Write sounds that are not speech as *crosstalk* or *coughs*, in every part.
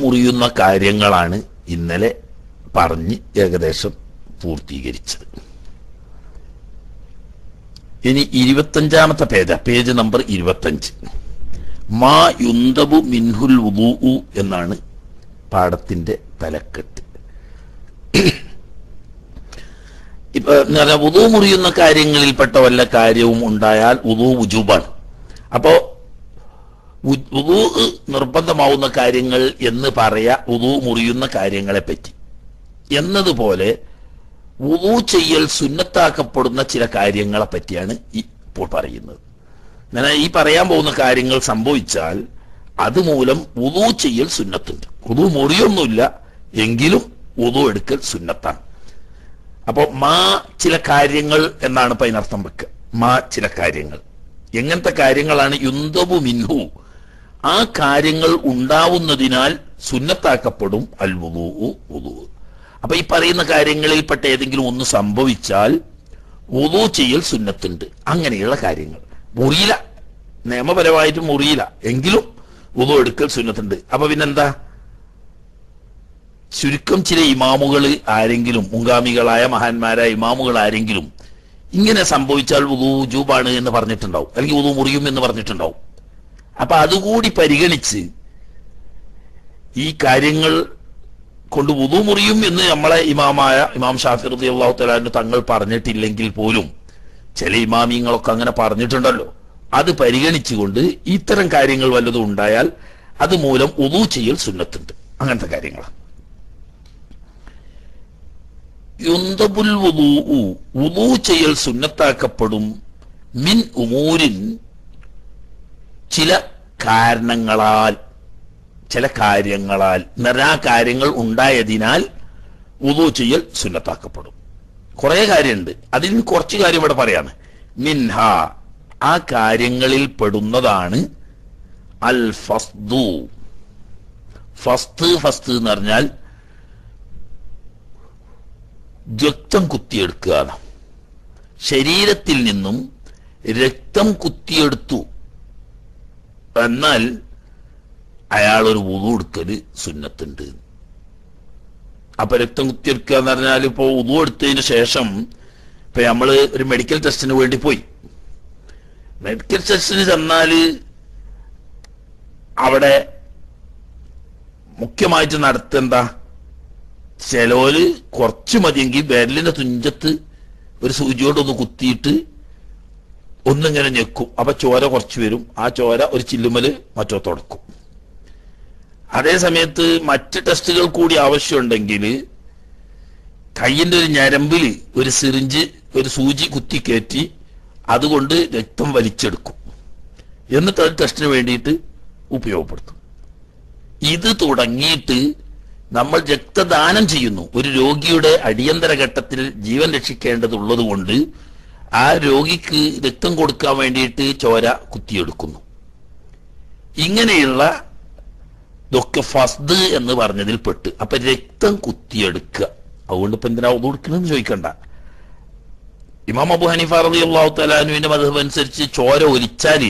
മുറിയുന്ന കാര്യങ്ങളാണ് ഇന്നലെ പറഞ്ഞ് ഏകദേശം പൂർത്തീകരിച്ചത്. ഇനി ഇരുപത്തഞ്ചാമത്തെ പേജ പേജ് നമ്പർ ഇരുപത്തഞ്ച്. മാ യുന്തബു മിൻഹുൽ വുദൂ എന്നാണ് പാഠത്തിന്റെ തലക്കെട്ട്. ഇപ്പൊ ഉദു മുറിയുന്ന കാര്യങ്ങളിൽപ്പെട്ട വല്ല കാര്യവും ഉണ്ടായാൽ ഉദു ഉജൂബാണ് അപ്പോ നിർബന്ധമാവുന്ന കാര്യങ്ങൾ എന്ന് പറയാ ഉദു മുറിയുന്ന കാര്യങ്ങളെ പറ്റി എന്നതുപോലെ ഉദു ചെയ്യൽ സുന്നത്താക്കപ്പെടുന്ന ചില കാര്യങ്ങളെ പറ്റിയാണ് ഇപ്പോൾ പറയുന്നത്. ഞാൻ ഈ പറയാൻ പോകുന്ന കാര്യങ്ങൾ സംഭവിച്ചാൽ അതുമൂലം ഉദു ചെയ്യൽ സുന്നത്തുണ്ട്. ഉദു മുറിയൊന്നുമില്ല എങ്കിലും ഉദു എടുക്കൽ സുന്നത്താണ്. അപ്പോ മാ ചില കാര്യങ്ങൾ എന്നാണ് ഇപ്പൊ അതിനർത്ഥം വെക്കുക. മാ ചില കാര്യങ്ങൾ. എങ്ങനത്തെ കാര്യങ്ങളാണ് യുന്തബു മിൻഹു ആ കാര്യങ്ങൾ ഉണ്ടാവുന്നതിനാൽ സുന്നത്താക്കപ്പെടും അൽ വുദൂ. വുദൂ അപ്പൊ ഈ പറയുന്ന കാര്യങ്ങളിൽ കാര്യങ്ങളിൽപ്പെട്ട ഏതെങ്കിലും ഒന്ന് സംഭവിച്ചാൽ വുദൂ ചെയ്യൽ സുന്നത്തുണ്ട്. അങ്ങനെയുള്ള കാര്യങ്ങൾ. മുറിയില്ല നിയമപരമായിട്ട് മുറിയില്ല എങ്കിലും വുദൂ എടുക്കൽ സുന്നത്തുണ്ട്. അപ്പൊ പിന്നെന്താ? ചുരുക്കം ചില ഇമാമുകൾ ആരെങ്കിലും മുങ്കാമികളായ മഹാന്മാരായ ഇമാമുകൾ ആരെങ്കിലും ഇങ്ങനെ സംഭവിച്ചാൽ ഉദു ജൂബാണ് എന്ന് പറഞ്ഞിട്ടുണ്ടാവും. അല്ലെങ്കിൽ ഉദു മുറിയും എന്ന് പറഞ്ഞിട്ടുണ്ടാവും. അപ്പൊ അതുകൂടി പരിഗണിച്ച് ഈ കാര്യങ്ങൾ കൊണ്ട് ഉദു മുറിയും എന്ന് നമ്മളെ ഇമാമായ ഇമാം ഷാഫി റതി അള്ളാഹു തലാലിന് തങ്ങൾ പറഞ്ഞിട്ടില്ലെങ്കിൽ പോലും ചില ഇമാമിങ്ങളൊക്കെ അങ്ങനെ പറഞ്ഞിട്ടുണ്ടല്ലോ. അത് പരിഗണിച്ചുകൊണ്ട് ഇത്തരം കാര്യങ്ങൾ വല്ലതും ഉണ്ടായാൽ അത് മൂലം ഉതു ചെയ്യൽ സുന്നത്തുണ്ട്. അങ്ങനത്തെ കാര്യങ്ങളാണ്. യുന്തബുൽ ചെയ്യൽ സുന്നത്താക്കപ്പെടും. മിൻ ഉമൂരിൻ ചില കാരണങ്ങളാൽ ചില കാര്യങ്ങളാൽ നിറ കാര്യങ്ങൾ ഉണ്ടായതിനാൽ ഉദു ചെയ്യൽ സുന്നത്താക്കപ്പെടും. കുറെ കാര്യമുണ്ട്. അതിൽ കുറച്ച് കാര്യം ഇവിടെ പറയാണ് മിൻഹ ആ കാര്യങ്ങളിൽ പെടുന്നതാണ് അൽ ഫസ്തു ഫസ്ത് ഫസ്ത് എന്ന് പറഞ്ഞാൽ രക്തം കുത്തിയെടുക്കുക ശരീരത്തിൽ നിന്നും രക്തം കുത്തിയെടുത്തു. എന്നാൽ അയാൾ ഒരു ഉതു എടുക്കൽ സുന്നത്തുണ്ട്. അപ്പൊ രക്തം കുത്തിയെടുക്കുക എന്ന് പറഞ്ഞാൽ ഇപ്പോ ഉതു എടുത്തതിന് ശേഷം ഇപ്പൊ നമ്മൾ ഒരു മെഡിക്കൽ ടെസ്റ്റിന് വേണ്ടി പോയി. മെഡിക്കൽ ടെസ്റ്റിന് ചെന്നാൽ അവിടെ മുഖ്യമായിട്ട് നടത്തേണ്ട ചിലോൽ കുറച്ച് മതിയെങ്കിൽ വിരലിന്റെ തുഞ്ചത്ത് ഒരു സൂചിയോടൊന്ന് കുത്തിയിട്ട് ഒന്നിങ്ങനെ ഞെക്കും. അപ്പൊ ചോര കുറച്ച് വരും. ആ ചോര ഒരു ചില്ലുമൽ മറ്റോ തുടക്കും അതേ സമയത്ത് മറ്റ് ടെസ്റ്റുകൾ കൂടി ആവശ്യമുണ്ടെങ്കിൽ കയ്യിന്റെ ഒരു ഞരമ്പിൽ ഒരു സിറിഞ്ച് ഒരു സൂചി കുത്തി കയറ്റി അതുകൊണ്ട് രക്തം വലിച്ചെടുക്കും. എന്നിട്ട് അത് ടെസ്റ്റിന് വേണ്ടിയിട്ട് ഉപയോഗപ്പെടുത്തും. ഇത് തുടങ്ങിയിട്ട് നമ്മൾ രക്തദാനം ചെയ്യുന്നു. ഒരു രോഗിയുടെ അടിയന്തര ഘട്ടത്തിൽ ജീവൻ രക്ഷിക്കേണ്ടതുള്ളത് കൊണ്ട് ആ രോഗിക്ക് രക്തം കൊടുക്കാൻ വേണ്ടിയിട്ട് ചോര കുത്തിയെടുക്കുന്നു. ഇങ്ങനെയുള്ള ഇതൊക്കെ ഫസ്ദ് എന്ന് പറഞ്ഞതിൽ പെട്ട് അപ്പൊ രക്തം കുത്തിയെടുക്കുക. അതുകൊണ്ട് ഇപ്പൊ എന്തിനാ ഒന്ന് കൊടുക്കണമെന്ന് ചോദിക്കണ്ട. ഇമാം അബു ഹനീഫ റബി അള്ളാഹു തലാനുവിന്റെ മതം അനുസരിച്ച് ചോര ഒലിച്ചാൽ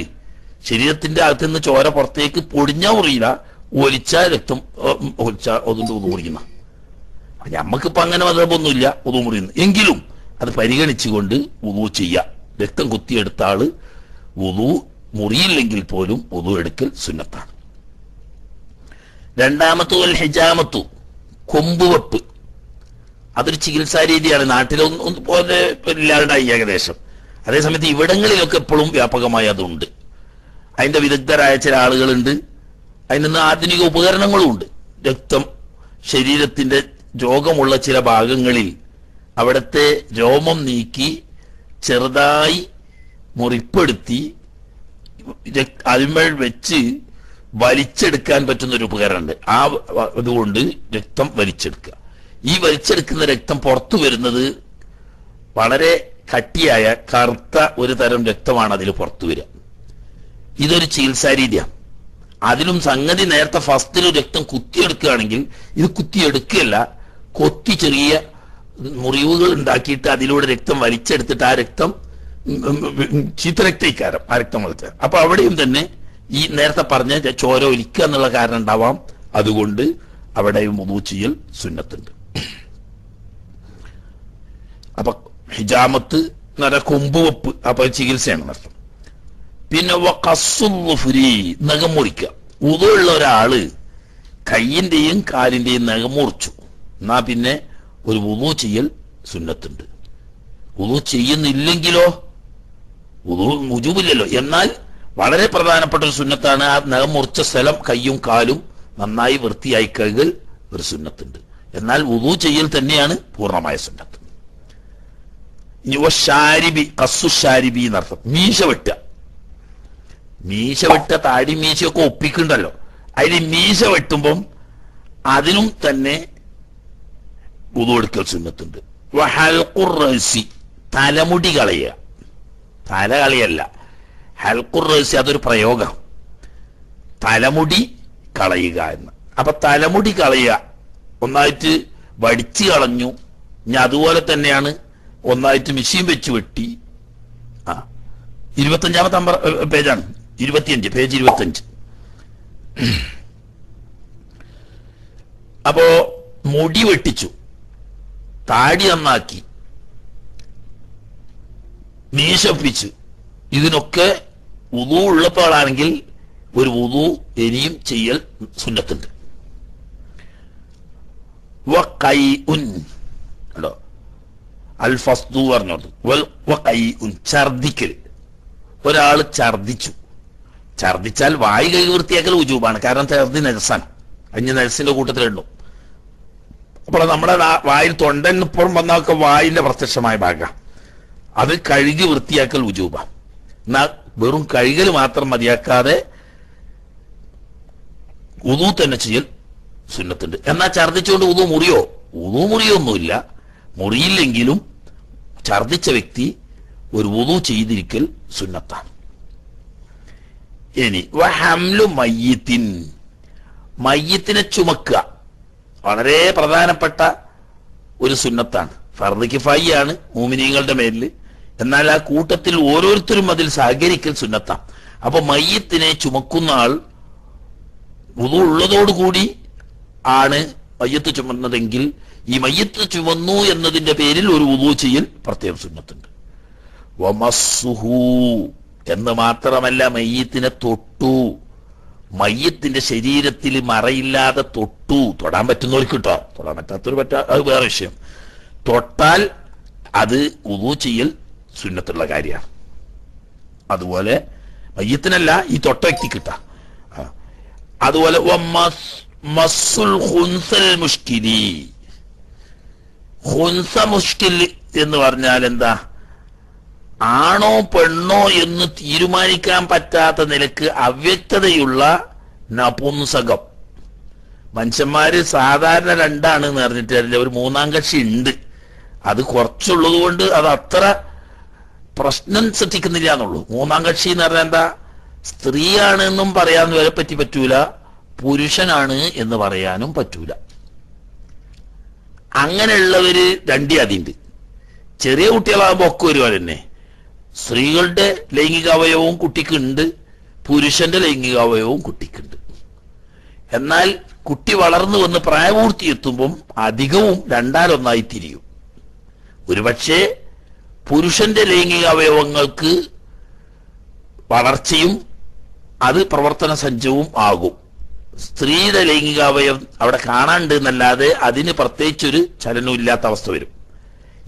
ശരീരത്തിന്റെ അകത്ത് നിന്ന് ചോര പുറത്തേക്ക് പൊടിഞ്ഞാ മുറിയില്ല ഒലിച്ചാൽ രക്തം ഏഹ്, ഒലിച്ചാ അതുകൊണ്ട് ഉതു നമ്മക്കിപ്പോ അങ്ങനെ മതമൊന്നുമില്ല ഒതുമുറിയുന്നു. എങ്കിലും അത് പരിഗണിച്ചുകൊണ്ട് വുതു ചെയ്യാം. രക്തം കുത്തിയെടുത്ത ആൾ വുതു മുറിയില്ലെങ്കിൽ പോലും വുതു എടുക്കൽ സുന്നത്താണ്. രണ്ടാമത്തു അൽ ഹിജാമത്തു കൊമ്പുവെപ്പ് അതൊരു ചികിത്സാ രീതിയാണ്. നാട്ടിലൊന്നും പോലെ ഇല്ലാണ്ടായി ഏകദേശം. അതേസമയത്ത് ഇവിടങ്ങളിലൊക്കെ എപ്പോഴും വ്യാപകമായി അതുണ്ട്. അതിന്റെ വിദഗ്ധരായ ചില ആളുകളുണ്ട്. അതിൽ നിന്ന് ആധുനിക ഉപകരണങ്ങളും ഉണ്ട്. രക്തം ശരീരത്തിന്റെ രോഗമുള്ള ചില ഭാഗങ്ങളിൽ അവിടുത്തെ രോമം നീക്കി ചെറുതായി മുറിപ്പെടുത്തി അതിന്മേൽ വെച്ച് വലിച്ചെടുക്കാൻ പറ്റുന്ന ഒരു ഉപകരണമുണ്ട്. ആ അതുകൊണ്ട് രക്തം വലിച്ചെടുക്കുക. ഈ വലിച്ചെടുക്കുന്ന രക്തം പുറത്തു വരുന്നത് വളരെ കട്ടിയായ കറുത്ത ഒരു തരം രക്തമാണ് അതിൽ പുറത്തു വരിക. ഇതൊരു ചികിത്സാ രീതിയാണ് അതിലും സംഗതി നേരത്തെ ഫസ്റ്റിൽ രക്തം കുത്തിയെടുക്കുകയാണെങ്കിൽ ഇത് കുത്തിയെടുക്കുകയല്ല കൊത്തി ചെറിയ മുറിവുകൾ ഉണ്ടാക്കിയിട്ട് അതിലൂടെ രക്തം വലിച്ചെടുത്തിട്ട് ആ രക്തം ചീത്തരക്തയിക്കാരം ആ രക്തം വലിച്ച അപ്പൊ അവിടെയും തന്നെ ഈ നേരത്തെ പറഞ്ഞ ചോര ഒലിക്കുക എന്നുള്ള കാരണം ഉണ്ടാവാം. അതുകൊണ്ട് അവിടെയും മുതൂച്ചിയിൽ സുന്നത്തുണ്ട്. അപ്പൊ ഹിജാമത്ത് നല്ല കൊമ്പുവെപ്പ് അപ്പൊ ചികിത്സയാണ് അർത്ഥം പിന്നെ കസുഫുരി നഖം മുറിക്കുക. ഉതുള്ള ഒരാൾ കയ്യിന്റെയും കാലിന്റെയും നഖം മുറിച്ചു. എന്നാ പിന്നെ ഒരു വുളു ചെയ്യൽ സുന്നത്തുണ്ട്. വുളു ചെയ്യുന്നില്ലെങ്കിലോ വുളു മുജുബില്ലല്ലോ. എന്നാൽ വളരെ പ്രധാനപ്പെട്ട ഒരു സുന്നത്താണ് ആ നഖം മുറിച്ച സ്ഥലം കയ്യും കാലും നന്നായി വൃത്തിയായി കഴുകൽ ഒരു സുന്നത്തുണ്ട്. എന്നാൽ വുളു ചെയ്യൽ തന്നെയാണ് പൂർണമായ സുന്നത്ത്. ഇനി ഷാരിബി കസ്സു ശാരിബി എന്നർത്ഥം. മീശ വെട്ടുക. മീശ വെട്ട താടി മീശയൊക്കെ ഒപ്പിക്കുണ്ടല്ലോ അതിൽ മീശ വെട്ടുമ്പം അതിനും തന്നെ ഉതുകൊടുക്കൽ സുന്നത്തുണ്ട്. വഹൽഖുർ റഅസി, തലമുടി കളയുക തല കളയല്ല. ഹൽഖുർ റഅസി അതൊരു പ്രയോഗം. തലമുടി കളയുക എന്ന്. അപ്പൊ തലമുടി കളയുക ഒന്നായിട്ട് വടിച്ചു കളഞ്ഞു. ഇനി അതുപോലെ തന്നെയാണ് ഒന്നായിട്ട് മിഷീൻ വെച്ച് വെട്ടി. ആ ഇരുപത്തഞ്ചാമത്തെ നമ്പർ പേജാണ്. ഇരുപത്തിയഞ്ച് പേജ് ഇരുപത്തിയഞ്ച് അപ്പോ മുടി വെട്ടിച്ചു. താടി നന്നാക്കി മീശപ്പിച്ചു. ഇതിനൊക്കെ ഉതു ഉള്ളപ്പോഴാണെങ്കിൽ ഒരു ഉതു ഇനിയും ചെയ്യൽ സുന്നത്തുണ്ട്. അൽഫസ്തു ഉൻ ഉൻ ഛർദിക്കൽ ഒരാൾ ഛർദിച്ചു ഛർദിച്ചാൽ വായി കൈ വൃത്തിയാക്കൽ ഉജൂബാണ്. കാരണം ഛർദി നെജസാണ് അഞ്ഞ് നെജസിന്റെ കൂട്ടത്തിലുണ്ടോ. അപ്പോൾ നമ്മുടെ വായിൽ തൊണ്ടനിപ്പുറം വന്നൊക്കെ വായിന്റെ പ്രത്യക്ഷമായ ഭാഗം. അത് കഴുകി വൃത്തിയാക്കൽ ഉജൂബ എന്നാൽ വെറും കഴുകൽ മാത്രം മതിയാക്കാതെ ഉതു തന്നെ ചെയ്യൽ സുന്നത്തുണ്ട്. എന്നാൽ ഛർദ്ദിച്ചുകൊണ്ട് ഉതു മുറിയോ? ഉതു മുറിയൊന്നുമില്ല. മുറിയില്ലെങ്കിലും ഛർദ്ദിച്ച വ്യക്തി ഒരു ഉതു ചെയ്തിരിക്കൽ സുന്നത്താണ്. ഇനി വഹംലു മയ്യത്തിൻ. മയ്യത്തിനെ ചുമക്കുക. വളരെ പ്രധാനപ്പെട്ട ഒരു സുന്നത്താണ്. ഫർദ് ആണ് മൂമിനീങ്ങളുടെ മേലിൽ എന്നാൽ ആ കൂട്ടത്തിൽ ഓരോരുത്തരും അതിൽ സഹകരിക്കൽ സുന്നത്താണ്. അപ്പൊ മയ്യത്തിനെ ചുമക്കുന്ന ആൾ ഉള്ളതോടുകൂടി ആണ് മയ്യത്ത് ചുമന്നതെങ്കിൽ ഈ മയ്യത്ത് ചുമന്നു എന്നതിന്റെ പേരിൽ ഒരു ഉതു ചെയ്യൽ പ്രത്യേകം സുന്നത്തുണ്ട്. വമസ്സുഹു എന്ന് മാത്രമല്ല മയ്യത്തിനെ തൊട്ടു. മയ്യത്തിന്റെ ശരീരത്തിൽ മറയില്ലാതെ തൊട്ടു. തൊടാൻ പറ്റുന്നവർക്ക് കിട്ടോ തൊടാൻ പറ്റാത്തൊരു പറ്റാ അത് വേറെ വിഷയം. തൊട്ടാൽ അത് ഉതു ചെയ്യൽ സുന്നത്തുള്ള കാര്യമാണ്. അതുപോലെ മയ്യത്തിനല്ല ഈ തൊട്ട വ്യക്തി കിട്ട. അതുപോലെ മുഷ്കിലി. മുഷ്കിൽ എന്ന് പറഞ്ഞാൽ എന്താ? ആണോ പെണ്ണോ എന്ന് തീരുമാനിക്കാൻ പറ്റാത്ത നിലയ്ക്ക് അവ്യക്തതയുള്ള നപുംസകം. മനുഷ്യന്മാര് സാധാരണ രണ്ടാണ് എന്ന് പറഞ്ഞിട്ട് അതിൽ ഒരു മൂന്നാം കക്ഷി ഉണ്ട്. അത് കുറച്ചുള്ളത് കൊണ്ട് അത് അത്ര പ്രശ്നം സൃഷ്ടിക്കുന്നില്ല എന്നുള്ളൂ. മൂന്നാം കക്ഷി എന്ന് പറഞ്ഞാൽ എന്താ? സ്ത്രീയാണെന്നും പറയാൻ വരെ പറ്റി പറ്റൂല. പുരുഷനാണ് എന്ന് പറയാനും പറ്റൂല. അങ്ങനെയുള്ളവര് രണ്ടി അതിണ്ട് ചെറിയ കുട്ടികളാകുമ്പോ ഒക്കെ ഒരുപോലെ തന്നെ. സ്ത്രീകളുടെ ലൈംഗികാവയവവും കുട്ടിക്കുണ്ട് പുരുഷന്റെ ലൈംഗികാവയവവും കുട്ടിക്കുണ്ട്. എന്നാൽ കുട്ടി വളർന്നു വന്ന് പ്രായപൂർത്തി എത്തുമ്പം അധികവും രണ്ടാലൊന്നായി തിരിയും. ഒരുപക്ഷെ പുരുഷന്റെ ലൈംഗിക അവയവങ്ങൾക്ക് വളർച്ചയും അത് പ്രവർത്തന സജ്ജവും ആകും. സ്ത്രീയുടെ ലൈംഗിക അവയവം അവിടെ കാണാണ്ട് എന്നല്ലാതെ അതിന് പ്രത്യേകിച്ചൊരു ചലനവും ഇല്ലാത്ത അവസ്ഥ വരും.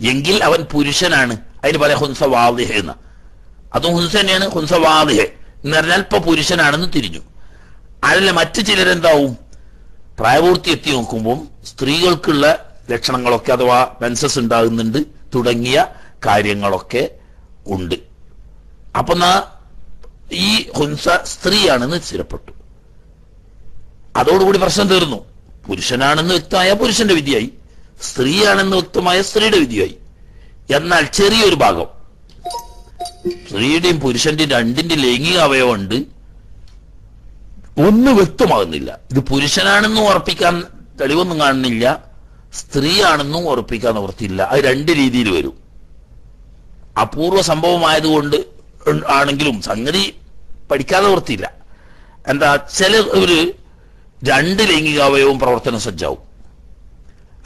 എങ്കിൽ അവൻ പുരുഷനാണ്. അതിന് പറയാം ഹുൻസ വാദിഹ എന്ന്. അതും ഹുൻസ തന്നെയാണ് ഹുൻസ വാദിഹ. എന്ന് പറഞ്ഞാൽ ഇപ്പൊ പുരുഷനാണെന്ന് തിരിഞ്ഞു. അല്ല മറ്റു ചിലരെന്താവും? പ്രായപൂർത്തി എത്തി നോക്കുമ്പോൾ സ്ത്രീകൾക്കുള്ള ലക്ഷണങ്ങളൊക്കെ അഥവാ മെൻസസ് ഉണ്ടാകുന്നുണ്ട് തുടങ്ങിയ കാര്യങ്ങളൊക്കെ ഉണ്ട്. അപ്പൊ നാ ഈ ഹുൻസ സ്ത്രീയാണെന്ന് സ്ഥിരപ്പെട്ടു. അതോടുകൂടി പ്രശ്നം തീർന്നു. പുരുഷനാണെന്ന് വ്യക്തമായ പുരുഷന്റെ വിധിയായി. സ്ത്രീയാണെന്ന് വ്യക്തമായ സ്ത്രീയുടെ വിധിയായി. എന്നാൽ ചെറിയൊരു ഭാഗം. സ്ത്രീയുടെയും പുരുഷന്റെയും രണ്ടിന്റെ ലൈംഗിക അവയവമുണ്ട്. ഒന്ന് വ്യക്തമാകുന്നില്ല. ഇത് പുരുഷനാണെന്ന് ഉറപ്പിക്കാൻ തെളിവൊന്നും കാണുന്നില്ല. സ്ത്രീയാണെന്നും ഉറപ്പിക്കാൻ നിവൃത്തിയില്ല. അത് രണ്ട് രീതിയിൽ വരും. അപൂർവ സംഭവമായതുകൊണ്ട് ആണെങ്കിലും സംഗതി പഠിക്കാതെ വൃത്തിയില്ല എന്താ ചില ഒരു രണ്ട് ലൈംഗിക ലൈംഗികാവയവും പ്രവർത്തന സജ്ജാവും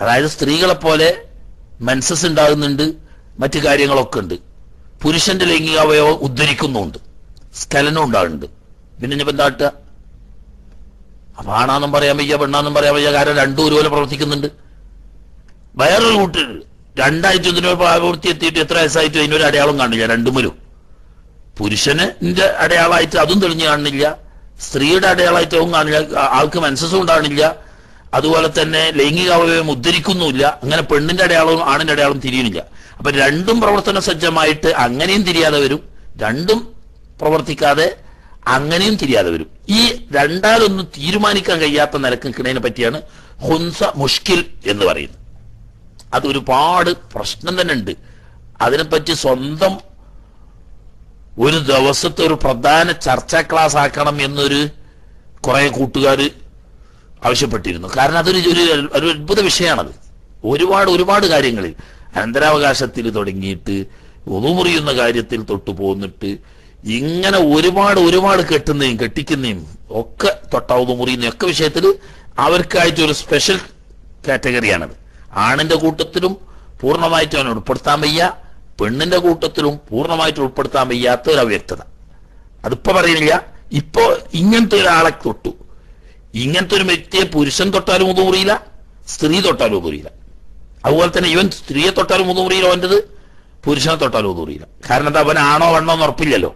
അതായത് സ്ത്രീകളെ പോലെ മെൻസസ് ഉണ്ടാകുന്നുണ്ട്. മറ്റു കാര്യങ്ങളൊക്കെ ഉണ്ട്. പുരുഷന്റെ ലൈംഗികാവയവം ഉദ്ധരിക്കുന്നുണ്ട്. സ്ഖലനം ഉണ്ടാകുന്നുണ്ട്. പിന്നെ ഇനിയിപ്പോ എന്താട്ടുക അപ്പൊ ആണാന്നും പറയാൻ വയ്യ പെണ്ണാന്നും പറയാൻ വയ്യ കാരണം രണ്ടും ഒരുപോലെ പ്രവർത്തിക്കുന്നുണ്ട്. വേറൊരു കൂട്ടി രണ്ടാഴ്ച ഒന്നിനെ പ്രായപൂർത്തി എത്തിയിട്ട് എത്ര വയസ്സായിട്ട് അതിനൊരു അടയാളം കാണില്ല രണ്ടുമൊരു പുരുഷന് ന്റെ അടയാളമായിട്ട് അതും തെളിഞ്ഞു കാണുന്നില്ല സ്ത്രീയുടെ അടയാളമായിട്ട് അതും കാണില്ല ആൾക്ക് മനസ്സും ഉണ്ടാകണില്ല അതുപോലെ തന്നെ ലൈംഗിക അവയവം ഉദ്ധരിക്കുന്നുമില്ല. അങ്ങനെ പെണ്ണിന്റെ അടയാളവും ആണിന്റെ അടയാളവും തിരിയുന്നില്ല. അപ്പൊ രണ്ടും പ്രവർത്തന സജ്ജമായിട്ട് അങ്ങനെയും തിരിയാതെ വരും. രണ്ടും പ്രവർത്തിക്കാതെ അങ്ങനെയും തിരിയാതെ വരും. ഈ രണ്ടാലൊന്നും തീരുമാനിക്കാൻ കഴിയാത്ത നിലയ്ക്ക് നിൽക്കുന്നതിനെ പറ്റിയാണ് ഹുൻസ മുഷ്കിൽ എന്ന് പറയുന്നത്. അത് ഒരുപാട് പ്രശ്നം തന്നെ ഉണ്ട്. അതിനെപ്പറ്റി സ്വന്തം ഒരു ദിവസത്തെ ഒരു പ്രധാന ചർച്ചാ ക്ലാസ് ആക്കണം എന്നൊരു കുറെ കൂട്ടുകാർ ആവശ്യപ്പെട്ടിരുന്നു. കാരണം അതൊരു ഒരു അത്ഭുത വിഷയമാണത് ഒരുപാട് ഒരുപാട് കാര്യങ്ങളിൽ അനന്തരാവകാശത്തിൽ തുടങ്ങിയിട്ട് ഒതുമുറിയുന്ന കാര്യത്തിൽ തൊട്ടു പോന്നിട്ട് ഇങ്ങനെ ഒരുപാട് ഒരുപാട് കെട്ടുന്നതും കെട്ടിക്കുന്നതും ഒക്കെ തൊട്ട ഒതുമുറിയുന്ന ഒക്കെ വിഷയത്തിൽ അവർക്കായിട്ട് ഒരു സ്പെഷ്യൽ കാറ്റഗറിയാണത് ആണിന്റെ കൂട്ടത്തിലും പൂർണമായിട്ട് അവനെ ഉൾപ്പെടുത്താൻ വയ്യ പെണ്ണിന്റെ കൂട്ടത്തിലും പൂർണമായിട്ട് ഉൾപ്പെടുത്താൻ വയ്യാത്ത ഒരു അവ്യക്തത. അതിപ്പോ പറയുന്നില്ല ഇപ്പോ ഇങ്ങനത്തെ ഒരാളെ തൊട്ടു. ഇങ്ങനത്തെ ഒരു വ്യക്തിയെ പുരുഷൻ തൊട്ടാലും മുതുമുറിയില്ല സ്ത്രീ തൊട്ടാലും മുതുമുറിയില്ല അതുപോലെ തന്നെ ഇവൻ സ്ത്രീയെ തൊട്ടാലും മുതുമുറിയില്ല അവന്റെത് പുരുഷനെ തൊട്ടാലും മുതുമുറിയില്ല കാരണം എന്താ അവൻ ആണോ വേണോ എന്ന് ഉറപ്പില്ലല്ലോ.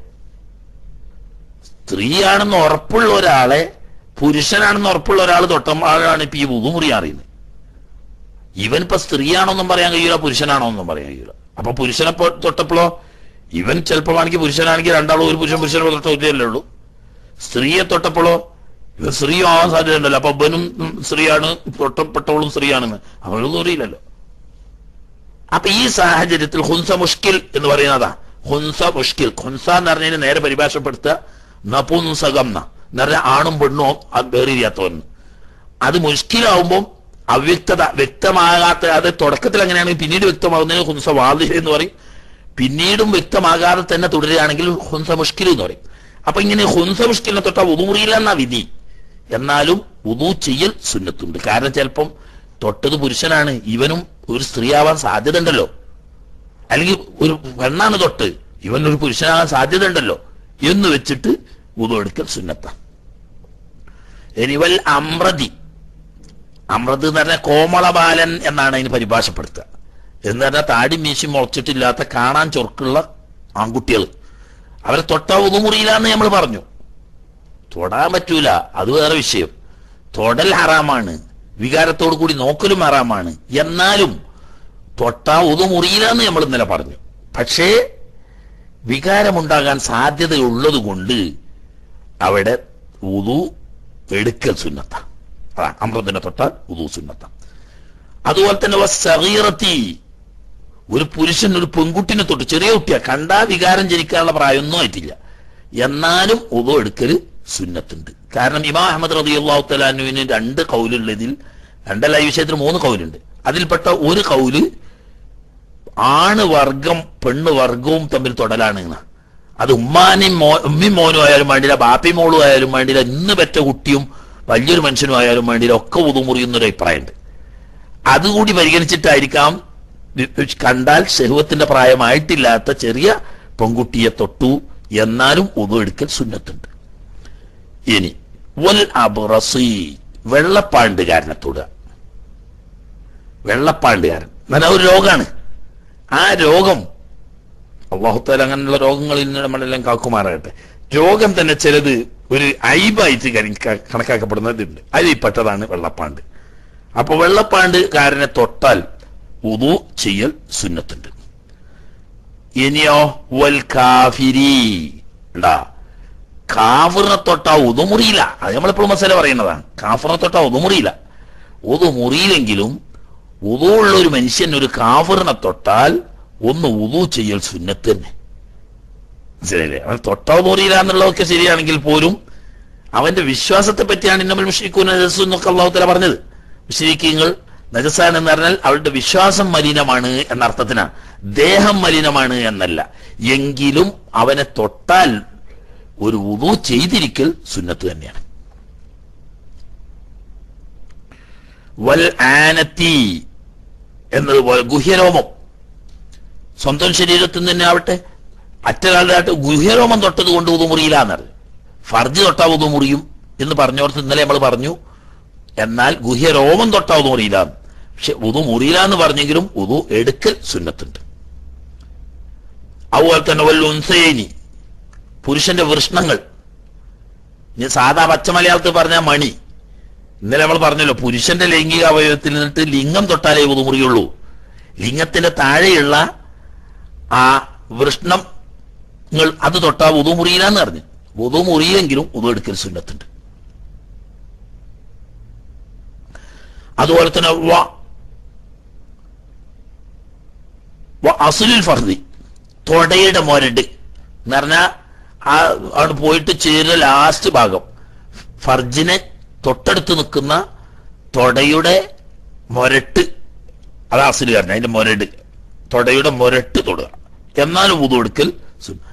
സ്ത്രീയാണെന്ന് ഉറപ്പുള്ള ഒരാളെ പുരുഷനാണെന്ന് ഉറപ്പുള്ള ഒരാൾ തൊട്ടുമ്പോഴാണ് ഇപ്പൊ ഈ മുതുമുറി അറിയുന്നത്. ഇവൻ ഇപ്പൊ സ്ത്രീയാണോന്നും പറയാൻ കഴിയൂല പുരുഷനാണോ എന്നും പറയാൻ കഴിയൂല. അപ്പൊ പുരുഷനെ തൊട്ടപ്പോഴോ ഇവൻ ചിലപ്പോ ആണെങ്കിൽ പുരുഷനാണെങ്കിൽ രണ്ടാളും ഒരു പുരുഷൻ പുരുഷനെ തൊട്ടില്ലേ ഉള്ളൂ. സ്ത്രീയെ തൊട്ടപ്പോഴോ ഇവൻ സ്ത്രീ ആവാൻ സാധ്യതയുണ്ടല്ലോ അപ്പൊ ഇവനും ഉം, സ്ത്രീയാണ് തൊട്ടപ്പെട്ടവളും സ്ത്രീയാണെന്ന്. അവളൊന്നും അറിയില്ലല്ലോ അപ്പൊ ഈ സാഹചര്യത്തിൽ ഹുൻസ മുഷ്കിൽ എന്ന് പറയുന്നതാ. ഹുൻസ മുഷ്കിൽ. ഹുൻസ എന്ന് പറഞ്ഞതിന് നേരെ പരിഭാഷപ്പെടുത്തുക. നപുംസകം എന്ന് പറഞ്ഞ ആണും പെണ്ണും വേറിയാത്തവൻ അത് മുഷ്കിലാവുമ്പോൾ അവ്യക്തത വ്യക്തമാകാത്ത അത് തുടക്കത്തിൽ അങ്ങനെയാണ് പിന്നീട് വ്യക്തമാകുന്നതിന് ഹുൻസ വാദിഹ എന്ന് പറയും. പിന്നീടും വ്യക്തമാകാതെ തന്നെ തുടരുകയാണെങ്കിൽ ഹുൻസ മുഷ്കിൽ എന്ന് പറയും. അപ്പൊ ഇങ്ങനെ ഹുൻസ മുഷ്കിലിനെ തൊട്ടാ ഒതുമുറിയില്ല എന്നാ വിധി. എന്നാലും ഉദു ചെയ്യൽ സുന്നത്തുണ്ട്. കാരണം ചിലപ്പം തൊട്ടത് പുരുഷനാണ്. ഇവനും ഒരു സ്ത്രീയാവാൻ സാധ്യത ഉണ്ടല്ലോ അല്ലെങ്കിൽ ഒരു പെണ്ണാണ് തൊട്ട്. ഇവൻ ഒരു പുരുഷനാകാൻ സാധ്യത ഉണ്ടല്ലോ എന്ന് വെച്ചിട്ട് ഉദു എടുക്കൽ സുന്നത്ത. എനിവൽ അമ്രതി. അമ്രത് എന്ന് പറഞ്ഞാൽ കോമളബാലൻ എന്നാണ് അതിന് പരിഭാഷപ്പെടുത്തുക. എന്ന് പറഞ്ഞാൽ താടി മീശി മുളച്ചിട്ടില്ലാത്ത കാണാൻ ചൊർക്കുള്ള ആൺകുട്ടികൾ അവരെ തൊട്ട ഉതുമുറിയില്ല എന്ന് നമ്മൾ പറഞ്ഞു. തൊടാൻ പറ്റൂല. അത് വേറെ വിഷയം. തൊടൽ ഹറാമാണ്. വികാരത്തോടു കൂടി നോക്കലും ഹറാമാണ്. എന്നാലും തൊട്ടാ ഉതുമുറിയില്ല എന്ന് നമ്മൾ ഇന്നലെ പറഞ്ഞു. പക്ഷേ വികാരമുണ്ടാകാൻ സാധ്യതയുള്ളത് കൊണ്ട് അവിടെ ഉതു എടുക്കൽ സുന്നത്ത. അമൃതിനെ തൊട്ടാൽ ഉതു സുന്നത്ത. അതുപോലെ തന്നെ സഹീറത്തി ഒരു പുരുഷൻ ഒരു പെൺകുട്ടിനെ തൊട്ട് ചെറിയ കുട്ടിയാ. കണ്ടാ വികാരം ജനിക്കാനുള്ള പ്രായമൊന്നും ആയിട്ടില്ല. എന്നാലും ഉതു എടുക്കൽ സുന്നത്തുണ്ട്. കാരണം ഇമാ അഹമ്മദ് റബി അള്ളാഹു തലാനുവിന് രണ്ട് കൗലുള്ളതിൽ രണ്ടല്ല ഈ വിഷയത്തിൽ മൂന്ന് കൗലുണ്ട്. അതിൽപ്പെട്ട ഒരു കൗൽ ആണ് വർഗം പെണ്ണ് വർഗവും തമ്മിൽ തൊടലാണ് എന്ന്. അത് ഉമ്മാനും മോ ഉമ്മയും മോനും ആയാലും വേണ്ടില്ല ബാപ്പി മോളും ആയാലും വേണ്ടില്ല ഇന്ന് പെറ്റ കുട്ടിയും വലിയൊരു മനുഷ്യനും ആയാലും വേണ്ടില്ല ഒക്കെ ഉതുമുറിയുന്ന ഒരു അഭിപ്രായമുണ്ട്. അതുകൂടി പരിഗണിച്ചിട്ടായിരിക്കാം കണ്ടാൽ ശഹുവത്തിന്റെ പ്രായമായിട്ടില്ലാത്ത ചെറിയ പെൺകുട്ടിയെ തൊട്ടു എന്നാലും ഉതു എടുക്കൽ സുന്നത്തുണ്ട്. ഇനി വൽ അബുറസി വെള്ളപ്പാണ്ടുകാരനെ തൊടുക വെള്ളപ്പാണ്ടുകാരൻ. എന്നാൽ ഒരു രോഗമാണ്. ആ രോഗം അള്ളാഹുത്താല അങ്ങനെയുള്ള രോഗങ്ങളിൽ നിന്ന് നമ്മളെല്ലാം കാക്കുമാറാകട്ടെ. രോഗം തന്നെ ചിലത് ഒരു കണക്കാ- കണക്കാക്കപ്പെടുന്നതുണ്ട്. അതിൽപ്പെട്ടതാണ് വെള്ളപ്പാണ്ട്. അപ്പൊ വെള്ളപ്പാണ്ട് കാരനെ തൊട്ടാൽ ഉദു ചെയ്യൽ സുന്നത്തുണ്ട്. ഇനിയോ വൽ കാഫിരി. ഉണ്ടാ കാഫിറിനെ തൊട്ടാ ഉതുമുറിയില്ല അത് നമ്മളെപ്പോഴും മസാല പറയുന്നതാണ്. കാഫിറിനെ തൊട്ടാ ഉതുമുറിയില്ല ഉതുമുറിയില്ലെങ്കിലും ഉതു ഉള്ള ഒരു മനുഷ്യൻ ഒരു കാഫിറിനെ തൊട്ടാൽ ഒന്ന് ഉതു ചെയ്യൽ സുന്നത്ത് തന്നെ. മനസ്സിലായില്ലേ? അവൻ തൊട്ടാ ഉതുമുറിയില്ല എന്നുള്ളതൊക്കെ ശരിയാണെങ്കിൽ പോലും അവന്റെ വിശ്വാസത്തെ പറ്റിയാണ് നമ്മൾ മുഷിക്കൂന എന്നൊക്കെ അള്ളാഹുത്തല പറഞ്ഞത്. മുഷിരിക്കീങ്ങൾ നജസാൻ എന്ന് പറഞ്ഞാൽ അവരുടെ വിശ്വാസം മലിനമാണ് എന്ന അർത്ഥത്തിനാണ് ദേഹം മലിനമാണ് എന്നല്ല. എങ്കിലും അവനെ തൊട്ടാൽ ഒരു ഉദു ചെയ്തിരിക്കൽ സുന്നത്ത് തന്നെയാണ്. വൽ ആനത്തി എന്നത് ഗുഹ്യരോമം. സ്വന്തം ശരീരത്തിൽ തന്നെ ആവട്ടെ അറ്റകാലത്തായിട്ട് ഗുഹ്യരോമം തൊട്ടത് കൊണ്ട് ഉതുമുറിയില്ല മുറിയില്ലാന്നത് ഫർജ് തൊട്ടാ ഉതുമുറിയും എന്ന് പറഞ്ഞോർത്ത് ഇന്നലെ നമ്മൾ പറഞ്ഞു. എന്നാൽ ഗുഹ്യരോമം തൊട്ടാ ഉതുമുറിയില്ല പക്ഷെ ഉതു മുറിയില്ല എന്ന് പറഞ്ഞെങ്കിലും ഉതു എടുക്കൽ സുന്നത്തുണ്ട്. അതുപോലെ തന്നെ വല്ല ഉൻസേനി പുരുഷന്റെ വൃഷ്ണങ്ങൾ. ഇനി സാധാ പച്ച മലയാളത്തിൽ പറഞ്ഞ മണി. ഇന്നലെ നമ്മൾ പറഞ്ഞല്ലോ പുരുഷന്റെ ലൈംഗിക അവയവത്തിൽ നിന്നിട്ട് ലിംഗം തൊട്ടാലേ പുതുമുറിയുള്ളൂ. ലിംഗത്തിന്റെ താഴെയുള്ള ആ വൃഷ്ണങ്ങൾ അത് തൊട്ടാ ഉതുമുറിയില്ല എന്ന് പറഞ്ഞു ഉതു എടുക്കൽ സുന്നത്തുണ്ട്. അതുപോലെ തന്നെ വ അസുലിൽ ഫർദി തൊടയുടെ മൊരട് എന്ന് പറഞ്ഞാൽ ആ പോയിട്ട് ചേരുന്ന ലാസ്റ്റ് ഭാഗം. ഫർജിനെ തൊട്ടടുത്ത് നിൽക്കുന്ന തൊടയുടെ മൊരട്ട്. അത് കാരണം അതിന്റെ മൊരട്. തൊടയുടെ മൊരട്ട് തൊടുക. എന്നാലും കൊടുക്കൽ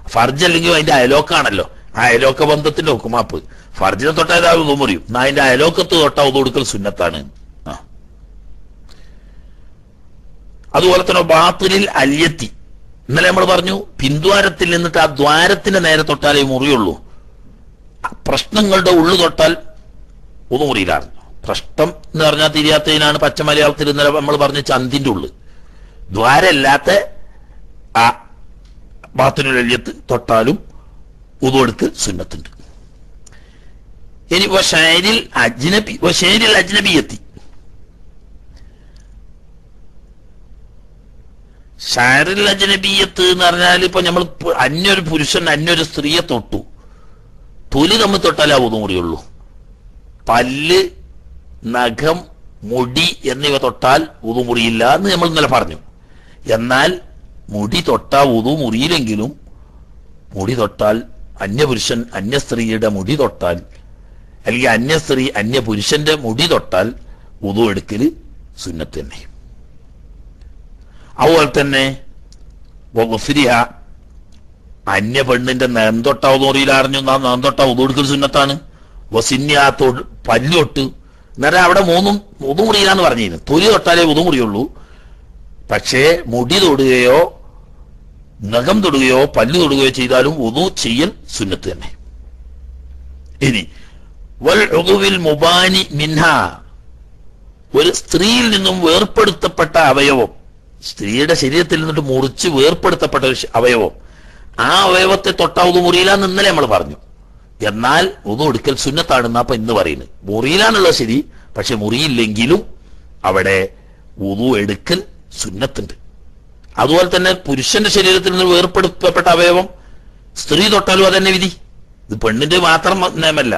ഫർജ് അല്ലെങ്കിൽ അതിന്റെ അയലോക്കാണല്ലോ ആ അയലോക്ക ബന്ധത്തിന്റെ ഒക്കുമാപ്പ് ഫർജിനെ തൊട്ടാൽ ഉതു മുറിയും. എന്നാ അതിന്റെ അയലോക്കത്ത് തൊട്ടാ ഉതു കൊടുക്കൽ സുന്നത്താണ്. അതുപോലെ തന്നെ ബാത്തിലിൽ അല്യത്തി. ഇന്നലെ നമ്മൾ പറഞ്ഞു പിന്ദ്വാരത്തിൽ നിന്നിട്ട് ആ ദ്വാരത്തിന്റെ നേരെ തൊട്ടാലേ മുറിയുള്ളൂ. പ്രശ്നങ്ങളുടെ ഉള്ളു തൊട്ടാൽ ഒന്ന് മുറിയിലാണ് പ്രശ്നം എന്ന് പറഞ്ഞാൽ തിരിയാത്തതിനാണ് പച്ച മലയാളത്തിൽ ഇന്നലെ നമ്മൾ പറഞ്ഞ ചന്തിന്റെ ഉള്ളു. ദ്വാരമല്ലാത്ത ആ ബാത്തിനുലല്യത്ത് തൊട്ടാലും ഉതുവെടുക്ക് സുന്നത്തുണ്ട്. ഇനി വശേരിൽ അജ്നബി വശേരിൽ അജ്നബിയെത്തി. ഷാരിൽ അജ്നബിയത്ത് എന്ന് പറഞ്ഞാൽ ഇപ്പൊ നമ്മൾ അന്യൊരു പുരുഷൻ അന്യൊരു സ്ത്രീയെ തൊട്ടു. തൊലി തമ്മിൽ തൊട്ടാലേ ആ കൂടിയുള്ളൂ പല്ല് നഖം മുടി എന്നിവ തൊട്ടാൽ ഉതു മുറിയില്ല എന്ന് നമ്മൾ ഇന്നലെ പറഞ്ഞു. എന്നാൽ മുടി തൊട്ടാൽ ഉതു മുറിയില്ലെങ്കിലും മുടി തൊട്ടാൽ അന്യപുരുഷൻ അന്യ സ്ത്രീയുടെ മുടി തൊട്ടാൽ അല്ലെങ്കിൽ അന്യ സ്ത്രീ അന്യ പുരുഷന്റെ മുടി തൊട്ടാൽ ഉതു എടുക്കൽ സുന്നത്ത് തന്നെ. അതുപോലെ തന്നെ വഫ്രിഹ അന്യ പെണ്ണിന്റെ നേന്തൊട്ടാവ് നോറിയിൽ അറിഞ്ഞു നേന്തൊട്ടാ ഉതോടുക്കൽ സുന്നത്താണ്. വസിന്യാത്തോട് പല്ലൊട്ട് നേരെ അവിടെ മൂന്നും ഉതുമുറിയില്ലാന്ന് പറഞ്ഞിരുന്നു. തൊലി തൊട്ടാലേ ഉതുമുറിയുള്ളൂ പക്ഷേ മുടി തൊടുകയോ നഖം തൊടുകയോ പല്ല് തൊടുകയോ ചെയ്താലും ഉതു ചെയ്യൽ സുന്നത്ത് തന്നെ. ഇനി വൽ മുബാനി മിൻഹ. ഒരു സ്ത്രീയിൽ നിന്നും വേർപ്പെടുത്തപ്പെട്ട അവയവം. സ്ത്രീയുടെ ശരീരത്തിൽ നിന്നിട്ട് മുറിച്ച് വേർപ്പെടുത്തപ്പെട്ട ഒരു അവയവം. ആ അവയവത്തെ തൊട്ടാ ഉതു മുറിയില്ല എന്ന് ഇന്നലെ നമ്മൾ പറഞ്ഞു. എന്നാൽ ഒന്നും എടുക്കൽ സുന്നത്താണെന്ന് അപ്പൊ ഇന്ന് പറയുന്നത്. മുറിയിലാണുള്ള ശരി പക്ഷെ മുറിയില്ലെങ്കിലും അവിടെ ഉതു എടുക്കൽ സുന്നത്തുണ്ട്. അതുപോലെ തന്നെ പുരുഷന്റെ ശരീരത്തിൽ നിന്ന് വേർപ്പെടുത്തപ്പെട്ട അവയവം സ്ത്രീ തൊട്ടാലും അതന്നെ വിധി. ഇത് പെണ്ണിന്റെ മാത്രം നിയമല്ല.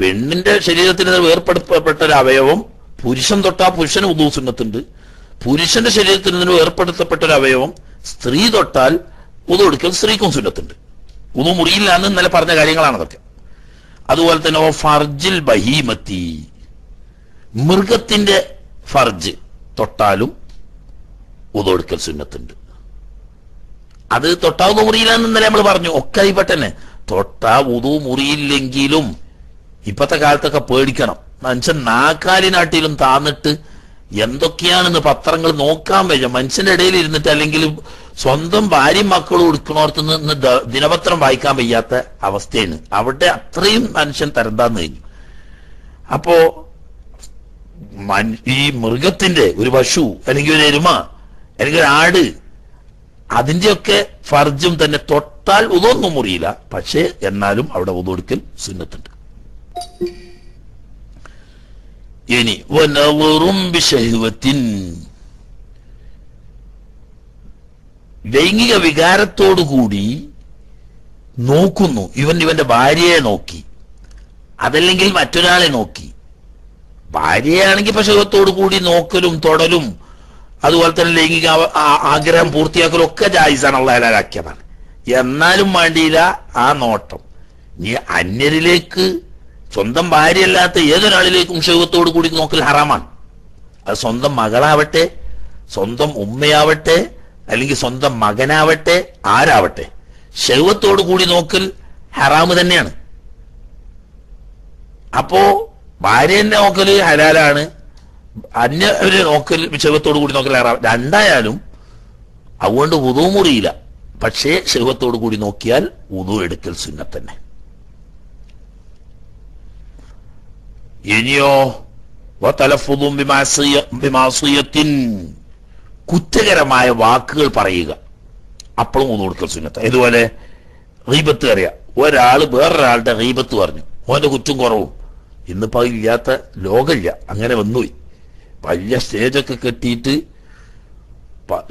പെണ്ണിന്റെ ശരീരത്തിൽ നിന്ന് വേർപ്പെടുത്തപ്പെട്ട ഒരു അവയവം പുരുഷൻ തൊട്ടാ പുരുഷന് ഉദു സുന്നത്തുണ്ട്. പുരുഷന്റെ ശരീരത്തിൽ നിന്നും ഏർപ്പെടുത്തപ്പെട്ട ഒരു അവയവം സ്ത്രീ തൊട്ടാൽ ഉതു എടുക്കൽ സ്ത്രീക്കും സുന്നത്തുണ്ട്. ഉതു മുറിയില്ല എന്ന് ഇന്നലെ പറഞ്ഞ കാര്യങ്ങളാണ് അതൊക്കെ. അതുപോലെ തന്നെ ഓ ഫർജിൽ ബഹീമത്തി. മൃഗത്തിന്റെ ഫർജ് തൊട്ടാലും ഉതൊടുക്കൽ സുന്നത്തുണ്ട്. അത് തൊട്ടാ ഉതു മുറിയില്ല എന്ന് ഇന്നലെ നമ്മൾ പറഞ്ഞു. ഒക്കെ ആയിപ്പെട്ടന്നെ തൊട്ടാ ഉതു മുറിയില്ലെങ്കിലും ഇപ്പത്തെ കാലത്തൊക്കെ പേടിക്കണം. എന്നുവെച്ചാൽ നാക്കാലിനാട്ടിലും താന്നിട്ട് എന്തൊക്കെയാണെന്ന് പത്രങ്ങൾ നോക്കാൻ വയ്യ മനുഷ്യന്റെ ഇടയിൽ ഇരുന്നിട്ട് അല്ലെങ്കിൽ സ്വന്തം ഭാര്യയും മക്കളും എടുക്കണോർത്ത് നിന്ന് ദിനപത്രം വായിക്കാൻ വയ്യാത്ത അവസ്ഥയാണ്. അവിടെ അത്രയും മനുഷ്യൻ തരന്താന്ന് കഴിഞ്ഞു. അപ്പോ ഈ മൃഗത്തിന്റെ ഒരു പശു അല്ലെങ്കിൽ ഒരു എരുമ അല്ലെങ്കിൽ ഒരു ആട് അതിന്റെയൊക്കെ ഫർജും തന്നെ തൊട്ടാൽ ഉതൊന്നും മുറിയില്ല. പക്ഷേ എന്നാലും അവിടെ ഉതൊടുക്കൽ സുന്നത്തുണ്ട്. ഇനി ലൈംഗിക വികാരത്തോടുകൂടി നോക്കുന്നു. ഇവൻ ഇവന്റെ ഭാര്യയെ നോക്കി. അതല്ലെങ്കിൽ മറ്റൊരാളെ നോക്കി. ഭാര്യയാണെങ്കിൽ പശുവത്തോടു കൂടി നോക്കലും തൊടലും അതുപോലെ തന്നെ ലൈംഗിക ആഗ്രഹം പൂർത്തിയാക്കലും ഒക്കെ ജായിസാണ് അള്ളാഹലാക്കിയതാണ് എന്നാലും വേണ്ടിയില്ല ആ നോട്ടം. നീ അന്യരിലേക്ക് സ്വന്തം ഭാര്യയല്ലാത്ത ഏതൊരാളിലേക്കും ക്ഷേമത്തോടു കൂടി നോക്കൽ ഹറാമാണ്. അത് സ്വന്തം മകളാവട്ടെ സ്വന്തം ഉമ്മയാവട്ടെ അല്ലെങ്കിൽ സ്വന്തം മകനാവട്ടെ ആരാവട്ടെ. ശൈവത്തോടു കൂടി നോക്കൽ ഹറാമ് തന്നെയാണ്. അപ്പോ ഭാര്യന്റെ നോക്കൽ ഹലാലാണ്. അന്യവരെ നോക്കൽ ശൈവത്തോടു കൂടി നോക്കൽ ഹറാം. രണ്ടായാലും അതുകൊണ്ട് ഉതവും മുറിയില്ല. പക്ഷേ ശൈവത്തോടു കൂടി നോക്കിയാൽ ഉതു എടുക്കൽ സുന്നത്ത് ഇനിയോ കുറ്റകരമായ വാക്കുകൾ പറയുക. അപ്പോഴും ഒന്ന് കൊടുക്കൽ സുന്നത്ത. ഇതുപോലെ റീബത്ത് അറിയാം. ഒരാൾ വേറൊരാളുടെ റീബത്ത് പറഞ്ഞു. ഓന്റെ കുറ്റും കുറവും. ഇന്നിപ്പോ ഇല്ലാത്ത ലോകമില്ല. അങ്ങനെ വന്നുപോയി. വലിയ സ്റ്റേജൊക്കെ കെട്ടിയിട്ട്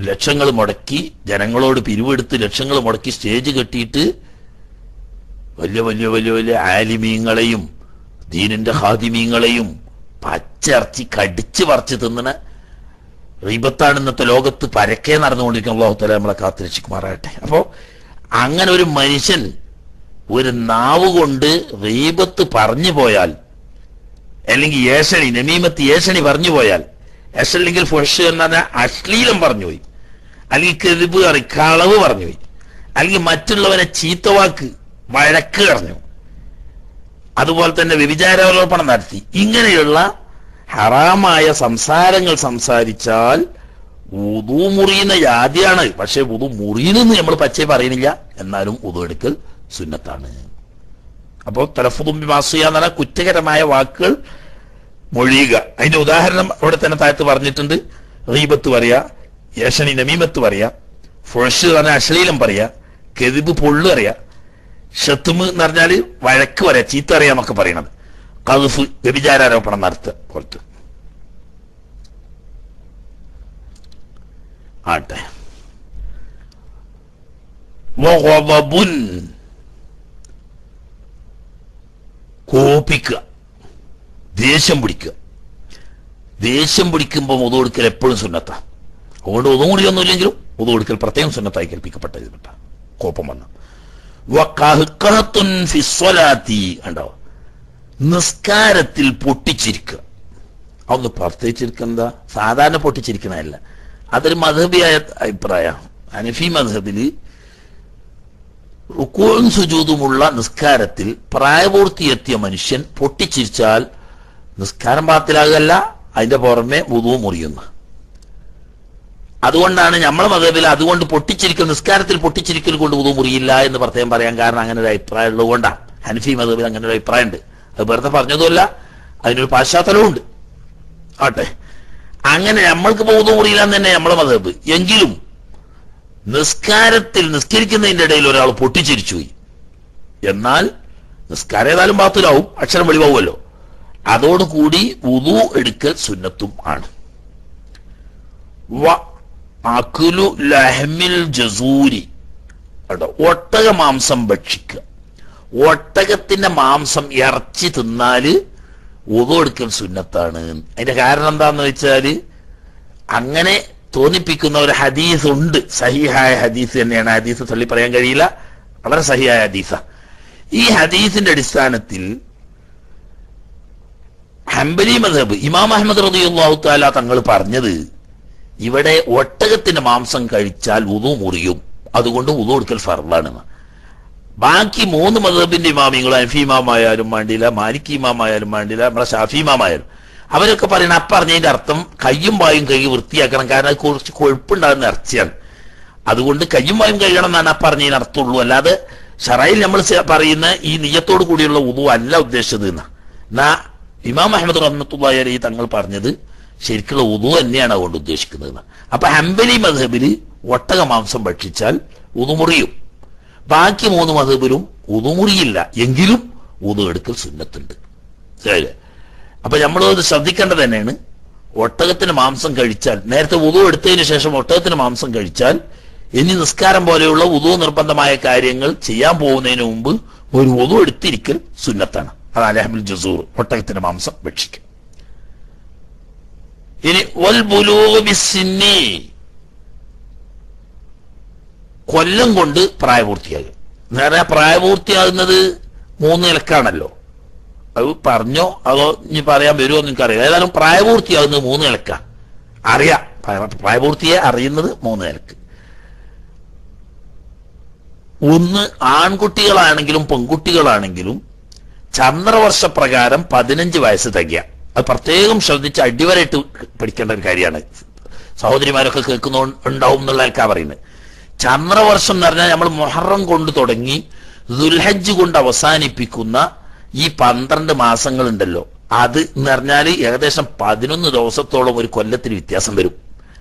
ലക്ഷങ്ങൾ മുടക്കി ജനങ്ങളോട് പിരിവെടുത്ത് ലക്ഷങ്ങൾ മുടക്കി സ്റ്റേജ് കെട്ടിയിട്ട് വലിയ വലിയ വലിയ വലിയ ആലിമീങ്ങളെയും ദീനിന്റെ ഹാദിമീങ്ങളെയും പച്ചർച്ചി കടിച്ചു പറിച്ച് തിന്നണ റീബത്താണ് ഇന്നത്തെ ലോകത്ത് പരക്കെ നടന്നുകൊണ്ടിരിക്കുന്ന അള്ളാഹു തല നമ്മളെ കാത്തിരക്ഷിക്കുമാറാകട്ടെ. അപ്പോ അങ്ങനെ ഒരു മനുഷ്യൻ ഒരു നാവ് കൊണ്ട് റീബത്ത് പറഞ്ഞു പോയാൽ അല്ലെങ്കിൽ ഏഷണി നമീമത്ത് ഏഷണി പറഞ്ഞു പോയാൽ ഏഷണി അല്ലെങ്കിൽ ഫുഷ് എന്ന് പറഞ്ഞാൽ അശ്ലീലം പറഞ്ഞുപോയി അല്ലെങ്കിൽ കെതിപ്പ് കറി കളവ് പറഞ്ഞുപോയി അല്ലെങ്കിൽ മറ്റുള്ളവരെ ചീത്തവാക്ക് വഴക്ക് പറഞ്ഞു. അതുപോലെ തന്നെ വ്യഭിചാരോപണം നടത്തി. ഇങ്ങനെയുള്ള ഹറാമായ സംസാരങ്ങൾ സംസാരിച്ചാൽ ഉതു മുറിയുന്ന ജാതിയാണ്. പക്ഷെ ഉതു മുറിയുന്നെന്ന് നമ്മൾ പച്ചേ പറയുന്നില്ല. എന്നാലും ഉതു എടുക്കൽ സുന്നത്താണ്. അപ്പോൾ തലഫുതുമ്പി മാസുക എന്ന് പറഞ്ഞാൽ കുറ്റകരമായ വാക്കുകൾ മൊഴിയുക. അതിന്റെ ഉദാഹരണം അവിടെ തന്നെ താഴത്ത് പറഞ്ഞിട്ടുണ്ട്. റീബത്ത് പറയാ യേശനി നമീമത്ത് പറയാ ഫുഷ് പറഞ്ഞ അശ്ലീലം പറയാ കെതിബ് പൊള്ളു അറിയാ ഷത്തുമ് എന്ന് പറഞ്ഞാൽ വഴക്ക് വരെ ചീത്ത അറിയാന്നൊക്കെ പറയണത്. കതുഫ് വ്യഭിചാരോപണം നടത്തുക പുറത്ത്. ആട്ടെ. കോപിക്കുക ദേഷ്യം പിടിക്കുക. ദേഷ്യം പിടിക്കുമ്പോൾ ഉതു കൊടുക്കൽ എപ്പോഴും സുന്നത്ത. അതുകൊണ്ട് ഉതു കൂടിയൊന്നുമില്ലെങ്കിലും ഉതു കൊടുക്കൽ പ്രത്യേകം സുന്നത്തായി കൽപ്പിക്കപ്പെട്ട കോപം വന്നു. കണ്ടോ? നിസ്കാരത്തിൽ പൊട്ടിച്ചിരിക്കുക. അതൊന്ന് പ്രത്യേകിച്ചിരിക്കുന്ന സാധാരണ പൊട്ടിച്ചിരിക്കണല്ല അതൊരു മധബിയായ അഭിപ്രായമാണ് അനഫി മധബിൽ റുക്കോയും സുജൂതുമുള്ള നിസ്കാരത്തിൽ പ്രായപൂർത്തിയെത്തിയ മനുഷ്യൻ പൊട്ടിച്ചിരിച്ചാൽ നിസ്കാരം പാത്തിലാകല്ല അതിന്റെ പുറമെ മുതുവും മുറിയുന്നു. അതുകൊണ്ടാണ് നമ്മളെ മതത്തിൽ അതുകൊണ്ട് പൊട്ടിച്ചിരിക്കൽ നിസ്കാരത്തിൽ പൊട്ടിച്ചിരിക്കൽ കൊണ്ട് ഉതു മുറിയില്ല എന്ന് പ്രത്യേകം പറയാൻ കാരണം അങ്ങനെ ഒരു അഭിപ്രായം ഉള്ളതുകൊണ്ടാണ്. ഹനഫി മതത്തിൽ അങ്ങനെ ഒരു അഭിപ്രായം ഉണ്ട് അത് വെറുതെ പറഞ്ഞതുമല്ല അതിനൊരു പാശ്ചാത്തലവും ഉണ്ട് ആട്ടെ. അങ്ങനെ നമ്മൾക്ക് പോകുന്ന മുറിയില്ല എന്ന് തന്നെ നമ്മളെ മതബ്. എങ്കിലും നിസ്കാരത്തിൽ നിസ്കരിക്കുന്നതിന്റെ ഇടയിൽ ഒരാൾ പൊട്ടിച്ചിരിച്ചു പോയി. എന്നാൽ നിസ്കാരം ഏതായാലും ബാത്തിലാവും അക്ഷരം വെളിവാകുമല്ലോ അതോടുകൂടി ഉതു എടുക്കൽ സുന്നത്തും ആണ്. വ ലഹ്മിൽ ജസൂരി. ഒട്ടക മാംസം ഭക്ഷിക്കുക. ഒട്ടകത്തിന്റെ മാംസം ഇറച്ചി തിന്നാൽ ഉതു എടുക്കൽ സുന്നത്താണ്. അതിന്റെ കാരണം എന്താന്ന് വെച്ചാൽ അങ്ങനെ തോന്നിപ്പിക്കുന്ന ഒരു ഹദീസ് ഉണ്ട്. സഹിഹായ ഹദീസ് തന്നെയാണ്. ഹദീസ് തള്ളി പറയാൻ കഴിയില്ല. വളരെ സഹിയായ ഹദീസ. ഈ ഹദീസിന്റെ അടിസ്ഥാനത്തിൽ ഹംബലി മദബ് ഇമാം അഹമ്മദ് തആല തങ്ങൾ പറഞ്ഞത് ഇവിടെ ഒട്ടകത്തിന്റെ മാംസം കഴിച്ചാൽ ഉതു മുറിയും. അതുകൊണ്ട് ഉതു എടുക്കൽ ഫർലാണെന്ന് ബാക്കി മൂന്ന് മതത്തിന്റെ ഇമാമിങ്ങൾ അൻഫി ഇമാമായാലും വേണ്ടില്ല മാലിക് ഇമാമായാലും വേണ്ടില്ല നമ്മളെ ഷാഫി ഇമാമായാലും. അവരൊക്കെ പറയണ അപ്പറഞ്ഞതിന്റെ അർത്ഥം കയ്യും വായും കഴുകി വൃത്തിയാക്കണം. കാരണം അത് കുറച്ച് കൊഴുപ്പുണ്ടാകുന്ന ഇറച്ചിയാണ്. അതുകൊണ്ട് കയ്യും വായും കഴുകണം എന്നാണ് ആ അർത്ഥമുള്ളൂ. അല്ലാതെ ഷറയിൽ നമ്മൾ പറയുന്ന ഈ നിയത്തോട് കൂടിയുള്ള ഉതു അല്ല ഉദ്ദേശിച്ചത് എന്നാ ഇമാം അഹമ്മദ് റഹ്മത്തുള്ളാഹി അലൈഹി തങ്ങൾ പറഞ്ഞത് ശരിക്കുള്ള ഉതു തന്നെയാണ് അതുകൊണ്ട് ഉദ്ദേശിക്കുന്നത്. അപ്പൊ ഹംബലി മധബിൽ ഒട്ടക മാംസം ഭക്ഷിച്ചാൽ ഉതുമുറിയും ബാക്കി മൂന്ന് മധബിലും ഉതുമുറിയില്ല എങ്കിലും ഉതു എടുക്കൽ സുന്നത്തുണ്ട്. അപ്പൊ അപ്പൊ നമ്മളത് ശ്രദ്ധിക്കേണ്ടത് തന്നെയാണ് ഒട്ടകത്തിന് മാംസം കഴിച്ചാൽ നേരത്തെ ഉതു എടുത്തതിന് ശേഷം ഒട്ടകത്തിന് മാംസം കഴിച്ചാൽ ഇനി നിസ്കാരം പോലെയുള്ള ഉതു നിർബന്ധമായ കാര്യങ്ങൾ ചെയ്യാൻ പോകുന്നതിന് മുമ്പ് ഒരു ഉതു എടുത്തിരിക്കൽ സുന്നത്താണ്. അത് അലഹമിൽ ജസൂർ ഒട്ടകത്തിന്റെ മാംസം ഭക്ഷിക്കും ഇനി ബുലൂഗ് കൊല്ലം കൊണ്ട് പ്രായപൂർത്തിയാകും. നേരെ പ്രായപൂർത്തിയാകുന്നത് മൂന്ന് നിലക്കാണല്ലോ അത് പറഞ്ഞോ? അതോ ഇനി പറയാൻ വരുമോ എന്ന് എനിക്കറിയാം ഏതായാലും പ്രായപൂർത്തിയാകുന്നത് മൂന്ന് നിലക്ക അറിയാം. പ്രായ- പ്രായപൂർത്തിയെ അറിയുന്നത് മൂന്ന് നിലയ്ക്ക് ഒന്ന് ആൺകുട്ടികളാണെങ്കിലും പെൺകുട്ടികളാണെങ്കിലും ചന്ദ്രവർഷ പ്രകാരം പതിനഞ്ച് വയസ്സ് തികയാം. അത് പ്രത്യേകം ശ്രദ്ധിച്ച് അടിവരായിട്ട് പഠിക്കേണ്ട ഒരു കാര്യമാണ്. സഹോദരിമാരൊക്കെ കേൾക്കുന്ന ഉണ്ടാവും എന്നുള്ള ആൾക്കാ പറയുന്നത്. ചന്ദ്രവർഷം എന്ന് പറഞ്ഞാൽ നമ്മൾ മൊഹറം കൊണ്ട് തുടങ്ങി ദുൽഹജ്ജ് കൊണ്ട് അവസാനിപ്പിക്കുന്ന ഈ പന്ത്രണ്ട് മാസങ്ങളുണ്ടല്ലോ. അത് എന്ന് പറഞ്ഞാൽ ഏകദേശം പതിനൊന്ന് ദിവസത്തോളം ഒരു കൊല്ലത്തിന് വ്യത്യാസം വരും.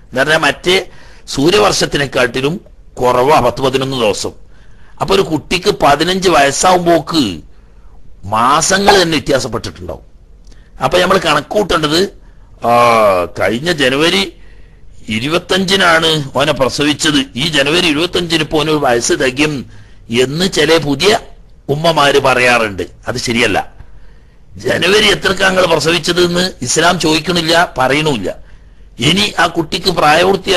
എന്ന് പറഞ്ഞാൽ മറ്റേ സൂര്യവർഷത്തിനെക്കാട്ടിലും കുറവാ പത്ത് പതിനൊന്ന് ദിവസം. അപ്പൊ ഒരു കുട്ടിക്ക് പതിനഞ്ച് വയസ്സാവുമ്പോക്ക് മാസങ്ങൾ തന്നെ വ്യത്യാസപ്പെട്ടിട്ടുണ്ടാവും. അപ്പൊ നമ്മൾ കണക്കൂട്ടേണ്ടത് ആ കഴിഞ്ഞ ജനുവരി ഇരുപത്തഞ്ചിനാണ് ഓനെ പ്രസവിച്ചത്. ഈ ജനുവരി ഇരുപത്തഞ്ചിന് ഇപ്പൊ ഓനൊരു വയസ്സ് തികയും എന്ന് ചില പുതിയ ഉമ്മമാര് പറയാറുണ്ട്. അത് ശരിയല്ല. ജനുവരി എത്രക്കാങ്ങൾ പ്രസവിച്ചത് എന്ന് ഇസ്ലാം ചോദിക്കണില്ല പറയണമില്ല. ഇനി ആ കുട്ടിക്ക് പ്രായപൂർത്തി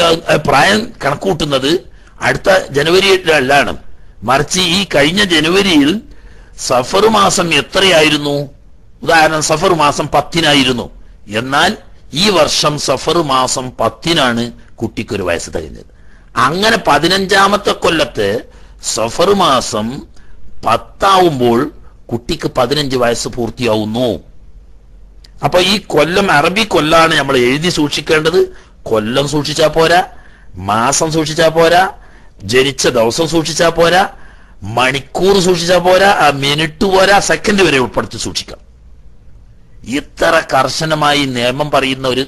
പ്രായം കണക്കൂട്ടുന്നത് അടുത്ത ജനുവരി ജനുവരിയിലാണ് മറിച്ച് ഈ കഴിഞ്ഞ ജനുവരിയിൽ സഫർ മാസം എത്രയായിരുന്നു? ഉദാഹരണം സഫർ മാസം പത്തിനായിരുന്നു. എന്നാൽ ഈ വർഷം സഫർ മാസം പത്തിനാണ് കുട്ടിക്കൊരു വയസ്സ് തികഞ്ഞത്. അങ്ങനെ പതിനഞ്ചാമത്തെ കൊല്ലത്ത് സഫർ മാസം പത്താവുമ്പോൾ കുട്ടിക്ക് പതിനഞ്ച് വയസ്സ് പൂർത്തിയാവുന്നു. അപ്പൊ ഈ കൊല്ലം അറബി കൊല്ലാണ് നമ്മൾ എഴുതി സൂക്ഷിക്കേണ്ടത്. കൊല്ലം സൂക്ഷിച്ചാ പോരാ മാസം സൂക്ഷിച്ചാ പോരാ ജനിച്ച ദിവസം സൂക്ഷിച്ചാ പോരാ മണിക്കൂർ സൂക്ഷിച്ചാ പോരാ മിനിറ്റ് പോരാ സെക്കൻഡ് വരെ ഉൾപ്പെടുത്തി സൂക്ഷിക്കാം. ഇത്ര കർശനമായി നിയമം പറയുന്ന ഒരു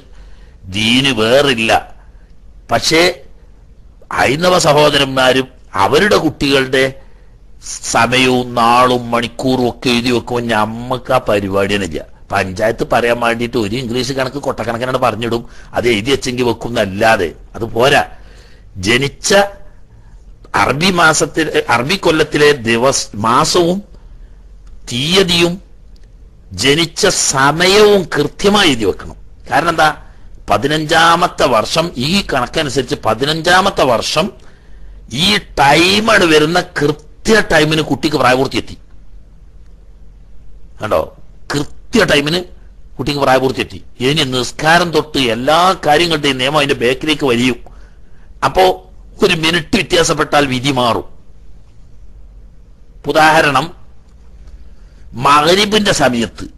ദീന് വേറില്ല. പക്ഷേ ഹൈന്ദവ സഹോദരന്മാരും അവരുടെ കുട്ടികളുടെ സമയവും നാളും മണിക്കൂറും ഒക്കെ എഴുതി വെക്കുമ്പോൾ ഞമ്മക്ക് ആ പരിപാടിയാണില്ല പഞ്ചായത്ത് പറയാൻ വേണ്ടിയിട്ട് ഒരു ഇംഗ്ലീഷ് കണക്ക് കൊട്ടക്കണക്കിനാണ് പറഞ്ഞിടും. അത് എഴുതി വെച്ചെങ്കിൽ വെക്കും എന്നല്ലാതെ. അത് പോരാ. ജനിച്ച അറബി മാസത്തിൽ അറബി കൊല്ലത്തിലെ ദിവസ മാസവും തീയതിയും ജനിച്ച സമയവും കൃത്യമായി എഴുതി വെക്കണം. കാരണം എന്താ? പതിനഞ്ചാമത്തെ വർഷം ഈ കണക്കനുസരിച്ച് പതിനഞ്ചാമത്തെ വർഷം ഈ ടൈമാണ് വരുന്ന കൃത്യ ടൈമിന് കുട്ടിക്ക് പ്രായപൂർത്തി എത്തി കണ്ടോ? കൃത്യ ടൈമിന് കുട്ടിക്ക് പ്രായപൂർത്തി എത്തി ഇനി നിസ്കാരം തൊട്ട് എല്ലാ കാര്യങ്ങളുടെയും നിയമം അതിന്റെ ബാക്കിലേക്ക് വലിയും അപ്പോ ഒരു മിനിറ്റ് വ്യത്യാസപ്പെട്ടാൽ വിധി മാറും. ഉദാഹരണം മകരിബിന്റെ സമയത്ത്.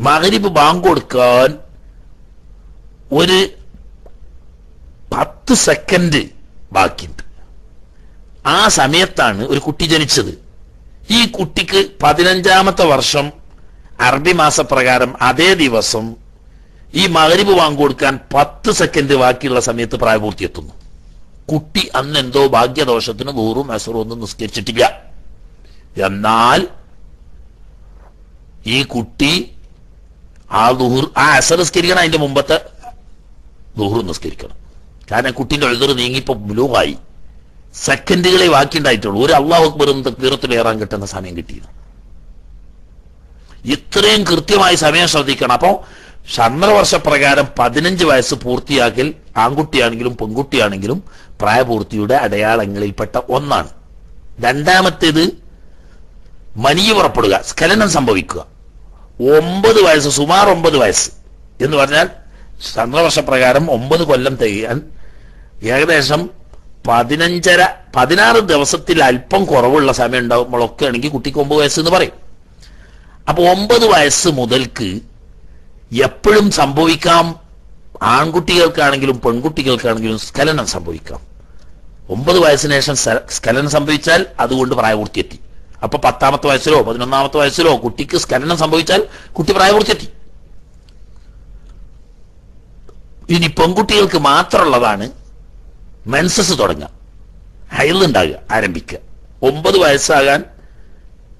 മകരിബ് ബാങ്ക് കൊടുക്കാൻ ഒരു പത്ത് സെക്കൻഡ് ബാക്കിയുണ്ട്. ആ സമയത്താണ് ഒരു കുട്ടി ജനിച്ചത്. ഈ കുട്ടിക്ക് പതിനഞ്ചാമത്തെ വർഷം അറബി മാസപ്രകാരം അതേ ദിവസം ഈ മകരിബ് വാങ്ങി കൊടുക്കാൻ പത്ത് സെക്കൻഡ് ബാക്കിയുള്ള സമയത്ത് പ്രായപൂർത്തി എത്തുന്നു കുട്ടി അന്ന് എന്തോ ഭാഗ്യദോഷത്തിന് നൂറും അസുറും ഒന്നും നിസ്കരിച്ചിട്ടില്ല. എന്നാൽ ഈ കുട്ടി ആ ദുഹുർ ആ അസർ നിസ്കരിക്കണം അതിന്റെ മുമ്പത്തെ ദുഹുർ നിസ്കരിക്കണം. കാരണം കുട്ടിന്റെ എഴുതർ നീങ്ങിപ്പോ ബ്ലൂവായി സെക്കൻഡുകളെ ബാക്കിയുണ്ടായിട്ടുള്ളൂ. ഒരു അള്ളാഹു അക്ബറും ഏറാൻ കിട്ടുന്ന സമയം കിട്ടിയത് ഇത്രയും കൃത്യമായി സമയം ശ്രദ്ധിക്കണം. അപ്പോ ചന്ദ്രവർഷപ്രകാരം പതിനഞ്ച് വയസ്സ് പൂർത്തിയാക്കൽ ആൺകുട്ടിയാണെങ്കിലും പെൺകുട്ടിയാണെങ്കിലും പ്രായപൂർത്തിയുടെ അടയാളങ്ങളിൽപ്പെട്ട ഒന്നാണ്. രണ്ടാമത്തേത് മനിയ പുറപ്പെടുക സ്ഖലനം സംഭവിക്കുക. ഒമ്പത് വയസ്സ് സുമാർ ഒമ്പത് വയസ്സ്. എന്ന് പറഞ്ഞാൽ ചന്ദ്രവർഷപ്രകാരം ഒമ്പത് കൊല്ലം തികയാൻ ഏകദേശം പതിനഞ്ചര പതിനാറ് ദിവസത്തിൽ അല്പം കുറവുള്ള സമയം ഉണ്ടാകുമ്പോഴൊക്കെ ആണെങ്കിൽ കുട്ടിക്ക് ഒമ്പത് വയസ്സ് എന്ന് പറയും. അപ്പൊ ഒമ്പത് വയസ്സ് മുതൽക്ക് എപ്പോഴും സംഭവിക്കാം. ആൺകുട്ടികൾക്കാണെങ്കിലും പെൺകുട്ടികൾക്കാണെങ്കിലും സ്കലനം സംഭവിക്കാം. ഒമ്പത് വയസ്സിന് ശേഷം സ്കലനം സംഭവിച്ചാൽ അതുകൊണ്ട് പ്രായപൂർത്തിയെത്തി. അപ്പൊ പത്താമത്തെ വയസ്സിലോ പതിനൊന്നാമത്തെ വയസ്സിലോ കുട്ടിക്ക് സ്ഖലനം സംഭവിച്ചാൽ കുട്ടി പ്രായപൂർത്തിയെത്തി ഇനി പെൺകുട്ടികൾക്ക് മാത്രമുള്ളതാണ് മെൻസസ് തുടങ്ങുക. ഹൈലുണ്ടാകുക ആരംഭിക്കുക. ഒമ്പത് വയസ്സാകാൻ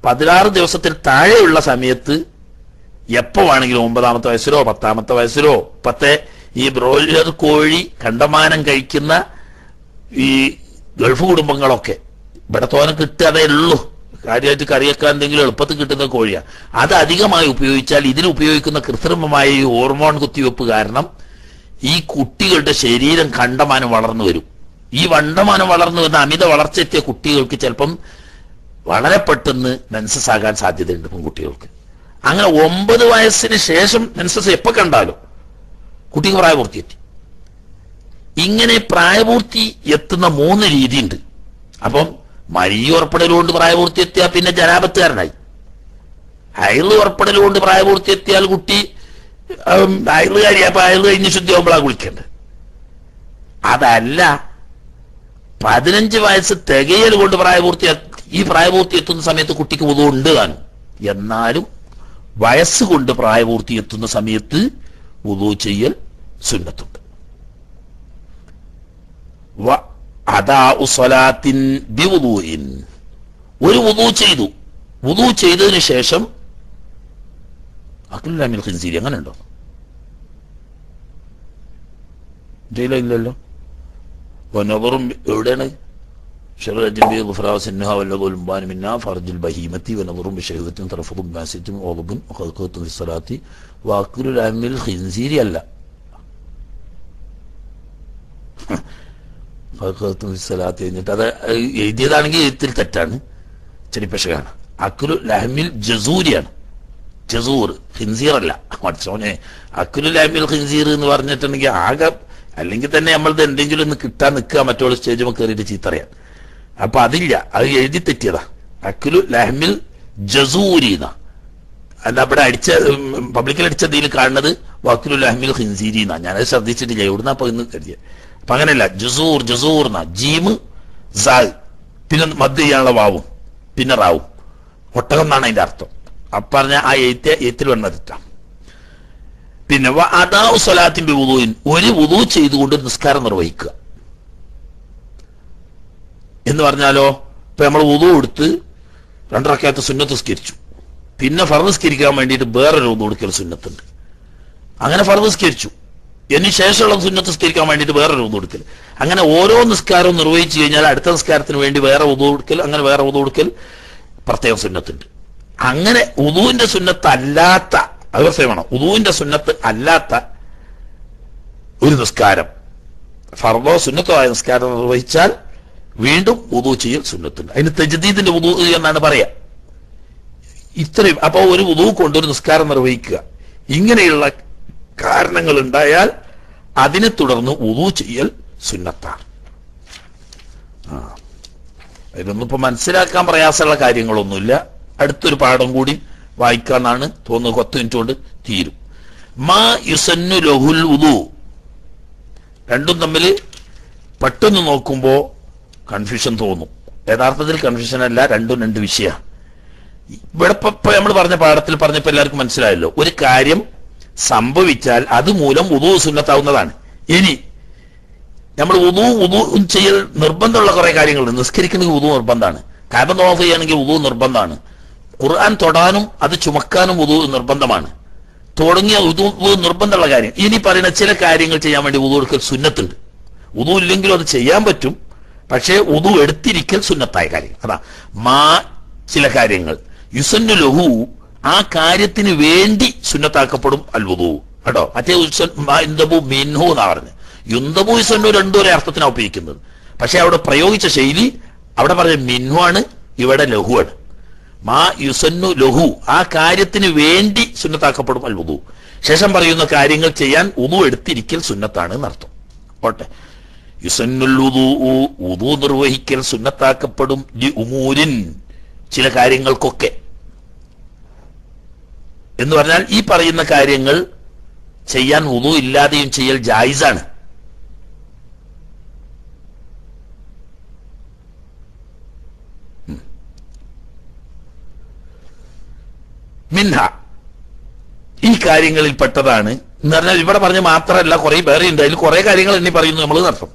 പതിനാറ് ദിവസത്തിന് താഴെയുള്ള സമയത്ത് എപ്പോ വേണമെങ്കിലും ഒമ്പതാമത്തെ വയസ്സിലോ പത്താമത്തെ വയസ്സിലോ ഇപ്പത്തെ ഈ ബ്രോയിലർ കോഴി കണ്ടമാനം കഴിക്കുന്ന ഈ ഗൾഫ് കുടുംബങ്ങളൊക്കെ ഇവിടെ തോനെ അതേ ഉള്ളൂ. കാര്യമായിട്ട് കറിയൊക്കെ എന്തെങ്കിലും എളുപ്പത്തിൽ കിട്ടുന്ന കോഴിയാണ് അത് അധികമായി ഉപയോഗിച്ചാൽ ഇതിന് ഉപയോഗിക്കുന്ന കൃത്രിമമായ ഈ ഹോർമോൺ കുത്തിവെപ്പ് കാരണം ഈ കുട്ടികളുടെ ശരീരം കണ്ടമാനം വളർന്നു വരും. ഈ വണ്ടമാനം വളർന്നു വന്ന അമിത വളർച്ച എത്തിയ കുട്ടികൾക്ക് ചിലപ്പം വളരെ പെട്ടെന്ന് മെൻസസ് ആകാൻ സാധ്യതയുണ്ട് പെൺകുട്ടികൾക്ക്. അങ്ങനെ ഒമ്പത് വയസ്സിന് ശേഷം മെൻസസ് എപ്പോൾ കണ്ടാലും കുട്ടിക്ക് പ്രായപൂർത്തി എത്തി ഇങ്ങനെ പ്രായപൂർത്തി എത്തുന്ന മൂന്ന് രീതിയുണ്ട്. അപ്പം കൊണ്ട് പ്രായപൂർത്തി എത്തിയാൽ പിന്നെ ജനാപത്തുകാരനായി. അയൾ ഉറപ്പെടലുകൊണ്ട് പ്രായപൂർത്തിയെത്തിയാൽ കുട്ടി അയൽ അപ്പൊ അയൾ കഴിഞ്ഞ് ശുദ്ധിയാകുമ്പോഴാ കുളിക്കേണ്ടത്. അതല്ല പതിനഞ്ച് വയസ്സ് തികയൽ കൊണ്ട് പ്രായപൂർത്തി ഈ പ്രായപൂർത്തി എത്തുന്ന സമയത്ത് കുട്ടിക്ക് ഉണ്ട് താനും എന്നാലും വയസ്സ് കൊണ്ട് പ്രായപൂർത്തി എത്തുന്ന സമയത്ത് ഉതു ചെയ്യൽ സുന്നത്തുണ്ട്. അതാ ഉസലാത്തിൻ ബിവുദൂയിൻ ഒരു വുദൂ ചെയ്തു വുദൂ ചെയ്തതിന് ശേഷം അഖിലുല്ലാമിൽ ഖിൻസീരി അങ്ങനെ ഉണ്ടോ ജയിലോ ഇല്ലല്ലോ വനബറും എവിടെയാണ് ഷെറജിൽ ബി ഗുഫ്രാസിന്നഹ വല്ലതുലും ബാനുമിന്ന ഫർജുൽ ബഹീമത്തി വനബറും ഷെഹുവത്തും തറഫും മാസിറ്റും ഓലബും ഖൽഖത്തും ഫിസ്സലാത്തി വാക്കുലുല്ലാമിൽ ഖിൻസീരി അല്ല സലാത്ത് കഴിഞ്ഞിട്ട് അത് എഴുതിയതാണെങ്കിൽ എഴുത്തിൽ തെറ്റാണ്. ചെടിപ്പശകാണ് അക്കുലു ലഹമിൽ ജസൂരിയാണ്. ജസൂർ ഹിൻസീർ അല്ല മച്ചോനെ അക്കുലു ലഹമിൽ ഹിൻസീർ എന്ന് പറഞ്ഞിട്ടുണ്ടെങ്കിൽ ആകെ അല്ലെങ്കിൽ തന്നെ നമ്മളത് എന്തെങ്കിലും ഒന്ന് കിട്ടാൻ നിൽക്കുക മറ്റുള്ള സ്റ്റേജുമ്പോൾ കയറിയിട്ട് ചീത്തറിയാൻ അപ്പൊ അതില്ല. അത് എഴുതി തെറ്റിയതാ. അക്കുലു ലഹമിൽ ജസൂരിന്നാ അല്ല അവിടെ അടിച്ച പബ്ലിക്കിൽ അടിച്ച ഇതിൽ കാണുന്നത് വക്കുലു ലഹമിൽ ഹിൻസീരി എന്നാ. ഞാനത് ശ്രദ്ധിച്ചിട്ടില്ല. എവിടുന്നാ ഇന്ന് കരുതിയത് അങ്ങനെയല്ല ജസൂർ ജസൂർ എന്നാ ജീമ് സാൽ. പിന്നെ മദ് ചെയ്യാനുള്ള വാവും പിന്നെ റാവും. ഒട്ടകം എന്നാണ് അതിന്റെ അർത്ഥം. അപ്പറഞ്ഞ ആ എഴുത്തിൽ വന്ന തെറ്റാ. പിന്നെ വ അദാഉ സ്വലാത്തിന്റെ വുദൂയിൻ ഒരു വുദൂ ചെയ്തുകൊണ്ട് നിസ്കാരം നിർവഹിക്കുക. എന്ന് പറഞ്ഞാലോ ഇപ്പൊ നമ്മൾ ഉദൂ എടുത്ത് രണ്ടറക്കാത്ത സുന്നത്ത് സ്കരിച്ചു പിന്നെ ഫർദ് സ്കരിക്കാൻ വേണ്ടിയിട്ട് വേറൊരു ഉദൂ എടുക്കൽ സുന്നത്തുണ്ട്. അങ്ങനെ ഫർദ് സ്കരിച്ചു ഇനി ശേഷമുള്ള സുന്നത്ത് സ്ഥിരിക്കാൻ വേണ്ടിയിട്ട് വേറൊരു ഉതു കൊടുക്കൽ അങ്ങനെ ഓരോ നിസ്കാരവും നിർവഹിച്ചു കഴിഞ്ഞാൽ അടുത്ത നിസ്കാരത്തിന് വേണ്ടി വേറെ ഉതു കൊടുക്കൽ അങ്ങനെ വേറെ ഉതു കൊടുക്കൽ പ്രത്യേകം സുന്നത്തുണ്ട്. അങ്ങനെ ഉദുവിന്റെ സുന്നത്ത് അല്ലാത്ത അത് പ്രത്യേകമാണ് ഉദുവിന്റെ സുന്നത്ത് അല്ലാത്ത ഒരു നിസ്കാരം ഫർദോ സുന്നത്തോ ആയ നിസ്കാരം നിർവഹിച്ചാൽ വീണ്ടും ഉദു ചെയ്യൽ സുന്നത്തുണ്ട്. അതിന് തജ്ദീദിന്റെ ഉദു എന്നാണ് പറയാ. ഇത്രയും അപ്പോൾ ഒരു ഉദു കൊണ്ട് ഒരു നിസ്കാരം നിർവഹിക്കുക. ഇങ്ങനെയുള്ള കാരണങ്ങൾ ഉണ്ടായാൽ അതിനെ തുടർന്ന് ഉറു ചെയ്യൽ സുന്നത്താണ്. ഇതൊന്നും ഇപ്പൊ മനസ്സിലാക്കാൻ പ്രയാസമുള്ള കാര്യങ്ങളൊന്നുമില്ല. അടുത്തൊരു പാഠം കൂടി വായിക്കാന്നാണ് തോന്നുന്നത്. പത്ത് മിനിറ്റ് കൊണ്ട് തീരും. മാ യുസന്നു ലഹുൽ ഉദു രണ്ടും തമ്മിൽ പെട്ടെന്ന് നോക്കുമ്പോ കൺഫ്യൂഷൻ തോന്നും. യഥാർത്ഥത്തിൽ കൺഫ്യൂഷൻ അല്ല രണ്ടും രണ്ട് വിഷയ ഇവിടെ നമ്മൾ പറഞ്ഞ പാഠത്തിൽ പറഞ്ഞപ്പോ എല്ലാവർക്കും മനസ്സിലായല്ലോ. ഒരു കാര്യം സംഭവിച്ചാൽ അതുമൂലം ഉദു സുന്നത്താവുന്നതാണ്. ഇനി നമ്മൾ ഉദു ഉദു ചെയ്യൽ നിർബന്ധമുള്ള കുറെ കാര്യങ്ങളുണ്ട്. നിസ്കരിക്കണമെങ്കിൽ ഉദു നിർബന്ധമാണ്. കാബ തോഫ് ചെയ്യണമെങ്കിൽ ഉദു നിർബന്ധമാണ്. ഖുർആൻ തൊടാനും അത് ചുമക്കാനും ഉദു നിർബന്ധമാണ്. തുടങ്ങിയ ഉദു നിർബന്ധമുള്ള കാര്യം. ഇനി പറയുന്ന ചില കാര്യങ്ങൾ ചെയ്യാൻ വേണ്ടി ഉദു എടുക്കൽ സുന്നത്തുണ്ട്. ഉദു ഇല്ലെങ്കിലും അത് ചെയ്യാൻ പറ്റും. പക്ഷേ ഉദു എടുത്തിരിക്കൽ സുന്നത്തായ കാര്യം. അതാ മാ ചില കാര്യങ്ങൾ. യുസന്നു ലഹു ആ കാര്യത്തിന് വേണ്ടി സുന്നത്താക്കപ്പെടും ഉദു കേട്ടോ? മറ്റേ ഇന്ദബു മിൻഹു എന്നാ പറഞ്ഞു. യുന്തബു ഇസന്നു രണ്ടും ഒരേ അർത്ഥത്തിനാണ് ഉപയോഗിക്കുന്നത്. പക്ഷെ അവിടെ പ്രയോഗിച്ച ശൈലി അവിടെ പറഞ്ഞ മിൻഹു ആണ് ഇവിടെ ലഹു ആണ്. മാ യുസന്നു ലഹു ആ കാര്യത്തിന് വേണ്ടി സുന്നത്താക്കപ്പെടും ഉദു ശേഷം പറയുന്ന കാര്യങ്ങൾ ചെയ്യാൻ ഉദു എടുത്തിരിക്കൽ സുന്നത്താണ് എന്നർത്ഥം. ഓട്ടെ യുസന്നുൽ ഉദു നിർവഹിക്കൽ സുന്നത്താക്കപ്പെടും ഉമൂരിൻ ചില കാര്യങ്ങൾക്കൊക്കെ. എന്ന് പറഞ്ഞാൽ ഈ പറയുന്ന കാര്യങ്ങൾ ചെയ്യാൻ ഉദു ഇല്ലാതെയും ചെയ്യൽ ജായിസാണ്. മിൻഹ. ഈ കാര്യങ്ങളിൽ പെട്ടതാണ്. എന്ന് പറഞ്ഞാൽ ഇവിടെ പറഞ്ഞ മാത്രമല്ല കുറെ വേറെ ഉണ്ട്. അതിൽ കുറെ കാര്യങ്ങൾ എന്നെ പറയുന്നു നമ്മൾ നടത്തും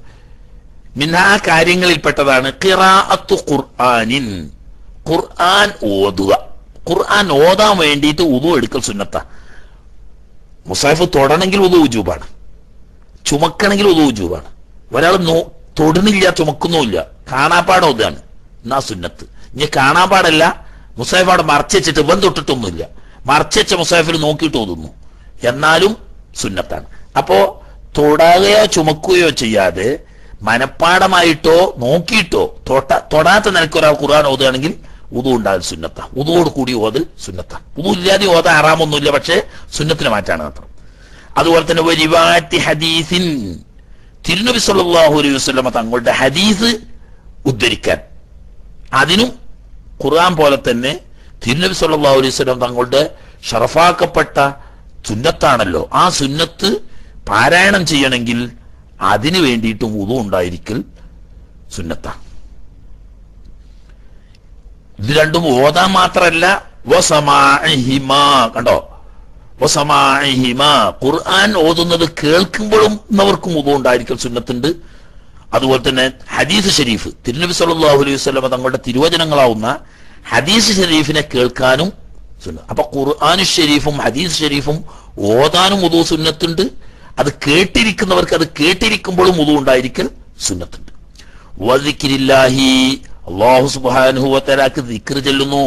മിൻഹ കാര്യങ്ങളിൽ പെട്ടതാണ്. ഖിറാഅത്തു ഖുർആനിൻ. ഖുർആൻ ഓതുക. ഖുർആൻ ഓതാൻ വേണ്ടിയിട്ട് ഉദു എടുക്കൽ സുന്നത്ത. മുസാഫ് തൊടണമെങ്കിൽ ഉദു ഉജൂബാണ് ചുമക്കണമെങ്കിൽ ഉദു ഉജൂബാണ് ഒരാൾ തൊടുന്നില്ല ചുമക്കുന്നുമില്ല. കാണാപ്പാടം ഉദാണ് എന്നാ സുന്നത്ത്. ഇനി കാണാപ്പാടല്ല മുസാഫ് അവിടെ മറച്ചിട്ട് ഇവൻ തൊട്ടിട്ടൊന്നുമില്ല. മറച്ചുവെച്ച മുസാഫിൽ നോക്കിയിട്ട് ഓതുന്നു. എന്നാലും സുന്നത്താണ്. അപ്പോ തൊടാകയോ ചുമക്കുകയോ ചെയ്യാതെ മനപ്പാടമായിട്ടോ നോക്കിയിട്ടോ തൊട്ട തൊടാത്ത നിലയ്ക്ക് ഒരാൾ ഖുർആൻ ഓതുകയാണെങ്കിൽ ഉതു ഉണ്ടാകൽ സുന്നത്ത. ഉതുവോട് കൂടി ഓതൽ സുന്നത്ത. ഉദു ഇല്ലാതെ ഓത ആറാമൊന്നുമില്ല പക്ഷേ സുന്നത്തിന് മാറ്റാണ് മാത്രം അതുപോലെ തന്നെ വരിവാറ്റി ഹദീസിൻ. തിരുനബി സല്ലല്ലാഹു അലൈഹി വസല്ലമ തങ്ങളുടെ ഹദീസ് ഉദ്ധരിക്കാൻ. അതിനും ഖുർആൻ പോലെ തന്നെ തിരുനബി സല്ലല്ലാഹു അലൈഹി വസല്ലം തങ്ങളുടെ ഷറഫാക്കപ്പെട്ട സുന്നത്താണല്ലോ. ആ സുന്നത്ത് പാരായണം ചെയ്യണമെങ്കിൽ അതിനു വേണ്ടിയിട്ടും ഉതു ഉണ്ടായിരിക്കൽ സുന്നത്താണ് ഇത് രണ്ടും ഓതാൻ മാത്രല്ല. കണ്ടോ? ഖുർആൻ ഓതുന്നത് കേൾക്കുമ്പോഴും അവർക്കും ഉതു ഉണ്ടായിരിക്കൽ സുന്നത്തുണ്ട്. അതുപോലെ തന്നെ ഹദീസ് ഷെരീഫ് തിരുനബി സല്ലല്ലാഹു അലൈഹി വസല്ലമ തങ്ങളുടെ തിരുവചനങ്ങളാവുന്ന ഹദീസ് ഷെരീഫിനെ കേൾക്കാനും അപ്പൊ ഖുർആാനു ഷെരീഫും ഹദീസ് ഷെരീഫും ഓതാനും ഉദു സുന്നത്തുണ്ട്. അത് കേട്ടിരിക്കുന്നവർക്ക് അത് കേട്ടിരിക്കുമ്പോഴും ഉദു ഉണ്ടായിരിക്കൽ സുന്നത്തുണ്ട്. അള്ളാഹു ദിക്കറ് ദിക്ർ ചെല്ലുന്നു.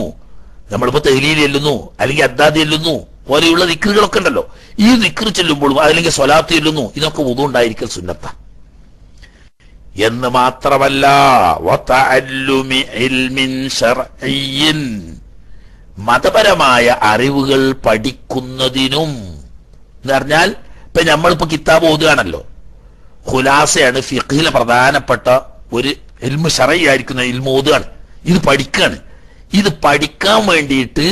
നമ്മളിപ്പോ തെഹ്ലീൽ ചെല്ലുന്നു അല്ലെങ്കിൽ അദ്ദാദി ചെല്ലുന്നു പോലെയുള്ള ദിക്റുകളൊക്കെ ഉണ്ടല്ലോ. ഈ ദിക്ർ ചെല്ലുമ്പോഴും അല്ലെങ്കിൽ സ്വലാത്ത് ചെല്ലുന്നു ഇതൊക്കെ ഉതുണ്ടായിരിക്കൽ സുന്നത്ത. എന്ന് മാത്രമല്ല മതപരമായ അറിവുകൾ പഠിക്കുന്നതിനും എന്ന് പറഞ്ഞാൽ ഇപ്പൊ നമ്മളിപ്പോ കിതാബ് ഓതുകയാണല്ലോ. ഖുലാസയാണ് ഫിഖിലെ പ്രധാനപ്പെട്ട ഒരു ഇൽമു ഷറയായിരിക്കുന്ന ഓതുകയാണ്. ഇത് പഠിക്കാണ്. ഇത് പഠിക്കാൻ വേണ്ടിയിട്ട്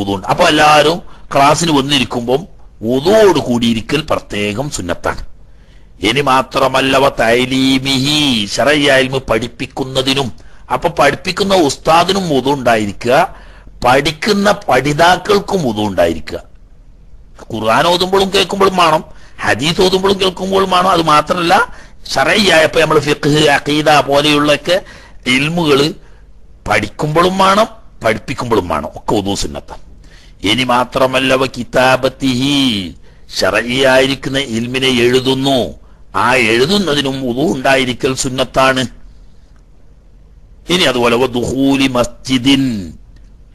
ഉതുണ്ട് അപ്പൊ എല്ലാവരും ക്ലാസ്സിന് വന്നിരിക്കുമ്പം ഉതോട് കൂടിയിരിക്കൽ പ്രത്യേകം സുന്നത്താണ്. ഇനി മാത്രമല്ലവ തൈലീമിഹി ഷറയായ്മ പഠിപ്പിക്കുന്നതിനും അപ്പൊ പഠിപ്പിക്കുന്ന ഉസ്താദിനും ഉണ്ടായിരിക്കുക പഠിക്കുന്ന പഠിതാക്കൾക്കും ഉണ്ടായിരിക്കുക ഖുർആൻ ഓതുമ്പോഴും കേൾക്കുമ്പോഴും വേണം ഹദീസ് ഓതുമ്പോഴും കേൾക്കുമ്പോഴും വേണം. അത് മാത്രമല്ല ഷറയായപ്പോ നമ്മൾ ഫിഖ് അഖീദ പോലെയുള്ളൊക്കെ ഇൽമുകൾ പഠിക്കുമ്പോഴും വേണം പഠിപ്പിക്കുമ്പോഴും വേണം. ഒക്കെ ഉദൂ സുന്നത്ത. ഇനി മാത്രമല്ല കിതാബത്തിഹി ഷറയ്യായിരിക്കുന്ന ഇൽമിനെ എഴുതുന്നു. ആ എഴുതുന്നതിനും ഉദു ഉണ്ടായിരിക്കൽ സുന്നത്താണ്. ഇനി അതുപോലെ ദുഹൂലി മസ്ജിദിൻ.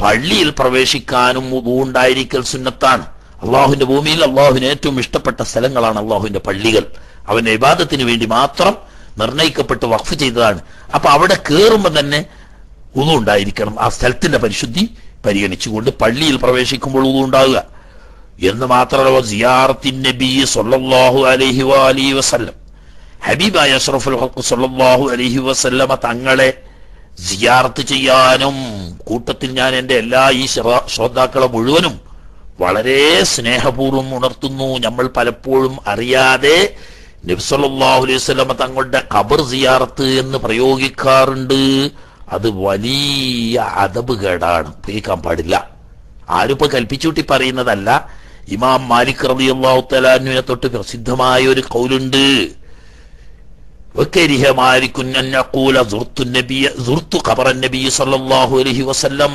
പള്ളിയിൽ പ്രവേശിക്കാനും ഉദു ഉണ്ടായിരിക്കൽ സുന്നത്താണ്. അള്ളാഹുവിന്റെ ഭൂമിയിൽ അള്ളാഹുവിന് ഏറ്റവും ഇഷ്ടപ്പെട്ട സ്ഥലങ്ങളാണ് അള്ളാഹുവിന്റെ പള്ളികൾ. അവന്റെ വിവാദത്തിന് വേണ്ടി മാത്രം നിർണയിക്കപ്പെട്ട് വഖഫ് ചെയ്തതാണ്. അപ്പൊ അവിടെ കയറുമ്പോൾ തന്നെ ഉതു ഉണ്ടായിരിക്കണം. ആ സ്ഥലത്തിന്റെ പരിശുദ്ധി പരിഗണിച്ചുകൊണ്ട് പള്ളിയിൽ പ്രവേശിക്കുമ്പോൾ ഉതു ഉണ്ടാവുക. എന്ന് മാത്രമല്ല വസല്ലം. ഹബീബായ അഷ്റഫുൽ അലൈഹി വസല്ലമ തങ്ങളെ സിയാറത്ത് ചെയ്യാനും കൂട്ടത്തിൽ ഞാൻ എന്റെ എല്ലാ ഈ ശ്ര- ശ്രോതാക്കളെ മുഴുവനും വളരെ സ്നേഹപൂർവ്വം ഉണർത്തുന്നു നമ്മൾ പലപ്പോഴും അറിയാതെ നബ്സല്ലാഹു അലൈഹി സ്വലമ തങ്ങളുടെ ഖബർ സിയാറത്ത് എന്ന് പ്രയോഗിക്കാറുണ്ട് അത് വലിയ അതബ് കേടാണ് ഉപയോഗിക്കാൻ പാടില്ല ആരും ഇപ്പൊ കൽപ്പിച്ചൂട്ടി പറയുന്നതല്ല ഇമാം മാലിക് റളിയല്ലാഹു തലാനുവിനെ തൊട്ട് പ്രസിദ്ധമായ ഒരു കൗലുണ്ട് وكره مالك أن يقول زرت النبي زرت قبر النبي صلى الله عليه وسلم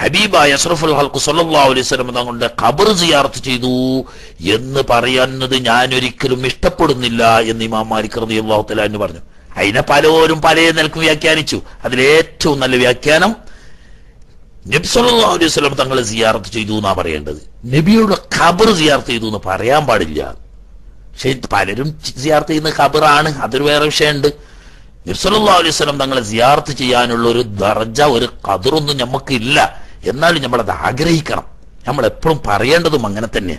ഹബീബായ യസ്രഫുൽ ഹൽക്ക് സല്ലല്ലാഹു അലൈഹി വസല്ലം തങ്ങളുടെ ഖബർ സിയാറത്ത് ചെയ്തു എന്ന് പറയുന്നത് ഞാൻ ഒരിക്കലും ഇഷ്ടപ്പെടുന്നില്ല എന്ന് ഇമാം മാലിക് റളിയല്ലാഹു തആല എന്ന് പറഞ്ഞു. അതിനെ പലരും പല നിലയ്ക്ക് വ്യാഖ്യാനിച്ചു. അതിലേറ്റവും നല്ല വ്യാഖ്യാനം നബി സല്ലാ സ്വലം തങ്ങൾ സിയാറത്ത് ചെയ്തു എന്നാ പറയേണ്ടത്. നബിയുടെ ഖബർ സിയാർത്ത് ചെയ്തു എന്ന് പറയാൻ പാടില്ല. പക്ഷെ പലരും സിയാർത്ത് ചെയ്യുന്ന ഖബറാണ്. അതൊരു വേറെ വിഷയമുണ്ട്. നബ്സല്ലാ അലൈഹി സ്വലം തങ്ങളെ സിയാർത്ത് ചെയ്യാനുള്ള ഒരു ദർജ ഒരു കതിറൊന്നും നമുക്കില്ല എന്നാലും നമ്മളത് ആഗ്രഹിക്കണം. നമ്മൾ എപ്പോഴും പറയേണ്ടതും അങ്ങനെ തന്നെ.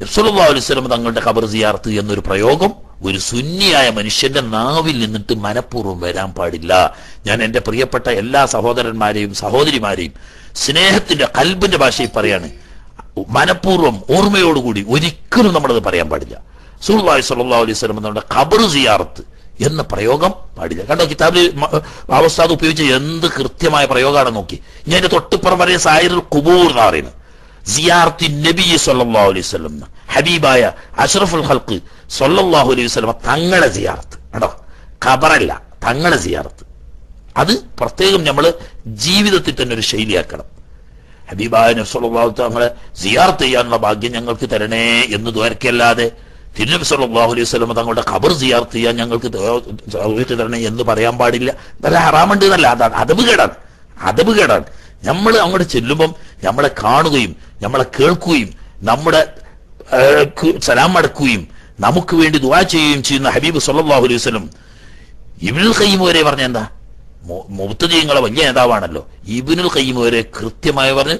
നബ്സല്ലാ അലൈഹി സ്വലം തങ്ങളുടെ ഖബർ സിയാർത്ത് എന്നൊരു പ്രയോഗം ഒരു സുന്നിയായ മനുഷ്യന്റെ നാവിൽ നിന്നിട്ട് മനഃപൂർവം വരാൻ പാടില്ല. ഞാൻ എന്റെ പ്രിയപ്പെട്ട എല്ലാ സഹോദരന്മാരെയും സഹോദരിമാരെയും സ്നേഹത്തിന്റെ കൽബിന്റെ ഭാഷയിൽ പറയാണ്. മനഃപൂർവം ഓർമ്മയോടുകൂടി ഒരിക്കലും നമ്മളത് പറയാൻ പാടില്ല. സുൽവായ് സല്ലാ അലൈഹി സ്വലം നമ്മുടെ ഖബർ സിയാറത്ത് എന്ന പ്രയോഗം പാടില്ല. കണ്ടോ കിതാബിൽ അവസ്ഥാത് ഉപയോഗിച്ച എന്ത് കൃത്യമായ പ്രയോഗമാണ് നോക്കി. ഞാൻ എന്റെ തൊട്ടുപ്പുറം വരെ സായിരുൽ കുബൂർ എന്ന് പറയുന്നത്. സിയാർത്തി നബി സല്ലല്ലാഹു അലൈഹി വസല്ലം ഹബീബായ അഷ്റഫുൽ ഹൽക്ക് സൊല്ലാഹു അലൈഹി വസല്ലം തങ്ങളെ സിയാർത്ത് കേട്ടോ ഖബറല്ല തങ്ങളെ സിയാർത്ത് അത് പ്രത്യേകം നമ്മൾ ജീവിതത്തിൽ തന്നെ ഒരു ശൈലിയാക്കണം. ഹബീബായ നബ്സല്ലാഹു തങ്ങളെ സിയാർത്ത് ചെയ്യാനുള്ള ഭാഗ്യം ഞങ്ങൾക്ക് തരണേ എന്ന് ദ്വാരക്കല്ലാതെ തിരുനബി സല്ലല്ലാഹു അലൈഹി വസല്ലം തങ്ങളുടെ ഖബർ സിയാർത്ത് ചെയ്യാൻ ഞങ്ങൾക്ക് സൗകര്യം തരണേ എന്ന് പറയാൻ പാടില്ല. നല്ല ഹറാമുണ്ട് എന്നല്ല അതാണ് അതബ് കേടാണ്. അതബ് കേടാണ്. നമ്മൾ അങ്ങോട്ട് ചെല്ലുമ്പം നമ്മളെ കാണുകയും നമ്മളെ കേൾക്കുകയും നമ്മുടെ സലാം അടക്കുകയും നമുക്ക് വേണ്ടി ദുവാ ചെയ്യുകയും ചെയ്യുന്ന ഹബീബ് സല്ലാഹു അലൈഹി വസല്ലം ഇബിനുൽ ഖയ്യിം വരെ പറഞ്ഞ എന്താ? മുബ്തദീങ്ങളെ വലിയ നേതാവാണല്ലോ. ഇബിനുൽ ഖയ്യിം വരെ കൃത്യമായി പറഞ്ഞു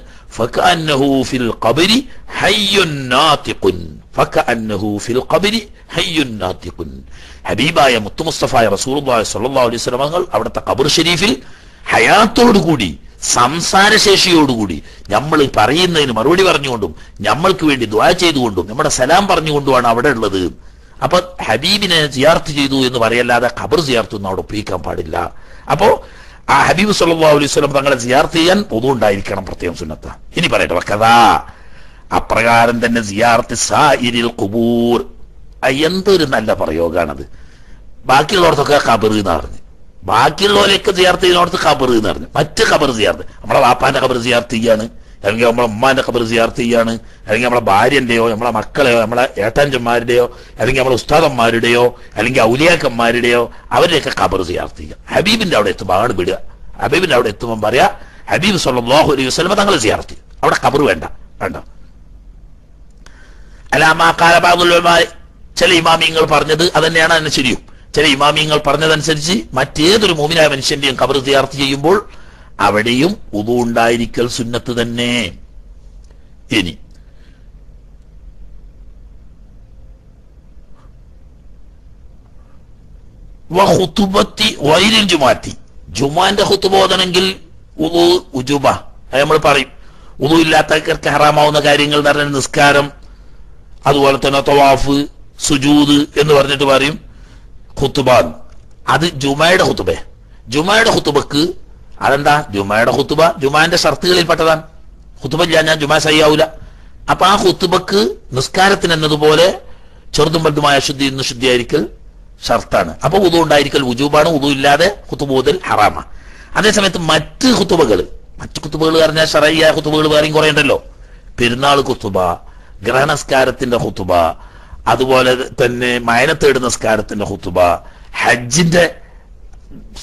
ഫിൽ ഖബരി ഹയ്യുൻ ഹബീബായ മുത്തു മുസ്തഫായ റസൂലുള്ളാഹി സ്വല്ലല്ലാഹു അലൈഹി വസല്ലം തങ്ങൾ അവിടുത്തെ ഖബർ ഷരീഫിൽ ഹയാത്തോടു കൂടി സംസാരശേഷിയോടുകൂടി നമ്മൾ പറയുന്നതിന് മറുപടി പറഞ്ഞുകൊണ്ടും നമ്മൾക്ക് വേണ്ടി ദ്വാ ചെയ്തുകൊണ്ടും നമ്മുടെ സലാം പറഞ്ഞുകൊണ്ടുമാണ് അവിടെ ഉള്ളത്. അപ്പൊ ഹബീബിനെ സിയാർത്ത് ചെയ്തു എന്ന് പറയല്ലാതെ ഖബർ സിയാർത്ത് ഒന്നും അവിടെ ഉപയോഗിക്കാൻ പാടില്ല. അപ്പോ ആ ഹബീബ് സല്ലാ അലൈഹി വസല്ലം തങ്ങളെ സിയാർത്ത് ചെയ്യാൻ പൊതു ഉണ്ടായിരിക്കണം പ്രത്യേകം സുന്നത്ത. ഇനി പറയട്ടെ വക്കതാ അപ്രകാരം തന്നെ സിയാർത്തി സായിരിൽ കുബൂർ എന്തൊരു നല്ല പ്രയോഗമാണത് ബാക്കിയുള്ളവർക്കൊക്കെ കബർ എന്ന് പറഞ്ഞു. ബാക്കിയുള്ളവരെയൊക്കെ സിയാർത്ത് ചെയ്യുന്നവർക്ക് കബർ എന്ന് പറഞ്ഞു. മറ്റ് കബർ സിയാർത്ത് നമ്മളെ വാപ്പാന്റെ കബർ സിയാർത്ത് അല്ലെങ്കിൽ നമ്മളെ ഉമ്മാന്റെ കബർ സിയാർത്ത് അല്ലെങ്കിൽ നമ്മളെ ഭാര്യന്റെയോ നമ്മളെ മക്കളെയോ നമ്മളെ ഏട്ടാഞ്ചന്മാരുടെയോ അല്ലെങ്കിൽ നമ്മളെ ഉസ്താദന്മാരുടെയോ അല്ലെങ്കിൽ ഔലിയാക്കന്മാരുടെയോ അവരുടെയൊക്കെ കബർ സിയാർത്ത് ഹബീബിന്റെ അവിടെ എത്തുമ്പോൾ ആണ് വിടുക. ഹബീബിന്റെ അവിടെ എത്തുമ്പോൾ പറയാ ഹബീബ് സല്ലല്ലാഹു അലൈഹി വസല്ലം തങ്ങളെ സിയാർത്ത് അവിടെ കബർ വേണ്ട. വേണ്ട. അലാമാകാലബാദുൽ ചില ഇമാമിയങ്ങൾ പറഞ്ഞത് അതന്നെയാണ് അതിന് ശരിയും. ചില ഇമാമിയങ്ങൾ പറഞ്ഞതനുസരിച്ച് മറ്റേതൊരു മൂമിനായ മനുഷ്യന്റെയും കബർ സിയാറത്ത് ചെയ്യുമ്പോൾ അവിടെയും ഉതു ഉണ്ടായിരിക്കൽ സുന്നത്ത് തന്നെ. ഇനി. വൈരിൽ ജുമാറ്റി ജുമാന്റെ ഹുത്തുബോധനെങ്കിൽ ഉതു ഉജുബ നമ്മൾ പറയും. ഉതു ഇല്ലാത്തവർക്ക് ഹറാമാവുന്ന കാര്യങ്ങൾ എന്ന് പറഞ്ഞാൽ നിസ്കാരം അതുപോലെ തന്നെ തവാഫ് സുജൂദ് എന്ന് പറഞ്ഞിട്ട് പറയും ഖുത്തുബാൻ അത് ജുമയുടെ ഹുത്തുബെ ജുമയുടെ ഹുത്തുബക്ക് അതെന്താ? ജുമയുടെ ഹുത്തുബ ജുമാന്റെ ഷർത്തുകളിൽ പെട്ടതാണ് ഹുത്തുബ ഞാൻ ഞാൻ ജുമാ സയ്യാവൂല അപ്പൊ ആ ഹുത്തുബക്ക് നിസ്കാരത്തിന് എന്നതുപോലെ ചെറുതും വലുതുമായ ശുദ്ധി ഇന്ന് ശുദ്ധിയായിരിക്കൽ ഷർത്താണ്. അപ്പൊ ഉതു ഉണ്ടായിരിക്കൽ ഉജൂബാണ് ഉതു ഇല്ലാതെ ഹുത്തുബൂതൽ ഹറാമ. അതേസമയത്ത് മറ്റ് ഹുത്തുബകൾ മറ്റ് കുത്തുബകൾ പറഞ്ഞാൽ ഷറയ്യ കുത്തുബകൾ വേറെയും കുറെ ഉണ്ടല്ലോ പെരുന്നാൾ കുത്തുബ ഗ്രഹണസ്കാരത്തിന്റെ ഹുത്തുബ അതുപോലെ തന്നെ മയനത്തേട് നിസ്കാരത്തിന്റെ ഹുത്തുബ ഹജ്ജിന്റെ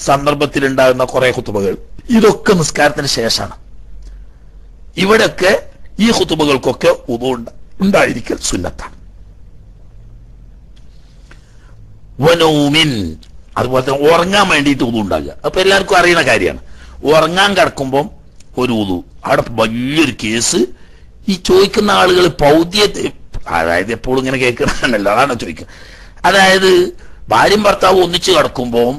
സന്ദർഭത്തിൽ ഉണ്ടാകുന്ന കുറെ ഹുത്തുബകൾ ഇതൊക്കെ നിസ്കാരത്തിന് ശേഷമാണ് ഇവിടെയൊക്കെ ഈ ഹുത്തുബകൾക്കൊക്കെ ഉതു ഉണ്ടായിരിക്കൽ സുന്നത്താണ്. അതുപോലെ തന്നെ ഉറങ്ങാൻ വേണ്ടിയിട്ട് ഉതു ഉണ്ടാകുക. അപ്പൊ എല്ലാവർക്കും അറിയുന്ന കാര്യമാണ്. ഉറങ്ങാൻ കിടക്കുമ്പം ഒരു ഉതു അവിടെ വലിയൊരു കേസ് ഈ ചോദിക്കുന്ന ആളുകൾ പൗദ്യ അതായത് എപ്പോഴും ഇങ്ങനെ കേൾക്കണല്ലോ അതാണ് ചോദിക്കുക. അതായത് ഭാര്യയും ഭർത്താവ് ഒന്നിച്ച് കിടക്കുമ്പോൾ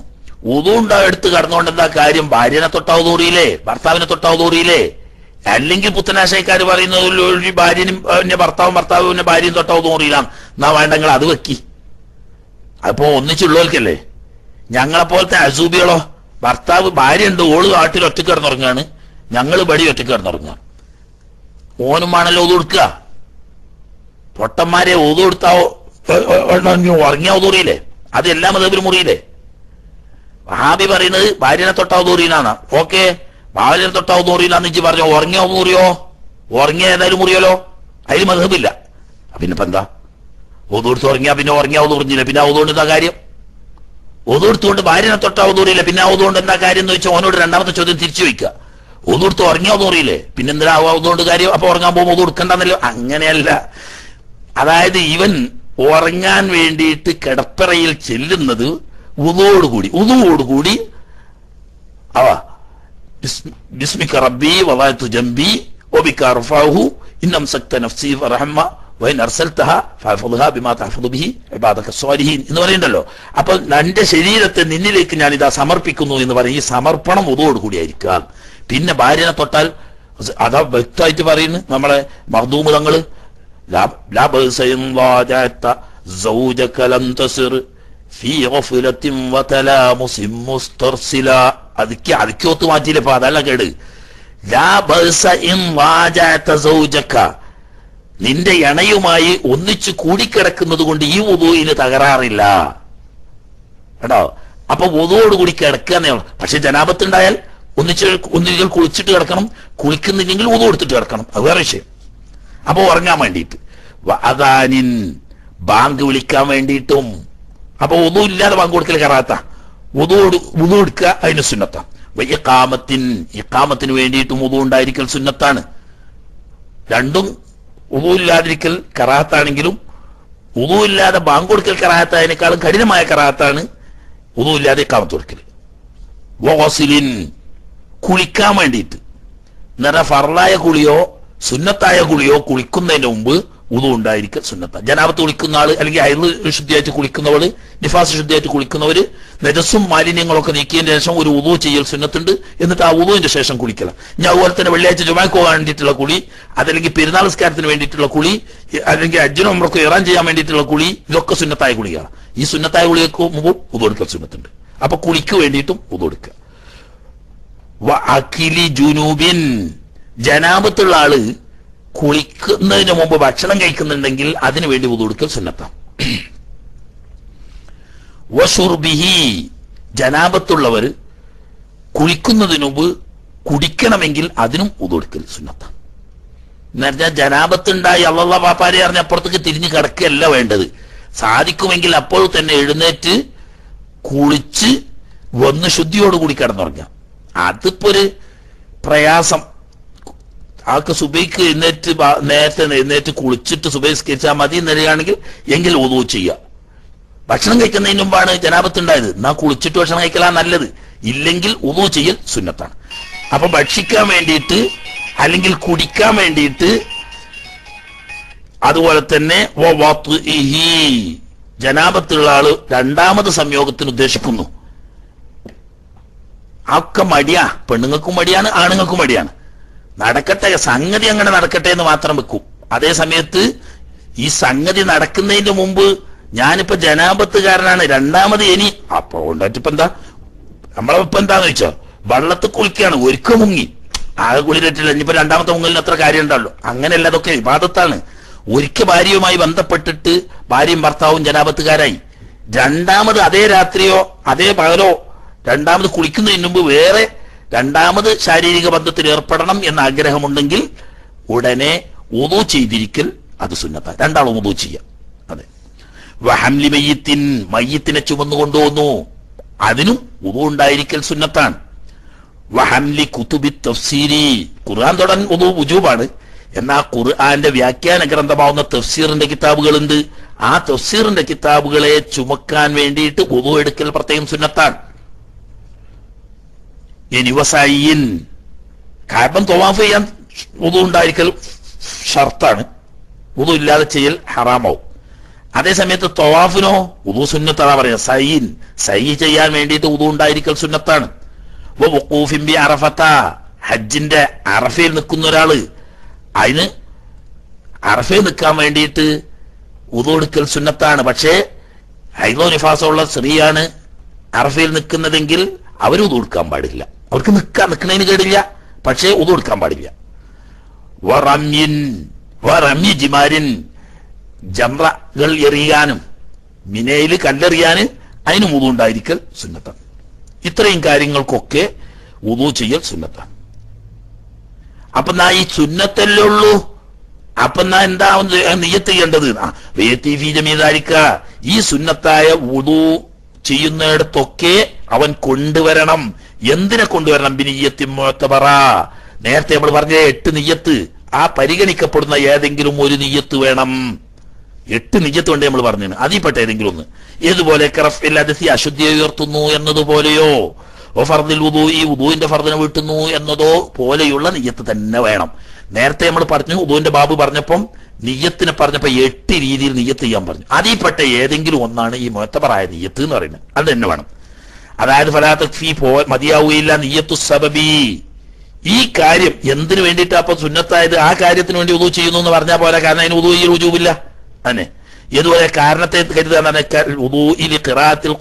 ഉതുണ്ട എടുത്ത് കടന്നുകൊണ്ട് എന്താ കാര്യം? ഭാര്യനെ തൊട്ടാവ് തോറിയില്ലേ? ഭർത്താവിനെ തൊട്ടാവ് തോറിയില്ലേ? അല്ലെങ്കിൽ പുത്തനാശയക്കാർ പറയുന്നത് ഭാര്യനും പിന്നെ ഭർത്താവും ഭർത്താവും പിന്നെ ഭാര്യയും തൊട്ടാവ് തോറിയില്ല എന്നാ വേണ്ടെങ്കിൽ അത് വെക്കി. അപ്പോ ഒന്നിച്ചുള്ളവർക്കല്ലേ? ഞങ്ങളെ പോലത്തെ അസൂബികളോ ഭർത്താവ് ഭാര്യ ഉണ്ട് ഓൾ കാട്ടിൽ ഒറ്റ കിടന്നുറങ്ങാണ് ഞങ്ങൾ ബടി ഒറ്റ കിടന്നുറങ്ങാണ് ഓനുമാണല്ലോ ഒതു കൊടുക്കുക. പൊട്ടന്മാരെ ഒതു കൊടുത്താവോ ഉറങ്ങിയ ഒതുറിയില്ലേ അത് അതെല്ലാം മതത്തിലും മുറിയില്ലേ? വഹാബി പറയുന്നത് ഭാര്യനെ തൊട്ടാവ് തോറിയിലാണ് ഓക്കെ ഭാര്യനെ തൊട്ടാവ് തോറിയില്ലാന്ന് ഇജ്ജ് പറഞ്ഞു? ഉറങ്ങിയ മുറിയോ? ഉറങ്ങിയ ഏതായാലും മുറിയല്ലോ? അതിൽ മതമില്ല പിന്നെ ഇപ്പൊ എന്താ? ഒതുകൊടുത്ത് ഉറങ്ങിയാ പിന്നെ ഉറങ്ങിയാ ഒതുറിഞ്ഞില്ല പിന്നെ ഒതുകൊണ്ട് എന്താ കാര്യം? ഒതുകൊടുത്തുകൊണ്ട് ഭാര്യനെ തൊട്ടാ ഒതുറിയില്ല പിന്നെ ഒതുകൊണ്ട് എന്താ കാര്യം എന്ന് വെച്ചാൽ ഓനോട് രണ്ടാമത്തെ ചോദ്യം തിരിച്ചു വയ്ക്കുക ഒതുകൊടുത്ത് ഉറങ്ങിയോന്ന് അറിയില്ലേ പിന്നെ എന്തിനാ ഒതുകൊണ്ട് കാര്യം അപ്പൊ ഉറങ്ങാൻ പോകുമ്പോൾ ഒന്നും കൊടുക്കണ്ടെന്നല്ലോ? അങ്ങനെയല്ല. അതായത് ഇവൻ ഉറങ്ങാൻ വേണ്ടിയിട്ട് കിടപ്പറയിൽ ചെല്ലുന്നത് ഉതുവോടുകൂടി ഉതുവോടുകൂടി അവ ബിസ്മിക റബ്ബി വലായത്തു ജംബി ഒബിക്ക റഫാഹു ഇന്നം സക്ത നഫ്സി റഹമ്മ എന്ന് പറയുന്നുണ്ടല്ലോ. അപ്പൊ എന്റെ ശരീരത്തെ നിന്നിലേക്ക് ഞാൻ ഇതാ സമർപ്പിക്കുന്നു എന്ന് പറയും ഈ സമർപ്പണം ഉതോടുകൂടിയായിരിക്കുക പിന്നെ ഭാര്യനെ തൊട്ടാൽ അതാ വ്യക്തമായിട്ട് പറയുന്നു നമ്മളെ മഹദൂമ് തങ്ങൾ അതിക്കോത്ത് മാറ്റിയില്ല? അതല്ല കേട്. നിന്റെ ഇണയുമായി ഒന്നിച്ചു കൂടിക്കിടക്കുന്നത് കൊണ്ട് ഈ ഉദുവിന് തകരാറില്ല. കേട്ടോ? അപ്പൊ കൂടി കിടക്കുക പക്ഷെ ജനാപത്തുണ്ടായാൽ ഒന്നിച്ച് ഒന്നിച്ച് കുളിച്ചിട്ട് കിടക്കണം. കുളിക്കുന്നില്ലെങ്കിൽ ഉതു കൊടുത്തിട്ട് കിടക്കണം. അത് വേറെ വിഷയം. അപ്പൊ ഉറങ്ങാൻ വേണ്ടിയിട്ട്. അതാനിൻ ബാങ്ക് വിളിക്കാൻ വേണ്ടിയിട്ടും. അപ്പോൾ ഒന്നും ഇല്ലാതെ ബാങ്ക് കൊടുക്കൽ കറാത്ത. ഉതു ഉതു എടുക്കുക അതിന് സുന്നത്ത. ഇക്കാമത്തിൻ ഇക്കാമത്തിന് വേണ്ടിയിട്ടും ഉതു ഉണ്ടായിരിക്കൽ സുന്നത്താണ്. രണ്ടും ഉതു ഇല്ലാതിരിക്കൽ കറാത്താണെങ്കിലും ഉതു ഇല്ലാതെ ബാങ്ക് കൊടുക്കൽ കറാത്തതിനേക്കാളും കഠിനമായ കറാത്താണ് ഉതു ഇല്ലാതെ ഇക്കാമത്ത് കൊടുക്കൽ കുളിക്കാൻ വേണ്ടിയിട്ട്. എന്ന് പറഞ്ഞാൽ ഫറലായ കുളിയോ സുന്നത്തായ കുളിയോ കുളിക്കുന്നതിന് മുമ്പ് ഉതു ഉണ്ടായിരിക്കും സുന്നത്ത. ജനാപത്ത് കുളിക്കുന്ന ആൾ അല്ലെങ്കിൽ അയൽ ശുദ്ധിയായിട്ട് കുളിക്കുന്നവൾ നിഫാസ് ശുദ്ധിയായിട്ട് കുളിക്കുന്നവര് നെജസ്സും മാലിന്യങ്ങളൊക്കെ നീക്കിയതിന് ശേഷം ഒരു ഉതു ചെയ്യൽ സുന്നത്തുണ്ട്. എന്നിട്ട് ആ ഉതുവിന്റെ ശേഷം കുളിക്കണം. ഞാൻ അതുപോലെ തന്നെ വെള്ളിയാഴ്ച ജുമാക്ക് പോകാൻ വേണ്ടിയിട്ടുള്ള കുളി അതല്ലെങ്കിൽ പെരുന്നാൾ സ്കാരത്തിന് വേണ്ടിയിട്ടുള്ള കുളി അല്ലെങ്കിൽ അജ്ജനും നമ്മൾക്ക് ഇറാൻ ചെയ്യാൻ വേണ്ടിയിട്ടുള്ള കുളി ഇതൊക്കെ സുന്നത്തായ കുളിയാണ് ഈ സുന്നത്തായ കുളിയൊക്കെ മുമ്പ് ഉതു എടുക്കൽ സുന്നത്തുണ്ട്. അപ്പൊ കുളിക്ക് വേണ്ടിയിട്ടും ഉതു എടുക്കുക. അഖിലി ജുനൂബിൻ. ജനാപത്തുള്ള ആൾ കുളിക്കുന്നതിന് മുമ്പ് ഭക്ഷണം കഴിക്കുന്നുണ്ടെങ്കിൽ അതിനു വേണ്ടി ഉതുടുക്കൽ സുന്നത്താണ് വഷുർബിഹി ജനാപത്തുള്ളവർ കുളിക്കുന്നതിന് മുമ്പ് കുടിക്കണമെങ്കിൽ അതിനും ഉതുടുക്കൽ സുന്നത്താണ് എന്നുവെച്ചാൽ ജനാപത്തുണ്ടായി അള്ളാഹ പാപ്പാരെ അറിഞ്ഞ അപ്പുറത്തേക്ക് തിരിഞ്ഞു കിടക്കുകയല്ല വേണ്ടത്. സാധിക്കുമെങ്കിൽ അപ്പോൾ തന്നെ എഴുന്നേറ്റ് കുളിച്ച് വന്ന് ശുദ്ധിയോടുകൂടി കിടന്നുറങ്ങാം. അതിപ്പോ ഒരു പ്രയാസം. ആൾക്ക് സുബൈക്ക് എഴുന്നേറ്റ് നേരത്തെ എഴുന്നേറ്റ് കുളിച്ചിട്ട് സുബൈസ്കരിച്ചാൽ മതി എന്നറിയുകയാണെങ്കിൽ എങ്കിൽ ഒതു ചെയ്യുക ഭക്ഷണം കഴിക്കുന്നതിന് മുമ്പാണ് ജനാപത്തുണ്ടായത്. എന്നാ കുളിച്ചിട്ട് ഭക്ഷണം കഴിക്കലാ നല്ലത്. ഇല്ലെങ്കിൽ ഉതു ചെയ്യൽ സുന്നത്താണ്. അപ്പൊ ഭക്ഷിക്കാൻ വേണ്ടിയിട്ട് അല്ലെങ്കിൽ കുടിക്കാൻ വേണ്ടിയിട്ട് അതുപോലെ തന്നെ. ജനാപത്തുള്ള ആൾ രണ്ടാമത് സംയോഗത്തിന് ഉദ്ദേശിക്കുന്നു. ഒക്കെ മടിയാ. പെണ്ണുങ്ങൾക്കും മടിയാണ് ആണുങ്ങൾക്കും മടിയാണ്. നടക്കട്ടെ സംഗതി അങ്ങനെ നടക്കട്ടെ എന്ന് മാത്രം വെക്കും. അതേ സമയത്ത് ഈ സംഗതി നടക്കുന്നതിന്റെ മുമ്പ് ഞാനിപ്പോ ജനാപത്തുകാരനാണ് രണ്ടാമത് ഇനി. അപ്പൊ ഉണ്ടായിട്ടിപ്പോ എന്താ? നമ്മളെ ഇപ്പൊ എന്താന്ന് വെച്ചോ? വള്ളത്ത് കുളിക്കുകയാണ് ഒരുക്ക മുങ്ങി. ആകെ കുളിരറ്റില്ല ഇനിയിപ്പോ രണ്ടാമത്തെ മുങ്ങലിന് അത്ര കാര്യം ഉണ്ടല്ലോ അങ്ങനെയല്ല അതൊക്കെ വിവാദത്താണ്. ഒരിക്കൽ ഭാര്യയുമായി ബന്ധപ്പെട്ടിട്ട് ഭാര്യയും ഭർത്താവും ജനാപത്തുകാരായി. രണ്ടാമത് അതേ രാത്രിയോ അതേ പകലോ രണ്ടാമത് കുളിക്കുന്നതിന് മുമ്പ് വേറെ രണ്ടാമത് ശാരീരിക ബന്ധത്തിൽ ഏർപ്പെടണം എന്ന ആഗ്രഹമുണ്ടെങ്കിൽ ഉടനെ ഉതു ചെയ്തിരിക്കൽ അത് സുന്നത്ത രണ്ടാളും ഉതു ചെയ്യാം. അതെ. വഹംലി മയ്യത്തിൻ മയ്യത്തിനെ ചുമന്നു കൊണ്ടുവന്നു. അതിനും ഉതു ഉണ്ടായിരിക്കൽ സുന്നത്താണ്. വഹംലി കുത്തുബി തഫ്സീരി. ഖുർആൻ തൊടൻ ഉതു ഉജൂബാണ് എന്നാ ഖുർആന്റെ വ്യാഖ്യാന ഗ്രന്ഥമാവുന്ന തഫ്സീറിന്റെ കിതാബുകളുണ്ട്. ആ തഫ്സീറിന്റെ കിതാബുകളെ ചുമക്കാൻ വേണ്ടിയിട്ട് ഉതു എടുക്കൽ പ്രത്യേകം സുന്നത്താണ്. ഇനി വസായിൻ കാരണം തൊവാഫ് ചെയ്യാൻ ഉതു ഉണ്ടായിരിക്കൽ ഷർത്താണ്. ഉതു ഇല്ലാതെ ചെയ്യൽ ഹറാമാവും. അതേ സമയത്ത് തൊവാഫിനോ ഉതു സുന്നത്താണ് പറയുന്നത്. സയ്യിൻ സൈ ചെയ്യാൻ വേണ്ടിയിട്ട് ഉതു ഉണ്ടായിരിക്കൽ സുന്നത്താണ്. അറഫത്ത ഹജ്ജിന്റെ അറഫയിൽ നിൽക്കുന്ന ഒരാൾ അതിന് അറഫയിൽ നിൽക്കാൻ വേണ്ടിയിട്ട് ഉതു എടുക്കൽ സുന്നത്താണ്. പക്ഷേ ഹൈദോ നിഫാസമുള്ള സ്ത്രീയാണ് അറഫയിൽ നിൽക്കുന്നതെങ്കിൽ അവർ ഉതു എടുക്കാൻ പാടില്ല. അവർക്ക് നിൽക്കാൻ നിൽക്കുന്നതിന് കേടില്ല പക്ഷേ ഒന്നും എടുക്കാൻ പാടില്ല. ജിമാരിൻ ജംറകൾ എറിയാനും മിനയിൽ കല്ലെറിയാന് അതിന് ഉതു ഉണ്ടായിരിക്കൽ സുന്നത്താണ്. ഇത്രയും കാര്യങ്ങൾക്കൊക്കെ ഉതു ചെയ്യൽ സുന്നത്താണ്. അപ്പൊ നാ ഈ സുന്നത്തല്ലേ ഉള്ളൂ? അപ്പൊ നാ എന്താ നെയ്യത്ത് ചെയ്യേണ്ടത്? ഈ സുന്നത്തായ ഉതു ചെയ്യുന്നിടത്തൊക്കെ അവൻ കൊണ്ടുവരണം. എന്തിനെ കൊണ്ടുവരണം ബിനിയത്തി ബിനിയത്തിമോത്തപറ നേരത്തെ നമ്മൾ പറഞ്ഞ എട്ട് നിയ്യത്ത്. ആ പരിഗണിക്കപ്പെടുന്ന ഏതെങ്കിലും ഒരു നിയ്യത്ത് വേണം. എട്ട് നിജത്ത് കൊണ്ട് നമ്മൾ പറഞ്ഞു അതിൽപ്പെട്ട ഏതെങ്കിലും ഒന്ന്. ഏതുപോലെ കറഫിൽ അതിഥി അശുദ്ധി ഉയർത്തുന്നു എന്നതുപോലെയോ? ഓ ഫർദിൽ ഉദു ഈ ഉദുവിന്റെ ഫർദിനെ വീട്ടുന്നു എന്നതോ പോലെയുള്ള നിയ്യത്ത് തന്നെ വേണം. നേരത്തെ നമ്മൾ പറഞ്ഞു ഉദുവിന്റെ ബാബു പറഞ്ഞപ്പം നിയ്യത്തിനെ പറഞ്ഞപ്പോ എട്ട് രീതിയിൽ നിയ്യത്ത് ചെയ്യാൻ പറഞ്ഞു. അതിൽപ്പെട്ട ഏതെങ്കിലും ഒന്നാണ് ഈ മുഴത്തപറായ നിയ്യത്ത് എന്ന് പറയുന്നത്. അത് തന്നെ വേണം. അതായത് ഫലാത്തഫി പോ മതിയാവുകയില്ല നീയത്തു സബബി. ഈ കാര്യം എന്തിനു വേണ്ടിയിട്ട് അപ്പൊ സുന്നത്തായത്? ആ കാര്യത്തിന് വേണ്ടി ഉദു ചെയ്യുന്നു എന്ന് പറഞ്ഞാൽ പോലെ കാരണം അതിന് ഉദു ചെയ്യൽ ഉജൂബില്ല ഏതുപോലെ ഇതുപോലെ കാരണത്തെ കരുതാനാണ്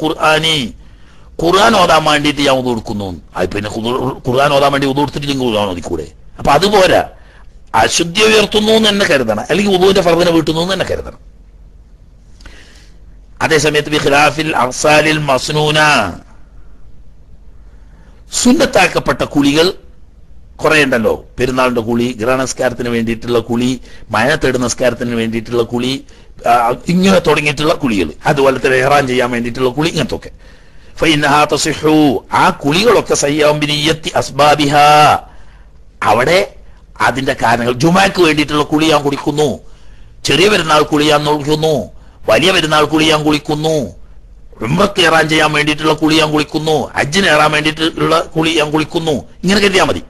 ഖുർആാനി. ഖുർആൻ ഓതാൻ വേണ്ടിയിട്ട് ഞാൻ ഉദു കൊടുക്കുന്നു. അത് പിന്നെ ഖുർ- ഖുർആൻ ഓതാൻ വേണ്ടി ഉദു കൊടുത്തിട്ടില്ലെങ്കിൽ ഖുർആൻ ഓതിക്കൂടെ അപ്പൊ അതുപോലെ അശുദ്ധി ഉയർത്തുന്നു എന്ന് തന്നെ കരുതണം. അല്ലെങ്കിൽ ഉദുവിന്റെ ഫർദിനെ വീട്ടുന്നു എന്ന് തന്നെ കരുതണം. അതേസമയത്ത് ബിഖിലാഫിൽ അർസാലിൽ മസ്നൂന. സുന്നത്താക്കപ്പെട്ട കുളികൾ കുറെ ഉണ്ടല്ലോ പെരുന്നാളിന്റെ കുളി ഗ്രഹണസ്കാരത്തിന് വേണ്ടിയിട്ടുള്ള കുളി മഴത്തേട് നമസ്കാരത്തിന് വേണ്ടിയിട്ടുള്ള കുളി ഇങ്ങനെ തുടങ്ങിയിട്ടുള്ള കുളികൾ. അതുപോലെ തന്നെ എഹ്റാൻ ചെയ്യാൻ വേണ്ടിയിട്ടുള്ള കുളി ഇങ്ങനത്തെ ഒക്കെ ആ കുളികളൊക്കെ സയ്യാം ബിനിയ്യത്തി അസ്ബാബിഹ. അവിടെ അതിന്റെ കാരണങ്ങൾ. ജുമാക്ക് വേണ്ടിയിട്ടുള്ള കുളി ഞാൻ കുടിക്കുന്നു ചെറിയ പെരുന്നാൾ കുളി ഞാൻ കുളിക്കുന്നു. വലിയ പെരുന്നാൾ കുളി ഞാൻ കുളിക്കുന്നു. ഉംറക്ക് ഏറാൻ ചെയ്യാൻ വേണ്ടിയിട്ടുള്ള കുളി ഞാൻ കുളിക്കുന്നു. അജ്ജിന് ഏറാൻ വേണ്ടിയിട്ടുള്ള കുളി ഞാൻ കുളിക്കുന്നു. ഇങ്ങനെ കരുതിയാൽ മതി.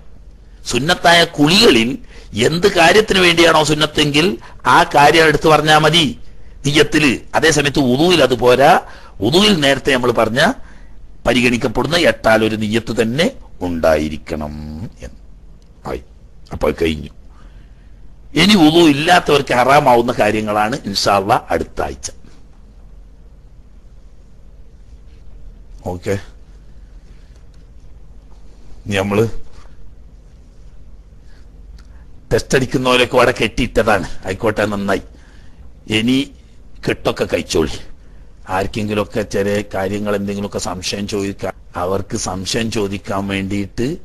സുന്നത്തായ കുളികളിൽ എന്ത് കാര്യത്തിന് വേണ്ടിയാണോ സുന്നത്തെങ്കിൽ ആ കാര്യം എടുത്തു പറഞ്ഞാൽ മതി. നിയത്തിൽ അതേസമയത്ത് ഉദുവിൽ അത് പോരാ. ഉദുവിൽ നേരത്തെ നമ്മൾ പറഞ്ഞ പരിഗണിക്കപ്പെടുന്ന എട്ടാൽ ഒരു നിയ്യത്ത് തന്നെ ഉണ്ടായിരിക്കണം എന്ന്. ആയി. അപ്പോൾ കഴിഞ്ഞു. ഇനി ഉദു ഇല്ലാത്തവർക്ക് ഹറാമാവുന്ന കാര്യങ്ങളാണ് ഇൻഷാള്ള അടുത്ത ആഴ്ച. ഓക്കെ. നമ്മൾ ടെസ്റ്റ് അടിക്കുന്നവരൊക്കെ അവിടെ കെട്ടിയിട്ടതാണ്. ആയിക്കോട്ടെ നന്നായി. ഇനി കെട്ടൊക്കെ കഴിച്ചോളി. ആർക്കെങ്കിലുമൊക്കെ ചെറിയ കാര്യങ്ങൾ എന്തെങ്കിലുമൊക്കെ സംശയം ചോദിക്കാം അവർക്ക് സംശയം ചോദിക്കാൻ വേണ്ടിയിട്ട്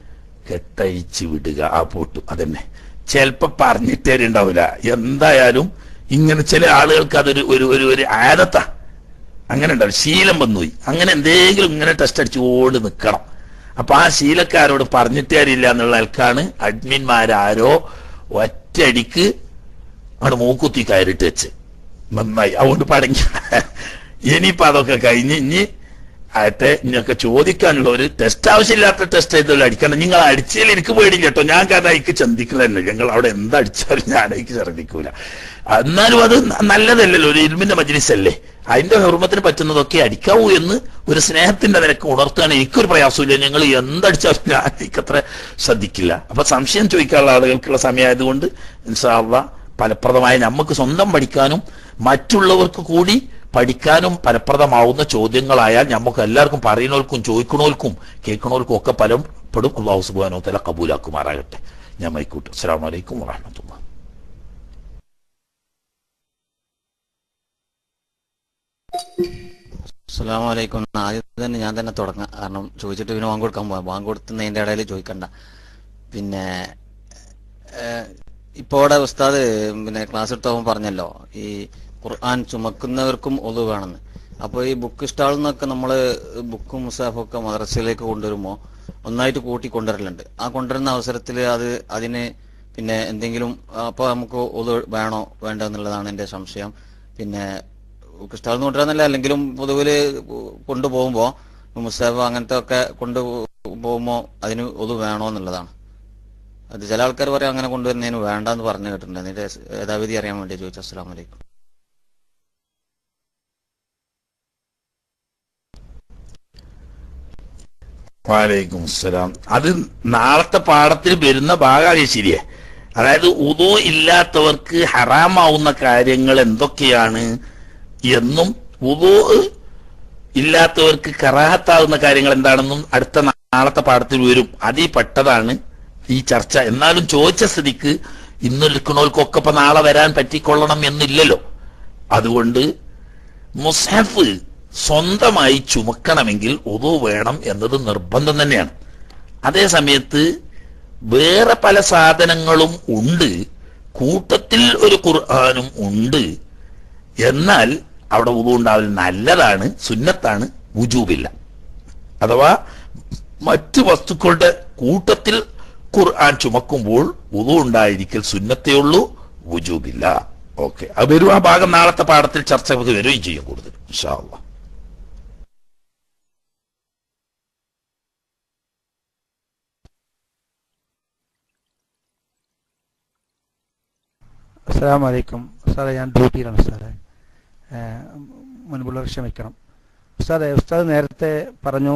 കെട്ടഴിച്ച് വിടുക. ആ പൂട്ടു അതന്നെ. ചിലപ്പോ പറഞ്ഞിട്ടേ ഉണ്ടാവില്ല എന്തായാലും ഇങ്ങനെ ചില ആളുകൾക്ക് അതൊരു ഒരു ഒരു ആദത്താ. അങ്ങനെ ഉണ്ടാവും ശീലം വന്നുപോയി. അങ്ങനെ എന്തെങ്കിലും ഇങ്ങനെ ടെസ്റ്റ് അടിച്ച് ഓടി നിൽക്കണം അപ്പൊ ആ ശീലക്കാരോട് പറഞ്ഞിട്ടേ അറിയില്ല എന്നുള്ള ആൾക്കാണ് അഡ്മിന്മാരാരോ ഒറ്റയടിക്ക് അവിടെ മൂക്കുത്തി കയറിട്ട് വെച്ച്. നന്നായി. അതുകൊണ്ട് പടങ്ങി. ഇനിയിപ്പോ അതൊക്കെ കഴിഞ്ഞ് ഇനി ആട്ടെ ഇനിയൊക്കെ ചോദിക്കാനുള്ള ഒരു ടെസ്റ്റ് ആവശ്യമില്ലാത്ത ടെസ്റ്റ് ചെയ്തല്ലോ അടിക്കണം. നിങ്ങൾ അടിച്ചതിൽ എനിക്ക് പേടില്ല കേട്ടോ. ഞാൻ കാരണം എനിക്ക് ചിന്തിക്കില്ല തന്നെ ഞങ്ങൾ അവിടെ എന്തടിച്ചാലും ഞാൻ എനിക്ക് ഛർദിക്കൂല എന്നാലും അത് നല്ലതല്ലല്ലോ ഒരു ഇരുമിന്റെ മജ്ലിസ് അല്ലേ അതിന്റെ ഹെർമത്തിന് പറ്റുന്നതൊക്കെ അടിക്കാവൂ എന്ന് ഒരു സ്നേഹത്തിന്റെ നിരക്ക് ഉണർത്തുകയാണ് എനിക്കൊരു പ്രയാസമില്ല ഞങ്ങൾ എന്തടിച്ചാലും എനിക്കത്ര ശ്രദ്ധിക്കില്ല. അപ്പൊ സംശയം ചോദിക്കാനുള്ള ആളുകൾക്കുള്ള സമയമായതുകൊണ്ട് ഇൻഷാള്ള ഫലപ്രദമായ നമുക്ക് സ്വന്തം പഠിക്കാനും മറ്റുള്ളവർക്ക് കൂടി പഠിക്കാനും ഫലപ്രദമാവുന്ന ചോദ്യങ്ങളായാൽ നമുക്ക് എല്ലാവർക്കും പറയുന്നവർക്കും ചോദിക്കണവർക്കും കേൾക്കണവർക്കും ഒക്കെ ഫലം പെടും. അള്ളാഹു സുബാനോ തല കബൂലാക്കുമാറാകട്ടെ. ഞാൻ മൈക്കൂട്ട് അസ്സാം വലൈക്കും വാഹമത്തുള്ള അസ്സലാമു അലൈക്കും ആദ്യം തന്നെ ഞാൻ തന്നെ തുടങ്ങാം. കാരണം ചോദിച്ചിട്ട് പിന്നെ വാങ്ങ് കൊടുക്കാൻ പോകാം വാങ്ങ് കൊടുത്തുന്നതിന്റെ ഇടയിൽ ചോദിക്കണ്ട. പിന്നെ ഇപ്പോ അവിടെ ഉസ്താദ് പിന്നെ ക്ലാസ് എടുത്തവൻ പറഞ്ഞല്ലോ ഈ ഖുർആൻ ചുമക്കുന്നവർക്കും ഒതു വേണമെന്ന്. അപ്പൊ ഈ ബുക്ക് സ്റ്റാളിൽ നിന്നൊക്കെ നമ്മൾ ബുക്കും മുസാഫും ഒക്കെ മദ്രസയിലേക്ക് കൊണ്ടുവരുമ്പോ ഒന്നായിട്ട് കൂട്ടി കൊണ്ടുവരലുണ്ട്. ആ കൊണ്ടുവരുന്ന അവസരത്തിൽ അത് അതിന് പിന്നെ എന്തെങ്കിലും അപ്പോൾ നമുക്ക് ഒതു വേണോ വേണ്ടോ എന്നുള്ളതാണ് എന്റെ സംശയം. പിന്നെ നിന്ന് കൊണ്ടുവരാന്നല്ല അല്ലെങ്കിലും പൊതുവിൽ കൊണ്ടുപോകുമ്പോ മുസ്താഫ് അങ്ങനത്തെ ഒക്കെ കൊണ്ടു പോകുമ്പോ അതിന് ഒതു വേണോ എന്നുള്ളതാണ് അത് ചില ആൾക്കാർ പറയാം അങ്ങനെ കൊണ്ടുവരുന്നതിന് വേണ്ടെന്ന് പറഞ്ഞു കേട്ടിട്ടുണ്ട്. അതിന്റെ യഥാവിധി അറിയാൻ വേണ്ടി ചോദിച്ചു അസ്സലാം വലൈക്കും വാലൈക്കും അസ്സലാം. അത് നാളത്തെ പാഠത്തിൽ വരുന്ന ഭാഗമാണ് ശരിയെ. അതായത് ഉദോ ഇല്ലാത്തവർക്ക് ഹറാമാവുന്ന കാര്യങ്ങൾ എന്തൊക്കെയാണ്? എന്നും ഉദോ ഇല്ലാത്തവർക്ക് കറാഹത്താവുന്ന കാര്യങ്ങൾ എന്താണെന്നും അടുത്ത നാളത്തെ പാഠത്തിൽ വരും. അതിൽ പെട്ടതാണ് ഈ ചർച്ച. എന്നാലും ചോദിച്ച സ്ഥിതിക്ക് ഇന്ന് ഇന്നൊരുക്കണവർക്കൊക്കെ ഇപ്പൊ നാളെ വരാൻ പറ്റിക്കൊള്ളണം എന്നില്ലല്ലോ. അതുകൊണ്ട് മുസാഫ് സ്വന്തമായി ചുമക്കണമെങ്കിൽ ഉതു വേണം എന്നത് നിർബന്ധം തന്നെയാണ്. അതേ സമയത്ത് വേറെ പല സാധനങ്ങളും ഉണ്ട്. കൂട്ടത്തിൽ ഒരു ഖുർആാനും ഉണ്ട്. എന്നാൽ അവിടെ ഉദു ഉണ്ടാവൽ നല്ലതാണ് സുന്നത്താണ് വുജൂബില്ല. അഥവാ മറ്റു വസ്തുക്കളുടെ കൂട്ടത്തിൽ ഖുർആൻ ചുമക്കുമ്പോൾ ഉതു ഉണ്ടായിരിക്കൽ സുന്നത്തേ ഉള്ളൂ വുജൂബില്ല. ഓക്കെ. അത് വരും ആ ഭാഗം നാളത്തെ പാഠത്തിൽ ചർച്ച വരികയും ചെയ്യും കൂടുതൽ ഇൻഷാ അള്ളാ അസ്സാം വലൈക്കും സാറേ ഞാൻ ഡ്യൂട്ടിയിലാണ് സാറേ. മുൻപുള്ളവർ ക്ഷമിക്കണം. ഉസ്താദെ ഉസ്താദ് നേരത്തെ പറഞ്ഞു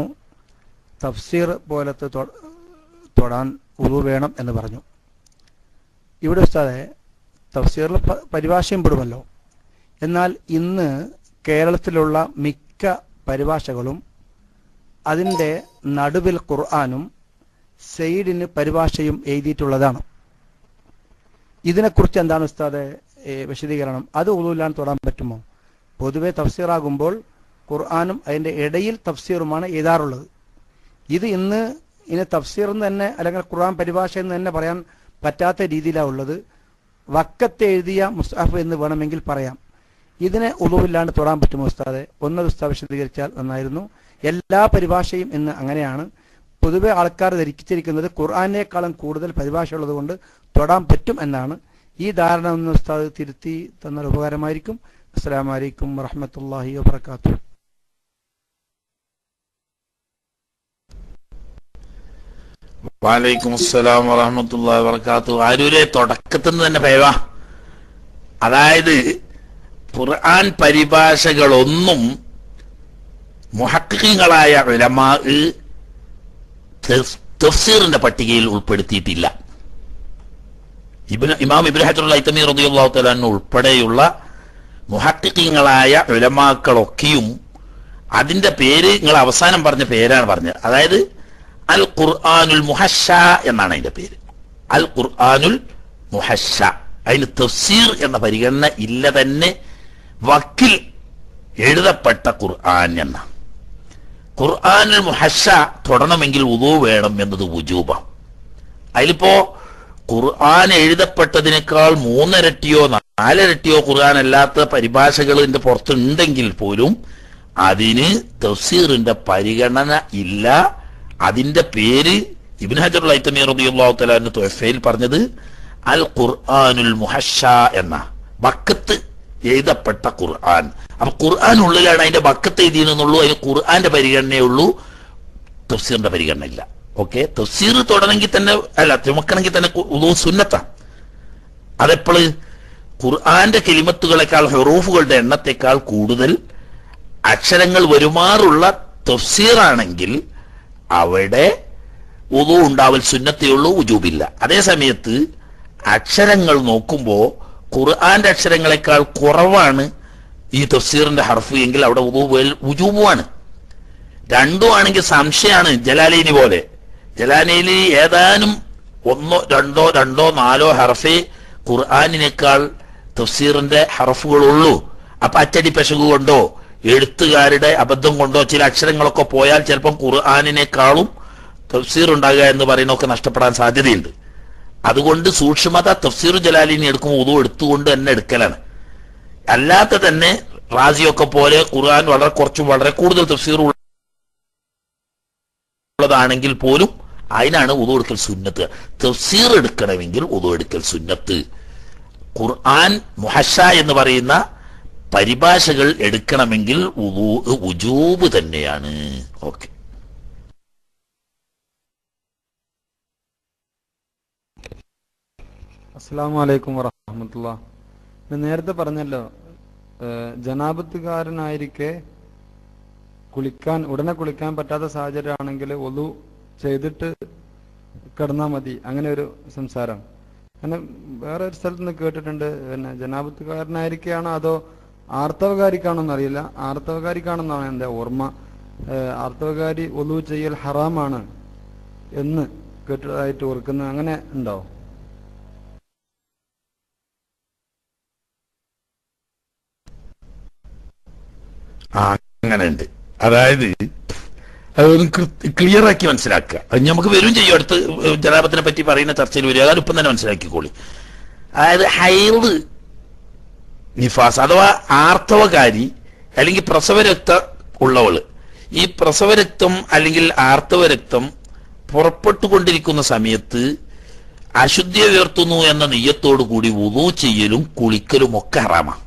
തഫ്സീർ പോലത്തെ തൊടാൻ ഉറു വേണം എന്ന് പറഞ്ഞു. ഇവിടെ ഉസ്താദെ തഫ്സീറിൽ പരിഭാഷയും പെടുമല്ലോ. എന്നാൽ ഇന്ന് കേരളത്തിലുള്ള മിക്ക പരിഭാഷകളും അതിന്റെ നടുവിൽ ഖുർആാനും സെയ്ഡിന് പരിഭാഷയും എഴുതിയിട്ടുള്ളതാണ്. ഇതിനെക്കുറിച്ച് എന്താണ് ഉസ്താദെ വിശദീകരണം? അത് ഉളുവില്ലാൻ തൊടാൻ പറ്റുമോ? പൊതുവെ തഫ്സീറാകുമ്പോൾ ഖുർആാനും അതിന്റെ ഇടയിൽ തഫ്സീറുമാണ് എഴുതാറുള്ളത് ഇത് ഇന്ന് ഇനി തഫ്സീർ എന്ന് തന്നെ അല്ലെങ്കിൽ ഖുർആൻ പരിഭാഷ എന്ന് തന്നെ പറയാൻ പറ്റാത്ത രീതിയിലാണ് ഉള്ളത്. വക്കത്തെ എഴുതിയ മുസ്താഫ് എന്ന് വേണമെങ്കിൽ പറയാം. ഇതിനെ ഉളവില്ലാണ്ട് തൊടാൻ പറ്റുമോ ഉസ്താദെ? ഒന്നത് ഉസ്താദ് വിശദീകരിച്ചാൽ നന്നായിരുന്നു. എല്ലാ പരിഭാഷയും ഇന്ന് അങ്ങനെയാണ്. പൊതുവെ ആൾക്കാർ ധരിച്ചിരിക്കുന്നത് ഖുർആാനേക്കാളും കൂടുതൽ പരിഭാഷ ഉള്ളതുകൊണ്ട് തൊടാൻ പറ്റും എന്നാണ്. ഈ ധാരണ ഒന്ന് ഉസ്താദ് തിരുത്തി തന്നാൽ ഉപകാരമായിരിക്കും. അസ്സാം വലൈക്കും വറഹമത്തല്ലാഹി വാത്തു വാലൈക്കും അസ്സലാം വറഹമത്തുള്ള വർക്കാത്തു ആരൂരെ തുടക്കത്തിൽ നിന്ന് തന്നെ പേവ. അതായത് ഖുർആൻ പരിഭാഷകളൊന്നും മുഹക്കിങ്ങളായ ഉലമാ തഫ്സീറിന്റെ പട്ടികയിൽ ഉൾപ്പെടുത്തിയിട്ടില്ല. ഇബ്ന ഇമാം ഇബ്നു ഐത്തമീർ റബിയുള്ള ഉൾപ്പെടെയുള്ള മുഹക്കിങ്ങളായ ഉലമാക്കളൊക്കെയും അതിന്റെ പേര് നിങ്ങൾ അവസാനം പറഞ്ഞ പേരാണ് പറഞ്ഞത്. അതായത് അൽ ഖുർആനുൽ മുഹഷ എന്നാണ് അതിന്റെ പേര്. അൽ ഖുർആനുൽ മുഹഷ അതിന് തഫ്സീർ എന്ന പരിഗണന ഇല്ല തന്നെ വക്കിൽ എഴുതപ്പെട്ട ഖുർആൻ എന്ന ഖുർആനുൽ മുഹഷ തൊടണമെങ്കിൽ ഉദു വേണം എന്നത് വുജൂബം അതിലിപ്പോ ഖുർആൻ എഴുതപ്പെട്ടതിനേക്കാൾ മൂന്നിരട്ടിയോ നാലിരട്ടിയോ ഖുർആൻ അല്ലാത്ത പരിഭാഷകൾ ഇതിന്റെ പുറത്തുണ്ടെങ്കിൽ പോലും അതിന് തഫ്സീറിന്റെ പരിഗണന ഇല്ല. അതിന്റെ പേര് ഇബിൻ ഹജർ ലൈത്തമീർ റളിയല്ലാഹു തആല തൊഫയിൽ പറഞ്ഞത് അൽ ഖുർആനുൽ മുഹഷ എന്ന ബക്കത്ത് എഴുതപ്പെട്ട ഖുർആൻ. അപ്പൊ ഖുർആൻ ഉള്ളിലാണ് അതിന്റെ ബക്കത്ത് എഴുതിയെന്നുള്ളൂ അതിന് ഖുർആന്റെ പരിഗണനയുള്ളൂ തഫ്സീറിന്റെ പരിഗണന ഇല്ല. ഓക്കെ? തഫ്സീർ തുടങ്ങി തന്നെ അല്ല ചുമക്കണമെങ്കിൽ തന്നെ ഉദോ സുന്നത്താണ് അതെപ്പോൾ? ഖുർആന്റെ കിളിമത്തുകളെക്കാൾ ഹെറൂഫുകളുടെ എണ്ണത്തെക്കാൾ കൂടുതൽ അക്ഷരങ്ങൾ വരുമാറുള്ള തഫ്സീറാണെങ്കിൽ അവിടെ ഉദു ഉണ്ടാവൽ സുന്നത്തേയുള്ളൂ ഉജൂബില്ല അതേ സമയത്ത് അക്ഷരങ്ങൾ നോക്കുമ്പോൾ ഖുർആന്റെ അക്ഷരങ്ങളെക്കാൾ കുറവാണ് ഈ തഫ്സീറിന്റെ ഹർഫ് എങ്കിൽ അവിടെ ഉജൂബുമാണ് രണ്ടും ആണെങ്കിൽ സംശയമാണ് ജലാലീനി പോലെ. ജലാലീനി ഏതാനും ഒന്നോ രണ്ടോ രണ്ടോ നാലോ ഹർഫേ ഖുർആാനിനേക്കാൾ തഫ്സീറിന്റെ ഹർഫുകളുള്ളൂ. അപ്പൊ അച്ചടി പെശകു കൊണ്ടോ എഴുത്തുകാരുടെ അബദ്ധം കൊണ്ടോ ചില അക്ഷരങ്ങളൊക്കെ പോയാൽ ചിലപ്പം ഖുർആാനിനേക്കാളും തഫ്സീർ ഉണ്ടാകുക എന്ന് പറയുന്നൊക്കെ നഷ്ടപ്പെടാൻ സാധ്യതയുണ്ട്. അതുകൊണ്ട് സൂക്ഷ്മത തഫ്സീർ ജലാലിനി എടുക്കുമ്പോൾ ഉതു എടുത്തുകൊണ്ട് തന്നെ എടുക്കലാണ്. അല്ലാത്ത തന്നെ റാസിയൊക്കെ പോലെ ഖുർആൻ വളരെ കുറച്ചും വളരെ കൂടുതൽ തഫ്സീർ ഉള്ളതാണെങ്കിൽ പോലും അതിനാണ് ഉതു എടുക്കൽ സുന്നത്ത്. തഫ്സീർ എടുക്കണമെങ്കിൽ ഉതു എടുക്കൽ സുന്നത്ത്. ഖുർആൻ മുഹഷ എന്ന് പറയുന്ന പരിഭാഷകൾ എടുക്കണമെങ്കിൽ ഉദൂ ഉജൂബ് തന്നെയാണ്. ഓക്കെ. അസ്സാം വലൈക്കും വറഹമത്തുള്ള. നേരത്തെ പറഞ്ഞല്ലോ ജനാപത്തുകാരനായിരിക്കെ കുളിക്കാൻ ഉടനെ കുളിക്കാൻ പറ്റാത്ത സാഹചര്യമാണെങ്കിൽ ഒതു ചെയ്തിട്ട് കിടന്നാൽ മതി. അങ്ങനെ ഒരു സംസാരം. അങ്ങനെ വേറെ ഒരു സ്ഥലത്ത് നിന്ന് കേട്ടിട്ടുണ്ട്. പിന്നെ ജനാപത്തുകാരനായിരിക്കുകയാണോ അതോ ആർത്തവകാരിക്കാണോ എന്നറിയില്ല ആർത്തവകാരിക്കാണെന്നാണ് എന്റെ ഓർമ്മ. ആർത്തവകാരി ഒലു ചെയ്യൽ ഹറാമാണ് എന്ന് കേട്ടതായിട്ട് ഓർക്കുന്നത് അങ്ങനെ ഉണ്ടോ? ആ അങ്ങനെ ഉണ്ട് അതായത് അതൊന്ന് ക്ലിയർ ആക്കി മനസ്സിലാക്കുക. അത് നമുക്ക് വരും ചെയ്യും. അടുത്ത് ജലാപത്തിനെ പറ്റി പറയുന്ന ചർച്ചയിൽ വരിക. അതിപ്പം തന്നെ മനസ്സിലാക്കിക്കോളി. അതായത് ഹൈറ് നിഫാസ് അഥവാ ആർത്തവകാരി അല്ലെങ്കിൽ പ്രസവരക്ത ഉള്ളവൾ ഈ പ്രസവരക്തം അല്ലെങ്കിൽ ആർത്തവരക്തം പുറപ്പെട്ടുകൊണ്ടിരിക്കുന്ന സമയത്ത് അശുദ്ധിയെ ഉയർത്തുന്നു എന്ന നെയ്യത്തോടു കൂടി വുതു ചെയ്യലും കുളിക്കലും ഒക്കെ ഹറാമാണ്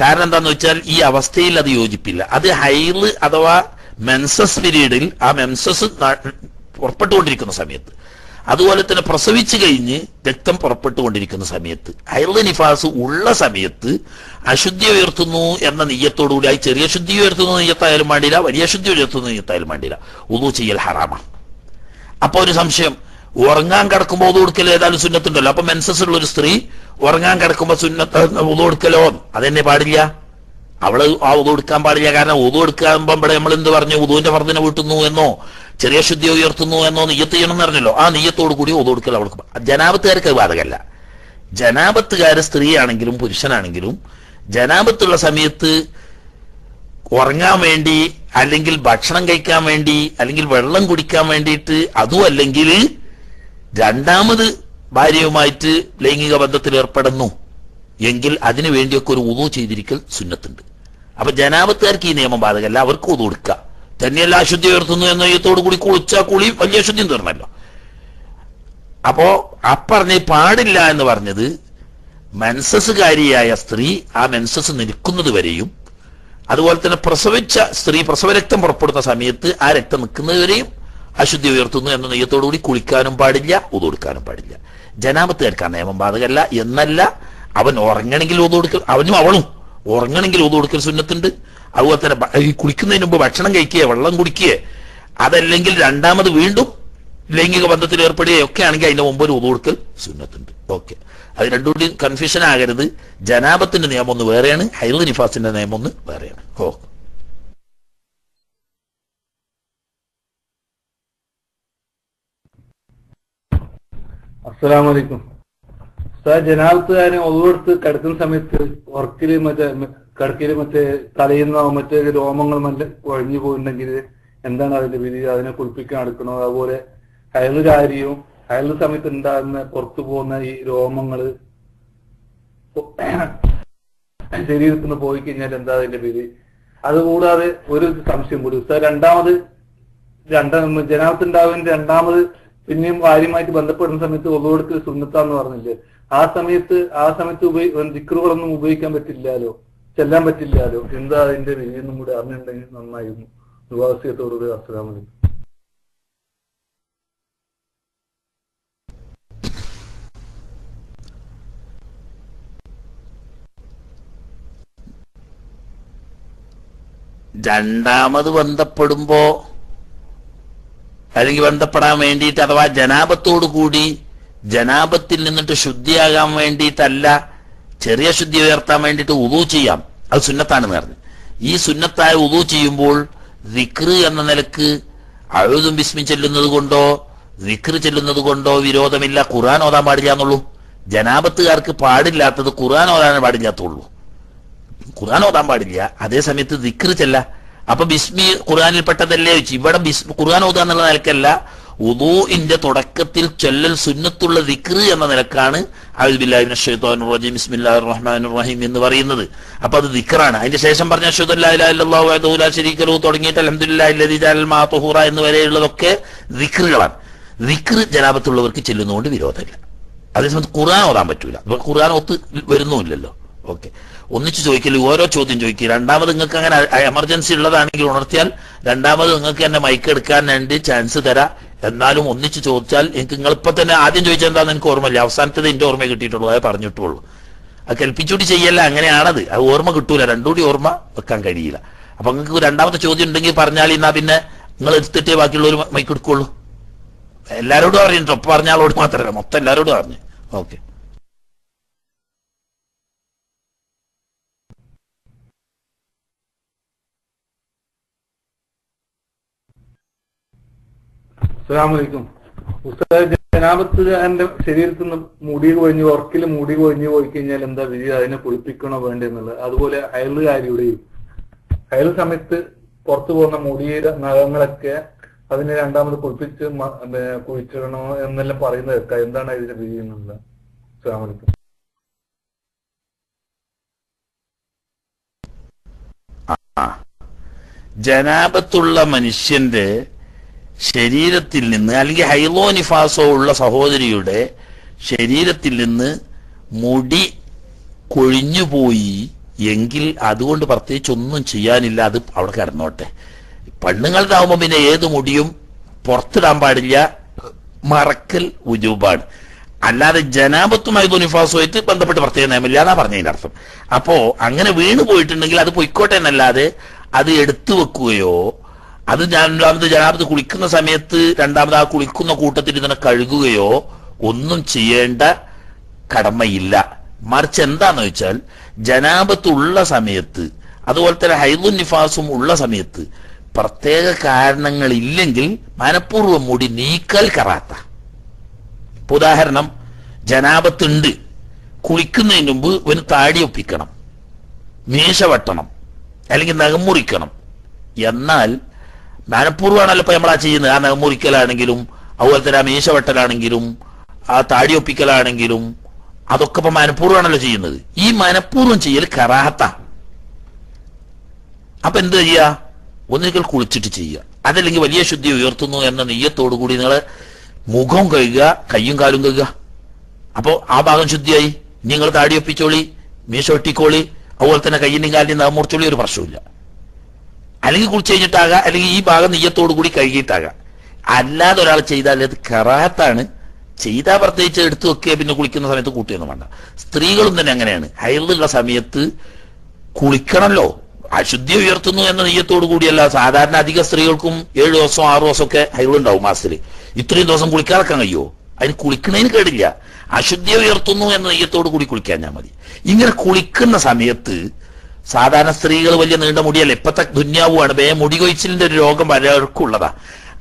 കാരണം എന്താന്ന് വെച്ചാൽ ഈ അവസ്ഥയിൽ അത് യോജിപ്പില്ല. അത് ഹൈറ് അഥവാ മെൻസസ് പീരീഡിൽ ആ മെൻസസ് പുറപ്പെട്ടുകൊണ്ടിരിക്കുന്ന സമയത്ത്. അതുപോലെ തന്നെ പ്രസവിച്ചു കഴിഞ്ഞ് രക്തം പുറപ്പെട്ടുകൊണ്ടിരിക്കുന്ന സമയത്ത്. ഹൈറ് നിഫാസ് ഉള്ള സമയത്ത് അശുദ്ധി ഉയർത്തുന്നു എന്ന നെയ്യത്തോടുകൂടി ആ ചെറിയ ശുദ്ധി ഉയർത്തുന്ന നെയ്യത്തായാലും വേണ്ടില്ല വലിയ ശുദ്ധി ഉയർത്തുന്ന നെയ്യത്തായാലും വേണ്ടില്ല. ഉദു ചെയ്യൽ ഹറാമാണ്. അപ്പൊ ഒരു സംശയം ഉറങ്ങാൻ കിടക്കുമ്പോൾ ഉതു കൊടുക്കൽ ഏതായാലും സുന്നത്തുണ്ടല്ലോ. അപ്പൊ മെൻസസ് ഉള്ള ഒരു സ്ത്രീ ഉറങ്ങാൻ കിടക്കുമ്പോൾ സുന്നത്ത് ഉതു കൊടുക്കലോ? അതെന്നെ പാടില്ല. അവൾ ആ ഉതു എടുക്കാൻ പാടില്ല. കാരണം ഉതു എടുക്കാൻ ഇവിടെ നമ്മൾ എന്ത് പറഞ്ഞു? ഉതുവിന്റെ വർദ്ധന വീട്ടുന്നു എന്നോ ചെറിയ ശുദ്ധി ഉയർത്തുന്നു എന്നോ നെയ്യത്ത് ചെയ്യണം എന്ന് പറഞ്ഞല്ലോ ആ നെയ്യത്തോടു കൂടി ഉതു എടുക്കൽ അവൾക്ക് ജനാപത്തുകാർക്ക് ബാധകല്ല. ജനാപത്തുകാർ സ്ത്രീയാണെങ്കിലും പുരുഷനാണെങ്കിലും ജനാപത്തുള്ള സമയത്ത് ഉറങ്ങാൻ വേണ്ടി അല്ലെങ്കിൽ ഭക്ഷണം കഴിക്കാൻ വേണ്ടി അല്ലെങ്കിൽ വെള്ളം കുടിക്കാൻ വേണ്ടിയിട്ട് അതും അല്ലെങ്കിൽ രണ്ടാമത് ഭാര്യയുമായിട്ട് ലൈംഗിക ബന്ധത്തിൽ ഏർപ്പെടുന്നു. എങ്കിൽ അതിനു വേണ്ടിയൊക്കെ ഒരു ഉതു ചെയ്തിരിക്കൽ സുന്നത്തുണ്ട്. അപ്പൊ ജനാപത്തുകാർക്ക് ഈ നിയമം ബാധകല്ല അവർക്ക് ഒതു കൊടുക്കുക. തന്നെയല്ല അശുദ്ധി ഉയർത്തുന്നു എന്ന നെയ്യത്തോടു കൂടി കുളിച്ച കുളി വലിയ അശുദ്ധിയും തീർന്നല്ലോ. അപ്പോ അപ്പറഞ്ഞ് പാടില്ല എന്ന് പറഞ്ഞത് മെൻസസുകാരിയായ സ്ത്രീ ആ മെൻസസ് നിൽക്കുന്നത് വരെയും അതുപോലെ തന്നെ പ്രസവിച്ച സ്ത്രീ പ്രസവ രക്തം പുറപ്പെടുന്ന സമയത്ത് ആ രക്തം നിൽക്കുന്നത് വരെയും അശുദ്ധി ഉയർത്തുന്നു എന്ന നെയ്യത്തോടു കൂടി കുളിക്കാനും പാടില്ല ഒതു കൊടുക്കാനും പാടില്ല. ജനാപത്തുകാർക്ക് നിയമം ബാധകല്ല എന്നല്ല അവൻ ഉറങ്ങണമെങ്കിൽ ഒതു കൊടുക്കും അവനും അവളും ഉറങ്ങണമെങ്കിൽ ഒതു കൊടുക്കൽ സുന്നത്തുണ്ട്. അതുപോലെ തന്നെ ഈ കുളിക്കുന്നതിന് മുമ്പ് ഭക്ഷണം കഴിക്കുക വെള്ളം കുടിക്കുക അതല്ലെങ്കിൽ രണ്ടാമത് വീണ്ടും ലൈംഗിക ബന്ധത്തിൽ ഏർപ്പെടുകയോ ഒക്കെ ആണെങ്കിൽ അതിന്റെ മുമ്പ് ഒരു കൊടുക്കൽ സുന്നത്തുണ്ട്. ഓക്കെ. അത് രണ്ടും കൂടി കൺഫ്യൂഷൻ ആകരുത്. ജനാപത്തിന്റെ നിയമം ഒന്ന് വേറെയാണ്. ഹൈൽ നിഫാസിന്റെ നിയമം ഒന്ന് വേറെയാണ്. ഓ. അസ്സലാമലൈക്കും സാർ ജനാബത്തുകാരനെ ഒതുവെടുത്ത് കിടക്കുന്ന സമയത്ത് ഉറക്കിൽ മറ്റേ കിടക്കിൽ മറ്റേ തലയുന്ന മറ്റേ രോമങ്ങൾ മറ്റേ ഒഴിഞ്ഞു പോയിട്ടുണ്ടെങ്കിൽ എന്താണ് അതിന്റെ വിധി? അതിനെ കുളിപ്പിക്കാൻ എടുക്കണോ? അതുപോലെ ഹയൽ കാര്യവും സമയത്ത് ഉണ്ടാകുന്ന പുറത്തു പോകുന്ന ഈ രോമങ്ങൾ *coughs* ശരീരത്തിൽ നിന്ന് പോയി കഴിഞ്ഞാൽ എന്താ അതിന്റെ വിധി? അതുകൂടാതെ ഒരു സംശയം കൂടി. സാർ രണ്ടാമത് രണ്ടാം ജനാബത്തുണ്ടാവുന്ന രണ്ടാമത് പിന്നെയും കാര്യമായിട്ട് ബന്ധപ്പെടുന്ന സമയത്ത് ഒതുവെടുക്കൽ സുന്നത്താന്ന് പറഞ്ഞില്ലേ? ആ സമയത്ത് ആ സമയത്ത് ഉപയോഗ ദിക്കറുകളൊന്നും ഉപയോഗിക്കാൻ പറ്റില്ലാലോ? ചെല്ലാൻ പറ്റില്ലാലോ? എന്താ അതിന്റെ വിജയെന്നും കൂടി അറിഞ്ഞിട്ടുണ്ടെങ്കിൽ നന്നായിരുന്നു. വിവാസിയത്തോടുകൂടി അസ്സലാമലൈക്കും രണ്ടാമത് ബന്ധപ്പെടുമ്പോ അല്ലെങ്കിൽ ബന്ധപ്പെടാൻ വേണ്ടിയിട്ട് അഥവാ ജനാപത്തോടു കൂടി ജനാപത്തിൽ നിന്നിട്ട് ശുദ്ധിയാകാൻ വേണ്ടിയിട്ടല്ല ചെറിയ ശുദ്ധി ഉയർത്താൻ വേണ്ടിയിട്ട് ഉദു ചെയ്യാം. അത് സുന്നത്താണെന്ന് പറഞ്ഞു. ഈ സുന്നത്തായ ഉദു ചെയ്യുമ്പോൾ ദിക്റ് എന്ന നിലയ്ക്ക് അഴുതും ബിസ്മി ചെല്ലുന്നത് കൊണ്ടോ ദിക്റ് ചെല്ലുന്നത് കൊണ്ടോ വിരോധമില്ല. ഖുറാൻ ഓതാൻ പാടില്ല എന്നുള്ളൂ. ജനാപത്തുകാർക്ക് പാടില്ലാത്തത് ഖുറാൻ ഓതാൻ പാടില്ലാത്തുള്ളൂ. ഖുറാൻ ഓതാൻ പാടില്ല. അതേ സമയത്ത് ദിക്ർ ചെല്ല. അപ്പൊ ബിസ്മി ഖുറാനിൽ പെട്ടതല്ലേ വെച്ചു ഇവിടെ ബിസ്മി ഖുർആൻ ഓതാന്നുള്ള നിലക്കല്ല. ഉദൂഇന്റെ തുടക്കത്തിൽ ചൊല്ലൽ സുന്നത്തുള്ള ദിക്ർ എന്ന നിലക്കാണ് റജീം റഹീം എന്ന് പറയുന്നത്. അപ്പൊ അത് ദിക്റാണ്. അതിന്റെ ശേഷം പറഞ്ഞ അഷ്ഹദു അല്ലാ ഇലാഹ ഇല്ലല്ലാഹു വഹ്ദഹു ലാ ശരീക ലഹു തുടങ്ങിയിട്ട് ജഅലൽ എന്ന് വരെയുള്ളതൊക്കെ ദിക്റുകളാണ്. ദിക്ർ ജനാപത്തുള്ളവർക്ക് ചെല്ലുന്നതുകൊണ്ട് വിരോധമില്ല. അതേസമയത്ത് ഖുർആൻ ഓതാൻ പറ്റൂല. ഖുർആൻ ഒത്ത് വരുന്നുമില്ലല്ലോ. ഓക്കെ. ഒന്നിച്ച് ചോദിക്കൽ ഓരോ ചോദ്യം ചോദിക്കുക. രണ്ടാമത് നിങ്ങൾക്ക് അങ്ങനെ എമർജൻസി ഉള്ളതാണെങ്കിൽ ഉണർത്തിയാൽ രണ്ടാമത് നിങ്ങൾക്ക് എന്നെ മൈക്ക് എടുക്കാൻ വേണ്ടി ചാൻസ് തരാം. എന്നാലും ഒന്നിച്ച് ചോദിച്ചാൽ എനിക്ക് നിങ്ങൾ ഇപ്പൊ തന്നെ ആദ്യം ചോദിച്ചാൽ എന്താണെന്ന് എനിക്ക് ഓർമ്മയില്ല. അവസാനത്തത് എന്റെ ഓർമ്മ കിട്ടിയിട്ടുള്ളൂ. അത് പറഞ്ഞിട്ടുള്ളൂ. അത് കൽപ്പിച്ചുകൂടി ചെയ്യല്ല അങ്ങനെയാണത്. അത് ഓർമ്മ കിട്ടൂല. രണ്ടുകൂടി ഓർമ്മ വെക്കാൻ കഴിയില്ല. അപ്പൊ നിങ്ങൾക്ക് രണ്ടാമത്തെ ചോദ്യം ഉണ്ടെങ്കിൽ പറഞ്ഞാൽ എന്നാ പിന്നെ നിങ്ങൾ എടുത്തിട്ടേ ബാക്കിയുള്ളവർ മൈക്ക് എടുക്കുള്ളൂ. എല്ലാരോടും അറിയണ്ടോ? പറഞ്ഞ ആളോട് മാത്രമല്ല. മൊത്തം എല്ലാരോടും അറിഞ്ഞു. ഓക്കെ. അസ്സലാമലൈക്കും ഉസ്താദ് എന്റെ ശരീരത്തിൽ നിന്ന് മുടി കൊഴിഞ്ഞു ഉറക്കിൽ മുടി കൊഴിഞ്ഞു പോയി കഴിഞ്ഞാൽ എന്താ വിധി? അതിനെ കുളിപ്പിക്കണോ വേണ്ടെന്നുള്ളത്. അതുപോലെ അയലുകാരിയുടെയും അയൽ സമയത്ത് പുറത്തു പോകുന്ന മുടിയുടെ നഖങ്ങളൊക്കെ അതിനെ രണ്ടാമത് കുളിപ്പിച്ച് കുഴിച്ചിടണോ എന്നെല്ലാം പറയുന്നത് കേൾക്കാം. എന്താണ് ഇതിന്റെ വിധി എന്നുള്ളത്? അസ്സാമലൈക്കും ജനാപത്തുള്ള മനുഷ്യന്റെ ശരീരത്തിൽ നിന്ന് അല്ലെങ്കിൽ ഹൈലോ നിഫാസോ ഉള്ള സഹോദരിയുടെ ശരീരത്തിൽ നിന്ന് മുടി കൊഴിഞ്ഞുപോയി എങ്കിൽ അതുകൊണ്ട് പ്രത്യേകിച്ച് ഒന്നും ചെയ്യാനില്ല അത് അവിടെ കിടന്നോട്ടെ. പെണ്ണുങ്ങളുടെ പിന്നെ ഏത് മുടിയും പുറത്തിടാൻ പാടില്ല. മറക്കൽ ഉജൂബാണ്. അല്ലാതെ ജനാപത്തുമായി നിഫാസുമായിട്ട് ബന്ധപ്പെട്ട് പ്രത്യേക നിയമമില്ല എന്നാ പറഞ്ഞതിന്റെ അർത്ഥം. അപ്പോ അങ്ങനെ വീണ് പോയിട്ടുണ്ടെങ്കിൽ അത് പൊയ്ക്കോട്ടെ എന്നല്ലാതെ അത് എടുത്തു വെക്കുകയോ അത് രണ്ടാമത് ജനാബത്ത് കുളിക്കുന്ന സമയത്ത് രണ്ടാമത് ആ കുളിക്കുന്ന കൂട്ടത്തിൽ ഇതിനെ കഴുകുകയോ ഒന്നും ചെയ്യേണ്ട കടമയില്ല. മറിച്ച് എന്താന്ന് വെച്ചാൽ ജനാപത്തുള്ള സമയത്ത് അതുപോലെ തന്നെ ഹൈദുൻ നിഫാസും ഉള്ള സമയത്ത് പ്രത്യേക കാരണങ്ങൾ ഇല്ലെങ്കിൽ മനഃപൂർവം മുടി നീക്കൽ കറാത്ത. ഉദാഹരണം ഉദാഹരണം ജനാപത്തുണ്ട് കുളിക്കുന്നതിന് മുമ്പ് ഒരു താടി ഒപ്പിക്കണം. മീശ വെട്ടണം. അല്ലെങ്കിൽ നഖം മുറിക്കണം. എന്നാൽ മനഃപൂർവമാണല്ലോ ഇപ്പൊ നമ്മളാ ചെയ്യുന്നത്. ആ നഖം മുറിക്കലാണെങ്കിലും അതുപോലെ തന്നെ ആ മീശ വെട്ടലാണെങ്കിലും ആ താടി ഒപ്പിക്കലാണെങ്കിലും അതൊക്കെ ഇപ്പൊ മനഃപൂർവമാണല്ലോ ചെയ്യുന്നത്. ഈ മനഃപൂർവം ചെയ്യൽ കറാത്ത അപ്പൊ എന്ത് ചെയ്യുക ഒന്നിക്കൽ കുളിച്ചിട്ട് ചെയ്യുക. അതല്ലെങ്കിൽ വലിയ ശുദ്ധി ഉയർത്തുന്നു എന്ന നെയ്യത്തോടു കൂടി നിങ്ങൾ മുഖം കഴുകുക കയ്യും കാലും കഴുകുക. അപ്പോ ആ ഭാഗം ശുദ്ധിയായി. നിങ്ങൾ താടി ഒപ്പിച്ചോളി മീശ വെട്ടിക്കോളി അതുപോലെ തന്നെ കയ്യിന്റെയും കാലിന്റെയും നാമൂർച്ചോളി ഒരു പ്രശ്നമില്ല അല്ലെങ്കിൽ കുളിച്ച് കഴിഞ്ഞിട്ടാകാം അല്ലെങ്കിൽ ഈ ഭാഗം നെയ്യത്തോടു കൂടി കഴുകിയിട്ടാകാം. അല്ലാതെ ഒരാൾ ചെയ്താൽ അത് കറാത്താണ്. ചെയ്താൽ പ്രത്യേകിച്ച് എടുത്തു വെക്കുക പിന്നെ കുളിക്കുന്ന സമയത്ത് കൂട്ടിയൊന്നും വേണ്ട. സ്ത്രീകളും തന്നെ അങ്ങനെയാണ്. ഹൈറുള്ള സമയത്ത് കുളിക്കണമല്ലോ. അശുദ്ധി ഉയർത്തുന്നു എന്ന നെയ്യത്തോടു കൂടിയല്ല. സാധാരണ അധിക സ്ത്രീകൾക്കും ഏഴു ദിവസം ആറു ദിവസം ഒക്കെ ഹൈറുണ്ടാവും മാസത്തിൽ ഇത്രയും ദിവസം കുളിക്കാറക്കാൻ കഴിയുമോ? അതിന് കുളിക്കണതിന് കേടില്ല. അശുദ്ധി ഉയർത്തുന്നു എന്ന നെയ്യത്തോടു കൂടി കുളിക്കാൻ ഞാൻ മതി. ഇങ്ങനെ കുളിക്കുന്ന സമയത്ത് സാധാരണ സ്ത്രീകൾ വലിയ നീണ്ട മുടിയല്ല. ഇപ്പത്തെ ദുന്യാവുമാണ് വേ മുടി കൊഴിച്ചിലിന്റെ ഒരു രോഗം പലർക്കുള്ളതാ.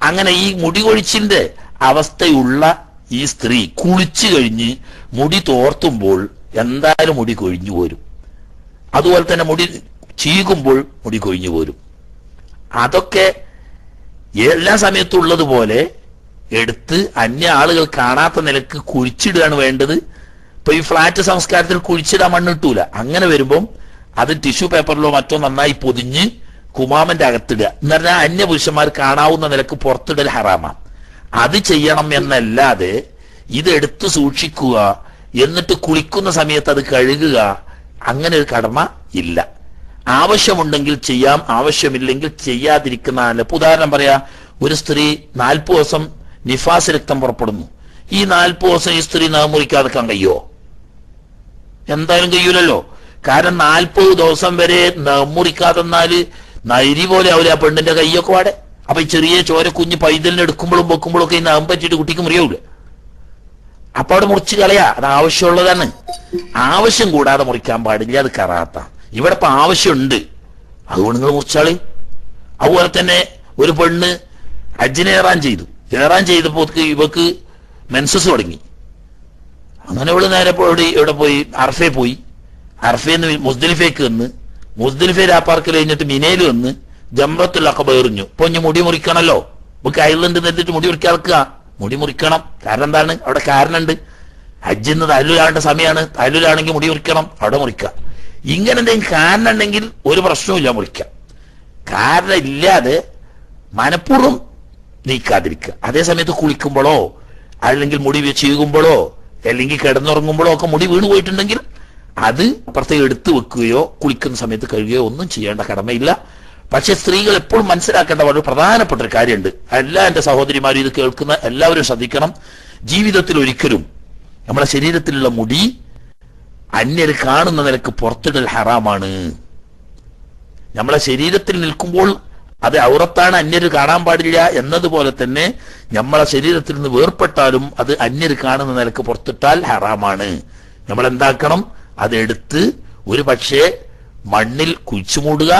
അങ്ങനെ ഈ മുടി കൊഴിച്ചിലിന്റെ അവസ്ഥയുള്ള ഈ സ്ത്രീ കുളിച്ചു കഴിഞ്ഞ് മുടി തോർത്തുമ്പോൾ എന്തായാലും മുടി കൊഴിഞ്ഞു പോരും. അതുപോലെ തന്നെ മുടി ചീകുമ്പോൾ മുടി കൊഴിഞ്ഞു പോരും. അതൊക്കെ എല്ലാ സമയത്തും ഉള്ളതുപോലെ എടുത്ത് അന്യ ആളുകൾ കാണാത്ത നിലയ്ക്ക് കുഴിച്ചിടുകയാണ് വേണ്ടത്. ഇപ്പൊ ഈ ഫ്ലാറ്റ് സംസ്കാരത്തിൽ കുഴിച്ചിടാൻ മണ്ണിട്ടൂല. അങ്ങനെ വരുമ്പം അത് ടിഷ്യൂ പേപ്പറിലോ മറ്റോ നന്നായി പൊതിഞ്ഞ് കുമാമന്റെ അകത്തിടുക. എന്ന് പറഞ്ഞാൽ അന്യ പുരുഷന്മാർ കാണാവുന്ന നിലയ്ക്ക് പുറത്തിടൽ ഹറാമാണ് അത് ചെയ്യണം എന്നല്ലാതെ ഇതെടുത്ത് സൂക്ഷിക്കുക എന്നിട്ട് കുളിക്കുന്ന സമയത്ത് അത് കഴുകുക അങ്ങനെ ഒരു കടമ ഇല്ല. ആവശ്യമുണ്ടെങ്കിൽ ചെയ്യാം ആവശ്യമില്ലെങ്കിൽ ചെയ്യാതിരിക്കുന്ന നല്ല ഉദാഹരണം പറയാ ഒരു സ്ത്രീ നാൽപ്പത് ദിവസം നിഫാസ് രക്തം പുറപ്പെടുന്നു. ഈ നാൽപ്പത് ദിവസം ഈ സ്ത്രീ നാമുറിക്കാതെ കഴിയോ? എന്തായാലും കഴിയൂലല്ലോ. കാരണം നാൽപ്പത് ദിവസം വരെ മുറിക്കാതെന്നാൽ നൈരി പോലെ ആവില്ല ആ പെണ്ണിന്റെ കൈയൊക്കെ പാടെ അപ്പൊ ഈ ചെറിയ ചോര കുഞ്ഞ് പൈതലിന് എടുക്കുമ്പോഴും വെക്കുമ്പോഴും ഒക്കെ ഈ നാം പറ്റിയിട്ട് കുട്ടിക്ക് മുറിയൂല അപ്പൊ അവിടെ മുറിച്ച് കളയാ. അത് ആവശ്യമുള്ളതാണ്. ആവശ്യം കൂടാതെ മുറിക്കാൻ പാടില്ല. അത് കറാത്ത. ഇവിടെ ഇപ്പൊ ആവശ്യമുണ്ട്. അതുകൊണ്ട് നിങ്ങൾ മുറിച്ചാളി. അതുപോലെ തന്നെ ഒരു പെണ്ണ് അജിനേറാൻ ചെയ്തു. ഏറാൻ ചെയ്തപ്പോ ഇവക്ക് മെൻസസ് തുടങ്ങി. അങ്ങനെ ഇവൾ നേരെ ഇവിടെ പോയി? അർഫേ പോയി. അർഫേന്ന് മുസ്ദലിഫേക്ക് വന്ന് മുസ്ദലിഫെ രാപ്പാർക്ക് കഴിഞ്ഞിട്ട് മിനയിൽ വന്ന് ജംറത്തുൽ പേറിഞ്ഞു ഇപ്പൊ ഇനി മുടി മുറിക്കണല്ലോ? ഇപ്പൊ കയ്യിലുണ്ട് നിർത്തിട്ട് മുടി മുറിക്കാൻ നിൽക്കുക മുടി മുറിക്കണം. കാരണം എന്താണ്? അവിടെ കാരണമുണ്ട് ഹജ്ജിന്ന് തല്ലൂരാണ്ട സമയമാണ് തല്ലൂരാണെങ്കിൽ മുടി മുറിക്കണം. അവിടെ മുറിക്കുക ഇങ്ങനെ എന്തെങ്കിലും കാരണം ഉണ്ടെങ്കിൽ ഒരു പ്രശ്നവുമില്ല മുറിക്കാം കാരണം ഇല്ലാതെ മനഃപൂർവം നീക്കാതിരിക്കുക. അതേ സമയത്ത് കുളിക്കുമ്പോഴോ അല്ലെങ്കിൽ മുടി ചീകുമ്പോഴോ അല്ലെങ്കിൽ കിടന്നുറങ്ങുമ്പോഴോ ഒക്കെ മുടി വീണ് പോയിട്ടുണ്ടെങ്കിൽ അത് പ്രത്യേകം എടുത്തു വെക്കുകയോ കുളിക്കുന്ന സമയത്ത് കഴുകുകയോ ഒന്നും ചെയ്യേണ്ട കടമയില്ല. പക്ഷെ സ്ത്രീകൾ എപ്പോഴും മനസ്സിലാക്കേണ്ട വളരെ പ്രധാനപ്പെട്ട ഒരു കാര്യമുണ്ട്. എല്ലാ എന്റെ സഹോദരിമാരും ഇത് കേൾക്കുന്ന എല്ലാവരും ശ്രദ്ധിക്കണം. ജീവിതത്തിൽ ഒരിക്കലും നമ്മുടെ ശരീരത്തിലുള്ള മുടി അന്യര് കാണുന്ന നിലയ്ക്ക് പുറത്തിടൽ ഹറാമാണ്. നമ്മളെ ശരീരത്തിൽ നിൽക്കുമ്പോൾ അത് ഔറത്താണ് അന്യര് കാണാൻ പാടില്ല എന്നതുപോലെ തന്നെ നമ്മളെ ശരീരത്തിൽ നിന്ന് വേർപ്പെട്ടാലും അത് അന്യര് കാണുന്ന നിലയ്ക്ക് പുറത്തിട്ടാൽ ഹറാമാണ്. നമ്മൾ എന്താക്കണം അതെടുത്ത് ഒരു പക്ഷേ മണ്ണിൽ കുഴിച്ചുമൂടുക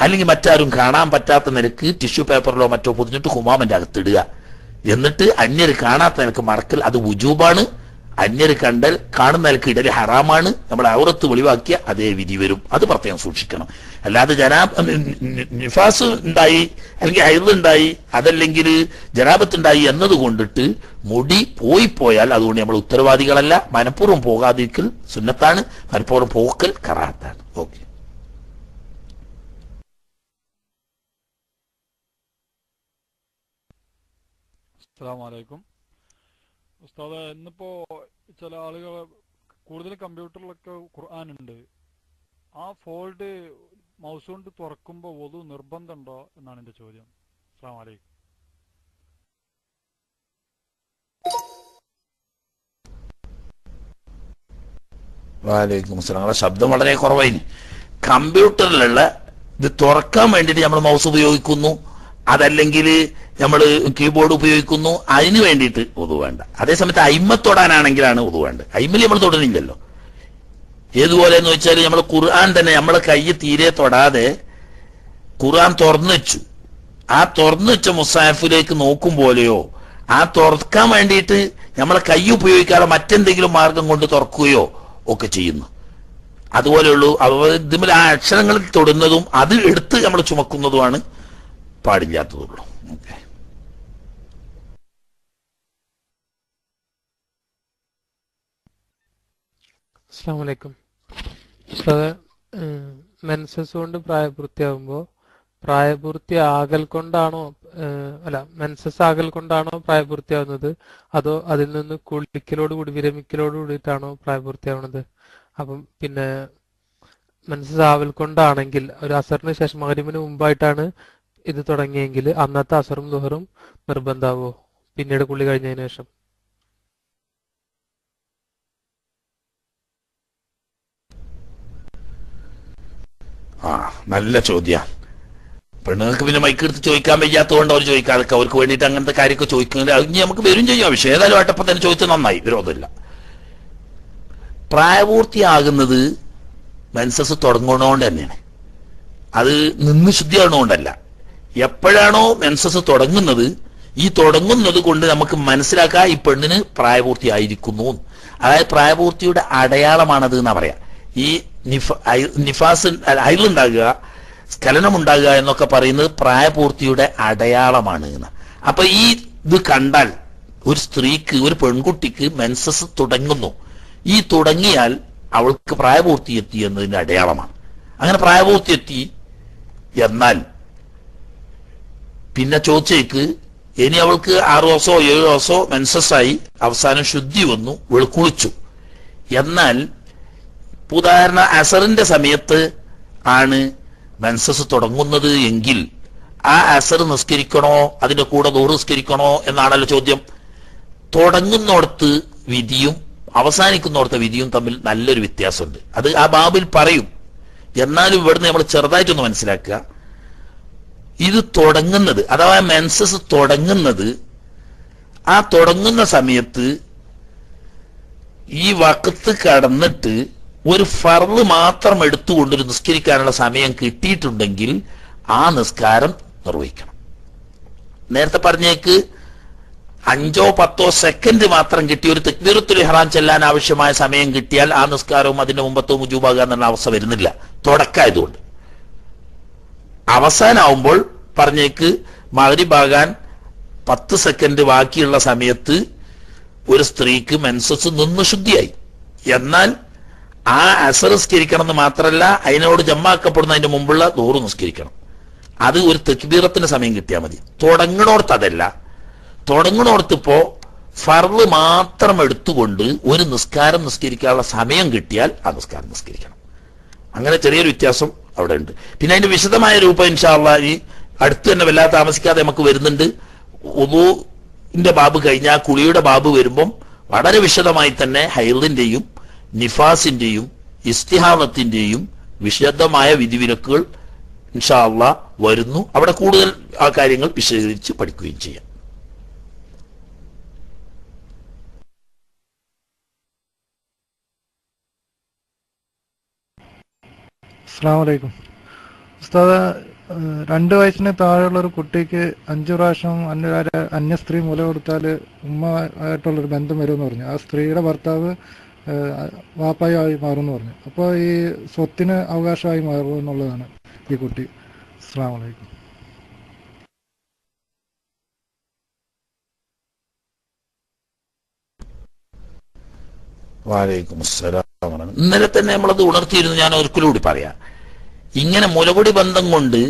അല്ലെങ്കിൽ മറ്റാരും കാണാൻ പറ്റാത്ത നിലയ്ക്ക് ടിഷ്യൂ പേപ്പറിലോ മറ്റോ പൊതിഞ്ഞിട്ട് ഹുമാമന്റെ അകത്തിടുക. എന്നിട്ട് അന്യർ കാണാത്ത നിലയ്ക്ക് മറക്കൽ അത് ഉജൂബാണ് അന്യര് കണ്ടൽ കാണുന്ന നിലയ്ക്ക് ഇടൽ ഹറാമാണ്. നമ്മൾ ഔറത്ത് വെളിവാക്കിയ അതേ വിധി വരും. അത് പ്രത്യേകം സൂക്ഷിക്കണം. അല്ലാതെ ജനാ നിഫാസ് ഉണ്ടായി അല്ലെങ്കിൽ ഹൈദ് ഉണ്ടായി അതല്ലെങ്കിൽ ജനാബത്തുണ്ടായി എന്നത് കൊണ്ടിട്ട് മുടി പോയി പോയാൽ അതുകൊണ്ട് നമ്മൾ ഉത്തരവാദികളല്ല. മനഃപൂർവം പോകാതിരിക്കൽ സുന്നത്താണ്. മനഃപൂർവം പോക്കൽ കറാത്താണ്. ഓക്കെ. അസ്സാം വലൈക്കും ഉസ്താദ് ഇന്നിപ്പോ ചില ആളുകൾ കൂടുതൽ കമ്പ്യൂട്ടറിലൊക്കെ ഖുർആൻ ഉണ്ട് ആ ഫോൾഡ് മൗസ് കൊണ്ട് തുറക്കുമ്പോൾ ഒതു നിർബന്ധമുണ്ടോ എന്നാണ് എന്റെ ചോദ്യം. അസ്സാം വലൈക്കും വാലേക്കും അസ്സലാം. ശബ്ദം വളരെ കുറവായി. കമ്പ്യൂട്ടറിലുള്ള ഇത് തുറക്കാൻ വേണ്ടിയിട്ട് നമ്മൾ മൗസ് ഉപയോഗിക്കുന്നു. അതല്ലെങ്കിൽ നമ്മൾ കീബോർഡ് ഉപയോഗിക്കുന്നു. അതിന് വേണ്ടിയിട്ട് ഒതു വേണ്ട. അതേസമയത്ത് അയിമ തൊടാനാണെങ്കിലാണ് ഒതു വേണ്ട അയിമൽ നമ്മൾ തൊടുന്നില്ലല്ലോ. ഏതുപോലെ എന്ന് വെച്ചാൽ നമ്മൾ ഖുർആൻ തന്നെ നമ്മളെ കൈ തീരെ തൊടാതെ ഖുർആൻ തുറന്നു വെച്ചു. ആ തുറന്നു വെച്ച മുസാഫിലേക്ക് നോക്കും പോലെയോ ആ തുറക്കാൻ വേണ്ടിയിട്ട് നമ്മളെ കൈ ഉപയോഗിക്കാതെ മറ്റെന്തെങ്കിലും മാർഗം കൊണ്ട് തുറക്കുകയോ ഒക്കെ ചെയ്യുന്നു. അതുപോലെയുള്ളൂ. ഇതിൽ ആ അക്ഷരങ്ങളിൽ തൊടുന്നതും അത് എടുത്ത് നമ്മൾ ചുമക്കുന്നതുമാണ് പാടില്ലാത്തതുള്ളൂ. ഓക്കെ. അസ്സാം മെൻസസ് കൊണ്ട് പ്രായപൂർത്തിയാകുമ്പോൾ പ്രായപൂർത്തി ആകൽ കൊണ്ടാണോ അല്ല മെൻസസ് ആകൽ കൊണ്ടാണോ പ്രായപൂർത്തിയാവുന്നത്? അതോ അതിൽ നിന്ന് കുളിക്കലോട് കൂടി വിരമിക്കലോട് കൂടിയിട്ടാണോ പ്രായപൂർത്തിയാവുന്നത്? അപ്പം പിന്നെ മെൻസസ് ആവൽ കൊണ്ടാണെങ്കിൽ ഒരു അസറിന് ശേഷം മകരിമിന് മുമ്പായിട്ടാണ് ഇത് തുടങ്ങിയെങ്കിൽ അന്നത്തെ അസറും ദുഹറും നിർബന്ധാവോ? പിന്നീട് കുളി കഴിഞ്ഞതിന് ശേഷം. ആ നല്ല ചോദ്യ. പെണ്ണുങ്ങൾക്ക് പിന്നെ മൈക്ക് എടുത്ത് ചോദിക്കാൻ വയ്യാത്തതുകൊണ്ട് അവർ ചോദിക്കാൻ അവർക്ക് വേണ്ടിയിട്ട് അങ്ങനത്തെ കാര്യമൊക്കെ ചോദിക്കുന്നില്ല. അത് നമുക്ക് വരും ചെയ്യാം. പക്ഷേ ഏതായാലും ആട്ടപ്പം തന്നെ ചോദിച്ചത് നന്നായി. വിരോധമില്ല. പ്രായപൂർത്തിയാകുന്നത് മെൻസസ് തുടങ്ങണോണ്ട് തന്നെയാണ്. അത് നിന്ന് ശുദ്ധിയാകണോണ്ടല്ല എപ്പോഴാണോ മെൻസസ് തുടങ്ങുന്നത് ഈ തുടങ്ങുന്നത് കൊണ്ട് നമുക്ക് മനസ്സിലാക്കാം ഈ പെണ്ണിന് പ്രായപൂർത്തിയായിരിക്കുന്നു. അതായത് പ്രായപൂർത്തിയുടെ അടയാളമാണത് എന്നാ പറയാ. ഈ നിഫ നിഫാസ് അയലുണ്ടാകുക സ്ഖലനം ഉണ്ടാകുക എന്നൊക്കെ പറയുന്നത് പ്രായപൂർത്തിയുടെ അടയാളമാണ് എന്ന്. അപ്പൊ ഈ ഇത് കണ്ടാൽ ഒരു സ്ത്രീക്ക് ഒരു പെൺകുട്ടിക്ക് മെൻസസ് തുടങ്ങുന്നു. ഈ തുടങ്ങിയാൽ അവൾക്ക് പ്രായപൂർത്തി എത്തി എന്നതിന്റെ അടയാളമാണ്. അങ്ങനെ പ്രായപൂർത്തി എത്തി എന്നാൽ പിന്നെ ചോദിച്ചേക്ക് ഇനി അവൾക്ക് ആറ് ദിവസമോ ഏഴ് ദിവസമോ മെൻസസ്സായി അവസാനം ശുദ്ധി വന്നു ഇവൾ കുളിച്ചു. എന്നാൽ ഉദാഹരണ അസറിന്റെ സമയത്ത് ആണ് മെൻസസ് തുടങ്ങുന്നത് എങ്കിൽ ആ അസർ നിസ്കരിക്കണോ അതിന്റെ കൂടെ ദൂർ നിസ്കരിക്കണോ എന്നാണല്ലോ ചോദ്യം. തുടങ്ങുന്നിടത്ത് വിധിയും അവസാനിക്കുന്നിടത്തെ വിധിയും തമ്മിൽ നല്ലൊരു വ്യത്യാസമുണ്ട്. അത് ആ ബാബിൽ പറയും. എന്നാലും ഇവിടുന്ന് നമ്മൾ ചെറുതായിട്ടൊന്ന് മനസ്സിലാക്കുക. ഇത് തുടങ്ങുന്നത് അഥവാ മെൻസസ് തുടങ്ങുന്നത് ആ തുടങ്ങുന്ന സമയത്ത് ഈ വക്കത്ത് കടന്നിട്ട് ഒരു ഫർൾ മാത്രം എടുത്തുകൊണ്ടൊരു നിസ്കരിക്കാനുള്ള സമയം കിട്ടിയിട്ടുണ്ടെങ്കിൽ ആ നിസ്കാരം നിർവഹിക്കണം. നേരത്തെ പറഞ്ഞേക്ക് അഞ്ചോ പത്തോ സെക്കൻഡ് മാത്രം കിട്ടി ഒരു തെക്ബീറത്തുൽ ഇഹ്റാം ചെല്ലാൻ ആവശ്യമായ സമയം കിട്ടിയാൽ ആ നിസ്കാരവും അതിന്റെ മുമ്പത്തോ മുജൂബാകാൻ എന്നുള്ള അവസ്ഥ വരുന്നില്ല. തുടക്കായതുകൊണ്ട്. അവസാനാവുമ്പോൾ പറഞ്ഞേക്ക് മകരിബാകാൻ പത്ത് സെക്കൻഡ് ബാക്കിയുള്ള സമയത്ത് ഒരു സ്ത്രീക്ക് മെൻസസ് നിന്ന് ശുദ്ധിയായി. എന്നാൽ ആ അസർ നിസ്കരിക്കണം എന്ന് മാത്രമല്ല അതിനോട് ജമ്മാക്കപ്പെടുന്നതിന്റെ മുമ്പുള്ള ദൂറ് നിസ്കരിക്കണം. അത് ഒരു തെക്ബീറത്തിന് സമയം കിട്ടിയാൽ മതി. തുടങ്ങണോടത്ത് അതല്ല. തുടങ്ങണോടത്തിപ്പോ ഫർൾ മാത്രം എടുത്തുകൊണ്ട് ഒരു നിസ്കാരം നിസ്കരിക്കാനുള്ള സമയം കിട്ടിയാൽ ആ നിസ്കാരം നിസ്കരിക്കണം. അങ്ങനെ ചെറിയൊരു വ്യത്യാസം അവിടെ ഉണ്ട് പിന്നെ അതിന്റെ വിശദമായ രൂപം ഇൻഷാള്ള ഈ അടുത്ത് തന്നെ വല്ലാതെ താമസിക്കാതെ നമുക്ക് വരുന്നുണ്ട്. ഉദുവിന്റെ ബാബ് കഴിഞ്ഞാൽ കുളിയുടെ ബാബ് വരുമ്പം വളരെ വിശദമായി തന്നെ ഹൈറിന്റെയും നിഫാസിന്റെയും ഇസ്തിഹാദത്തിന്റെയും വിശദമായ വിധിവിലക്കുകൾ ഇൻഷാള്ള വരുന്നു. അവിടെ കൂടുതൽ ആ കാര്യങ്ങൾ വിശദീകരിച്ച് പഠിക്കുകയും ചെയ്യാം. അസ്സാം വലൈക്കും ഉസ്താദ് രണ്ടു വയസ്സിന് താഴെയുള്ള ഒരു കുട്ടിക്ക് അഞ്ചു പ്രാവശ്യം അന്യ അന്യ സ്ത്രീ മുല കൊടുത്താൽ ഉമ്മ ആയിട്ടുള്ളൊരു ബന്ധം വരുമെന്ന് പറഞ്ഞു. ആ സ്ത്രീയുടെ ഭർത്താവ് വാപ്പായി മാറുമെന്ന് പറഞ്ഞു. അപ്പോൾ ഈ സ്വത്തിന് അവകാശമായി മാറുമെന്നുള്ളതാണ് ഈ കുട്ടി. അസ്സാം വലൈക്കും വാലൈക്കും അസ്സലാം ഇന്നലെ തന്നെ നമ്മളത് ഉണർത്തിയിരുന്നു ഞാൻ ഒരിക്കലും കൂടി പറയാം. ഇങ്ങനെ മുലപൊടി ബന്ധം കൊണ്ട്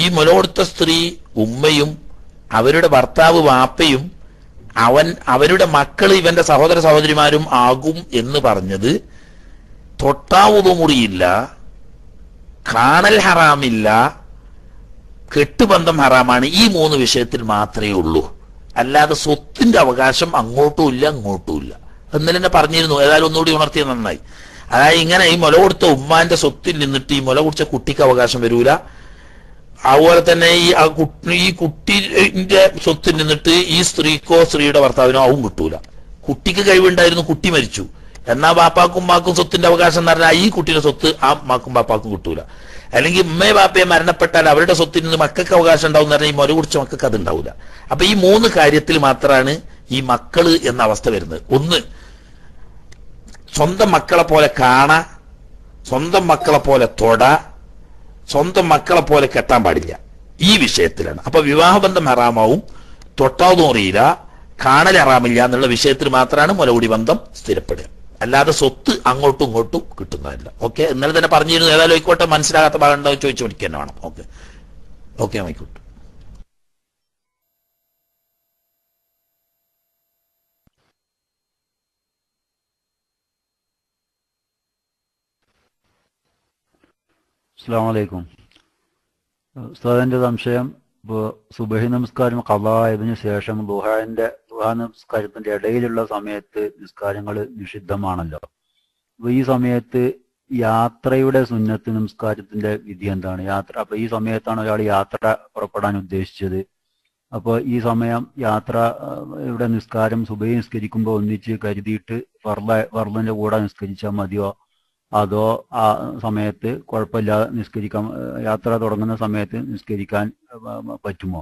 ഈ മുല കൊടുത്ത സ്ത്രീ ഉമ്മയും അവരുടെ ഭർത്താവ് വാപ്പയും അവൻ അവരുടെ മക്കൾ ഇവന്റെ സഹോദര സഹോദരിമാരും ആകും എന്ന് പറഞ്ഞത് തൊട്ടാവുതു മുറിയില്ല കാണൽ ഹറാമില്ല കെട്ടുബന്ധം ഹറാമാണ് ഈ മൂന്ന് വിഷയത്തിൽ മാത്രമേ ഉള്ളൂ. അല്ലാതെ സ്വത്തിന്റെ അവകാശം അങ്ങോട്ടും ഇല്ല അങ്ങോട്ടും ഇല്ല. ഇന്നലെ തന്നെ പറഞ്ഞിരുന്നു ഏതായാലും ഒന്നുകൂടി ഉണർത്തിയത് നന്നായി. അതായത് ഇങ്ങനെ ഈ മുല കൊടുത്ത ഉമ്മാന്റെ സ്വത്തിൽ നിന്നിട്ട് ഈ മുല കുടിച്ച കുട്ടിക്ക് അവകാശം വരൂല. അതുപോലെ തന്നെ ഈ ഈ കുട്ടിന്റെ സ്വത്തിൽ നിന്നിട്ട് ഈ സ്ത്രീക്കോ സ്ത്രീയുടെ ഭർത്താവിനോ ആവും കിട്ടൂല. കുട്ടിക്ക് കഴിവുണ്ടായിരുന്നു കുട്ടി മരിച്ചു. എന്നാ ബാപ്പാക്കും മാക്കും സ്വത്തിന്റെ അവകാശം എന്ന് പറഞ്ഞാൽ ഈ കുട്ടിയുടെ സ്വത്ത് ആ മാക്കും ബാപ്പാക്കും കിട്ടൂല. അല്ലെങ്കിൽ ഉമ്മയെ ബാപ്പയെ മരണപ്പെട്ടാൽ അവരുടെ സ്വത്തിൽ നിന്ന് മക്കൾക്ക് അവകാശം ഉണ്ടാവും എന്ന് പറഞ്ഞാൽ ഈ മുല കുടിച്ച മക്കൾക്ക് അത് ഉണ്ടാവില്ല അപ്പൊ ഈ മൂന്ന് കാര്യത്തിൽ മാത്രമാണ് ഈ മക്കൾ എന്ന അവസ്ഥ വരുന്നത്. ഒന്ന് സ്വന്തം മക്കളെ പോലെ കാണ സ്വന്തം മക്കളെ പോലെ തൊട സ്വന്തം മക്കളെ പോലെ കെട്ടാൻ പാടില്ല. ഈ വിഷയത്തിലാണ്. അപ്പൊ വിവാഹബന്ധം ഹറാമാവും തൊട്ടാതും അറിയില്ല കാണൽ ഹറാമില്ല എന്നുള്ള വിഷയത്തിൽ മാത്രമാണ് മുലകുടി ബന്ധം സ്ഥിരപ്പെടുക. അല്ലാതെ സ്വത്ത് അങ്ങോട്ടും ഇങ്ങോട്ടും കിട്ടുന്നതല്ല. ഓക്കെ ഇന്നലെ തന്നെ പറഞ്ഞിരുന്നു ഏതായാലും ആയിക്കോട്ടെ മനസ്സിലാകാത്ത ഭാഗം ഉണ്ടോ ചോദിച്ചു പഠിക്കാൻ വേണം. ഓക്കെ ഓക്കെ ആയിക്കോട്ടെ അസ്സാം വലൈക്കും ഉസ്താദിന്റെ സംശയം ഇപ്പോൾ സുബഹി നമസ്കാരം കലായതിനു ശേഷം ദുഹാന്റെ ദുഹാ നമസ്കാരത്തിന്റെ ഇടയിലുള്ള സമയത്ത് നിസ്കാരങ്ങൾ നിഷിദ്ധമാണല്ലോ. അപ്പൊ ഈ സമയത്ത് യാത്രയുടെ സുന്നത്ത് നമസ്കാരത്തിന്റെ വിധി എന്താണ്? യാത്ര അപ്പൊ ഈ സമയത്താണ് ഒരാൾ യാത്ര പുറപ്പെടാൻ ഉദ്ദേശിച്ചത്. അപ്പോൾ ഈ സമയം യാത്ര ഇവിടെ നിസ്കാരം സുബഹി നിസ്കരിക്കുമ്പോൾ ഒന്നിച്ച് കരുതിയിട്ട് ഫർള ഫർളിന്റെ കൂടെ നിസ്കരിച്ചാൽ മതിയോ? അതോ ആ സമയത്ത് കുഴപ്പമില്ലാതെ നിസ്കരിക്കാൻ യാത്ര തുടങ്ങുന്ന സമയത്ത് നിസ്കരിക്കാൻ പറ്റുമോ?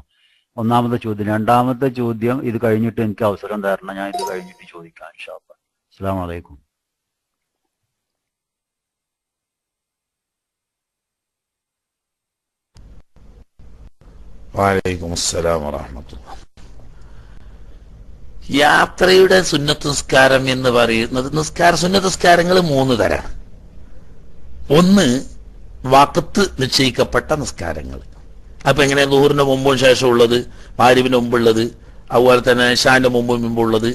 ഒന്നാമത്തെ ചോദ്യം. രണ്ടാമത്തെ ചോദ്യം ഇത് കഴിഞ്ഞിട്ട് എനിക്ക് അവസരം തരണം. ഞാൻ ഇത് കഴിഞ്ഞിട്ട് ചോദിക്കാം ഷാപ്പ് അസ്സാം വലൈക്കും വാലൈക്കും അസ്സലാം വറഹമത്തുള്ള യാത്രയുടെ സുന്നത്ത് നിസ്കാരം എന്ന് പറയുന്നത് നിസ്കാര സുന്നത്ത് നിസ്കാരങ്ങൾ മൂന്ന് തരം. ഒന്ന് വക്കത്ത് നിശ്ചയിക്കപ്പെട്ട നിസ്കാരങ്ങൾ. അപ്പൊ എങ്ങനെ നൂറിന് മുമ്പും ശേഷമുള്ളത് മാരിവിന് മുമ്പുള്ളത് അതുപോലെ തന്നെ ഷാന്റെ മുമ്പും മുമ്പുള്ളത്.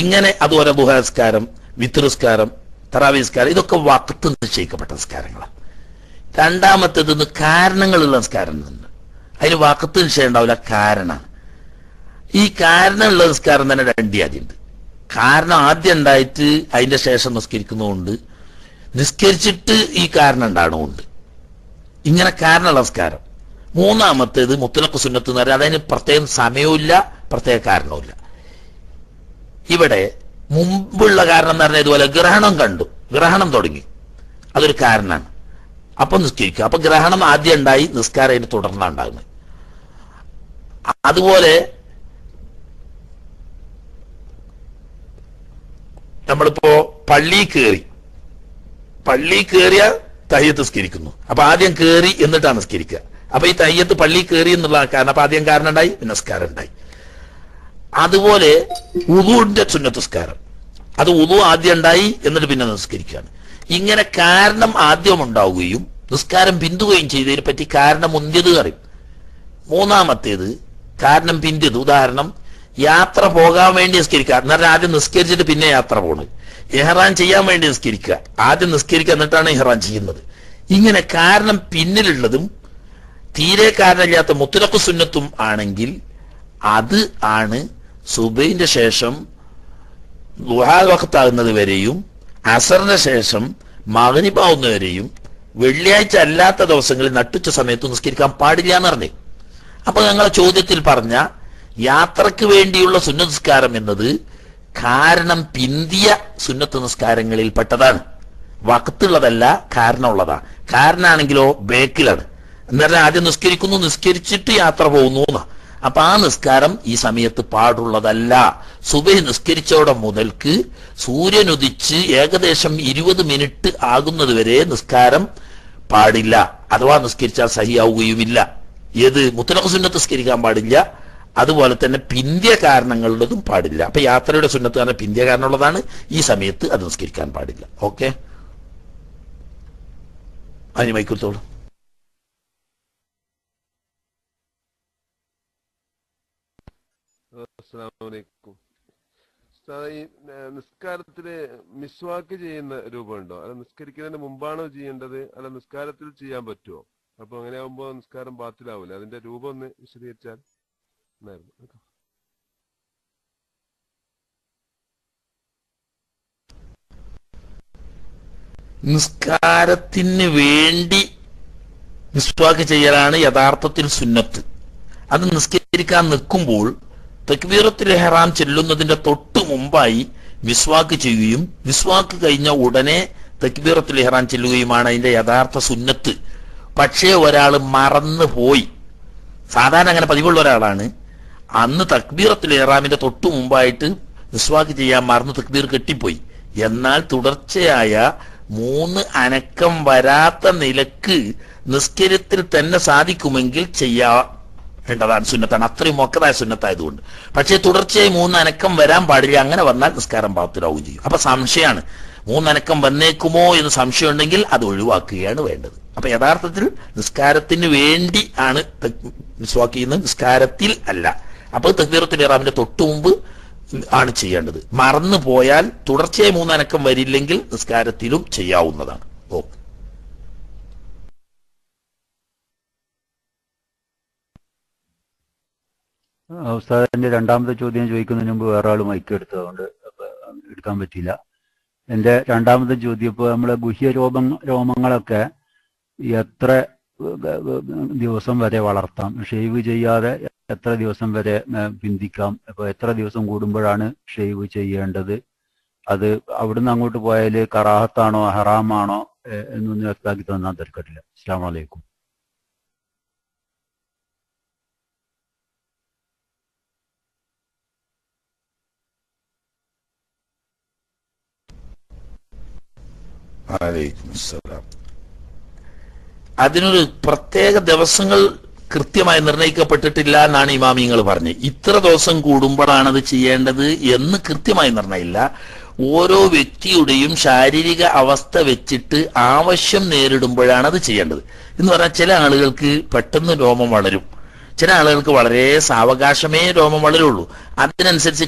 ഇങ്ങനെ അതുപോലെ ദുഹനസ്കാരം വിത്രുസ്കാരം തറാവിസ്കാരം ഇതൊക്കെ വക്കത്ത് നിശ്ചയിക്കപ്പെട്ട നിസ്കാരങ്ങളാണ് രണ്ടാമത്തേത് കാരണങ്ങളുള്ള നിസ്കാരം തന്നെ. അതിന് വാക്കത്ത് നിശ്ചയം ഉണ്ടാവില്ല കാരണമാണ് ഈ കാരണമുള്ള നിസ്കാരം തന്നെ രണ്ട് ഉണ്ട് കാരണം ആദ്യം ഉണ്ടായിട്ട് അതിന്റെ ശേഷം നിസ്കരിക്കുന്നതുകൊണ്ട് നിസ്കരിച്ചിട്ട് ഈ കാരണം ഉണ്ടാകണമുണ്ട് ഇങ്ങനെ കാരണമുള്ള നമസ്കാരം മൂന്നാമത്തേത് മുത്തലക്ക് സുന്നത്ത് എന്ന് പറയുന്നത് അതിന് പ്രത്യേകം സമയവുമില്ല പ്രത്യേക കാരണവുമില്ല. ഇവിടെ മുമ്പുള്ള കാരണം എന്ന് പറഞ്ഞാൽ ഇതുപോലെ ഗ്രഹണം കണ്ടു. ഗ്രഹണം തുടങ്ങി. അതൊരു കാരണമാണ്. അപ്പൊ നിസ്കരിക്കുക. അപ്പൊ ഗ്രഹണം ആദ്യം ഉണ്ടായി നിസ്കാരം അതിന് തുടർന്നാണ് ഉണ്ടാകുന്നത്. അതുപോലെ നമ്മളിപ്പോ പള്ളി കയറി. പള്ളി കയറിയ തയ്യത്ത് സ്കരിക്കുന്നു അപ്പൊ ആദ്യം കയറി എന്നിട്ടാണ് സ്കരിക്കുക അപ്പൊ ഈ തയ്യത്ത് പള്ളി കയറി എന്നുള്ള കാരണം അപ്പൊ ആദ്യം കാരണം ഉണ്ടായി പിന്നെ നിസ്കാരം ഉണ്ടായി അതുപോലെ ഉദുവിന്റെ സുന്നത്തുസ്കാരം അത് ഉദു ആദ്യം ഉണ്ടായി എന്നിട്ട് പിന്നെ നിസ്കരിക്കുകയാണ്. ഇങ്ങനെ കാരണം ആദ്യം ഉണ്ടാവുകയും നിസ്കാരം പിന്തുകയും ചെയ്തതിനെ പറ്റി കാരണം മുന്തിയത് അറിയും മൂന്നാമത്തേത് കാരണം പിന്തിയത്. ഉദാഹരണം യാത്ര പോകാൻ വേണ്ടി നിസ്കരിക്കുക. എന്നാൽ ആദ്യം നിസ്കരിച്ചിട്ട് പിന്നെ യാത്ര പോണത് ഇഹ്റാൻ ചെയ്യാൻ വേണ്ടി നിസ്കരിക്കുക. ആദ്യം നിസ്കരിക്കുക എന്നിട്ടാണ് ഇഹ്റാൻ ചെയ്യുന്നത്. ഇങ്ങനെ കാരണം പിന്നിലുള്ളതും തീരെ കാരണമില്ലാത്ത മുത്തലക്കു സുന്നത്തും ആണെങ്കിൽ അത് ആണ് സുബൈന്റെ ശേഷം ദുഹാൽ വക്കത്താകുന്നത് വരെയും അസറിന്റെ ശേഷം മകനിപ്പാവുന്നവരെയും വെള്ളിയാഴ്ച അല്ലാത്ത ദിവസങ്ങളിൽ നട്ടുച്ച സമയത്ത് നിസ്കരിക്കാൻ പാടില്ല എന്ന് പറഞ്ഞു. അപ്പൊ ഞങ്ങളെ ചോദ്യത്തിൽ പറഞ്ഞ യാത്രയ്ക്ക് വേണ്ടിയുള്ള സുന്നസ്കാരം എന്നത് കാരണം പിന്തിയ സുന്നത്ത് നിസ്കാരങ്ങളിൽ പെട്ടതാണ്. വക്കത്തുള്ളതല്ല കാരണമുള്ളതാണ് കാരണമാണെങ്കിലോ ബേക്കിലാണ്. എന്നാലും ആദ്യം നിസ്കരിക്കുന്നു നിസ്കരിച്ചിട്ട് യാത്ര പോകുന്നു അപ്പൊ ആ നിസ്കാരം ഈ സമയത്ത് പാടുള്ളതല്ല. സുബഹി നിസ്കരിച്ചോടെ മുതൽക്ക് സൂര്യനുദിച്ച് ഏകദേശം ഇരുപത് മിനിറ്റ് ആകുന്നത് വരെ നിസ്കാരം പാടില്ല. അഥവാ നിസ്കരിച്ചാൽ സഹിയാവുകയുമില്ല. ഏത്? മുത്തലഖ് സുന്നത്ത് നിസ്കരിക്കാൻ പാടില്ല. അതുപോലെ തന്നെ പിന്ത്യ കാരണങ്ങളുള്ളതും പാടില്ല. അപ്പൊ യാത്രയുടെ സുന്നത്ത് കാരണം പിന്ത്യ കാരണമുള്ളതാണ്. ഈ സമയത്ത് അത് നിസ്കരിക്കാൻ പാടില്ല. ഓക്കെ? അതിന് ഏഹ്, നിസ്കാരത്തിൽ മിസ്വാക്ക് ചെയ്യുന്ന രൂപമുണ്ടോ? അല്ല നിസ്കരിക്കുന്നതിന് മുമ്പാണോ ചെയ്യേണ്ടത്? അല്ല നിസ്കാരത്തിൽ ചെയ്യാൻ പറ്റുമോ അപ്പൊ അങ്ങനെ ആകുമ്പോ നിസ്കാരം ബാത്തിലാവൂല? അതിന്റെ രൂപം ഒന്ന് വിശദീകരിച്ചാൽ. എന്നായിരുന്നു കേട്ടോ. നിസ്കാരത്തിന് വേണ്ടി മിസ്വാക്ക് ചെയ്യലാണ് യഥാർത്ഥത്തിൽ സുന്നത്ത്. അത് നിസ്കരിക്കാൻ നിൽക്കുമ്പോൾ തക്ബീറത്തിൽ ഹെറാം ചെല്ലുന്നതിന്റെ തൊട്ടു മുമ്പായി മിസ്വാക്ക് ചെയ്യുകയും മിസ്വാക്ക് കഴിഞ്ഞ ഉടനെ തക്ബീറത്തിൽ ഹെറാൻ ചെല്ലുകയുമാണ് അതിന്റെ യഥാർത്ഥ സുന്നത്ത്. പക്ഷേ ഒരാൾ മറന്നു പോയി സാധാരണ അങ്ങനെ പതിവുള്ള ഒരാളാണ്. അന്ന് തക്ബീറത്തിൽ ഇഹ്റാമിന്റെ തൊട്ടു മുമ്പായിട്ട് നിസ്വാക്ക് ചെയ്യാൻ മറന്ന് തക്ബീർ കെട്ടിപ്പോയി. എന്നാൽ തുടർച്ചയായ മൂന്ന് അനക്കം വരാത്ത നിലയ്ക്ക് നിസ്കരിത്തിൽ തന്നെ സാധിക്കുമെങ്കിൽ ചെയ്യാ വേണ്ടതാണ് സുന്നത്താണ്. അത്രയും മൊക്കതായ സുന്നത്തായതുകൊണ്ട്. പക്ഷേ തുടർച്ചയായി മൂന്ന് അനക്കം വരാൻ പാടില്ല. അങ്ങനെ വന്നാൽ നിസ്കാരം പാത്തിലാവുകയും ചെയ്യും. അപ്പൊ സംശയമാണ്. മൂന്നനക്കം വന്നേക്കുമോ എന്ന് സംശയം ഉണ്ടെങ്കിൽ അത് ഒഴിവാക്കുകയാണ് വേണ്ടത്. അപ്പൊ യഥാർത്ഥത്തിൽ നിസ്കാരത്തിന് വേണ്ടി ആണ് മിസ്വാക്ക് ചെയ്യുന്നത്. നിസ്കാരത്തിൽ അല്ല. അപ്പോൾ തക്ബീറത്തുൽ ഇറാമിന്റെ തൊട്ടു മുമ്പ് ആണ് ചെയ്യേണ്ടത്. മറന്നു പോയാൽ തുടർച്ചയായി മൂന്നനക്കം വരില്ലെങ്കിൽ നിസ്കാരത്തിലും ചെയ്യാവുന്നതാണ്. ഓ. ഉസ്താദിന്റെ രണ്ടാമത്തെ ചോദ്യം ചോദിക്കുന്നതിന് മുമ്പ് വേറെ മൈക്ക് എടുത്തതുകൊണ്ട് എടുക്കാൻ പറ്റിയില്ല. എന്റെ രണ്ടാമത്തെ ചോദ്യം ഇപ്പൊ നമ്മളെ ഗുഹ്യ രോമ രോമങ്ങളൊക്കെ എത്ര ദിവസം വരെ വളർത്താം. ഷെയ്വ് ചെയ്യാതെ എത്ര ദിവസം വരെ പിന്തിക്കാം. അപ്പൊ എത്ര ദിവസം കൂടുമ്പോഴാണ് ഷെയ്വ് ചെയ്യേണ്ടത്? അത് അവിടുന്ന് അങ്ങോട്ട് പോയാൽ കറാഹത്താണോ ഹറാമാണോ എന്നൊന്ന് വ്യക്തമാക്കി തന്നാൽ തിരക്കട്ടില്ല അസ്സാം വലൈക്കും. അതിനൊരു പ്രത്യേക ദിവസങ്ങൾ കൃത്യമായി നിർണയിക്കപ്പെട്ടിട്ടില്ല എന്നാണ് ഇമാമിങ്ങൾ പറഞ്ഞത് ഇത്ര ദിവസം കൂടുമ്പോഴാണ് അത് ചെയ്യേണ്ടത് എന്ന് കൃത്യമായി നിർണയില്ല. ഓരോ വ്യക്തിയുടെയും ശാരീരിക അവസ്ഥ വെച്ചിട്ട് ആവശ്യം നേരിടുമ്പോഴാണ് അത് ചെയ്യേണ്ടത്. എന്ന് പറഞ്ഞാൽ ചില ആളുകൾക്ക് പെട്ടെന്ന് രോമം വളരും. ചില ആളുകൾക്ക് വളരെ സാവകാശമേ രോമം വളരുള്ളൂ. അതിനനുസരിച്ച്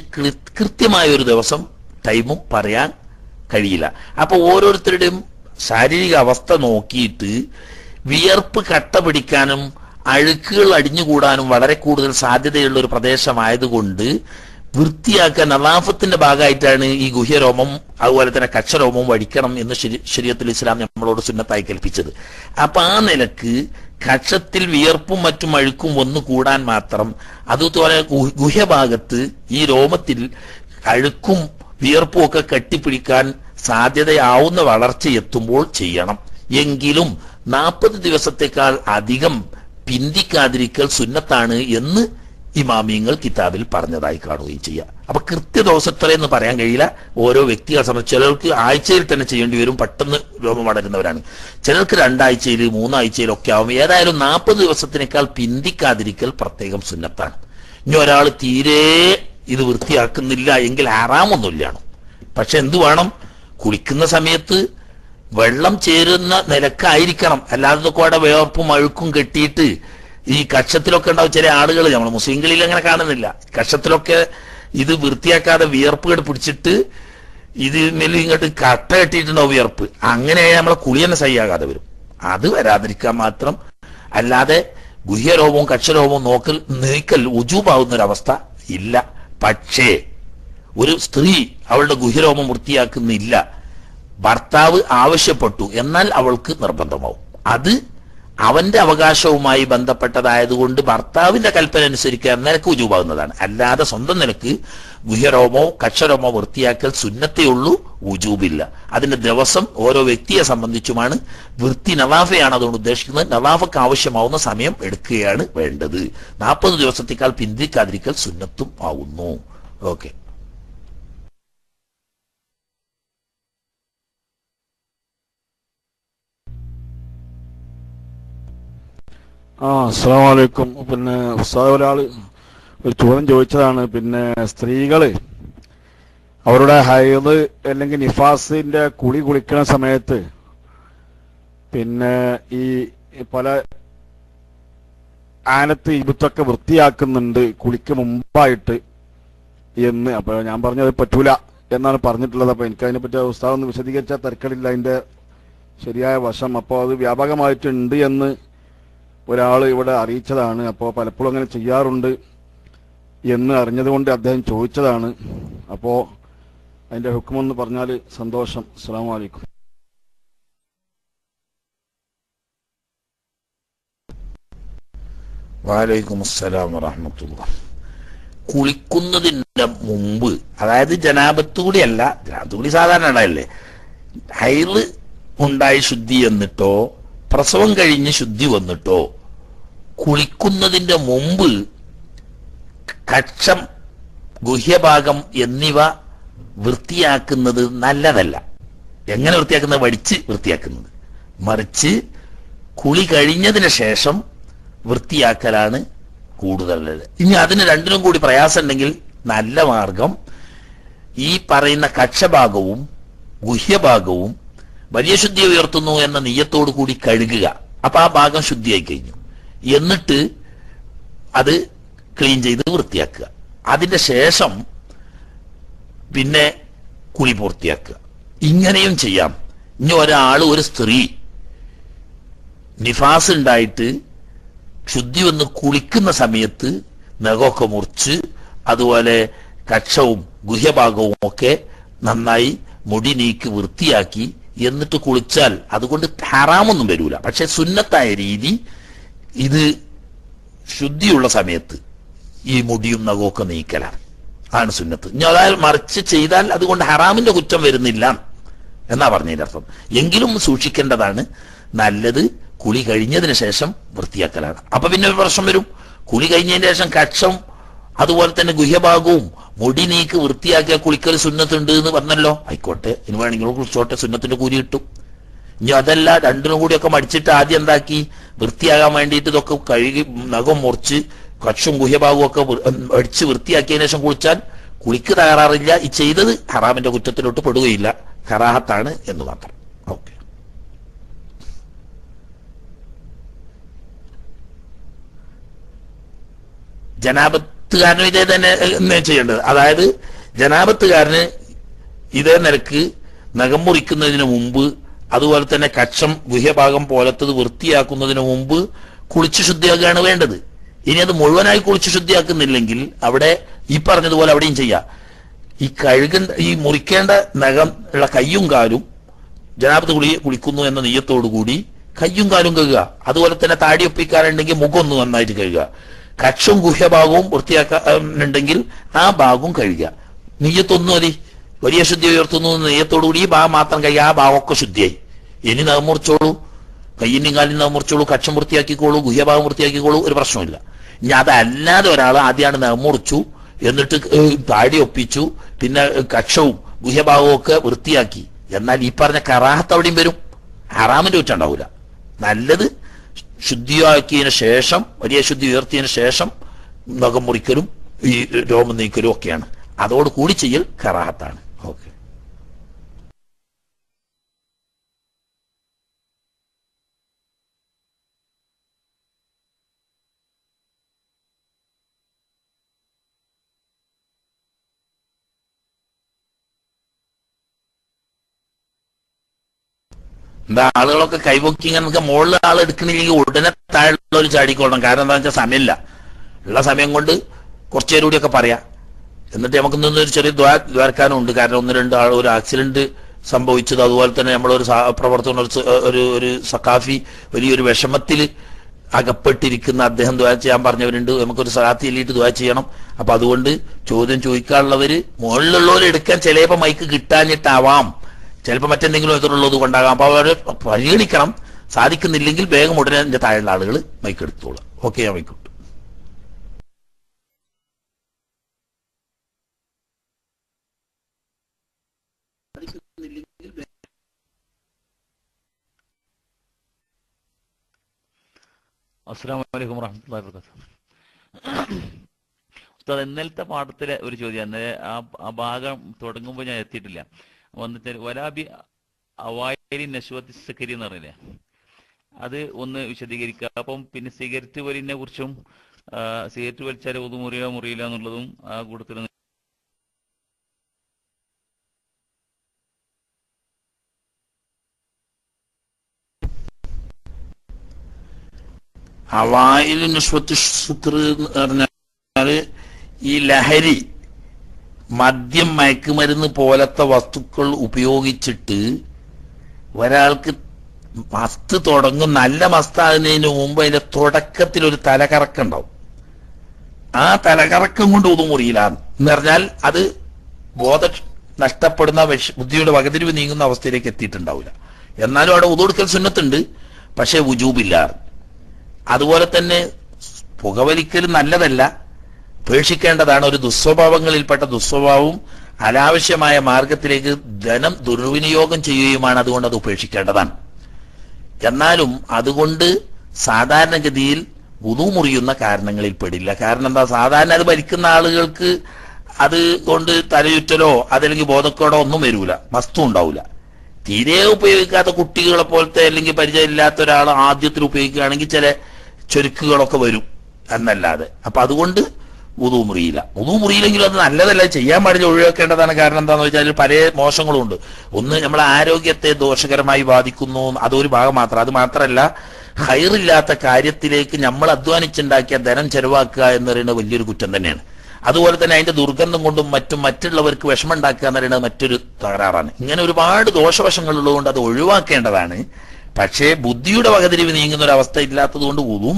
കൃത്യമായ ഒരു ദിവസം ടൈമും പറയാൻ കഴിയില്ല. അപ്പൊ ഓരോരുത്തരുടെയും ശാരീരിക അവസ്ഥ നോക്കിയിട്ട് വിയർപ്പ് കട്ട പിടിക്കാനും അഴുക്കുകൾ അടിഞ്ഞുകൂടാനും വളരെ കൂടുതൽ സാധ്യതയുള്ള ഒരു പ്രദേശമായതുകൊണ്ട് വൃത്തിയാക്കാൻ നലാഫത്തിന്റെ ഭാഗമായിട്ടാണ് ഈ ഗുഹ്യരോമം അതുപോലെ തന്നെ കച്ചരോമവും വടിക്കണം എന്ന് ശരി ശരീരത്തിൽ ഇസ്ലാം നമ്മളോട് സുന്നത്തായി കൽപ്പിച്ചത്. അപ്പൊ ആ നിലയ്ക്ക് കക്ഷത്തിൽ വിയർപ്പും മറ്റും അഴുക്കും ഒന്ന് കൂടാൻ മാത്രം അതുപോലെ ഗുഹ്യഭാഗത്ത് ഈ രോമത്തിൽ അഴുക്കും വിയർപ്പും ഒക്കെ കെട്ടിപ്പിടിക്കാൻ സാധ്യതയാവുന്ന വളർച്ച എത്തുമ്പോൾ ചെയ്യണം. എങ്കിലും നാൽപ്പത് ദിവസത്തെക്കാൾ അധികം പിന്തിക്കാതിരിക്കൽ സുന്നത്താണ് എന്ന് ഇമാമിയങ്ങൾ കിതാബിൽ പറഞ്ഞതായി കാണുകയും ചെയ്യാം. അപ്പൊ കൃത്യ ദിവസത്തിലെന്ന് പറയാൻ കഴിയില്ല. ഓരോ വ്യക്തികളെ സംബന്ധിച്ച് ചിലർക്ക് ആഴ്ചയിൽ തന്നെ ചെയ്യേണ്ടി വരും പെട്ടെന്ന് രോഗം വളരുന്നവരാണ്. ചിലർക്ക് രണ്ടാഴ്ചയിൽ മൂന്നാഴ്ചയിലൊക്കെ ആവും. ഏതായാലും നാൽപ്പത് ദിവസത്തിനേക്കാൾ പിന്തിക്കാതിരിക്കൽ പ്രത്യേകം സുന്നത്താണ്. ഇനി ഒരാൾ തീരെ ഇത് വൃത്തിയാക്കുന്നില്ല എങ്കിൽ ആറാമൊന്നുമില്ലാണ് പക്ഷെ എന്തു വേണം? കുളിക്കുന്ന സമയത്ത് വെള്ളം ചേരുന്ന നിലക്കായിരിക്കണം. അല്ലാതെ കൂടെ വേർപ്പും അഴുക്കും കെട്ടിയിട്ട് ഈ കക്ഷത്തിലൊക്കെ ഉണ്ടാവും ചില ആളുകൾ നമ്മൾ മുസ്ലിങ്ങളിൽ അങ്ങനെ കാണുന്നില്ല. കക്ഷത്തിലൊക്കെ ഇത് വൃത്തിയാക്കാതെ വിയർപ്പ് പിടിച്ചിട്ട് ഇത് മേലിൽ ഇങ്ങോട്ട് കട്ട കെട്ടിയിട്ടുണ്ടാവും വിയർപ്പ്. അങ്ങനെ നമ്മളെ കുളി തന്നെ സഹിയാകാതെ വരും. അത് വരാതിരിക്കാൻ മാത്രം അല്ലാതെ ഗുഹ്യരോഗവും കക്ഷരോഗവും നോക്കൽ നീക്കൽ ഉജൂബാവുന്ന ഒരവസ്ഥ ഇല്ല. പക്ഷേ ഒരു സ്ത്രീ അവളുടെ ഗുഹ്യരോമം വൃത്തിയാക്കുന്നില്ല. ഭർത്താവ് ആവശ്യപ്പെട്ടു എന്നാൽ അവൾക്ക് നിർബന്ധമാവും. അത് അവന്റെ അവകാശവുമായി ബന്ധപ്പെട്ടതായതുകൊണ്ട് ഭർത്താവിന്റെ കൽപ്പന അനുസരിക്കാൻ നിലയ്ക്ക് ഉജൂബാകുന്നതാണ് അല്ലാതെ സ്വന്തം നിലയ്ക്ക് ഗുഹ്യരോമോ കക്ഷരോമോ വൃത്തിയാക്കൽ സുന്നത്തേ ഉള്ളൂ ഉജൂബില്ല അതിന്റെ ദിവസം ഓരോ വ്യക്തിയെ സംബന്ധിച്ചുമാണ് വൃത്തി നവാഫയാണ് അതുകൊണ്ട് ഉദ്ദേശിക്കുന്നത്. നവാഫക്ക് ആവശ്യമാവുന്ന സമയം എടുക്കുകയാണ് വേണ്ടത്. നാൽപ്പത് ദിവസത്തേക്കാൾ പിന്തിരിക്കാതിരിക്കൽ സുന്നത്തും ആവുന്നു. ഓക്കെ. ആ അസ്സാമലൈക്കും പിന്നെ ഉസ്താദ് ഒരാൾ ഒരു ചോദ്യം ചോദിച്ചതാണ്. പിന്നെ സ്ത്രീകൾ അവരുടെ ഹൈദ് അല്ലെങ്കിൽ നിഫാസിന്റെ കുളി കുളിക്കുന്ന സമയത്ത് പിന്നെ ഈ പല ആനത്ത് ഇബുത്തൊക്കെ വൃത്തിയാക്കുന്നുണ്ട് കുളിക്ക് മുമ്പായിട്ട് എന്ന്. അപ്പൊ ഞാൻ പറഞ്ഞത് പറ്റൂല എന്നാണ് പറഞ്ഞിട്ടുള്ളത്. അപ്പൊ എനിക്ക് അതിനെപ്പറ്റി ഉസ്താദ് ഒന്ന് വിശദീകരിച്ചാൽ തിരക്കടില്ല അതിന്റെ ശരിയായ വശം. അപ്പോൾ അത് വ്യാപകമായിട്ടുണ്ട് എന്ന് ഒരാൾ ഇവിടെ അറിയിച്ചതാണ് അപ്പോൾ പലപ്പോഴും അങ്ങനെ ചെയ്യാറുണ്ട് എന്ന് അറിഞ്ഞതുകൊണ്ട് അദ്ദേഹം ചോദിച്ചതാണ്. അപ്പോൾ അതിന്റെ ഹുക്കുമെന്ന് പറഞ്ഞാൽ സന്തോഷം. അസ്സാം വലൈക്കും വാലൈക്കും അസ്സലാം വറഹമത്തുള്ള കുളിക്കുന്നതിന്റെ മുമ്പ് അതായത് ജനാപത്തുകൂടിയല്ല ജനാപത്തുകൂടി ജനാപത്ത് കൂടി സാധാരണ ഉണ്ടായില്ലേ? ഹൈറ് ഉണ്ടായി ശുദ്ധി എന്നിട്ടോ പ്രസവം കഴിഞ്ഞ് ശുദ്ധി വന്നിട്ടോ കുളിക്കുന്നതിന്റെ മുമ്പ് കക്ഷം ഗുഹ്യഭാഗം എന്നിവ വൃത്തിയാക്കുന്നത് നല്ലതല്ല. എങ്ങനെ വൃത്തിയാക്കുന്നത്? വടിച്ച് വൃത്തിയാക്കുന്നത്. മറിച്ച് കുളി കഴിഞ്ഞതിന് ശേഷം വൃത്തിയാക്കലാണ് കൂടുതൽ ഇനി അതിന് രണ്ടിനും കൂടി പ്രയാസം ഉണ്ടെങ്കിൽ നല്ല മാർഗം ഈ പറയുന്ന കക്ഷഭാഗവും ഗുഹ്യഭാഗവും വലിയ ശുദ്ധി ഉയർത്തുന്നു എന്ന നീയത്തോടു കൂടി കഴുകുക. അപ്പൊ ആ ഭാഗം ശുദ്ധിയായി കഴിഞ്ഞു. എന്നിട്ട് അത് ക്ലീൻ ചെയ്ത് വൃത്തിയാക്കുക. അതിന്റെ ശേഷം പിന്നെ കുളി പൂർത്തിയാക്കുക. ഇങ്ങനെയും ചെയ്യാം. ഇനി ഒരാൾ ഒരു സ്ത്രീ നിഫാസ് ഉണ്ടായിട്ട് ശുദ്ധി വന്ന് കുളിക്കുന്ന സമയത്ത് നഖമൊക്കെ മുറിച്ച് അതുപോലെ കക്ഷവും ഗുഹ്യഭാഗവും ഒക്കെ നന്നായി മുടി നീക്കി വൃത്തിയാക്കി എന്നിട്ട് കുളിച്ചാൽ അതുകൊണ്ട് ഹറാമൊന്നും വരൂല. പക്ഷെ സുന്നത്തായ രീതി ഇത് ശുദ്ധിയുള്ള സമയത്ത് ഈ മുടിയും നഖമൊക്കെ നീക്കലാണ്. ആണ് സുന്നത്ത്. ഇനി അതായത് മറിച്ച് ചെയ്താൽ അതുകൊണ്ട് ഹറാമിന്റെ കുറ്റം വരുന്നില്ല എന്നാ പറഞ്ഞതിന്റെ അർത്ഥം. എങ്കിലും സൂക്ഷിക്കേണ്ടതാണ് നല്ലത് കുളി കഴിഞ്ഞതിന് ശേഷം വൃത്തിയാക്കലാണ്. അപ്പൊ പിന്നെ ഒരു പ്രശ്നം വരും. കുളി കഴിഞ്ഞതിന് ശേഷം കക്ഷം അതുപോലെ തന്നെ ഗുഹ്യഭാഗവും മുടി നീക്ക് വൃത്തിയാക്കിയ കുളിക്കൽ സുന്നത്തുണ്ട് എന്ന് പറഞ്ഞല്ലോ. ആയിക്കോട്ടെ ഇനി വേണമെങ്കിൽ കുളിച്ചോട്ടെ സുന്നത്തിന്റെ കൂലി കിട്ടും. ഇനി അതല്ല രണ്ടിനും കൂടിയൊക്കെ മടിച്ചിട്ട് ആദ്യം എന്താക്കി? വൃത്തിയാകാൻ വേണ്ടിയിട്ട് ഇതൊക്കെ കഴുകി നഖം മുറിച്ച് കക്ഷും ഗുഹ്യഭാഗവും ഒക്കെ അടിച്ച് വൃത്തിയാക്കിയതിനു ശേഷം കുളിച്ചാൽ കുളിക്ക് തകരാറില്ല. ഈ ചെയ്തത് ഹറാമിന്റെ കുറ്റത്തിലോട്ട് പെടുകയില്ല. ഹറാഹത്താണ് എന്ന് മാത്രം. ഓക്കെ. ജനാപത്തുകാരനും ഇതേ തന്നെ ചെയ്യേണ്ടത്. അതായത് ജനാപത്തുകാരന് ഇതേ നിരക്ക് നഖം മുറിക്കുന്നതിന് മുമ്പ് അതുപോലെ തന്നെ കക്ഷം ഗുഹ്യഭാഗം പോലത്തത് വൃത്തിയാക്കുന്നതിന് മുമ്പ് കുളിച്ച് ശുദ്ധിയാക്കുകയാണ് വേണ്ടത്. ഇനി അത് മുഴുവനായി കുളിച്ച് ശുദ്ധിയാക്കുന്നില്ലെങ്കിൽ അവിടെ ഈ പറഞ്ഞതുപോലെ അവിടെയും ചെയ്യാം. ഈ കഴുകേണ്ട ഈ മുറിക്കേണ്ട നഖം ഉള്ള കയ്യും കാലും ജനാപത്ത് കുളി കുളിക്കുന്നു എന്ന നെയ്യത്തോടു കൂടി കയ്യും കാലും കഴുകുക. അതുപോലെ തന്നെ താടി ഒപ്പിക്കാറുണ്ടെങ്കിൽ മുഖം ഒന്ന് നന്നായിട്ട് കഴുകുക. കക്ഷവും ഗുഹ്യഭാഗവും വൃത്തിയാക്കാനുണ്ടെങ്കിൽ ആ ഭാഗവും കഴുകുക നെയ്യത്തൊന്നും മതി. വലിയ ശുദ്ധി ഉയർത്തുന്നു നെയ്യത്തോടുകൂടി കൂടി ഈ ഭാഗം മാത്രം കഴുകുക ആ ഭാഗമൊക്കെ ശുദ്ധിയായി. ഇനി നവമുറിച്ചോളൂ കയ്യിനും കാലിനും നവമുറിച്ചോളൂ കക്ഷം വൃത്തിയാക്കിക്കോളൂ. ഗുഹ്യഭാഗം വൃത്തിയാക്കിക്കോളൂ. ഒരു പ്രശ്നമില്ല ഇനി അതല്ലാതെ ഒരാൾ ആദ്യമാണ് നവമുറിച്ചു എന്നിട്ട് താടി ഒപ്പിച്ചു. പിന്നെ കക്ഷവും ഗുഹ്യഭാഗവും ഒക്കെ വൃത്തിയാക്കി. എന്നാൽ ഈ പറഞ്ഞ കറാഹത്ത് അവിടെയും വരും. ഹറാമിന്റെ ഉച്ച ഉണ്ടാവൂല. നല്ലത് ശുദ്ധിയാക്കിയതിന് ശേഷം വലിയ ശുദ്ധി ഉയർത്തിയതിന് ശേഷം നഖം മുറിക്കലും ഈ രോമം നീക്കലും ഒക്കെയാണ്. അതോടുകൂടി ചെയ്യൽ കറാഹത്താണ്. ഓക്കെ. എന്താ ആളുകളൊക്കെ കൈപൊക്കി ഇങ്ങനെ മുകളിൽ ആൾ എടുക്കണില്ലെങ്കിൽ ഉടനെ താഴെയുള്ള ഒരു ചാടിക്കോളണം കാരണം എന്താ വെച്ചാൽ സമയമില്ല. ഉള്ള സമയം കൊണ്ട് കുറച്ചു നേരം കൂടിയൊക്കെ പറയാം. എന്നിട്ട് നമുക്ക് നിന്നൊരു ചെറിയ ദ്വാ ദ്വാരക്കാനും ഉണ്ട് കാരണം ഒന്ന് രണ്ട് ആൾ ഒരു ആക്സിഡന്റ് സംഭവിച്ചത്. അതുപോലെ തന്നെ നമ്മളൊരു പ്രവർത്തകൻ ഒരു ഒരു സഖാഫി വലിയൊരു വിഷമത്തിൽ അകപ്പെട്ടിരിക്കുന്ന അദ്ദേഹം ദ്വാ ചെയ്യാൻ പറഞ്ഞവരുണ്ട്. നമുക്കൊരു സഹാത്തി എല്ലിട്ട് ദ്വാ ചെയ്യണം. അപ്പൊ അതുകൊണ്ട് ചോദ്യം ചോദിക്കാനുള്ളവര് മുകളിലുള്ളവർ എടുക്കാൻ ചിലപ്പോ മൈക്ക് കിട്ടാഞ്ഞിട്ടാവാം. ചിലപ്പോൾ മറ്റെന്തെങ്കിലും എതിരുള്ളത് കൊണ്ടാകാം. അപ്പൊ അവരെ പരിഗണിക്കണം. സാധിക്കുന്നില്ലെങ്കിൽ വേഗം ഉടനെ എന്റെ താഴെയുള്ള ആളുകൾ മൈക്ക് എടുത്തോളാം. ഓക്കെ ഞാൻ മൈക്ക് വിട്ടു. അസ്സാം വലൈക്കും വാഹമത്തല്ലാ ഉസ്താദ് ഇന്നലത്തെ പാഠത്തിലെ ഒരു ചോദ്യം. ആ ഭാഗം തുടങ്ങുമ്പോൾ ഞാൻ എത്തിയിട്ടില്ല. വന്നിട്ട് വലാബി അവായലി നശ്വത്തി സക്കരി എന്ന് പറഞ്ഞില്ലേ? അത് ഒന്ന് വിശദീകരിക്കുക. അപ്പം പിന്നെ സിഗരറ്റ് വലിനെ കുറിച്ചും സിഗരറ്റ് വലിച്ചാൽ ഒതു മുറിയോ മുറിയില്ല എന്നുള്ളതും ആ കൂട്ടത്തിൽ ഹവായിൽ നഷ്വത്ത് ശുക്ർ എന്ന് പറഞ്ഞാൽ ഈ ലഹരി മദ്യം മയക്കുമരുന്ന് പോലത്തെ വസ്തുക്കൾ ഉപയോഗിച്ചിട്ട് ഒരാൾക്ക് മസ്ത് തുടങ്ങും നല്ല മസ്താകുന്നതിന് മുമ്പ് അതിന്റെ തുടക്കത്തിൽ ഒരു തലകറക്കം ഉണ്ടാവും ആ തലകറക്കം കൊണ്ട് ഒന്നും മുറിയില്ല എന്ന് പറഞ്ഞാൽ അത് ബോധ നഷ്ടപ്പെടുന്ന വിഷ- ബുദ്ധിയുടെ വകതിരിവ് നീങ്ങുന്ന അവസ്ഥയിലേക്ക് എത്തിയിട്ടുണ്ടാവില്ല. എന്നാലും അവിടെ ഉതൊടുക്കൽ സുന്നത്തുണ്ട് പക്ഷേ ഉജൂബില്ല അതുപോലെ തന്നെ പുകവലിക്കൽ നല്ലതല്ല. ഉപേക്ഷിക്കേണ്ടതാണ് ഒരു ദുസ്വഭാവങ്ങളിൽപ്പെട്ട ദുസ്വഭാവവും അനാവശ്യമായ മാർഗത്തിലേക്ക് ധനം ദുർവിനിയോഗം ചെയ്യുകയുമാണ് അതുകൊണ്ട് അത് ഉപേക്ഷിക്കേണ്ടതാണ്. എന്നാലും അതുകൊണ്ട് സാധാരണഗതിയിൽ ഉതു മുറിയുന്ന കാരണങ്ങളിൽ പെടില്ല. കാരണം എന്താ? സാധാരണ അത് ഭരിക്കുന്ന ആളുകൾക്ക് അത് കൊണ്ട് തലയുറ്റലോ അതല്ലെങ്കിൽ ബോധക്കേടോ ഒന്നും വരൂല. വസ്തു ഉണ്ടാവില്ല തീരെ ഉപയോഗിക്കാത്ത കുട്ടികളെ പോലത്തെ അല്ലെങ്കിൽ പരിചയമില്ലാത്ത ഒരാൾ ആദ്യത്തിൽ ഉപയോഗിക്കുകയാണെങ്കിൽ ചില ചൊരുക്കുകളൊക്കെ വരും എന്നല്ലാതെ. അപ്പൊ അതുകൊണ്ട് ഉതു മുറിയില്ല വുതു മുറിയില്ലെങ്കിലും അത് നല്ലതല്ല ചെയ്യാൻ പാടില്ല ഒഴിവാക്കേണ്ടതാണ്. കാരണം എന്താന്ന് വെച്ചാൽ പല മോശങ്ങളും ഉണ്ട് ഒന്ന് നമ്മളെ ആരോഗ്യത്തെ ദോഷകരമായി ബാധിക്കുന്നു. അതൊരു ഭാഗം മാത്രം. അത് മാത്രമല്ല ഹൈറില്ലാത്ത കാര്യത്തിലേക്ക് നമ്മൾ അധ്വാനിച്ചുണ്ടാക്കിയ ധനം ചെലവാക്കുക എന്ന് പറയുന്നത് വലിയൊരു കുറ്റം തന്നെയാണ്. അതുപോലെ തന്നെ അതിന്റെ ദുർഗന്ധം കൊണ്ടും മറ്റും മറ്റുള്ളവർക്ക് വിഷമം ഉണ്ടാക്കുക എന്ന് പറയുന്നത് മറ്റൊരു തകരാറാണ്. ഇങ്ങനെ ഒരുപാട് ദോഷവശങ്ങളുള്ളതുകൊണ്ട് അത് ഒഴിവാക്കേണ്ടതാണ്. പക്ഷേ ബുദ്ധിയുടെ വകതിരിവ് നീങ്ങുന്ന ഒരു അവസ്ഥ ഇല്ലാത്തത് കൊണ്ട് ഉതു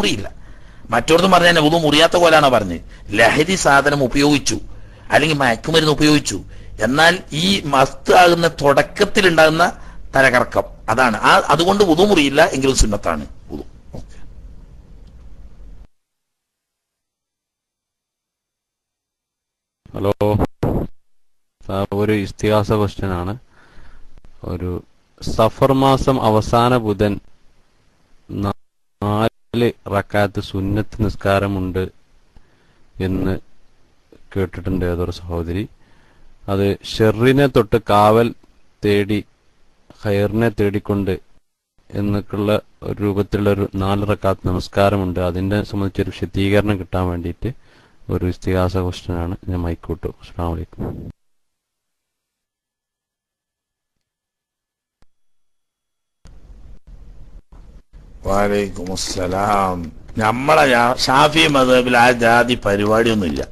മുറിയില്ല പറഞ്ഞ തന്നെ ഉതു മുറിയാത്ത പോലാണോ പറഞ്ഞത് ലഹരി സാധനം ഉപയോഗിച്ചു. അല്ലെങ്കിൽ മയക്കുമരുന്ന് ഉപയോഗിച്ചു. എന്നാൽ ഈ മസ്ത് ആകുന്ന തുടക്കത്തിൽ ഉണ്ടാകുന്ന തലകറക്കം അതാണ്. ആ അതുകൊണ്ട് ഉതു മുറിയില്ല എങ്കിലും സുന്നത്താണ്. ഉതു. ഹലോ. ഒരു ഇസ്തിഹാസ ക്വസ്റ്റ്യൻ ആണ് ഒരു സഫർ മാസം അവസാന ബുധൻ നാല് റക്കാത്ത് സുന്നത്ത് നിസ്കാരമുണ്ട് എന്ന് കേട്ടിട്ടുണ്ട് ഏതൊരു സഹോദരി. അത് ഷെറിനെ തൊട്ട് കാവൽ തേടി ഹയറിനെ തേടിക്കൊണ്ട് എന്നൊക്കെയുള്ള ഒരു രൂപത്തിലുള്ള ഒരു നാല് റക്കാത്ത് നമസ്കാരമുണ്ട്. അതിനെ സംബന്ധിച്ചൊരു വിശദീകരണം കിട്ടാൻ വേണ്ടിയിട്ട് ഒരു ഇസ്തിഹാസ ക്വസ്റ്റ്യൻ ആണ് ഞാൻ മൈക്കൂട്ടു അസ്സാം വലൈക്കും വാലൈക്കും അസ്സലാം നമ്മളെ ഷാഫി മതബിൽ ആ ജാതി പരിപാടിയൊന്നുമില്ല.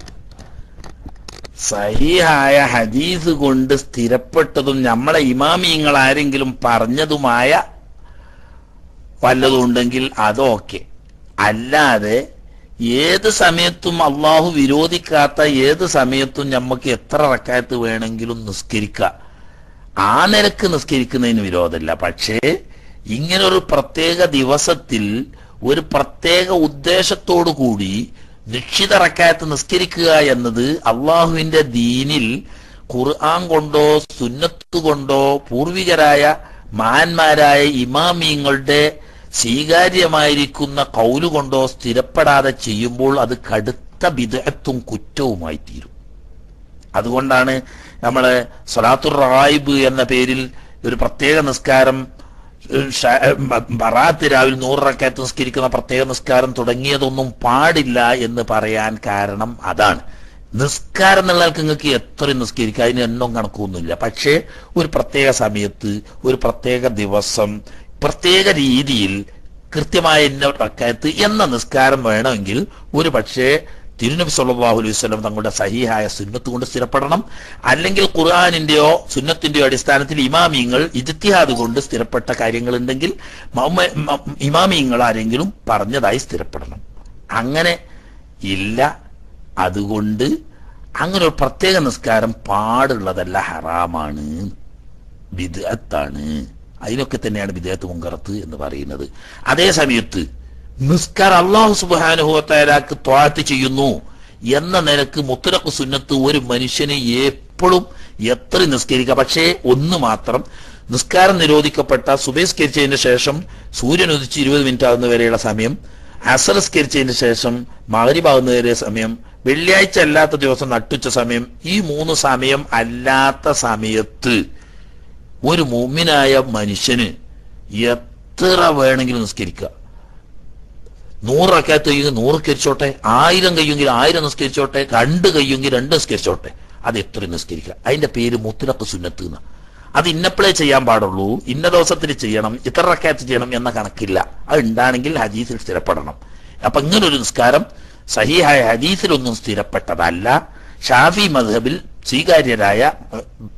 സഹിഹായ ഹദീസ് കൊണ്ട് സ്ഥിരപ്പെട്ടതും നമ്മളെ ഇമാമിയങ്ങൾ ആരെങ്കിലും പറഞ്ഞതുമായ വല്ലതും ഉണ്ടെങ്കിൽ അതൊക്കെ അല്ലാതെ ഏത് സമയത്തും അള്ളാഹു വിരോധിക്കാത്ത ഏത് സമയത്തും നമുക്ക് എത്ര റക്കായത്ത് വേണമെങ്കിലും നിസ്കരിക്കുക ആ നിരക്ക് നിസ്കരിക്കുന്നതിന് വിരോധമില്ല. പക്ഷേ ഇങ്ങനെ ഒരു പ്രത്യേക ദിവസത്തിൽ ഒരു പ്രത്യേക ഉദ്ദേശത്തോടു കൂടി നിക്ഷിത റക്കായത്ത് നിസ്കരിക്കുക എന്നത് അള്ളാഹുവിന്റെ ദീനിൽ ഖുർആൻ കൊണ്ടോ സുന്നത്ത് കൊണ്ടോ പൂർവികരായ മഹാന്മാരായ ഇമാമിയങ്ങളുടെ സ്വീകാര്യമായിരിക്കുന്ന കൗലുകൊണ്ടോ സ്ഥിരപ്പെടാതെ ചെയ്യുമ്പോൾ അത് കടുത്ത വിദഗ്ധത്തും കുറ്റവുമായി തീരും. അതുകൊണ്ടാണ് നമ്മളെ സൊലാത്തുർ റായിബ് എന്ന പേരിൽ ഒരു പ്രത്യേക നിസ്കാരം ബറാത്ത് രാവിലെ നൂറ് റക്കാത്ത് നിസ്കരിക്കുന്ന പ്രത്യേക നിസ്കാരം തുടങ്ങിയതൊന്നും പാടില്ല എന്ന് പറയാൻ കാരണം അതാണ്. നിസ്കാരം എന്നുള്ളവർക്ക് നിങ്ങൾക്ക് എത്ര നിസ്കരിക്കുക അതിന് എണ്ണം കണക്കൊന്നുമില്ല. പക്ഷേ ഒരു പ്രത്യേക സമയത്ത് ഒരു പ്രത്യേക ദിവസം പ്രത്യേക രീതിയിൽ കൃത്യമായ ഇന്ന റക്കാത്ത് എന്ന നിസ്കാരം വേണമെങ്കിൽ ഒരു പക്ഷേ തിരുനബി സല്ലല്ലാഹു അലൈഹി വസല്ലം തങ്ങളുടെ സഹിഹായ സുന്നത്ത് കൊണ്ട് സ്ഥിരപ്പെടണം. അല്ലെങ്കിൽ ഖുർആാനിന്റെയോ സുന്നത്തിന്റെയോ അടിസ്ഥാനത്തിൽ ഇമാമിയങ്ങൾ ഇജ്തിഹാദ് കൊണ്ട് സ്ഥിരപ്പെട്ട മൗമ- ഇമാമിയങ്ങൾ ആരെങ്കിലും പറഞ്ഞതായി സ്ഥിരപ്പെടണം. അങ്ങനെ ഇല്ല. അതുകൊണ്ട് അങ്ങനെ ഒരു പ്രത്യേക നിസ്കാരം പാടുള്ളതല്ല ഹറാമാണ്. വിദഗത്താണ് അതിനൊക്കെ തന്നെയാണ് വിദേഹത്ത് മുങ്കറത്ത് എന്ന് പറയുന്നത്. അതേ സമയത്ത് നിസ്കാരം അള്ളാഹു സുബാനുഭവത്തായാലാക്ക് ത്വാത്ത് ചെയ്യുന്നു എന്ന നിലയ്ക്ക് മുത്തലക്ക് സുന്നത്ത് ഒരു മനുഷ്യനെ എപ്പോഴും എത്ര നിസ്കരിക്കാം? പക്ഷേ ഒന്ന് മാത്രം. നിസ്കാരം നിരോധിക്കപ്പെട്ട സുബേസ്കരിച്ചതിന് ശേഷം സൂര്യൻ ഉദിച്ച് ഇരുപത് മിനിറ്റ് ആകുന്ന വരെയുള്ള സമയം അസറസ്കരിച്ചതിന് ശേഷം മകരിബാകുന്ന വരെ സമയം വെള്ളിയാഴ്ച അല്ലാത്ത ദിവസം നട്ടുച്ച സമയം ഈ മൂന്ന് സമയം അല്ലാത്ത സമയത്ത് ഒരു മുമ്മിനായ മനുഷ്യന് എത്ര വേണമെങ്കിലും നിസ്കരിക്കുക നൂറൊക്കെ കഴിയുമെങ്കിൽ നൂറ് കരിച്ചോട്ടെ ആയിരം കഴിയുമെങ്കിൽ ആയിരം നിസ്കരിച്ചോട്ടെ രണ്ട് കഴിയുമെങ്കിൽ രണ്ട് നിസ്കരിച്ചോട്ടെ. അത് എത്ര നിസ്കരിക്കുക. അതിന്റെ പേര് മുത്തലക്ക് സുന്നത്ത് എന്ന്. അത് ഇന്നപ്പോഴേ ചെയ്യാൻ പാടുള്ളൂ. ഇന്ന ദിവസത്തിൽ ചെയ്യണം ഇത്ര റക്കാത്ത് ചെയ്യണം എന്ന കണക്കില്ല. അത് ഉണ്ടാണെങ്കിൽ ഹദീസിൽ സ്ഥിരപ്പെടണം. അപ്പൊ ഇങ്ങനെ ഒരു നിസ്കാരം സഹിഹായ ഹദീസിലൊന്നും സ്ഥിരപ്പെട്ടതല്ല. ഷാഫി മധബിൽ സ്വീകാര്യരായ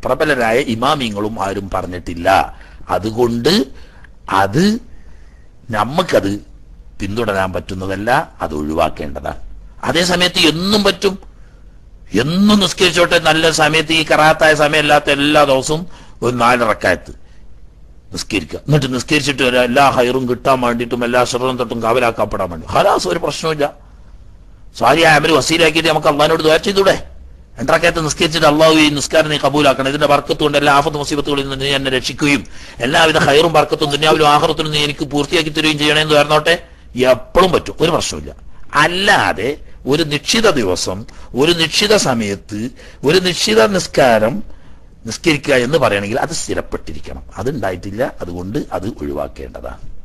പ്രബലരായ ഇമാമിങ്ങളും ആരും പറഞ്ഞിട്ടില്ല. അതുകൊണ്ട് അത് നമുക്കത് പിന്തുടരാൻ പറ്റുന്നതല്ല അത് ഒഴിവാക്കേണ്ടതാണ്. അതേ സമയത്ത് എന്നും പറ്റും. എന്നും നിസ്കരിച്ചോട്ടെ നല്ല സമയത്ത് ഈ കറാത്തായ സമയമല്ലാത്ത എല്ലാ ദിവസവും ഒരു നാല് റക്കായത്ത് നിസ്കരിക്കുക. എന്നിട്ട് നിസ്കരിച്ചിട്ട് വരാം എല്ലാ ഹൈറും കിട്ടാൻ വേണ്ടിയിട്ടും എല്ലാ ശ്രദ്ധം തൊട്ടും കാവലാക്കപ്പെടാൻ വേണ്ടി. ഹലാസ് ഒരു പ്രശ്നമില്ല സാരി അമര് വസീലാക്കിയിട്ട് നമുക്ക് അള്ളഹാനോട് ദ്വാര ചെയ്തൂടെ? രണ്ടറക്കയത്ത് നിസ്കരിച്ചിട്ട് അള്ളാഹു ഈ നിസ്കാരം നീ കബൂലാക്കണം. ഇതിന്റെ വർക്കത്ത് കൊണ്ട് എല്ലാ ആഫത്ത് മുസീബത്തുകളിൽ നിന്ന് നീ എന്നെ രക്ഷിക്കുകയും എല്ലാവിധ ഹൈറും വർക്കത്തും ദുന്യാവിലും ആഹ്റത്തിനും നീ എനിക്ക് പൂർത്തിയാക്കി തരികയും ചെയ്യണമെന്ന് പറഞ്ഞോട്ടെ എപ്പോഴും പറ്റും. ഒരു പ്രശ്നമില്ല അല്ലാതെ ഒരു നിശ്ചിത ദിവസം ഒരു നിശ്ചിത സമയത്ത് ഒരു നിശ്ചിത നിസ്കാരം നിസ്കരിക്കുക എന്ന് പറയണമെങ്കിൽ അത് സ്ഥിരപ്പെട്ടിരിക്കണം. അത് ഉണ്ടായിട്ടില്ല. അതുകൊണ്ട് അത് ഒഴിവാക്കേണ്ടതാണ്.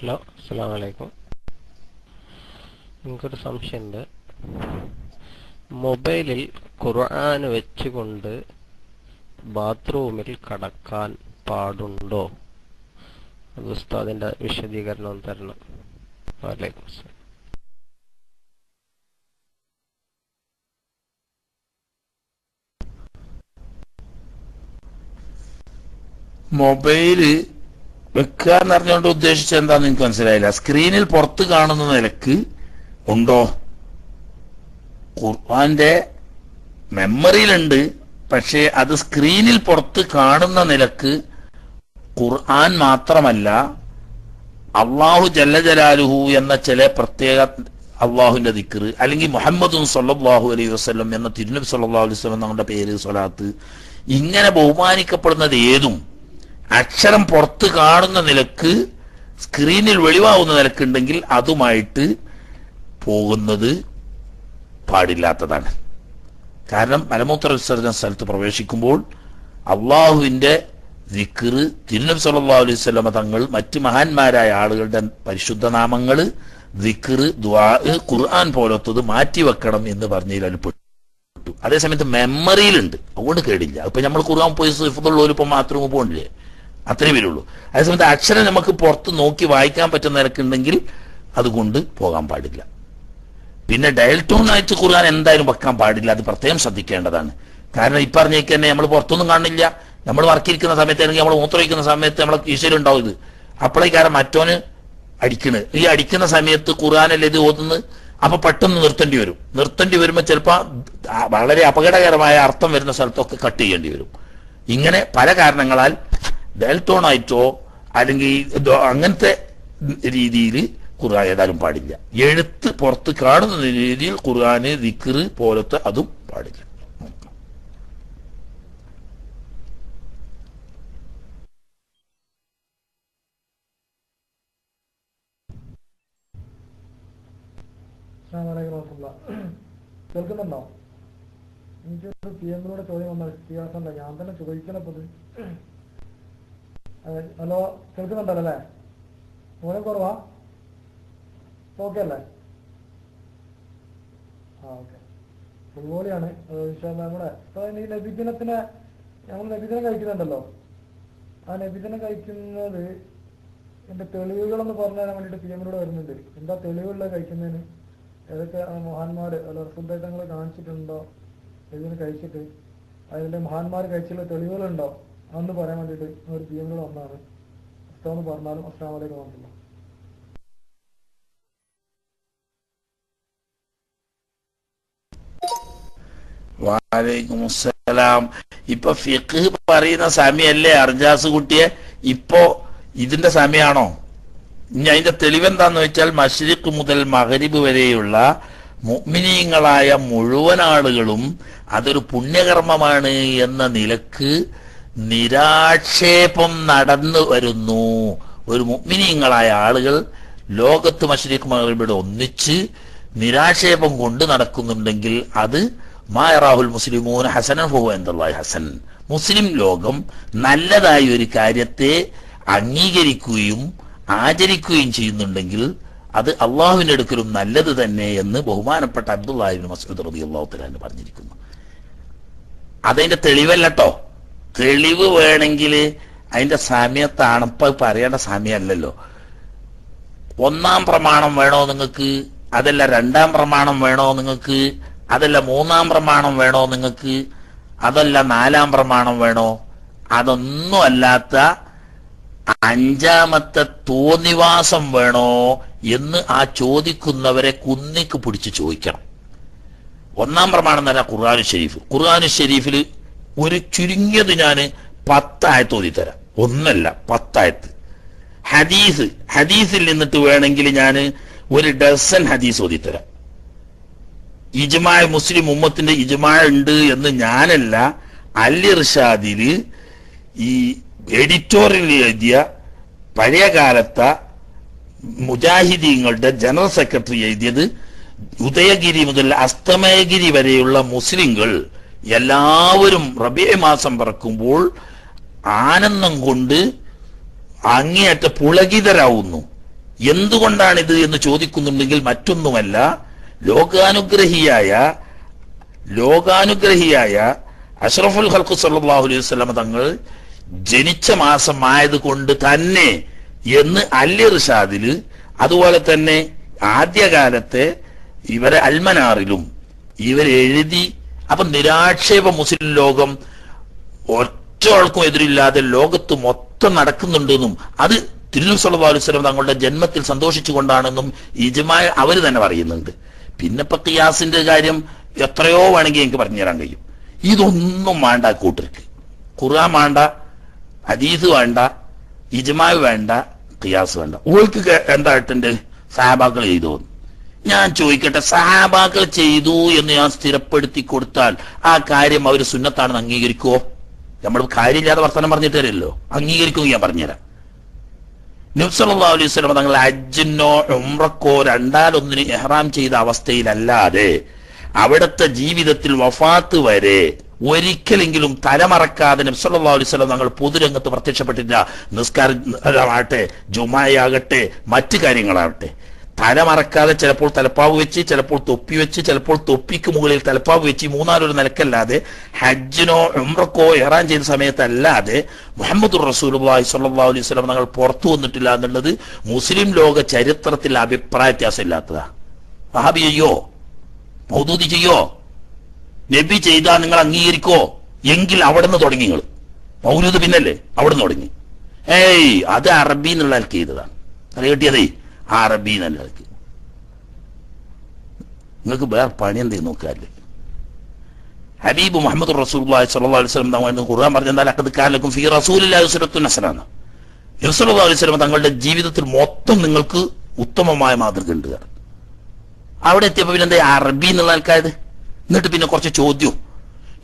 ഹലോ. അസ്സാം വലൈക്കും എനിക്കൊരു സംശയമുണ്ട്. മൊബൈലിൽ ഖുർആൻ വെച്ചുകൊണ്ട് ബാത്റൂമിൽ കടക്കാൻ പാടുണ്ടോ? അത് ഉസ്താദിന്റെ വിശദീകരണം തരണം. വലൈക്കും മൊബൈൽ വെക്കുക എന്ന് പറഞ്ഞുകൊണ്ട് ഉദ്ദേശിച്ചത് എന്താന്ന് നിങ്ങൾക്ക് മനസ്സിലായില്ല. സ്ക്രീനിൽ പുറത്ത് കാണുന്ന നിലയ്ക്ക് ഉണ്ടോ? ഖുർആന്റെ മെമ്മറിയിലുണ്ട് പക്ഷേ അത് സ്ക്രീനിൽ പുറത്ത് കാണുന്ന നിലയ്ക്ക് ഖുർആൻ മാത്രമല്ല അള്ളാഹു ജല്ലജലാലുഹു എന്ന ചില പ്രത്യേക അള്ളാഹുവിന്റെ ദിക്കറ് അല്ലെങ്കിൽ മുഹമ്മദും സല്ലല്ലാഹു അലൈഹി വസ്ലം എന്ന തിരുനബി സല്ലല്ലാഹു അലൈഹി വസ്ലം നമ്മുടെ പേര് സ്വലാത്ത് ഇങ്ങനെ ബഹുമാനിക്കപ്പെടുന്നത് ഏതും അക്ഷരം പുറത്ത് കാണുന്ന നിലയ്ക്ക് സ്ക്രീനിൽ വെളിവാകുന്ന നിലക്കുണ്ടെങ്കിൽ അതുമായിട്ട് പോകുന്നത് പാടില്ലാത്തതാണ്. കാരണം മലമൂത്ര വിസർജന സ്ഥലത്ത് പ്രവേശിക്കുമ്പോൾ അള്ളാഹുവിന്റെ ദിക്കറ് തിരുനബി സല്ലാ അലൈഹി സ്വലമ തങ്ങൾ മറ്റ് മഹാന്മാരായ ആളുകളുടെ പരിശുദ്ധ നാമങ്ങൾ ദിക്കറ് ദ്വാ ഖുർആൻ പോലത്തത് മാറ്റിവെക്കണം എന്ന് പറഞ്ഞതിൽ പെട്ടു അതേസമയത്ത് മെമ്മറിയിലുണ്ട്. അതുകൊണ്ട് കേടില്ല. അപ്പൊ നമ്മൾ ഖുർആൻ പോയി സിഫുള്ളൂർ ഇപ്പൊ മാത്രം പോകണില്ലേ അത്രേ വരുള്ളൂ. അതേസമയത്ത് അക്ഷരം നമുക്ക് പുറത്ത് നോക്കി വായിക്കാൻ പറ്റുന്ന നിരക്കുണ്ടെങ്കിൽ അതുകൊണ്ട് പോകാൻ പാടില്ല. പിന്നെ ഡയൽ ടോൺ ആയിട്ട് ഖുർആൻ എന്തായാലും വെക്കാൻ പാടില്ല അത് പ്രത്യേകം ശ്രദ്ധിക്കേണ്ടതാണ്. കാരണം ഈ പറഞ്ഞേക്ക് തന്നെ നമ്മൾ പുറത്തൊന്നും കാണില്ല നമ്മൾ വർക്കിരിക്കുന്ന സമയത്ത് അല്ലെങ്കിൽ നമ്മൾ മൂത്രമൊഴിക്കുന്ന സമയത്ത് നമ്മളെ ഈശ്വരുണ്ടാവും ഇത്. അപ്പോഴേ അപ്പോഴേക്കാരം മറ്റോന് അടിക്കണ്. ഈ അടിക്കുന്ന സമയത്ത് ഖുർആനല്ലേ ഇത് ഓതുന്നത്? അപ്പൊ പെട്ടെന്ന് നിർത്തേണ്ടി വരും. നിർത്തേണ്ടി വരുമ്പോൾ ചിലപ്പോൾ വളരെ അപകടകരമായ അർത്ഥം വരുന്ന സ്ഥലത്തൊക്കെ കട്ട് ചെയ്യേണ്ടി വരും. ഇങ്ങനെ പല കാരണങ്ങളാൽ ഡെൽറ്റോൺ ആയിട്ടോ അല്ലെങ്കിൽ അങ്ങനത്തെ രീതിയിൽ ഖുർആൻ ഏതായാലും പാടില്ല. എഴുത്ത് പുറത്ത് കാണുന്ന രീതിയിൽ ഖുർആന് ദിക്ർ പോലത്തെ അതും പാടില്ല. കേൾക്കുന്നുണ്ടോ? എനിക്കൊരു പി എമ്മിലൂടെ ചോദ്യം വന്ന വ്യത്യാസമല്ല ഞാൻ തന്നെ ചോദിക്കണപ്പത്. ഹലോ കേൾക്കുന്നുണ്ടല്ലോ അല്ലേ? മോനെ കുറവാ? ഓക്കെ. അല്ലേ നമ്മുടെ ഇപ്പൊ ഈ നബിദിനത്തിന് ഞങ്ങൾ നബിദിനം കഴിക്കുന്നുണ്ടല്ലോ. ആ നബിദിനം കഴിക്കുന്നത് എന്റെ തെളിവുകളെന്ന് പറഞ്ഞു തരാൻ വേണ്ടിയിട്ട് പി എമ്മിനോട് വരുന്നുണ്ട്. എന്താ തെളിവുള്ള കഴിക്കുന്നതിന്? ഏതൊക്കെ മഹാന്മാര് അല്ല റസുദ്ധായിട്ടങ്ങൾ കാണിച്ചിട്ടുണ്ടോ? ഇതിന് കഴിച്ചിട്ട്? അതിന്റെ മഹാന്മാർ കഴിച്ചുള്ള തെളിവുകളുണ്ടോ? അതൊന്ന് പറയാൻ വേണ്ടിയിട്ട് ഒരു പി എമ്മിനോട് വന്നാണ് പുസ്തകം പറഞ്ഞാലും അസ്ലാമലേക്ക് വന്നില്ല വാലൈക്കും അസ്സലാം ഇപ്പൊ ഫിഖ് പറയുന്ന സമയല്ലേ അർജാസ് കുട്ടിയെ? ഇപ്പോ ഇതിന്റെ സമയമാണോ ഇനി അതിന്റെ തെളിവെന്താന്ന് വെച്ചാൽ മഷ്രിഖ് മുതൽ മഹരിബ് വരെയുള്ള മുഗ്മിനീയങ്ങളായ മുഴുവൻ ആളുകളും അതൊരു പുണ്യകർമ്മമാണ് എന്ന നിലയ്ക്ക് നിരാക്ഷേപം നടന്നു വരുന്നു. ഒരു മുഗ്മിനീയങ്ങളായ ആളുകൾ ലോകത്ത് മഷ്രിഖ് മഹരിബിയുടെ ഒന്നിച്ച് നിരാക്ഷേപം കൊണ്ട് നടക്കുന്നുണ്ടെങ്കിൽ അത് മായറാഹുൽ മുസ്ലിമൂൻ ഹസനൻ ഹുവ എന്തല്ലാഹി ഹസൻ. മുസ്ലിം ലോകം നല്ലതായ ഒരു കാര്യത്തെ അംഗീകരിക്കുകയും ആചരിക്കുകയും ചെയ്യുന്നുണ്ടെങ്കിൽ അത് അള്ളാഹുവിന്റെ അടുക്കലും നല്ലത് തന്നെ എന്ന് ബഹുമാനപ്പെട്ട അബ്ദുല്ലാഹിബിൻ മസൂദ് റബി അള്ളാഹു തലാൻ പറഞ്ഞിരിക്കുന്നു. അതിന്റെ തെളിവല്ലട്ടോ തെളിവ് വേണമെങ്കിൽ അതിന്റെ സമയത്താണ്. ഇപ്പൊ പറയേണ്ട സമയമല്ലല്ലോ. ഒന്നാം പ്രമാണം വേണോ നിങ്ങൾക്ക്? അതല്ല രണ്ടാം പ്രമാണം വേണോ നിങ്ങൾക്ക്? അതല്ല മൂന്നാം പ്രമാണം വേണോ നിങ്ങൾക്ക്? അതല്ല നാലാം പ്രമാണം വേണോ? അതൊന്നും അല്ലാത്ത അഞ്ചാമത്തെ തോന്നിവാസം വേണോ എന്ന് ആ ചോദിക്കുന്നവരെ കുന്നിക്ക് പിടിച്ച് ചോദിക്കണം. ഒന്നാം പ്രമാണം എന്ന് പറഞ്ഞാൽ ഖുർആാനു ഷെരീഫ് ഖുർആാനു ഷെരീഫിൽ ഒരു ചുരുങ്ങിയത് ഞാൻ പത്തായത്ത് ഓതി തരാം ഒന്നല്ല പത്തായത്ത്. ഹദീസ് ഹദീസിൽ നിന്നിട്ട് വേണമെങ്കിൽ ഞാൻ ഒരു ഡസൻ ഹദീസ് ഓതി തരാം ഇജ്മായ മുസ്ലിം ഉമ്മത്തിന്റെ ഇജ്മായ ഉണ്ട് എന്ന് ഞാനല്ല അൽ റിഷാദിൽ ഈ എഡിറ്റോറിയൽ എഴുതിയ പഴയ കാലത്തെ മുജാഹിദീങ്ങളുടെ ജനറൽ സെക്രട്ടറി എഴുതിയത് ഉദയഗിരി മുതൽ അസ്തമയഗിരി വരെയുള്ള മുസ്ലിങ്ങൾ എല്ലാവരും റബിയ മാസം പറക്കുമ്പോൾ ആനന്ദം കൊണ്ട് അങ്ങേയറ്റ പുളകിതരാവുന്നു. എന്തുകൊണ്ടാണിത് എന്ന് ചോദിക്കുന്നുണ്ടെങ്കിൽ മറ്റൊന്നുമല്ല ലോകാനുഗ്രഹിയായ ലോകാനുഗ്രഹിയായ അഷ്റഫുൽ ഖൽഖു സല്ലാഹു അലൈഹി വസല്ലം തങ്ങൾ ജനിച്ച മാസമായത് കൊണ്ട് തന്നെ എന്ന് അല്ലി റിഷാദിൽ അതുപോലെ തന്നെ ആദ്യകാലത്തെ ഇവരെ അൽമനാറിലും ഇവരെഴുതി അപ്പൊ നിരാക്ഷേപ മുസ്ലിം ലോകം ഒറ്റ ആൾക്കും എതിരില്ലാതെ ലോകത്ത് മൊത്തം നടക്കുന്നുണ്ടെന്നും അത് തിരുനു സല്ലാ വസല്ലം തങ്ങളുടെ ജന്മത്തിൽ സന്തോഷിച്ചുകൊണ്ടാണെന്നും ഈജമായ അവർ തന്നെ പറയുന്നുണ്ട്. പിന്നെ ഇപ്പൊ ഖിയാസിന്റെ കാര്യം എത്രയോ വേണമെങ്കിൽ എനിക്ക് പറഞ്ഞുതരാൻ കഴിയും. ഇതൊന്നും വേണ്ട കൂട്ടർക്ക്. ഖുർആൻ വേണ്ട ഹദീസ് വേണ്ട ഇജ്മാവ് വേണ്ട ഖിയാസ് വേണ്ട. ഓൾക്ക് എന്തായിട്ടുണ്ട് സഹാബാക്കൾ ചെയ്തു. ഞാൻ ചോദിക്കട്ടെ സഹാബാക്കൾ ചെയ്തു എന്ന് ഞാൻ സ്ഥിരപ്പെടുത്തി കൊടുത്താൽ ആ കാര്യം അവർ സുന്നത്താണെന്ന് അംഗീകരിക്കുവോ? നമ്മൾ കാര്യമില്ലാതെ വർത്തമാനം പറഞ്ഞിട്ട് തരില്ലല്ലോ അംഗീകരിക്കുമെന്ന് ഞാൻ പറഞ്ഞുതരാം. നബ്സല്ലാ അലൈഹി തങ്ങൾ ഹജ്ജിനോ ഉംറക്കോ രണ്ടാലൊന്നിന് എഹ്റാം ചെയ്ത അവസ്ഥയിലല്ലാതെ അവിടുത്തെ ജീവിതത്തിൽ വഫാത്ത് വരെ ഒരിക്കലെങ്കിലും തലമറക്കാതെ നബ്സല്ലാ അലൈഹി സ്വലം തങ്ങൾ പൊതുരംഗത്ത് പ്രത്യക്ഷപ്പെട്ടില്ല നിസ്കാരമാകട്ടെ ജുമായാകട്ടെ മറ്റു കാര്യങ്ങളാകട്ടെ തലമറക്കാതെ ചിലപ്പോൾ തലപ്പാവ് വെച്ച് ചിലപ്പോൾ തൊപ്പി വെച്ച് ചിലപ്പോൾ തൊപ്പിക്ക് മുകളിൽ തലപ്പാവ് വെച്ച് മൂന്നാലൊരു നിലക്കല്ലാതെ ഹജ്ജിനോ ഉംറക്കോ ഇറാൻ ചെയ്ത സമയത്തല്ലാതെ മുഹമ്മദ് റസൂലുള്ളാഹി സ്വല്ലല്ലാഹു അലൈഹി സ്വലം തങ്ങൾ പുറത്തു വന്നിട്ടില്ല എന്നുള്ളത് മുസ്ലിം ലോക ചരിത്രത്തിൽ അഭിപ്രായ വ്യത്യാസമില്ലാത്തതാ. വഹാബി ചെയ്യോ? മൗദൂദി ചെയ്യോ? നബി ചെയ്താൽ നിങ്ങൾ അംഗീകരിക്കോ? എങ്കിൽ അവിടെ നിന്ന് തുടങ്ങി നിങ്ങൾ. മൗലൂദ് പിന്നല്ലേ? അവിടെ നിന്ന് തുടങ്ങി. ഏയ് അത് അറബി എന്നുള്ള ചെയ്തതാണ് അത് കിട്ടിയതേ? അറബി എന്നുള്ള നിങ്ങൾക്ക് വേറെ പണി എന്തേ നോക്കാല്ലേ? ഹബീബ് മുഹമ്മദ് തങ്ങൾ ഖുർആൻ പറഞ്ഞാൽ ഫീ സല്ലല്ലാഹു അലൈഹി തങ്ങളുടെ ജീവിതത്തിൽ മൊത്തം നിങ്ങൾക്ക് ഉത്തമമായ മാതൃക ഉണ്ട് അവിടെ എത്തിയപ്പോ പിന്നെ എന്താ അറബി എന്നുള്ള ആൾക്കായത് എന്നിട്ട് പിന്നെ കുറച്ച് ചോദ്യവും.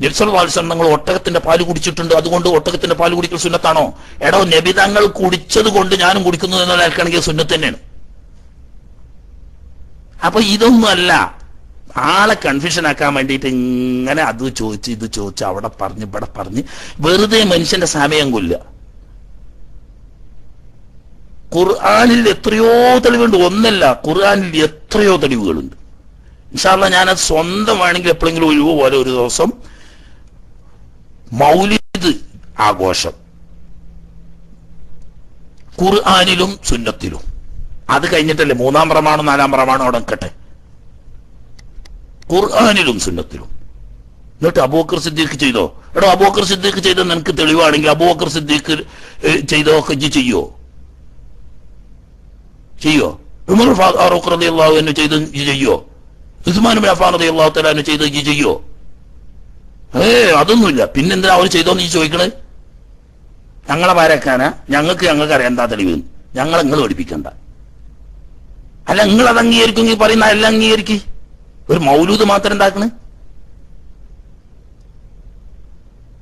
നബിസൽ വാത്സം നിങ്ങൾ ഒട്ടകത്തിന്റെ പാൽ കുടിച്ചിട്ടുണ്ട്. അതുകൊണ്ട് ഒട്ടകത്തിന്റെ പാൽ കുടിക്കൽ സുന്നത്താണോ? എടോ നബി തങ്ങൾ കുടിച്ചത് കൊണ്ട് ഞാനും കുടിക്കുന്നു എന്നുള്ള ആൾക്കാണെങ്കിൽ സുന്നത്ത് തന്നെയാണ്. അപ്പൊ ഇതൊന്നുമല്ല ആളെ കൺഫ്യൂഷൻ ആക്കാൻ വേണ്ടിയിട്ട് ഇങ്ങനെ അത് ചോദിച്ച് ഇത് ചോദിച്ച് അവിടെ പറഞ്ഞ് ഇവിടെ പറഞ്ഞ് വെറുതെ മനുഷ്യന്റെ സമയം കൊല്ലുക. ഖുർആാനിൽ എത്രയോ തെളിവുണ്ട്. ഒന്നല്ല ഖുർആാനിൽ എത്രയോ തെളിവുകളുണ്ട്. ഇൻഷാല്ല ഞാനത് സ്വന്തം വേണമെങ്കിൽ എപ്പോഴെങ്കിലും ഒഴിവ് പോലെ ഒരു ദിവസം മൗലിദ് ആഘോഷം. ഖുർആാനിലും സുന്നത്തിലും. അത് കഴിഞ്ഞിട്ടല്ലേ മൂന്നാം പ്രമാണം നാലാം പ്രമാണം അവിടെ നിൽക്കട്ടെ? ഖുർആാനിലും സുന്നത്തിലും. എന്നിട്ട് അബൂക്കർ സിദ്ദീഖ് ചെയ്തോ? എടോ അബൂക്കർ സിദ്ദീഖ് ചെയ്തോ നിനക്ക് തെളിവാണെങ്കിൽ അബൂക്കർ സിദ്ദീഖ് ചെയ്തോ ഹജ്ജ് ചെയ്യോ? ചെയ്യോ? ഉമർ ഫാറൂഖ് റളിയല്ലാഹു അൻഹു ചെയ്ത് ചെയ്യോ? ഉസ്മാൻ അഫ്ഫാൻ റളിയല്ലാഹു തആല അൻഹു ചെയ്ത് ചെയ്യോ? ഏ അതൊന്നുമില്ല. പിന്നെന്താ അവർ ചെയ്തോന്ന് നീ ചോദിക്കണേ? ഞങ്ങളെ വരക്കാനാ ഞങ്ങൾക്ക് ഞങ്ങൾക്ക് അറിയാം എന്താ തെളിവ്. ഞങ്ങളെ നിങ്ങൾ പഠിപ്പിക്കണ്ട. അല്ല നിങ്ങൾ അത് അംഗീകരിക്കുമെങ്കിൽ പറയുന്ന അല്ല അംഗീകരിക്ക്? ഒരു മൗലൂദ് മാത്രം ഉണ്ടാക്കണ്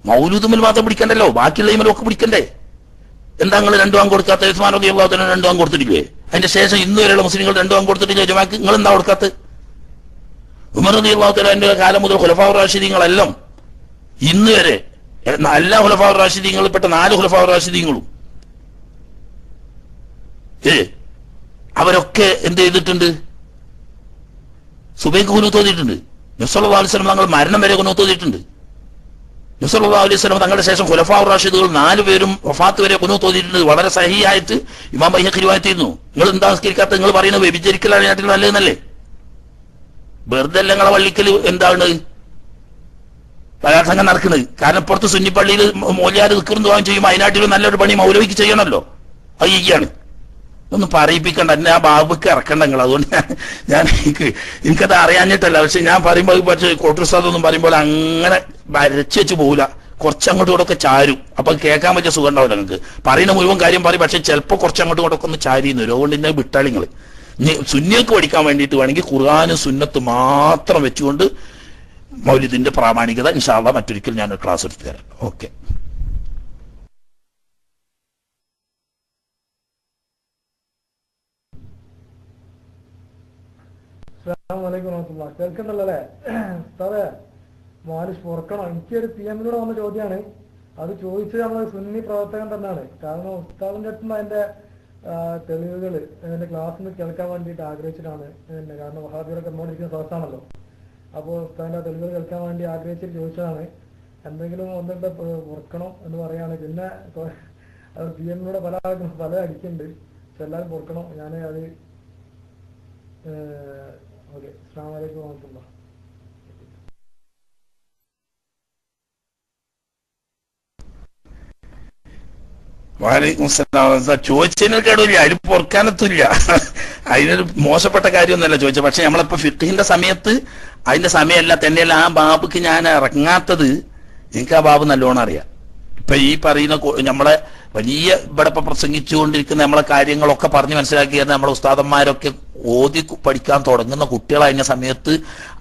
മൗലൂദുമിൽ മാത്രം പിടിക്കണ്ടല്ലോ ബാക്കിയുള്ള ഒക്കെ പിടിക്കണ്ടേ? എന്താ നിങ്ങൾ രണ്ടു വാങ്ങ് കൊടുക്കാത്ത റബി അള്ളാഹുത്തിന് രണ്ടു വാങ്ങ് കൊടുത്തിട്ടില്ലേ? അതിന്റെ ശേഷം ഇന്ന് വരെയുള്ള മുസ്ലിങ്ങൾ രണ്ടു വാങ്ങ് കൊടുത്തിട്ടില്ലേ ജമാക്ക് നിങ്ങൾ എന്താ കൊടുക്കാത്ത? ഉമർ അള്ളാഹുത്തലാന്റെ കാലം മുതൽ ഹുലഫാ റാഷിദീങ്ങളെല്ലാം ഇന്ന് വരെ എല്ലാ ഹുലഫാ റാഷിദീങ്ങളിൽ പെട്ട നാല് ഹുലഫാ റാഷിദീങ്ങളും ഏ അവരൊക്കെ എന്ത് ചെയ്തിട്ടുണ്ട്? സുബൈക്ക് കുനു തോന്നിയിട്ടുണ്ട്. നബ്സല്ലാ അലൈഹി സ്വലം തങ്ങൾ മരണം വരെ കുനു തോന്നിയിട്ടുണ്ട്. നബ്സല്ലാ അലൈഹി സ്വലം തങ്ങളുടെ ശേഷം ഖുലഫാ റാഷിദുകൾ നാലുപേരും വഫാത്ത് വരെ കുനു തോന്നിയിട്ടുണ്ട്. വളരെ സഹിയായിട്ട് ഇമാം ബൈഹഖ് റിവായത്ത് നിങ്ങൾ എന്താ സംസ്കരിക്കാത്ത നിങ്ങൾ പറയുന്നത്? വ്യഭിചരിക്കലാണ് നാട്ടിൽ നല്ലതെന്നല്ലേ? വെറുതെ അല്ല നിങ്ങളെ വള്ളിക്കൽ എന്താണ്? പരാർത്ഥങ്ങൾ നടക്കുന്നത്. കാരണം പുറത്ത് സുന്നിപ്പള്ളിയിൽ മോലിയാർ നിൽക്കുന്നു ചെയ്യും. അതിനാട്ടിലും നല്ലൊരു പണി മൗലവിക്ക് ചെയ്യണമല്ലോ. അത് ഒന്നും പറയിപ്പിക്കണ്ട. എന്നെ ആ ബാബുക്ക് ഇറക്കണ്ട നിങ്ങൾ അതുകൊണ്ട് ഞാൻ എനിക്ക് എനിക്കത് അറിയാഞ്ഞിട്ടല്ല. പക്ഷെ ഞാൻ പറയുമ്പോൾ പക്ഷേ കോട്ടൃസ്ഥാതൊന്നും പറയുമ്പോൾ അങ്ങനെ വരച്ച് വെച്ച് പോകില്ല കുറച്ച് അങ്ങോട്ടും ഇങ്ങോട്ടൊക്കെ ചാരും. അപ്പൊ കേൾക്കാൻ പറ്റിയ സുഖം ഉണ്ടാവില്ല നിങ്ങൾക്ക്. പറയുന്ന മുഴുവൻ കാര്യം പറയും. പക്ഷെ ചിലപ്പോൾ കുറച്ച് അങ്ങോട്ടും ഇങ്ങോട്ടൊക്കെ ഒന്ന് ചാരി വരും. അതുകൊണ്ട് എന്നെ വിട്ടാളിങ്ങൾ സുന്നിയൊക്കെ പഠിക്കാൻ വേണ്ടിയിട്ട് വേണമെങ്കിൽ ഖുർആാനും സുന്നത്ത് മാത്രം വെച്ചുകൊണ്ട് മൗലിദിന്റെ പ്രാമാണികത ഇൻഷാള്ള മറ്റൊരിക്കൽ ഞാൻ ക്ലാസ് എടുത്തു തരാം. ഓക്കെ. അസ്സലാമലൈക്കും വറഹ്മത്തുള്ളാ. കേൾക്കണ്ടല്ലോ അല്ലേ? എനിക്കൊരു പി എമ്മിലൂടെ വന്ന ചോദ്യമാണ് അത് ചോദിച്ചത് നമ്മൾ സുന്നി പ്രവർത്തകൻ തന്നെയാണ്. കാരണം ഉസ്താദിന്റെ അടുത്ത് അതിന്റെ തെളിവുകൾ എന്റെ ക്ലാസ്സിൽ നിന്ന് കേൾക്കാൻ വേണ്ടിയിട്ട് ആഗ്രഹിച്ചിട്ടാണ്. കാരണം വഹാബികളൊക്കെ നമ്മോടിരിക്കുന്ന സദസ്സാണല്ലോ അപ്പോൾ ഉസ്താദിന്റെ തെളിവുകൾ കേൾക്കാൻ വേണ്ടി ആഗ്രഹിച്ചിട്ട് ചോദിച്ചതാണ്. എന്തെങ്കിലും ഒന്നിട്ട് പുറക്കണം എന്ന് പറയാണ്. പിന്നെ പി എമ്മിലൂടെ പല പല അടിക്കുന്നുണ്ട് പക്ഷെ എല്ലാവരും പുറക്കണം. ഞാൻ അത് ഓക്കെ അസ്സാം വലൈക്കും വാഹത്തുള്ള വാലൈക്കും ചോദിച്ചതിന് കേടില്ല. അതിന് പൊറക്കാനത്തില്ല അതിനൊരു മോശപ്പെട്ട കാര്യമൊന്നുമല്ല ചോദിച്ചത്. പക്ഷെ നമ്മളിപ്പോ ഫിഖിന്റെ സമയത്ത് അതിന്റെ സമയമല്ല തന്നെയല്ല ആ ബാബുക്ക് ഞാൻ ഇറങ്ങാത്തത് എനിക്ക് ആ ബാബു നല്ലോണം അറിയാം. ഇപ്പൊ ഈ പറയുന്ന നമ്മളെ വലിയ ഇവിടെ ഇപ്പൊ പ്രസംഗിച്ചുകൊണ്ടിരിക്കുന്ന നമ്മളെ കാര്യങ്ങളൊക്കെ പറഞ്ഞ് മനസ്സിലാക്കി തരുന്ന നമ്മളെ ഉസ്താദന്മാരൊക്കെ ഓതി പഠിക്കാൻ തുടങ്ങുന്ന കുട്ടികളായിരുന്ന സമയത്ത്.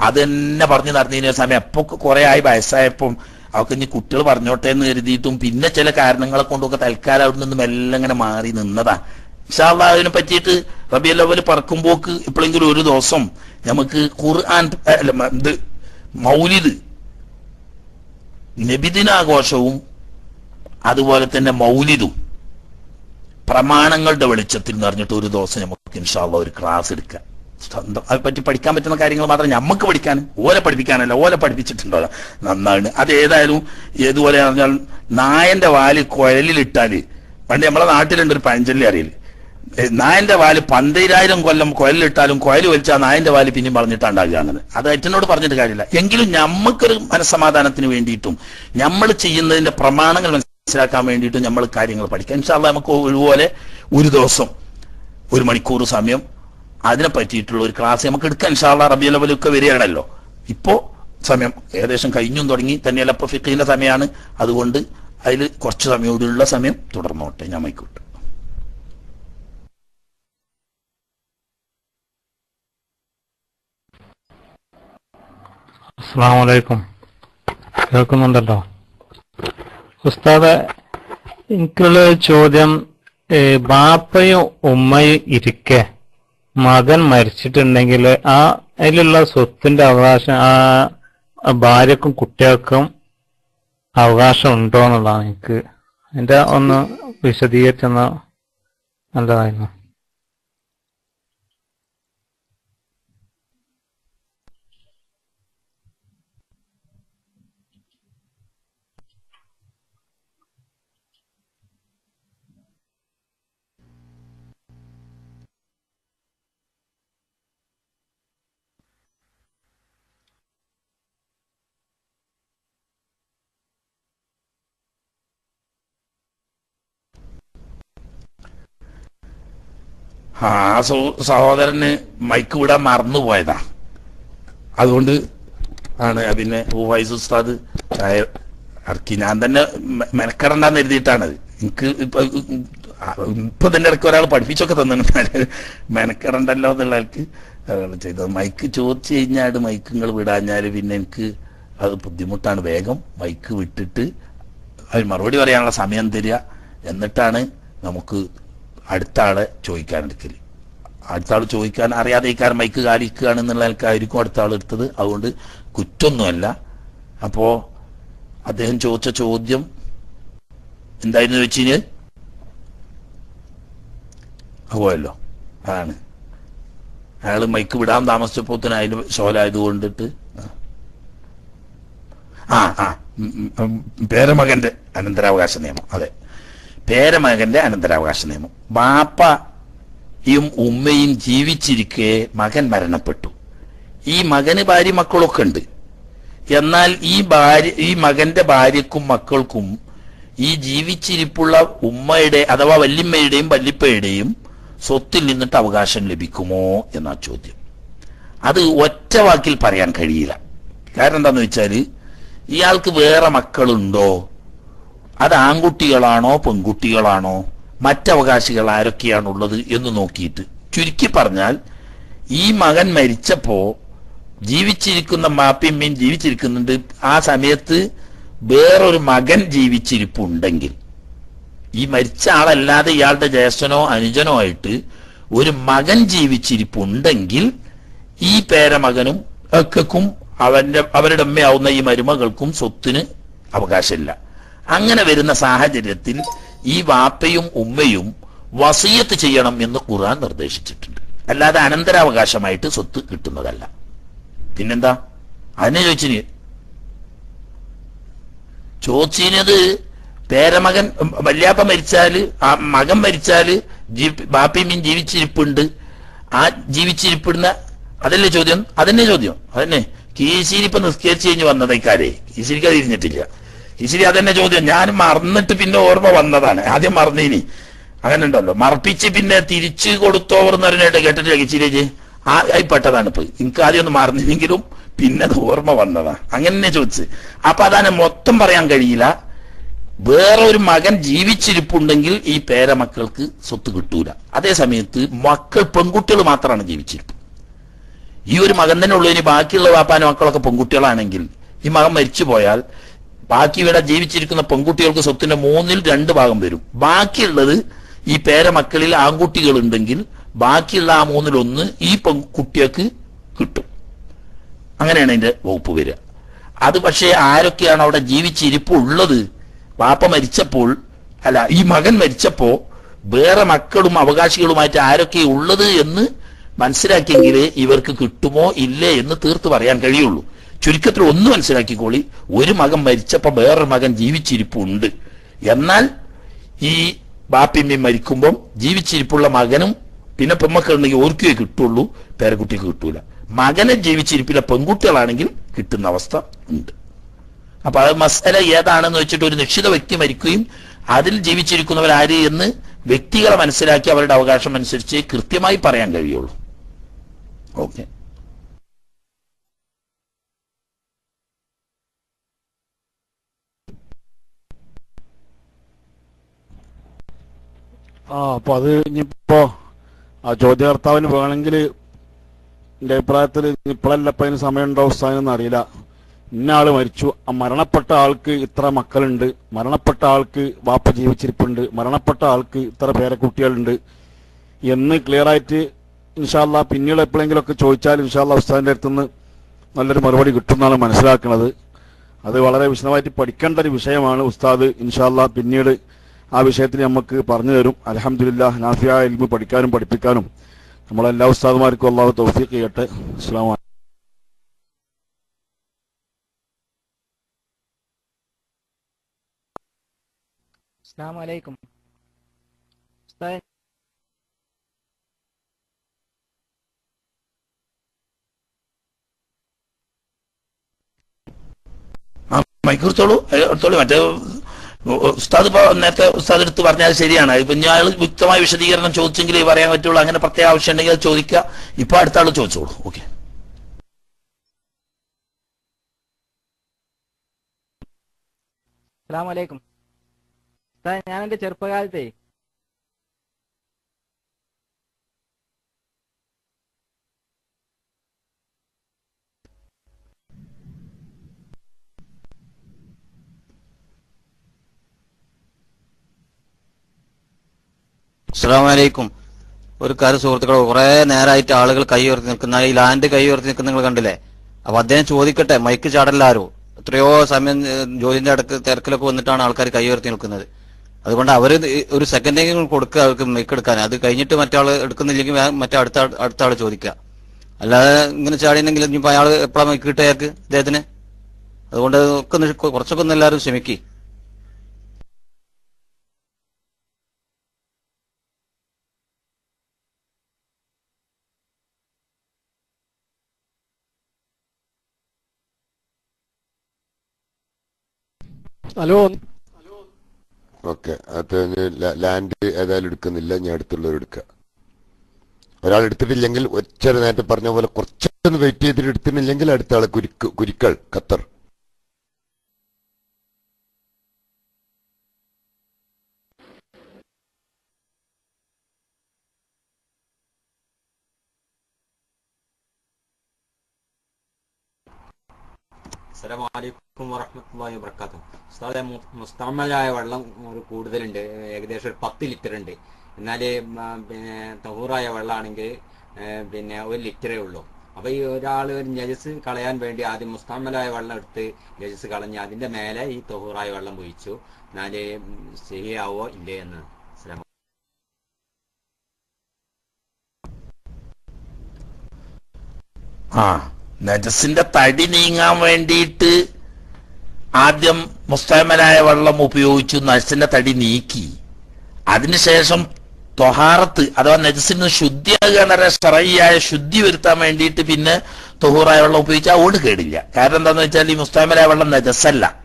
അത് തന്നെ പറഞ്ഞു നടന്നിരുന്ന സമയം. എപ്പോ കുറെ ആയി വയസ്സായപ്പം അവർക്ക് ഇനി കുട്ടികൾ പറഞ്ഞോട്ടെ എന്ന് കരുതിയിട്ടും പിന്നെ ചില കാരണങ്ങളെ കൊണ്ടൊക്കെ തൽക്കാലം അവിടെ നിന്നും എല്ലാം ഇങ്ങനെ മാറി നിന്നതാ. ഇൻഷാല്ലാ അതിനെ പറ്റിയിട്ട് റബി ലെവൽ പറക്കുമ്പോക്ക് ഇപ്പോഴെങ്കിലും ഒരു ദിവസം നമുക്ക് ഖുർആൻ ഇത് മൗലിദ് നബിദിനാഘോഷവും അതുപോലെ തന്നെ മൗലിദും. പ്രമാണങ്ങളുടെ വെളിച്ചത്തിൽ എന്ന് പറഞ്ഞിട്ട് ഒരു ദിവസം നമുക്ക് ഇൻഷാല്ല ഒരു ക്ലാസ് എടുക്കാം. സ്വന്തം അത് പറ്റി പഠിക്കാൻ പറ്റുന്ന കാര്യങ്ങൾ മാത്രം നമുക്ക് പഠിക്കാൻ ഓലെ പഠിപ്പിക്കാനല്ല ഓലെ പഠിപ്പിച്ചിട്ടുണ്ടോ? നന്നാണ്. അത് ഏതായാലും ഏതുപോലെ പറഞ്ഞാൽ നായന്റെ വാൽ കുഴലിലിട്ടാൽ പണ്ട് നമ്മളെ നാട്ടിലുണ്ട് ഒരു പഴഞ്ചൊല്ലി അറിയില്ല? നായന്റെ വാൽ പന്തിരായിരം കൊല്ലം കുഴലിലിട്ടാലും കുഴൽ വലിച്ചാൽ നായന്റെ വാൽ പിന്നെയും പറഞ്ഞിട്ടുണ്ടാകുകയാണെന്ന് അത് അച്ഛനോട് പറഞ്ഞിട്ട് കാര്യമില്ല. എങ്കിലും ഞമ്മക്കൊരു മനസ്സമാധാനത്തിന് വേണ്ടിയിട്ടും നമ്മൾ ചെയ്യുന്നതിന്റെ പ്രമാണങ്ങൾ മനസ്സിലാക്കാൻ വേണ്ടിയിട്ട് നമ്മൾ കാര്യങ്ങൾ പഠിക്കാം. ഇൻഷാല്ല നമുക്ക് ഒരുപോലെ ഒരു ദിവസം ഒരു മണിക്കൂർ സമയം അതിനെ പറ്റിയിട്ടുള്ള ഒരു ക്ലാസ് നമുക്ക് എടുക്കാൻ ഇൻഷാല്ല റബിയ ലെവലൊക്കെ വരികയാണല്ലോ. ഇപ്പോൾ സമയം ഏകദേശം കഴിഞ്ഞും തുടങ്ങി. തന്നെയല്ല ഇപ്പോൾ ഫിഖിന്റെ സമയമാണ് അതുകൊണ്ട് അതിൽ കുറച്ച് സമയമുള്ള സമയം തുടർന്നോട്ടെ. ഞാൻ മൈക്കോട്ടെ അസ്സാം വലൈക്കും കേൾക്കുന്നുണ്ടല്ലോ? ഉസ്താദ് എനിക്കുള്ള ചോദ്യം ബാപ്പയും ഉമ്മയും ഇരിക്കെ. മകൻ മരിച്ചിട്ടുണ്ടെങ്കിൽ ആ അതിലുള്ള സ്വത്തിന്റെ അവകാശം ആ ഭാര്യക്കും കുട്ടികൾക്കും അവകാശം ഉണ്ടോ എന്നുള്ളതാണ് എനിക്ക്. എന്റെ ഒന്ന് വിശദീകരിച്ചെന്ന നല്ലതായിരുന്നു. ആ സഹോ- സഹോദരന് മൈക്ക് വിടാൻ മറന്നുപോയതാ. അതുകൊണ്ട് ആണ് പിന്നെ വൈസ് ഉസ്താദ് ഇറക്കി. ഞാൻ തന്നെ മെനക്കെടണ്ടെന്ന് എഴുതിയിട്ടാണത്. എനിക്ക് ഇപ്പൊ ഇപ്പൊ തന്നെ ഇടയ്ക്ക് ഒരാൾ പഠിപ്പിച്ചൊക്കെ തന്നെ *laughs* മെനക്കെടണ്ടല്ലോ എന്നുള്ളവർക്ക് അതാണ് ചെയ്തത്. മൈക്ക് ചോദിച്ചു കഴിഞ്ഞാൽ മൈക്ക് നിങ്ങൾ വിടാഞ്ഞാൽ പിന്നെ എനിക്ക് അത് ബുദ്ധിമുട്ടാണ്. വേഗം മൈക്ക് വിട്ടിട്ട് അതിന് മറുപടി പറയാനുള്ള സമയം തരിക. എന്നിട്ടാണ് നമുക്ക് അടുത്ത ആളെ ചോദിക്കാൻ എടുക്കൽ. അടുത്ത ആൾ ചോദിക്കാൻ അറിയാതെ കാര്യം മൈക്ക് കാലിക്കുകയാണ് എന്നുള്ള അടുത്ത ആൾ എടുത്തത്. അതുകൊണ്ട് കുറ്റൊന്നുമല്ല. അപ്പോ അദ്ദേഹം ചോദിച്ച ചോദ്യം എന്തായിരുന്നു വെച്ച് കഴിഞ്ഞാൽ പോയല്ലോ. അതാണ്. അയാൾ മൈക്ക് വിടാൻ താമസിച്ചപ്പോ തന്നെ അതിന് ശോലായത് കൊണ്ടിട്ട് ആ ആ പേരമകന്റെ അനന്തരാവകാശ നിയമം. അതെ. പേരമകന്റെ അനന്തരാവകാശ നിയമം. ബാപ്പയും ഉമ്മയും ജീവിച്ചിരിക്കെ മകൻ മരണപ്പെട്ടു. ഈ മകന് ഭാര്യ മക്കളൊക്കെ ഉണ്ട്. എന്നാൽ ഈ ഭാര്യ ഈ മകന്റെ ഭാര്യക്കും മക്കൾക്കും ഈ ജീവിച്ചിരിപ്പുള്ള ഉമ്മയുടെ അഥവാ വല്യമ്മയുടെയും വല്ലിപ്പയുടെയും സ്വത്തിൽ നിന്നിട്ട് അവകാശം ലഭിക്കുമോ എന്നാ ചോദ്യം. അത് ഒറ്റ വാക്കിൽ പറയാൻ കഴിയില്ല. കാരണം എന്താണെന്ന് വെച്ചാൽ ഇയാൾക്ക് വേറെ മക്കളുണ്ടോ? അത് ആൺകുട്ടികളാണോ പെൺകുട്ടികളാണോ? മറ്റവകാശികൾ ആരൊക്കെയാണുള്ളത് എന്ന് നോക്കിയിട്ട് ചുരുക്കി പറഞ്ഞാൽ ഈ മകൻ മരിച്ചപ്പോ ജീവിച്ചിരിക്കുന്ന മാപ്പിയമ്മയും ജീവിച്ചിരിക്കുന്നുണ്ട്. ആ സമയത്ത് വേറൊരു മകൻ ജീവിച്ചിരിപ്പുണ്ടെങ്കിൽ ഈ മരിച്ച ആളല്ലാതെ ഇയാളുടെ ജ്യേഷ്ഠനോ അനുജനോ ആയിട്ട് ഒരു മകൻ ജീവിച്ചിരിപ്പുണ്ടെങ്കിൽ ഈ പേരമകനും ഒക്കെക്കും അവന്റെ അവരുടെ അമ്മയാവുന്ന ഈ മരുമകൾക്കും സ്വത്തിന് അവകാശമില്ല. അങ്ങനെ വരുന്ന സാഹചര്യത്തിൽ ഈ വാപ്പയും ഉമ്മയും വസീയത്ത് ചെയ്യണം എന്ന് ഖുർആൻ നിർദ്ദേശിച്ചിട്ടുണ്ട്. അല്ലാതെ അനന്തരാവകാശമായിട്ട് സ്വത്ത് കിട്ടുന്നതല്ല. പിന്നെന്താ? അതിനെ ചോദിച്ചിന് ചോദിച്ചത് പേരമകൻ വല്യാപ്പ മരിച്ചാൽ ആ മകൻ മരിച്ചാൽ ജീ- ബാപ്പിയും ജീവിച്ചിരിപ്പുണ്ട്. ആ ജീവിച്ചിരിപ്പിടുന്ന അതല്ലേ ചോദ്യം? അതന്നെ ചോദ്യം. അതന്നെ. കീശിരിപ്പ് നിസ്കരിച്ചു കഴിഞ്ഞ് വന്നതേക്കാരെ കീശിരിക്ക് അത് അതെന്നെ ചോദ്യം. ഞാൻ മറന്നിട്ട് പിന്നെ ഓർമ്മ വന്നതാണ്. ആദ്യം മറന്നീനി. അങ്ങനെ ഉണ്ടല്ലോ മറപ്പിച്ച് പിന്നെ തിരിച്ചു കൊടുത്തോവർ എന്ന് പറഞ്ഞിട്ട് കേട്ടിട്ട് ഇച്ചിരി ആ ആയിപ്പെട്ടതാണ് ഇപ്പൊ. എനിക്ക് ആദ്യം ഒന്ന് മറന്നില്ലെങ്കിലും പിന്നെ അത് ഓർമ്മ വന്നതാ. അങ്ങനെ ചോദിച്ച്. ചോദിച്ചു അപ്പൊ അതാണ് മൊത്തം പറയാൻ കഴിയില്ല. വേറെ ഒരു മകൻ ജീവിച്ചിരിപ്പുണ്ടെങ്കിൽ ഈ പേരമക്കൾക്ക് സ്വത്ത് കിട്ടൂല. അതേ സമയത്ത് മക്കൾ പെൺകുട്ടികൾ മാത്രമാണ് ജീവിച്ചിരിപ്പ്. ഈ ഒരു മകൻ തന്നെ ഉള്ളു. ഇനി ബാക്കിയുള്ള വാപ്പാനും മക്കളൊക്കെ പെൺകുട്ടികളാണെങ്കിൽ ഈ മകൻ മരിച്ചു പോയാൽ ബാക്കി ഇവിടെ ജീവിച്ചിരിക്കുന്ന പെൺകുട്ടികൾക്ക് സ്വത്തിന്റെ മൂന്നിൽ രണ്ട് ഭാഗം വരും. ബാക്കിയുള്ളത് ഈ പേരമക്കളിൽ ആൺകുട്ടികൾ ഉണ്ടെങ്കിൽ ബാക്കിയുള്ള ആ മൂന്നിലൊന്ന് ഈ പെൺകുട്ടികൾക്ക് കിട്ടും. അങ്ങനെയാണ് അതിന്റെ വകുപ്പ് വരിക. അത് പക്ഷേ ആരൊക്കെയാണ് അവിടെ ജീവിച്ചിരിപ്പ് ഉള്ളത്? വാപ്പ മരിച്ചപ്പോൾ അല്ല ഈ മകൻ മരിച്ചപ്പോ വേറെ മക്കളും അവകാശികളുമായിട്ട് ആരൊക്കെ ഉള്ളത് എന്ന് മനസ്സിലാക്കിയെങ്കിലേ ഇവർക്ക് കിട്ടുമോ ഇല്ലേ എന്ന് തീർത്ത് പറയാൻ കഴിയുള്ളൂ. ചുരുക്കത്തിൽ ഒന്ന് മനസ്സിലാക്കിക്കോളി. ഒരു മകൻ മരിച്ചപ്പോൾ വേറൊരു മകൻ ജീവിച്ചിരിപ്പുണ്ട്. എന്നാൽ ഈ ബാപ്പിമ്മയും മരിക്കുമ്പം ജീവിച്ചിരിപ്പുള്ള മകനും പിന്നെ പെമ്മക്കളുണ്ടെങ്കിൽ ഓർക്കുകയെ കിട്ടുള്ളൂ പേരക്കുട്ടിക്ക് കിട്ടൂല. മകനെ ജീവിച്ചിരിപ്പില്ല പെൺകുട്ടികളാണെങ്കിൽ കിട്ടുന്ന അവസ്ഥ ഉണ്ട്. അപ്പൊ അത് മസല ഏതാണെന്ന് വെച്ചിട്ട് ഒരു നിശ്ചിത വ്യക്തി മരിക്കുകയും അതിൽ ജീവിച്ചിരിക്കുന്നവരാര് എന്ന് വ്യക്തികളെ മനസ്സിലാക്കി അവരുടെ അവകാശം അനുസരിച്ച് കൃത്യമായി പറയാൻ കഴിയുള്ളൂ. ഓക്കെ. ആ അപ്പൊ അത് ഇനിയിപ്പോ ആ ചോദ്യകർത്താവിന് വേണമെങ്കിൽ എന്റെ അഭിപ്രായത്തിൽ ഇപ്പോഴല്ല ഇപ്പൊ അതിന് സമയം ഉണ്ടോ ഉസ്താദിനൊന്നും അറിയില്ല. ഇന്ന ആൾ മരിച്ചു. ആ മരണപ്പെട്ട ആൾക്ക് ഇത്ര മക്കളുണ്ട്. മരണപ്പെട്ട ആൾക്ക് വാപ്പ ജീവിച്ചിരിപ്പുണ്ട്. മരണപ്പെട്ട ആൾക്ക് ഇത്ര പേരക്കുട്ടികളുണ്ട് എന്ന് ക്ലിയർ ആയിട്ട് ഇൻഷാല്ല പിന്നീട് എപ്പോഴെങ്കിലും ഒക്കെ ചോദിച്ചാൽ ഇൻഷാല്ല ഉസ്താദിന്റെ അടുത്തുനിന്ന് നല്ലൊരു മറുപടി കിട്ടുമെന്നാണ് മനസ്സിലാക്കുന്നത്. അത് വളരെ വിശദമായിട്ട് പഠിക്കേണ്ട ഒരു വിഷയമാണ് ഉസ്താദ്. ഇൻഷാല്ല പിന്നീട് ആ വിഷയത്തിന് നമുക്ക് പറഞ്ഞു തരും. അലഹമില്ല നാഫിയ ഇൽമു പഠിക്കാനും പഠിപ്പിക്കാനും. നമ്മളെല്ലാ ഉസ്താദുമാർക്കും അള്ളാഹു തൗഫീഖ് ചെയ്യട്ടെ. അസ്സാം അസ്സാം വലൈക്കും ആ മൈക്കുറിച്ചോളൂ എടുത്തോളൂ. മറ്റേ ഉസ്താദ് നേരത്തെ ഉസ്താദ് എടുത്ത് പറഞ്ഞാൽ ശരിയാണ്. ഇപ്പൊ അയാൾ വ്യക്തമായ വിശദീകരണം ചോദിച്ചെങ്കിലേ പറയാൻ പറ്റുള്ളൂ. അങ്ങനെ പ്രത്യേക ആവശ്യം ഉണ്ടെങ്കിൽ അത് ചോദിക്കുക. ഇപ്പൊ അടുത്ത ആൾ ചോദിച്ചോളൂ. ഓക്കെ. അസ്സാം വലൈക്കും ഞാൻ എന്റെ ചെറുപ്പകാലത്തെ അസ്സലാമലൈക്കും. ഒരു കാര്യം സുഹൃത്തുക്കളെ കുറെ നേരമായിട്ട് ആളുകൾ കൈ ഉയർത്തി നിൽക്കുന്ന ഈ ലാൻഡ് കൈ ഉയർത്തി നിൽക്കുന്ന നിങ്ങൾ കണ്ടില്ലേ? അപ്പൊ അദ്ദേഹം ചോദിക്കട്ടെ മൈക്ക് ചാടല്ലാരോ? എത്രയോ സമയം ജോലിന്റെ അടുക്ക് തിരക്കിലൊക്കെ വന്നിട്ടാണ് ആൾക്കാർ കൈ ഉയർത്തി നിൽക്കുന്നത്. അതുകൊണ്ട് അവർ ഒരു സെക്കൻഡെങ്കിലും കൊടുക്കുക അവർക്ക് മൈക്ക് എടുക്കാൻ. അത് കഴിഞ്ഞിട്ട് മറ്റാൾ എടുക്കുന്നില്ലെങ്കിൽ മറ്റേ അടുത്ത അടുത്ത ആൾ ചോദിക്കുക. അല്ലാതെ ഇങ്ങനെ ചാടിയെങ്കിൽ ഇനിയിപ്പോ അയാൾ എപ്പോഴാണ് മൈക്ക് കിട്ടുക അയാൾക്ക് അദ്ദേഹത്തിന് അതുകൊണ്ട് ഒക്കെ കുറച്ചൊക്കെ ഒന്ന് എല്ലാവരും ക്ഷമിക്കും. ഹലോ ഓക്കെ ലാൻഡ് ഏതായാലും എടുക്കുന്നില്ല ഞാൻ അടുത്തുള്ളവർ എടുക്കുക ഒരാൾ എടുത്തിട്ടില്ലെങ്കിൽ ഒറ്റ നേരത്തെ പറഞ്ഞ പോലെ കുറച്ചൊന്ന് വെയിറ്റ് ചെയ്തിട്ട് എടുത്തിട്ടില്ലെങ്കിൽ അടുത്ത ആൾ കുരുക്ക് കുരുക്കൾ ഖത്തർ. അസ്സലാമലൈക്കും വറഹമത്തല്ലാഹി വബർക്കാത്തു ഉസ്താദെ മുസ്തമലായ വെള്ളം ഒരു കൂടുതലുണ്ട്. ഏകദേശം ഒരു പത്ത് ലിറ്റർ ഉണ്ട് എന്നാൽ പിന്നെ തഹൂറായ വെള്ളമാണെങ്കിൽ പിന്നെ ഒരു ലിറ്ററേ ഉള്ളൂ. അപ്പൊ ഈ ഒരാൾ ഒരു നജസ് കളയാൻ വേണ്ടി ആദ്യം മുസ്തമലായ വെള്ളം എടുത്ത് നജസ് കളഞ്ഞ് അതിന്റെ മേലെ ഈ തഹൂറായ വെള്ളം ഒഴിച്ചു എന്നാൽ ശരിയാവോ ഇല്ലേ എന്ന്. ആ. നജസിന്റെ തടി നീങ്ങാൻ വേണ്ടിയിട്ട് ആദ്യം മുസ്തമനായ വെള്ളം ഉപയോഗിച്ചു നജസിന്റെ തടി നീക്കി. അതിനുശേഷം തൊഹാറത്ത് അഥവാ നജസിന് ശുദ്ധിയാകാനറെ ഷറയ്യായ ശുദ്ധി വരുത്താൻ വേണ്ടിയിട്ട് പിന്നെ തൊഹൂറായ വെള്ളം ഉപയോഗിച്ചാൽ അതുകൊണ്ട് കേടില്ല. കാരണം എന്താണെന്ന് വെച്ചാൽ ഈ മുസ്തമലായ വെള്ളം നജസല്ല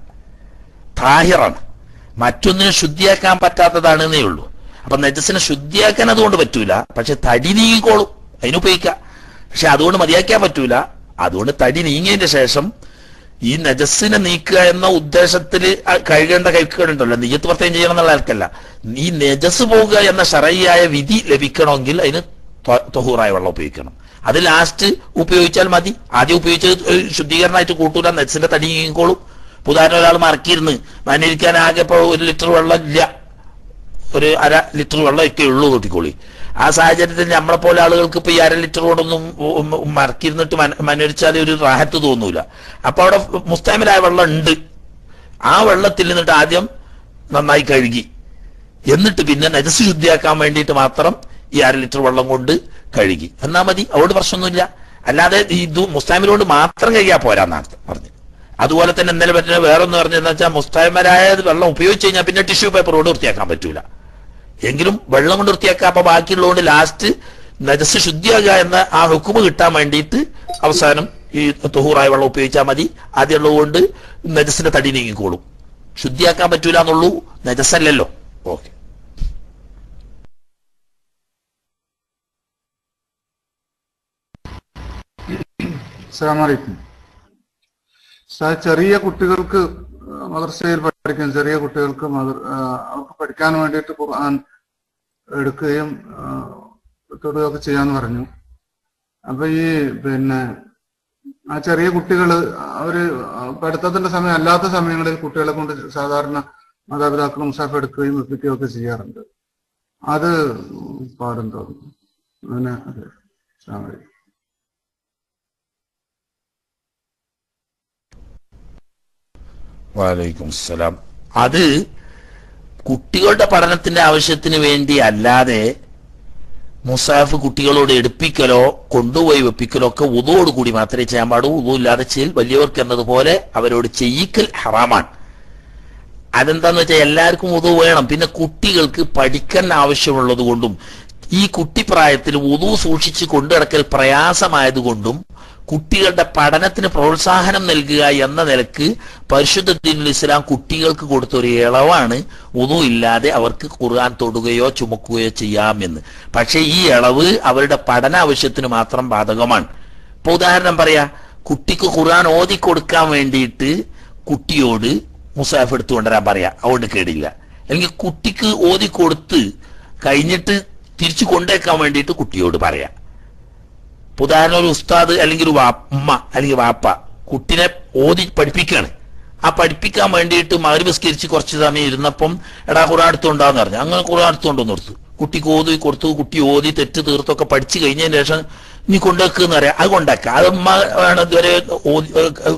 താഹിറാണ്. മറ്റൊന്നിനും ശുദ്ധിയാക്കാൻ പറ്റാത്തതാണ് എന്നേ ഉള്ളൂ. അപ്പൊ നജസിനെ ശുദ്ധിയാക്കാൻ അതുകൊണ്ട് പറ്റൂല. പക്ഷെ തടി നീങ്ങിക്കോളും. അതിനുപയോഗിക്കാം. പക്ഷെ അതുകൊണ്ട് മതിയാക്കാൻ പറ്റൂല. അതുകൊണ്ട് തടി നീങ്ങിയതിന്റെ ശേഷം ഈ നജസ്സിനെ നീക്കുക എന്ന ഉദ്ദേശത്തിൽ കഴുകേണ്ട കഴിക്കുകയുണ്ടല്ലോ നെയ്യത്ത് പ്രത്യേകം ചെയ്യണം എന്നുള്ള ആൾക്കല്ല. ഈ നജസ് പോകുക എന്ന ഷറയ്യായ വിധി ലഭിക്കണമെങ്കിൽ അതിന് തൊഹൂറായ വെള്ളം ഉപയോഗിക്കണം. അത് ലാസ്റ്റ് ഉപയോഗിച്ചാൽ മതി. ആദ്യം ഉപയോഗിച്ച് ശുദ്ധീകരണമായിട്ട് കൂട്ടൂല നജസിന്റെ തടി നീങ്ങിക്കോളും. പുതാരം ഒരാൾ മറക്കിയിരുന്ന്. മനിരിക്കാൻ ആകെ ഇപ്പോൾ ഒരു ലിറ്റർ വെള്ളം ഇല്ല. ഒരു അര ലിറ്റർ വെള്ളം ഒക്കെ ഉള്ളൂ കൂട്ടിക്കോളി ആ സാഹചര്യത്തിൽ നമ്മളെ പോലെ ആളുകൾക്ക് ഇപ്പൊ ഈ അര ലിറ്റർ കൊണ്ടൊന്നും മറക്കിരുന്നിട്ട് മനൊരിച്ചാൽ ഒരു റാഹത്ത് തോന്നൂല. അപ്പൊ അവിടെ മുസ്താമിലായ വെള്ളം ഉണ്ട് ആ വെള്ളത്തിൽ നിന്നിട്ട് ആദ്യം നന്നായി കഴുകി. എന്നിട്ട് പിന്നെ നജസ് ശുദ്ധിയാക്കാൻ വേണ്ടിയിട്ട് മാത്രം ഈ അര ലിറ്റർ വെള്ളം കൊണ്ട് കഴുകി. എന്നാ മതി അതുകൊണ്ട് പ്രശ്നമൊന്നുമില്ല. അല്ലാതെ ഇത് മുസ്താമിലോട് മാത്രം കഴിയാ പോരാന്നാണ് പറഞ്ഞത്. അതുപോലെ തന്നെ ഇന്നലെ പറ്റുന്ന വേറൊന്ന് പറഞ്ഞതെന്ന് വെച്ചാൽ മുസ്താമരായ വെള്ളം ഉപയോഗിച്ച് കഴിഞ്ഞാൽ പിന്നെ ടിഷ്യൂ പേപ്പറോട് വൃത്തിയാക്കാൻ പറ്റൂല. എങ്കിലും വെള്ളം കൊണ്ട് വൃത്തിയാക്കുക അപ്പൊ ബാക്കിയുള്ളതുകൊണ്ട് ലാസ്റ്റ് നജസ് ശുദ്ധിയാകുക എന്ന ആ ഹുക്കുമ് കിട്ടാൻ വേണ്ടിയിട്ട് അവസാനം ഈ തുഹൂറായ വെള്ളം ഉപയോഗിച്ചാൽ മതി. അതുള്ളതുകൊണ്ട് നജസിന്റെ തടി നീങ്ങിക്കോളും. ശുദ്ധിയാക്കാൻ പറ്റൂല എന്നുള്ളൂ. നജസല്ലല്ലോ ഓക്കെ. സാർ ചെറിയ കുട്ടികൾക്ക് മദർസയിൽ പഠിക്കുന്ന ചെറിയ കുട്ടികൾക്ക് മദർ അവർക്ക് പഠിക്കാൻ വേണ്ടിയിട്ട് ഖുർആൻ എടുക്കുകയും തൊടുകയൊക്കെ ചെയ്യാന്ന് പറഞ്ഞു. അപ്പൊ ഈ പിന്നെ ആ ചെറിയ കുട്ടികൾ അവർ പഠിത്തത്തിന്റെ സമയം അല്ലാത്ത സമയങ്ങളിൽ കുട്ടികളെ കൊണ്ട് സാധാരണ മാതാപിതാക്കൾ മുസാഫ് എടുക്കുകയും എത്തിക്കുകയും ഒക്കെ ചെയ്യാറുണ്ട്. അത് പാടും തോന്നുന്നു. അങ്ങനെ അതെ വാലൈക്കും അത് കുട്ടികളുടെ പഠനത്തിന്റെ ആവശ്യത്തിന് വേണ്ടി അല്ലാതെ മുസാഫ് കുട്ടികളോട് എടുപ്പിക്കലോ കൊണ്ടുപോയി വെപ്പിക്കലോ ഒക്കെ ഉതോട് കൂടി മാത്രമേ ചെയ്യാൻ പാടൂ. ഉതു ഇല്ലാതെ ചെയ്യൽ വലിയവർക്ക് എന്നതുപോലെ അവരോട് ചെയ്യിക്കൽ ഹറാമാണ്. അതെന്താന്ന് വെച്ചാൽ എല്ലാവർക്കും ഉതു വേണം. പിന്നെ കുട്ടികൾക്ക് പഠിക്കാൻ ആവശ്യമുള്ളത് കൊണ്ടും ഈ കുട്ടിപ്രായത്തിൽ ഉതു സൂക്ഷിച്ച് കൊണ്ടുനടക്കൽ പ്രയാസമായതുകൊണ്ടും കുട്ടികളുടെ പഠനത്തിന് പ്രോത്സാഹനം നൽകുക എന്ന നിലയ്ക്ക് പരിശുദ്ധ ദീനുൽ ഇസ്ലാം കുട്ടികൾക്ക് കൊടുത്ത ഒരു ഇളവാണ്. ഒന്നും ഇല്ലാതെ അവർക്ക് ഖുർആൻ തൊടുകയോ ചുമക്കുകയോ ചെയ്യാമെന്ന്. പക്ഷേ ഈ ഇളവ് അവരുടെ പഠന ആവശ്യത്തിന് മാത്രം ബാധകമാണ്. ഇപ്പൊ ഉദാഹരണം പറയാ കുട്ടിക്ക് ഖുർആൻ ഓതി കൊടുക്കാൻ വേണ്ടിയിട്ട് കുട്ടിയോട് മുസാഫ് എടുത്തു കൊണ്ടുവരാൻ പറയാ. അതുകൊണ്ട് കേടില്ല. അല്ലെങ്കിൽ കുട്ടിക്ക് ഓതി കൊടുത്ത് കഴിഞ്ഞിട്ട് തിരിച്ചു കൊണ്ടേക്കാൻ വേണ്ടിയിട്ട് കുട്ടിയോട് പറയാം. ഉദാഹരണം ഒരു ഉസ്താദ് അല്ലെങ്കിൽ ഒരു അമ്മ അല്ലെങ്കിൽ വാപ്പ കുട്ടിനെ ഓതി പഠിപ്പിക്കുകയാണ്. ആ പഠിപ്പിക്കാൻ വേണ്ടിയിട്ട് മകരവിസ്കരിച്ച് കുറച്ച് സമയം ഇരുന്നപ്പം എടാ കുറെ അടുത്തുണ്ടാന്ന് പറഞ്ഞു. അങ്ങനെ കുറെ അടുത്തുണ്ടോന്ന് ഓർത്തു. കുട്ടിക്ക് ഓതി കൊടുത്തു കുട്ടി ഓതി തെറ്റ് തീർത്തൊക്കെ പഠിച്ചു കഴിഞ്ഞതിന് ശേഷം നീ കൊണ്ടുവെക്കുന്ന പറയാം. അത് കൊണ്ടാക്കുക അത് ആണ് ഇതുവരെ ഓതി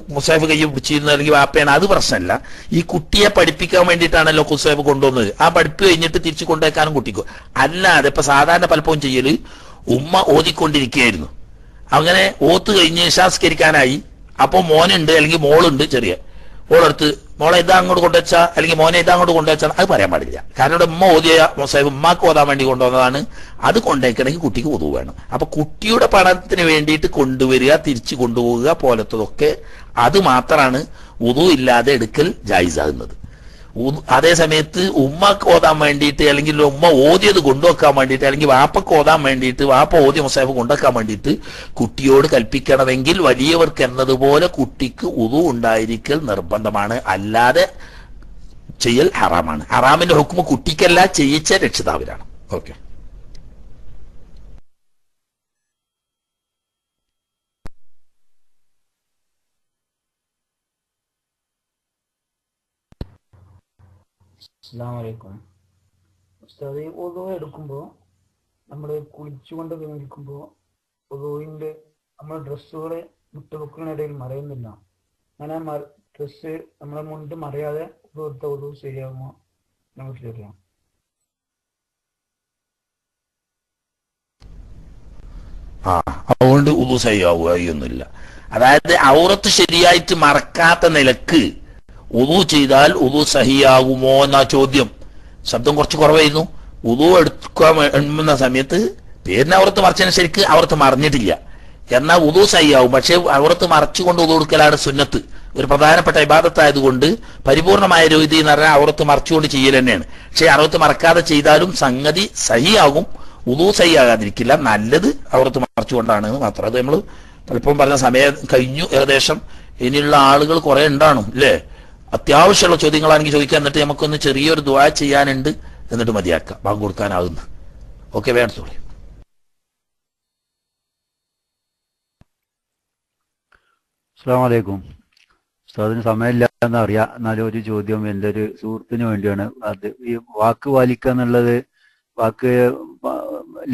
മുസാഫ് കയ്യിൽ പിടിച്ചിരുന്നത് അല്ലെങ്കിൽ വാപ്പയാണ്. അത് പ്രശ്നമല്ല. ഈ കുട്ടിയെ പഠിപ്പിക്കാൻ വേണ്ടിയിട്ടാണല്ലോ കുസാഫ് കൊണ്ടുവന്നത്. ആ പഠിപ്പ് കഴിഞ്ഞിട്ട് തിരിച്ചു കൊണ്ടുവെക്കാനും കുട്ടിക്കോ. അല്ലാതെ ഇപ്പൊ സാധാരണ പലപ്പോഴും ചെയ്യൽ ഉമ്മ ഓതിക്കൊണ്ടിരിക്കുകയായിരുന്നു. അങ്ങനെ ഓത്ത് കഴിഞ്ഞ് ശാസ്കരിക്കാനായി. അപ്പൊ മോനുണ്ട് അല്ലെങ്കിൽ മോളുണ്ട് ചെറിയ. ഓളെടുത്ത് മോളെ ഇതാ അങ്ങോട്ട് കൊണ്ടുവച്ചാ? അല്ലെങ്കിൽ മോനെ ഇതാ അങ്ങോട്ട് കൊണ്ടുവച്ചാൽ അത് പറയാൻ പാടില്ല. കാരണം ഇവിടെ ഉമ്മ ഓതിയ സാഹിബ് ഉമ്മാക്ക് ഓതാൻ വേണ്ടി കൊണ്ടുവന്നതാണ്. അത് കൊണ്ടുവയ്ക്കണമെങ്കിൽ കുട്ടിക്ക് ഒതു വേണം. അപ്പൊ കുട്ടിയുടെ പഠനത്തിന് വേണ്ടിയിട്ട് കൊണ്ടുവരിക തിരിച്ചു കൊണ്ടുപോവുക പോലത്തതൊക്കെ അത് മാത്രമാണ് ഉതു ഇല്ലാതെ എടുക്കൽ ജായിസാകുന്നത്. അതേ സമയത്ത് ഉമ്മക്ക് ഓതാൻ വേണ്ടിയിട്ട് അല്ലെങ്കിൽ ഉമ്മ ഓതിയത് കൊണ്ടുവെക്കാൻ വേണ്ടിയിട്ട് അല്ലെങ്കിൽ വാപ്പക്ക് ഓതാൻ വേണ്ടിയിട്ട് വാപ്പ ഓതിയ മുസാഫ് കൊണ്ടുവെക്കാൻ വേണ്ടിയിട്ട് കുട്ടിയോട് കൽപ്പിക്കണമെങ്കിൽ വലിയവർക്ക് എന്നതുപോലെ കുട്ടിക്ക് ഉതു ഉണ്ടായിരിക്കൽ നിർബന്ധമാണ്. അല്ലാതെ ചെയ്യൽ ഹറാമാണ്. ഹറാമിന്റെ ഹുക്കുമ കുട്ടിക്കല്ല ചെയ്യിച്ച രക്ഷിതാവിനാണ്. ഓക്കെ. അസ്സാം വലൈക്കും ഉസ്താദ് ഒതു എടുക്കുമ്പോൾ നമ്മൾ കുളിച്ചുകൊണ്ട് നിൽക്കുമ്പോൾ ഒതുവിന്റെ നമ്മൾ ഡ്രസ്സുകൾ മുട്ടുപൊക്കിനിടയിൽ മറയുന്നില്ല. അങ്ങനെ ഡ്രസ്സ് നമ്മളെ മുണ്ട് മറയാതെ ഒതുത്ത ഒതു ശരിയാകുമോ നമുക്ക് ശരിയാം ആ അതുകൊണ്ട് ഉതു സയ്യാവുകയൊന്നുമില്ല അതായത് ഔറത്ത് ശരിയായിട്ട് മറക്കാത്ത നിലയ്ക്ക് ഉദു ചെയ്താൽ ഉദു സഹിയാകുമോ എന്നാ ചോദ്യം. ശബ്ദം കുറച്ച് കുറവായിരുന്നു. ഉദു എടുക്കാൻ സമയത്ത് പേരിനെ അവർത്ത് ശരിക്ക് അവർത്ത് മറിഞ്ഞിട്ടില്ല. എന്നാൽ ഉദു സഹിയാവും. പക്ഷെ അവർത്ത് മറച്ചുകൊണ്ട് ഉദു എടുക്കലാണ് സുന്നത്ത്. ഒരു പ്രധാനപ്പെട്ട ഇബാദത്തായതുകൊണ്ട് പരിപൂർണമായ രീതി എന്ന് പറഞ്ഞാൽ അവർത്ത് മറച്ചുകൊണ്ട് ചെയ്യൽ തന്നെയാണ്. പക്ഷെ അറുപത്ത് മറക്കാതെ ചെയ്താലും സംഗതി സഹിയാകും. ഉദു സഹിയാകാതിരിക്കില്ല. നല്ലത് അവർത്ത് മറച്ചുകൊണ്ടാണ് മാത്രം. അത് നമ്മൾ പലപ്പോഴും പറഞ്ഞ സമയം കഴിഞ്ഞു. ഏകദേശം ഇനിയുള്ള ആളുകൾ കുറെ ഉണ്ടാണും അല്ലേ? അത്യാവശ്യമുള്ള ചോദ്യങ്ങളാണെങ്കിൽ ചോദിക്കാൻ എന്നിട്ട് നമുക്കൊന്ന് ചെറിയൊരു ദ്വാ ചെയ്യാനുണ്ട് എന്നിട്ട് മതിയാക്കാം. ഭാഗം കൊടുക്കാനാകുന്നു ഓക്കെ വേണത്തോളി അസ്സാമലൈക്കും ഉസ്താദിന് സമയമില്ല എന്നറിയാം എന്നാലും ഒരു ചോദ്യം എന്റെ ഒരു സുഹൃത്തിന് വേണ്ടിയാണ്. അത് ഈ വാക്ക് പാലിക്കുക എന്നുള്ളത് വാക്ക്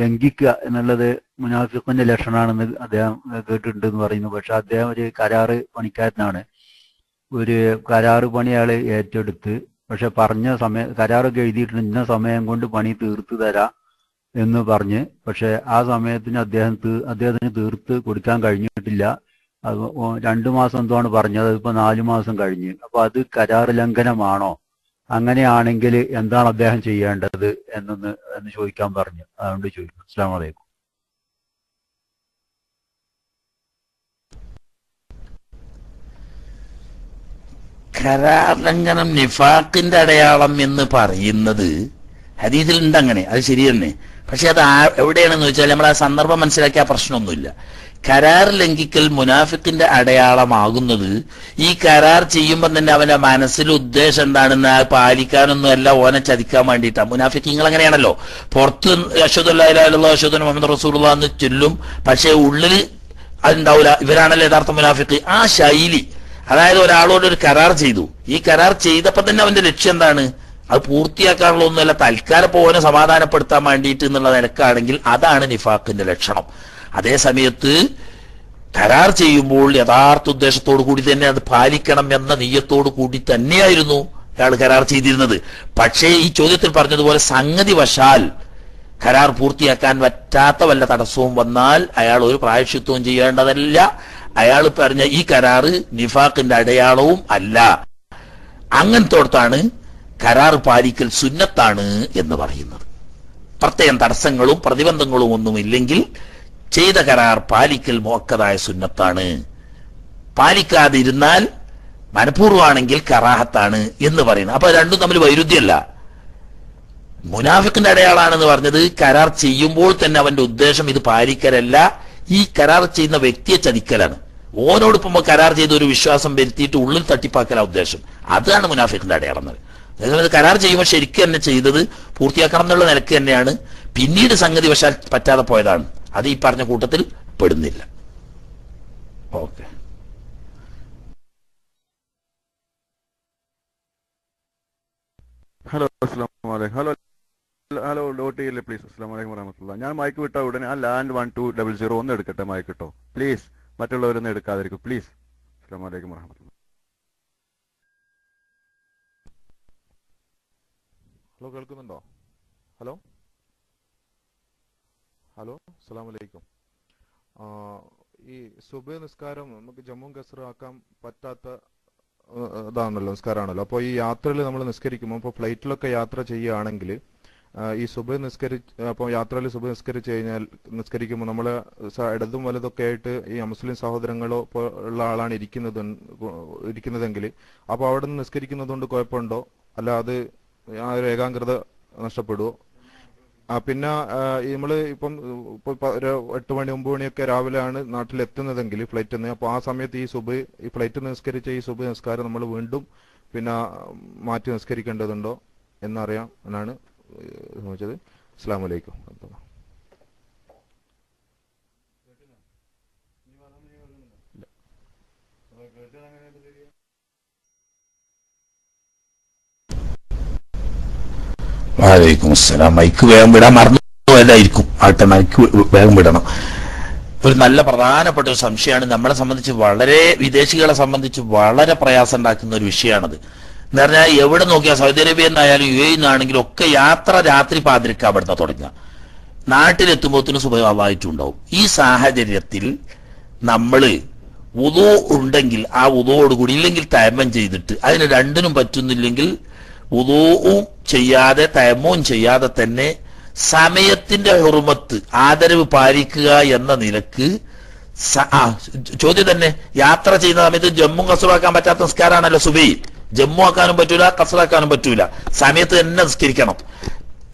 ലംഘിക്കുക എന്നുള്ളത് മുനാഫിഖിന്റെ ലക്ഷണമാണെന്ന് അദ്ദേഹം കേട്ടിട്ടുണ്ട് എന്ന് പറയുന്നു. പക്ഷെ അദ്ദേഹം ഒരു കരാറ് പണിക്കാരനാണ്. ഒരു കരാറ് പണി അയാൾ ഏറ്റെടുത്ത്. പക്ഷെ പറഞ്ഞ സമയം കരാറൊക്കെ എഴുതിയിട്ടുണ്ട്. ഇന്ന സമയം കൊണ്ട് പണി തീർത്തു തരാം എന്ന് പറഞ്ഞ്. പക്ഷെ ആ സമയത്തിന് അദ്ദേഹം അദ്ദേഹത്തിന് തീർത്ത് കൊടുക്കാൻ കഴിഞ്ഞിട്ടില്ല. അത് രണ്ടു മാസം എന്തുവാണ് പറഞ്ഞത്? അതിപ്പോ നാലു മാസം കഴിഞ്ഞ്. അപ്പൊ അത് കരാർ ലംഘനമാണോ? അങ്ങനെയാണെങ്കിൽ എന്താണ് അദ്ദേഹം ചെയ്യേണ്ടത്? എന്നൊന്ന് എന്ന് ചോദിക്കാൻ പറഞ്ഞു. അതുകൊണ്ട് ചോദിക്കും അസ്സാം വലൈക്കും കരാർ ലംഘനം നിഫാഖിന്റെ അടയാളം എന്ന് പറയുന്നത് ഹദീസിലുണ്ട് അങ്ങനെ അത് ശരി തന്നെ. പക്ഷെ അത് എവിടെയാണെന്ന് വെച്ചാൽ നമ്മൾ ആ സന്ദർഭം മനസ്സിലാക്കിയ പ്രശ്നമൊന്നുമില്ല. കരാർ ലംഘിക്കൽ മുനാഫിക്കിന്റെ അടയാളമാകുന്നത് ഈ കരാർ ചെയ്യുമ്പോൾ തന്നെ അവന്റെ മനസ്സിൽ ഉദ്ദേശം എന്താണെന്ന് പാലിക്കാനൊന്നും അല്ല ഓനെ ചതിക്കാൻ വേണ്ടിയിട്ടാണ് മുനാഫിക്കിങ്ങൾ അങ്ങനെയാണല്ലോ. പുറത്ത് അശ്വദുല്ലാ അശ്വതൻ മുഹമ്മദ് റസൂലുള്ള എന്ന് ചൊല്ലും. പക്ഷേ ഉള്ളിൽ അതുണ്ടാവില്ല ഇവരാണല്ലോ യഥാർത്ഥ മുനാഫിക്ക് ആ ശൈലി അതായത് ഒരാളോട് ഒരു കരാർ ചെയ്തു. ഈ കരാർ ചെയ്തപ്പോ തന്നെ അവന്റെ ലക്ഷ്യം എന്താണ്? അത് പൂർത്തിയാക്കാനുള്ള ഒന്നുമല്ല തൽക്കാലം പോവനെ സമാധാനപ്പെടുത്താൻ വേണ്ടിയിട്ട് എന്നുള്ള നിലക്കാണെങ്കിൽ അതാണ് നിഫാക്കിന്റെ ലക്ഷണം. അതേ സമയത്ത് കരാർ ചെയ്യുമ്പോൾ യഥാർത്ഥ ഉദ്ദേശത്തോടു കൂടി തന്നെ അത് പാലിക്കണം എന്ന നീയത്തോടു കൂടി തന്നെയായിരുന്നു അയാൾ കരാർ ചെയ്തിരുന്നത്. പക്ഷേ ഈ ചോദ്യത്തിൽ പറഞ്ഞതുപോലെ സംഗതി വശാൽ കരാർ പൂർത്തിയാക്കാൻ പറ്റാത്ത വല്ല തടസ്സവും വന്നാൽ അയാൾ ഒരു പ്രായശിത്വവും ചെയ്യേണ്ടതല്ല. അയാൾ പറഞ്ഞ ഈ കരാറ് നിഫാഖിന്റെ അടയാളവും അല്ല. അങ്ങനത്തോടത്താണ് കരാർ പാലിക്കൽ സുന്നത്താണ് എന്ന് പറയുന്നത്. പ്രത്യേകം തടസ്സങ്ങളും പ്രതിബന്ധങ്ങളും ഒന്നുമില്ലെങ്കിൽ ചെയ്ത കരാർ പാലിക്കൽ മോക്കതായ സുന്നത്താണ്. പാലിക്കാതിരുന്നാൽ മനഃപൂർവമാണെങ്കിൽ കറാഹത്താണ് എന്ന് പറയുന്നത്. അപ്പൊ രണ്ടും തമ്മിൽ വൈരുദ്ധ്യമല്ല. മുനാഫിക്കിന്റെ അടയാളാണെന്ന് പറഞ്ഞത് കരാർ ചെയ്യുമ്പോൾ തന്നെ അവന്റെ ഉദ്ദേശം ഇത് പാലിക്കലല്ല ഈ കരാർ ചെയ്യുന്ന വ്യക്തിയെ ചതിക്കലാണ്. ഓനോടൊപ്പം കരാർ ചെയ്ത ഒരു വിശ്വാസം വരുത്തിയിട്ട് ഉള്ളിൽ തട്ടിപ്പാക്കലാ ഉദ്ദേശം. അതാണ് മുനാഫിക്കിന്റെ അടയാളം അതായത് കരാർ ചെയ്യുമ്പോൾ ശരിക്കും തന്നെ ചെയ്തത് പൂർത്തിയാക്കണം എന്നുള്ള നിലയ്ക്ക് തന്നെയാണ്. പിന്നീട് സംഗതി വശാൽ പറ്റാതെ പോയതാണ്. അത് ഈ പറഞ്ഞ കൂട്ടത്തിൽ പെടുന്നില്ല. Okay. Hello hello hello dot ചെയ്യില്ലേ പ്ലീസ് അസ്സാം വലൈക്കും വരഹമുല്ല ഞാൻ മൈക്ക് വിട്ട ഉടനെ ആ land one two double zero ഒന്ന് എടുക്കട്ടെ മൈക്ക് കിട്ടോ പ്ലീസ് മറ്റുള്ളവരൊന്നും എടുക്കാതിരിക്കും. പ്ലീസ് അസ്സാം വലൈക്കും വരഹമുല്ല ഹലോ കേൾക്കുന്നുണ്ടോ? ഹലോ ഹലോ അസ്സാം വലൈക്കും ഈ സുബ നിസ്കാരം നമുക്ക് ജമ്മു കസർ ആക്കാൻ പറ്റാത്ത ഇതാണല്ലോ നിസ്കാരമാണല്ലോ. അപ്പോൾ ഈ യാത്രയിൽ നമ്മൾ നിസ്കരിക്കുമ്പോൾ ഇപ്പോൾ ഫ്ലൈറ്റിലൊക്കെ യാത്ര ചെയ്യുകയാണെങ്കിൽ ഈ സുബ നിസ്കരി അപ്പോൾ യാത്രയിൽ സുബ നിസ്കരിച്ചു കഴിഞ്ഞാൽ നിസ്കരിക്കുമ്പോൾ നമ്മൾ ഇടതും വലതൊക്കെ ആയിട്ട് ഈ മുസ്ലിം സഹോദരങ്ങളോ ഉള്ള ആളാണ് ഇരിക്കുന്നത് ഇരിക്കുന്നതെങ്കിൽ അപ്പോൾ അവിടെ നിന്ന് നിസ്കരിക്കുന്നതുകൊണ്ട് കുഴപ്പമുണ്ടോ? അല്ല അത് ആ ഒരു ഏകാഗ്രത നഷ്ടപ്പെടുമോ ആ പിന്നെ നമ്മൾ ഇപ്പം ഇപ്പൊ ഒരു എട്ട് മണി ഒമ്പത് മണിയൊക്കെ രാവിലെ ആണ് നാട്ടിൽ എത്തുന്നതെങ്കിൽ ഫ്ലൈറ്റ് നിന്ന് അപ്പോൾ ആ സമയത്ത് ഈ സുബ് ഈ ഫ്ലൈറ്റ് നിസ്കരിച്ച ഈ സുബ് നിസ്കാരം നമ്മൾ വീണ്ടും പിന്നെ മാറ്റി നിസ്കരിക്കേണ്ടതുണ്ടോ എന്നറിയാം എന്നാണ് ചോദിച്ചത് അസ്സാം വലൈക്കും വാലൈക്കും അസ്സലാം. മൈക്ക് വേഗം വിടാൻ മറന്നു പോയതായിരിക്കും ആട്ടെ മൈക്ക് വേഗം വിടണം. ഒരു നല്ല പ്രധാനപ്പെട്ട ഒരു സംശയമാണ്. നമ്മളെ സംബന്ധിച്ച് വളരെ വിദേശികളെ സംബന്ധിച്ച് വളരെ പ്രയാസം ഉണ്ടാക്കുന്ന ഒരു വിഷയമാണത്. എന്ന് പറഞ്ഞാൽ എവിടെ നോക്കിയാൽ സൗദി അറേബ്യ എന്നായാലും യു എ നിന്നാണെങ്കിലും ഒക്കെ യാത്ര രാത്രി പാതിരിക്ക അവിടുന്ന് തുടങ്ങുക. നാട്ടിലെത്തുമ്പോഴത്തേനും സുബഹമായിട്ടുണ്ടാവും ഈ സാഹചര്യത്തിൽ നമ്മൾ ഉദോ ഉണ്ടെങ്കിൽ ആ ഉദോടുകൂടി ഇല്ലെങ്കിൽ തയമം ചെയ്തിട്ട് അതിന് രണ്ടിനും പറ്റുന്നില്ലെങ്കിൽ ഉദോവും ചെയ്യാതെ തയമവും ചെയ്യാതെ തന്നെ സമയത്തിന്റെ ഹുറുമത്ത് ആദരവ് പാലിക്കുക എന്ന നിലയ്ക്ക് ചോദ്യം തന്നെ യാത്ര ചെയ്യുന്ന സമയത്ത് ജമ്മു കസുറാക്കാൻ പറ്റാത്ത സംസ്കാരമാണല്ലോ സുബൈ. ജമ്മു ആക്കാനും പറ്റൂല കസറാക്കാനും പറ്റൂല. സമയത്ത് തന്നെ നിസ്കരിക്കണം.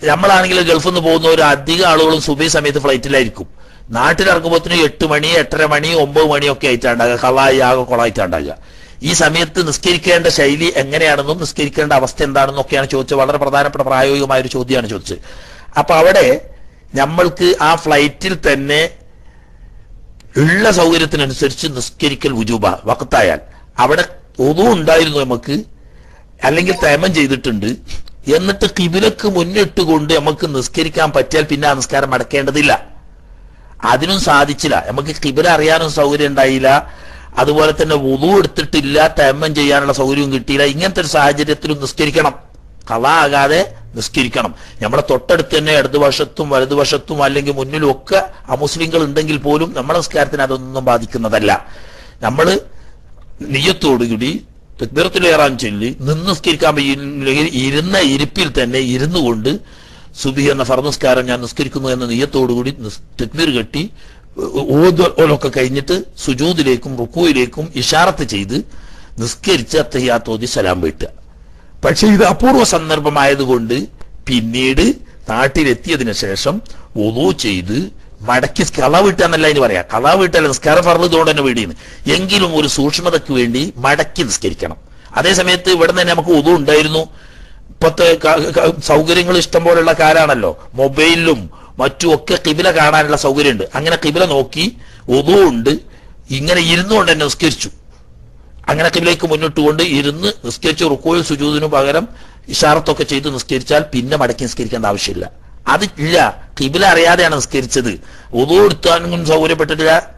നമ്മളാണെങ്കിൽ ഗൾഫിൽ നിന്ന് പോകുന്ന ഒരു അധികം ആളുകളും സുബൈ സമയത്ത് ഫ്ലൈറ്റിലായിരിക്കും. നാട്ടിലിറങ്ങുമ്പോഴത്തേനും എട്ട് മണി എട്ടര മണി ഒമ്പത് മണിയൊക്കെ ആയിട്ടാണ്ടാകുക കളായി ആകെ കൊളായിട്ടാണ്ടാകുക ഈ സമയത്ത് നിസ്കരിക്കേണ്ട ശൈലി എങ്ങനെയാണെന്നും നിസ്കരിക്കേണ്ട അവസ്ഥ എന്താണെന്നും ഒക്കെയാണ് ചോദിച്ചത്. വളരെ പ്രധാനപ്പെട്ട പ്രായോഗികമായ ഒരു ചോദ്യമാണ് ചോദിച്ചത്. അപ്പൊ അവിടെ നമ്മൾക്ക് ആ ഫ്ലൈറ്റിൽ തന്നെ ഉള്ള സൗകര്യത്തിനനുസരിച്ച് നിസ്കരിക്കൽ വുജൂബ വക്കത്തായാൽ അവിടെ ഒന്നും ഉണ്ടായിരുന്നു നമുക്ക് അല്ലെങ്കിൽ തേമം ചെയ്തിട്ടുണ്ട്. എന്നിട്ട് കിബിലക്ക് മുന്നിട്ട് കൊണ്ട് നമുക്ക് നിസ്കരിക്കാൻ പറ്റിയാൽ പിന്നെ ആ നിസ്കാരം അടക്കേണ്ടതില്ല അതിനും സാധിച്ചില്ല. നമുക്ക് കിബില അറിയാനും സൗകര്യം ഉണ്ടായില്ല. അതുപോലെ തന്നെ വുതു എടുത്തിട്ടില്ല തേമം ചെയ്യാനുള്ള സൗകര്യവും കിട്ടിയില്ല. ഇങ്ങനത്തെ ഒരു സാഹചര്യത്തിലും നിസ്കരിക്കണം. കളാ ആകാതെ നിസ്കരിക്കണം. നമ്മുടെ തൊട്ടടുത്ത് തന്നെ ഇടതുവശത്തും വലതുവശത്തും അല്ലെങ്കിൽ മുന്നിലും ഒക്കെ അമുസ്ലിങ്ങൾ ഉണ്ടെങ്കിൽ പോലും നമ്മുടെ നിസ്കാരത്തിന് അതൊന്നും ബാധിക്കുന്നതല്ല. നമ്മൾ നെയ്യത്തോടുകൂടി തെക്ബീറത്തിലേറാൻ ചൊല്ലി നിസ്കരിക്കാൻ ഇരുന്ന ഇരിപ്പിൽ തന്നെ ഇരുന്നു കൊണ്ട് സുബി എന്ന ഫർമസ്കാരം ഞാൻ നിസ്കരിക്കുന്നു എന്ന നെയ്യത്തോടുകൂടി തക്ബീർ കെട്ടി ഓതൊക്കെ കഴിഞ്ഞിട്ട് സുജൂദിലേക്കും റുക്കുവിലേക്കും ഇഷാറത്ത് ചെയ്ത് നിസ്കരിച്ച് അത്തഹിയാത്തോതി സലാം വീട്ടുക. പക്ഷെ ഇത് അപൂർവ സന്ദർഭമായതുകൊണ്ട് പിന്നീട് നാട്ടിലെത്തിയതിനു ശേഷം ഒതു ചെയ്ത് മടക്കി കള വീട്ടാന്നല്ല ഇനി പറയാം. കള വീട്ടല്ല നിസ്കാരം പറഞ്ഞതുകൊണ്ട് തന്നെ വീടിന്ന് എങ്കിലും ഒരു സൂക്ഷ്മതയ്ക്ക് വേണ്ടി മടക്കി നിസ്കരിക്കണം. അതേസമയത്ത് ഇവിടെ തന്നെ നമുക്ക് ഉതു ഉണ്ടായിരുന്നു. ഇപ്പത്തെ സൗകര്യങ്ങൾ ഇഷ്ടം പോലുള്ള കാലാണല്ലോ. മൊബൈലിലും മറ്റും ഒക്കെ കിബില കാണാനുള്ള സൗകര്യമുണ്ട്. അങ്ങനെ കിബില നോക്കി ഉണ്ട്. ഇങ്ങനെ ഇരുന്നുകൊണ്ട് തന്നെ നിസ്കരിച്ചു. അങ്ങനെ കിബിലേക്ക് മുന്നിട്ട് കൊണ്ട് ഇരുന്ന് നിസ്കരിച്ച് റുക്കോയിൽ സുജൂദിനു പകരം ഇഷാറത്തൊക്കെ ചെയ്ത് നിസ്കരിച്ചാൽ പിന്നെ മടക്കി നിസ്കരിക്കേണ്ട ആവശ്യമില്ല. അത് ഇല്ല കിബില അറിയാതെയാണ് നിസ്കരിച്ചത്. ഒതു എടുത്താനും സൗകര്യപ്പെട്ടിട്ടില്ല.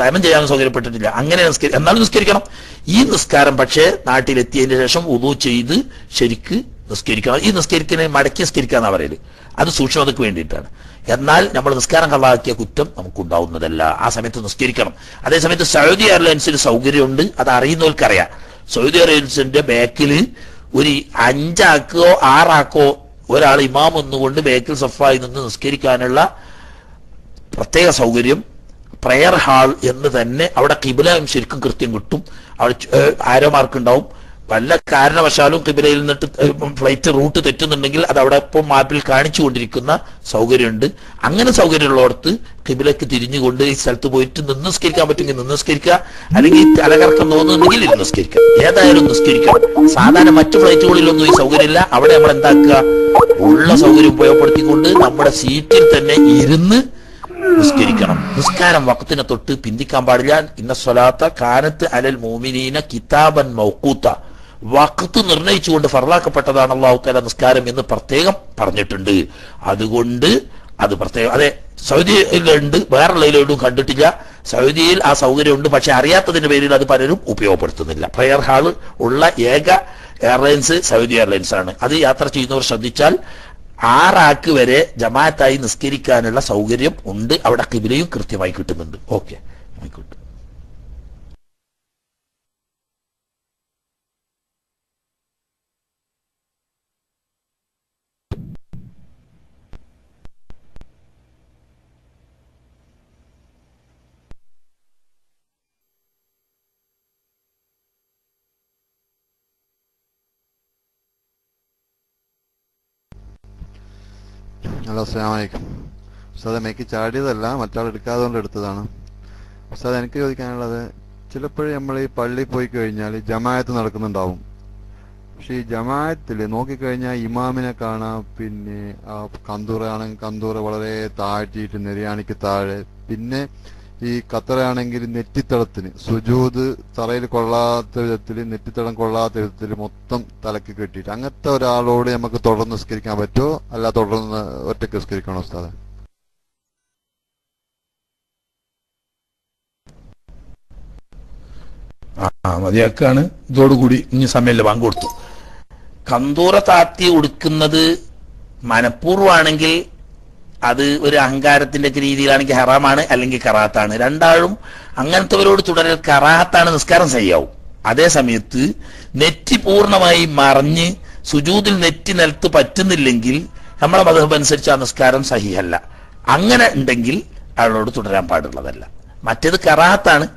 തരണം ചെയ്യാനും സൗകര്യപ്പെട്ടിട്ടില്ല. അങ്ങനെ നിസ്കരി എന്നാലും നിസ്കരിക്കണം. ഈ നിസ്കാരം പക്ഷേ നാട്ടിലെത്തിയതിന് ശേഷം ഉതു ചെയ്ത് ശരിക്ക് നിസ്കരിക്കണം. ഈ നിസ്കരിക്കുന്ന മടക്കി നിസ്കരിക്കാന്നാ പറയൽ. അത് സൂക്ഷ്മതയ്ക്ക് വേണ്ടിയിട്ടാണ്. എന്നാൽ നമ്മൾ നിസ്കാരം കള്ളാക്കിയ കുറ്റം നമുക്കുണ്ടാവുന്നതല്ല. ആ സമയത്ത് നിസ്കരിക്കണം. അതേസമയത്ത് സൗദി എയർലൈൻസിന് സൗകര്യമുണ്ട്. അത് അറിയുന്നവർക്കറിയാം. സൗദി എയർലൈൻസിന്റെ ബാക്കിൽ ഒരു അഞ്ചാക്കോ ആറാക്കോ ഒരാൾ ഇമാം ഒന്നുകൊണ്ട് ബേക്കിൽ സഫായി നിന്ന് നിസ്കരിക്കാനുള്ള പ്രത്യേക സൗകര്യം പ്രയർ ഹാൾ എന്ന് തന്നെ അവിടെ കിബിലയും ശരിക്കും കൃത്യം കിട്ടും. അവിടെ ആരോ മാർക്ക് ഉണ്ടാവും വല്ല കാരണവശാലും കിബിലയിൽ നിന്നിട്ട് ഫ്ലൈറ്റ് റൂട്ട് തെറ്റുന്നുണ്ടെങ്കിൽ അത് അവിടെ ഇപ്പോൾ മാപ്പിൽ കാണിച്ചു കൊണ്ടിരിക്കുന്ന സൗകര്യമുണ്ട്. അങ്ങനെ സൗകര്യമുള്ളവർക്ക് കിബിലക്ക് തിരിഞ്ഞുകൊണ്ട് ഈ സ്ഥലത്ത് പോയിട്ട് നിന്ന് നിസ്കരിക്കാൻ പറ്റുമെങ്കിൽ നിന്ന് നിസ്കരിക്കുക. അല്ലെങ്കിൽ തലകറക്കം തോന്നുന്നുണ്ടെങ്കിൽ ഇരുന്ന് നിസ്കരിക്കുക. ഏതായാലും നിസ്കരിക്കണം. സാധാരണ മറ്റു ഫ്ലൈറ്റുകളിലൊന്നും ഈ സൗകര്യമില്ല. അവിടെ നമ്മൾ എന്താക്കുക? ഉള്ള സൗകര്യം ഉപയോഗപ്പെടുത്തിക്കൊണ്ട് നമ്മുടെ സീറ്റിൽ തന്നെ ഇരുന്ന് നിസ്കരിക്കണം. നിസ്കാരം വക്കത്തിനെ തൊട്ട് പിന്തിക്കാൻ പാടില്ല. ഇന്ന സ്വലാത്ത കാനത്ത് അലൽ മോമിനീന കിതാബൻ മൗക്കൂത്ത വക്കത്ത് നിർണയിച്ചുകൊണ്ട് ഫറലാക്കപ്പെട്ടതാണ് അള്ളാഹു തല നിസ്കാരം എന്ന് പ്രത്യേകം പറഞ്ഞിട്ടുണ്ട്. അതുകൊണ്ട് അത് പ്രത്യേകം അതെ സൗദിയിലുണ്ട് വേറെയുള്ളതിലും കണ്ടിട്ടില്ല. സൗദിയിൽ ആ സൗകര്യമുണ്ട് പക്ഷെ അറിയാത്തതിന്റെ പേരിൽ അത് പലരും ഉപയോഗപ്പെടുത്തുന്നില്ല. പ്രയർ ഹാൾ ഉള്ള ഏക എയർലൈൻസ് സൗദി എയർലൈൻസ് ആണ്. അത് യാത്ര ചെയ്യുന്നവർ ശ്രദ്ധിച്ചാൽ ആറാക്ക് വരെ ജമാഅത്തായി നിസ്കരിക്കാനുള്ള സൗകര്യം ഉണ്ട്. അവിടെ കിബിലയും കൃത്യമായി കിട്ടുന്നുണ്ട്. ഓക്കെ ആയിക്കോട്ടെ. ഹലോ അസ്സാം വലൈക്കും ഉസ്താദ് മേക്ക് ചാടിയതല്ല മറ്റാൾ എടുക്കാതെ കൊണ്ട് എടുത്തതാണ്. ഉസ്താദ് എനിക്ക് ചോദിക്കാനുള്ളത് ചിലപ്പോഴും നമ്മൾ ഈ പള്ളി പോയി കഴിഞ്ഞാൽ ജമായത്ത് നടക്കുന്നുണ്ടാവും. പക്ഷെ ഈ ജമായത്തിൽ നോക്കിക്കഴിഞ്ഞാൽ ഇമാമിനെ കാണാം പിന്നെ ആ കന്തൂറ കന്തൂറ് കന്തൂറ വളരെ താഴ്ത്തിയിട്ട് നെരിയാണിക്ക് താഴെ. പിന്നെ ഈ ഖത്തറാണെങ്കിൽ നെറ്റിത്തടത്തിന് സുജൂത് തറയിൽ കൊള്ളാത്ത വിധത്തിൽ നെറ്റിത്തടം കൊള്ളാത്ത വിധത്തിൽ മൊത്തം തലക്ക് കെട്ടിയിട്ട്. അങ്ങനത്തെ ഒരാളോട് നമുക്ക് തുടർന്ന് നിസ്കരിക്കാൻ പറ്റുമോ? അല്ല തുടർന്ന് ഒറ്റയ്ക്ക് നിസ്കരിക്കണോ സ്ഥലം ആ മതിയാക്കാണ്. ഇതോടുകൂടി ഇനി സമയമില്ല ബാങ്ക് കൊടുത്തു. കന്തൂറ താത്തി ഉടുക്കുന്നത് മനഃപൂർവമാണെങ്കിൽ അത് ഒരു അഹങ്കാരത്തിന്റെ ഒക്കെ രീതിയിലാണെങ്കിൽ ഹറാമാണ് അല്ലെങ്കിൽ കറാത്താണ്. രണ്ടാളും അങ്ങനത്തെവരോട് തുടരൽ കറാത്താണ് നിസ്കാരം ശരിയാവും. അതേ സമയത്ത് നെറ്റി പൂർണമായി മറിഞ്ഞ് സുജൂതിൽ നെറ്റി നിലത്ത് പറ്റുന്നില്ലെങ്കിൽ നമ്മളെ മതഹബ് അനുസരിച്ച് ആ നിസ്കാരം സഹിയല്ല അങ്ങനെ ഉണ്ടെങ്കിൽ അയാളോട് തുടരാൻ പാടുള്ളതല്ല. മറ്റേത് കറാത്താണ്.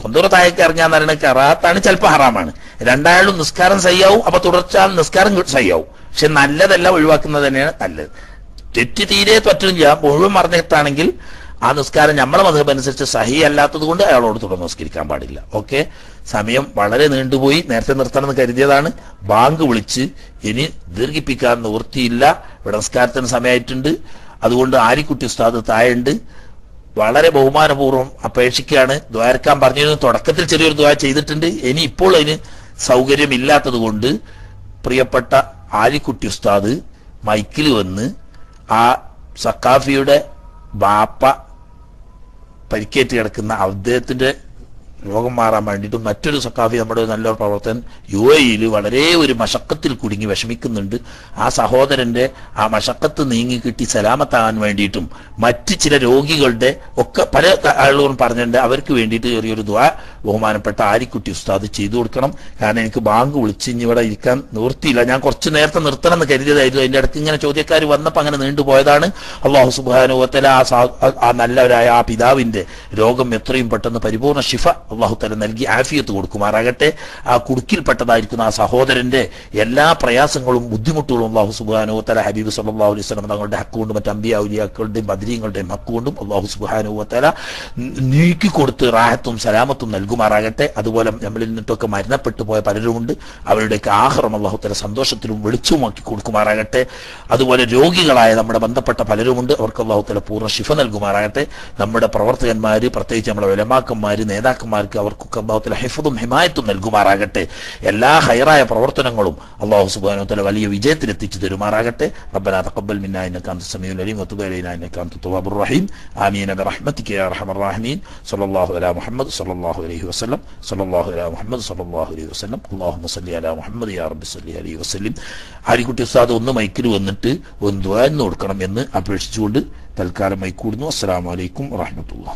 സ്വന്തം താഴേക്ക് ഇറങ്ങാന്ന് പറയുന്നത് കറാത്താണ് ചിലപ്പോൾ ഹറാമാണ്. രണ്ടാളും നിസ്കാരം സഹിയാവും അപ്പൊ തുടർച്ചാൽ നിസ്കാരം സഹിയാവും. പക്ഷെ നല്ലതല്ല ഒഴിവാക്കുന്നത് തന്നെയാണ് നല്ലത്. തെറ്റ് തീരെ പറ്റില്ല. മുഴുവൻ മറിഞ്ഞിട്ടാണെങ്കിൽ ആ നിസ്കാരം നമ്മളെ മതം അനുസരിച്ച് സഹി അല്ലാത്തത് കൊണ്ട് അയാളോട് തുടർന്ന് നിസ്കരിക്കാൻ പാടില്ല. ഓക്കെ? സമയം വളരെ നീണ്ടുപോയി. നേരത്തെ നിർത്തണം എന്ന് കരുതിയതാണ്. ബാങ്ക് വിളിച്ച് ഇനി ദീർഘിപ്പിക്കാൻ നിവൃത്തിയില്ല. ഇവിടെ നിസ്കാരത്തിന് സമയമായിട്ടുണ്ട്. അതുകൊണ്ട് ആരിക്കുട്ടി ഉസ്താദ് താഴെയുണ്ട്. വളരെ ബഹുമാനപൂർവം അപേക്ഷിക്കുകയാണ്. ദ്വാരക്കാൻ പറഞ്ഞിരുന്നു. തുടക്കത്തിൽ ചെറിയൊരു ദ്വാര ചെയ്തിട്ടുണ്ട്. ഇനി ഇപ്പോൾ അതിന് സൗകര്യമില്ലാത്തത് കൊണ്ട് പ്രിയപ്പെട്ട ആലിക്കുട്ടി ഉസ്താദ് മൈക്കിൽ വന്ന് ആ സക്കാഫിയുടെ ബാപ്പ പരിക്കേറ്റ് കിടക്കുന്ന അദ്ദേഹത്തിന്റെ രോഗം മാറാൻ വേണ്ടിയിട്ട് മറ്റൊരു സക്കാഫി നമ്മുടെ നല്ലൊരു പ്രവർത്തകൻ യു യിൽ വളരെ ഒരു മഷക്കത്തിൽ കുടുങ്ങി വിഷമിക്കുന്നുണ്ട്. ആ സഹോദരന്റെ ആ മഷക്കത്ത് നീങ്ങി കിട്ടി സലാമത്താകാൻ വേണ്ടിയിട്ടും മറ്റ് ചില രോഗികളുടെ ഒക്കെ പല ആളുകളും പറഞ്ഞിട്ടുണ്ട് അവർക്ക് വേണ്ടിയിട്ട് ചെറിയൊരു ദ്വാ ബഹുമാനപ്പെട്ട ആരിക്കുട്ടി ഉസ്താദ് ചെയ്തു കൊടുക്കണം. കാരണം എനിക്ക് ബാങ്ക് വിളിച്ച് ഇനി ഇവിടെ ഇരിക്കാൻ നിവൃത്തിയില്ല. ഞാൻ കുറച്ച് നേരത്തെ നിർത്തണം എന്ന് കരുതിയതായിരുന്നു. അതിന്റെ അടുത്ത് ഇങ്ങനെ ചോദ്യക്കാർ വന്നപ്പോൾ അങ്ങനെ നീണ്ടുപോയതാണ് അള്ളാഹു സുബാനുവത്തല ആ നല്ലവരായ ആ പിതാവിന്റെ രോഗം എത്രയും പെട്ടെന്ന് പരിപൂർണ ശിഫ അള്ളാഹു തല നൽകി ആഫിയത്ത് കൊടുക്കുമാറാകട്ടെ. ആ കുടുക്കിൽപ്പെട്ടതായിരിക്കുന്ന ആ സഹോദരന്റെ എല്ലാ പ്രയാസങ്ങളും ബുദ്ധിമുട്ടുകളും അള്ളാഹു സുബാനോ തല ഹബീബ് സല്ലാ അലൈഹി സ്വലം തങ്ങളുടെ ഹക്കുകൊണ്ടും മറ്റ് അമ്പിയാവുലിയാക്കളുടെയും ബദ്രീങ്ങളുടെയും ഹക്കുകൊണ്ടും അള്ളാഹു സുബാനോ നീക്കി കൊടുത്ത് റാഹത്തും സലാമത്തും നൽകുമാറാകട്ടെ. അതുപോലെ നമ്മളിൽ നിന്നിട്ടൊക്കെ മരണപ്പെട്ടു പോയ പലരുമുണ്ട്. അവരുടെയൊക്കെ ആഹാരം അള്ളാഹു തല സന്തോഷത്തിലും വെളിച്ചവുമാക്കി കൊടുക്കുമാറാകട്ടെ. അതുപോലെ രോഗികളായ നമ്മുടെ ബന്ധപ്പെട്ട പലരുമുണ്ട്. അവർക്ക് അള്ളാഹു തല പൂർണ ശിഫ നൽകുമാറാകട്ടെ. നമ്മുടെ പ്രവർത്തകന്മാര് പ്രത്യേകിച്ച് നമ്മുടെ വിലമാക്കന്മാര് ഉസ്താദുമാർക്ക് അവർക്കൊക്കെ അള്ളാഹുത്തിൽ ഹിഫതും ഹിമായത്തും നൽകുമാറാകട്ടെ. എല്ലാ ഹൈറായ പ്രവർത്തനങ്ങളും അള്ളാഹു സുബാനോത്തല വലിയ വിജയത്തിൽ എത്തിച്ചു തരുമാറാകട്ടെ. റബ്ബന തഖബ്ബൽ മിന്നാ ഇന്നകാന്ത സമീഉൽ അലീം വതുബ് അലൈനാ ഇന്നകാന്ത തവ്വാബുർ റഹീം. ആമീൻ ബിറഹ്മതിക യാ അർഹമർ റഹീമീൻ. സല്ലല്ലാഹു അലാ മുഹമ്മദ് സല്ലല്ലാഹു അലൈഹി വസല്ലം. സല്ലല്ലാഹു അലാ മുഹമ്മദ് സല്ലല്ലാഹു അലൈഹി വസല്ലം. അല്ലാഹുമ്മ സല്ലി അലാ മുഹമ്മദ് യാ റബ്ബി സല്ലി അലൈഹി വസല്ലം. ആരിക്കുട്ടി ഉസ്താദ് ഒന്ന് മൈക്കിൽ വന്നിട്ട് ഒന്ന് ദുആ കൊടുക്കണം എന്ന് അപേക്ഷിച്ചുകൊണ്ട് തൽക്കാലമായി കൂടുന്നു. അസ്സലാമലൈക്കും വാഹമത്തുള്ള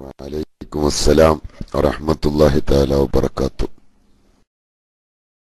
വറഹമത്തുള്ള വലൈക്കും അസ്സലാം വറഹ്മത്തുള്ളാഹി തആല വബറകാതുഹു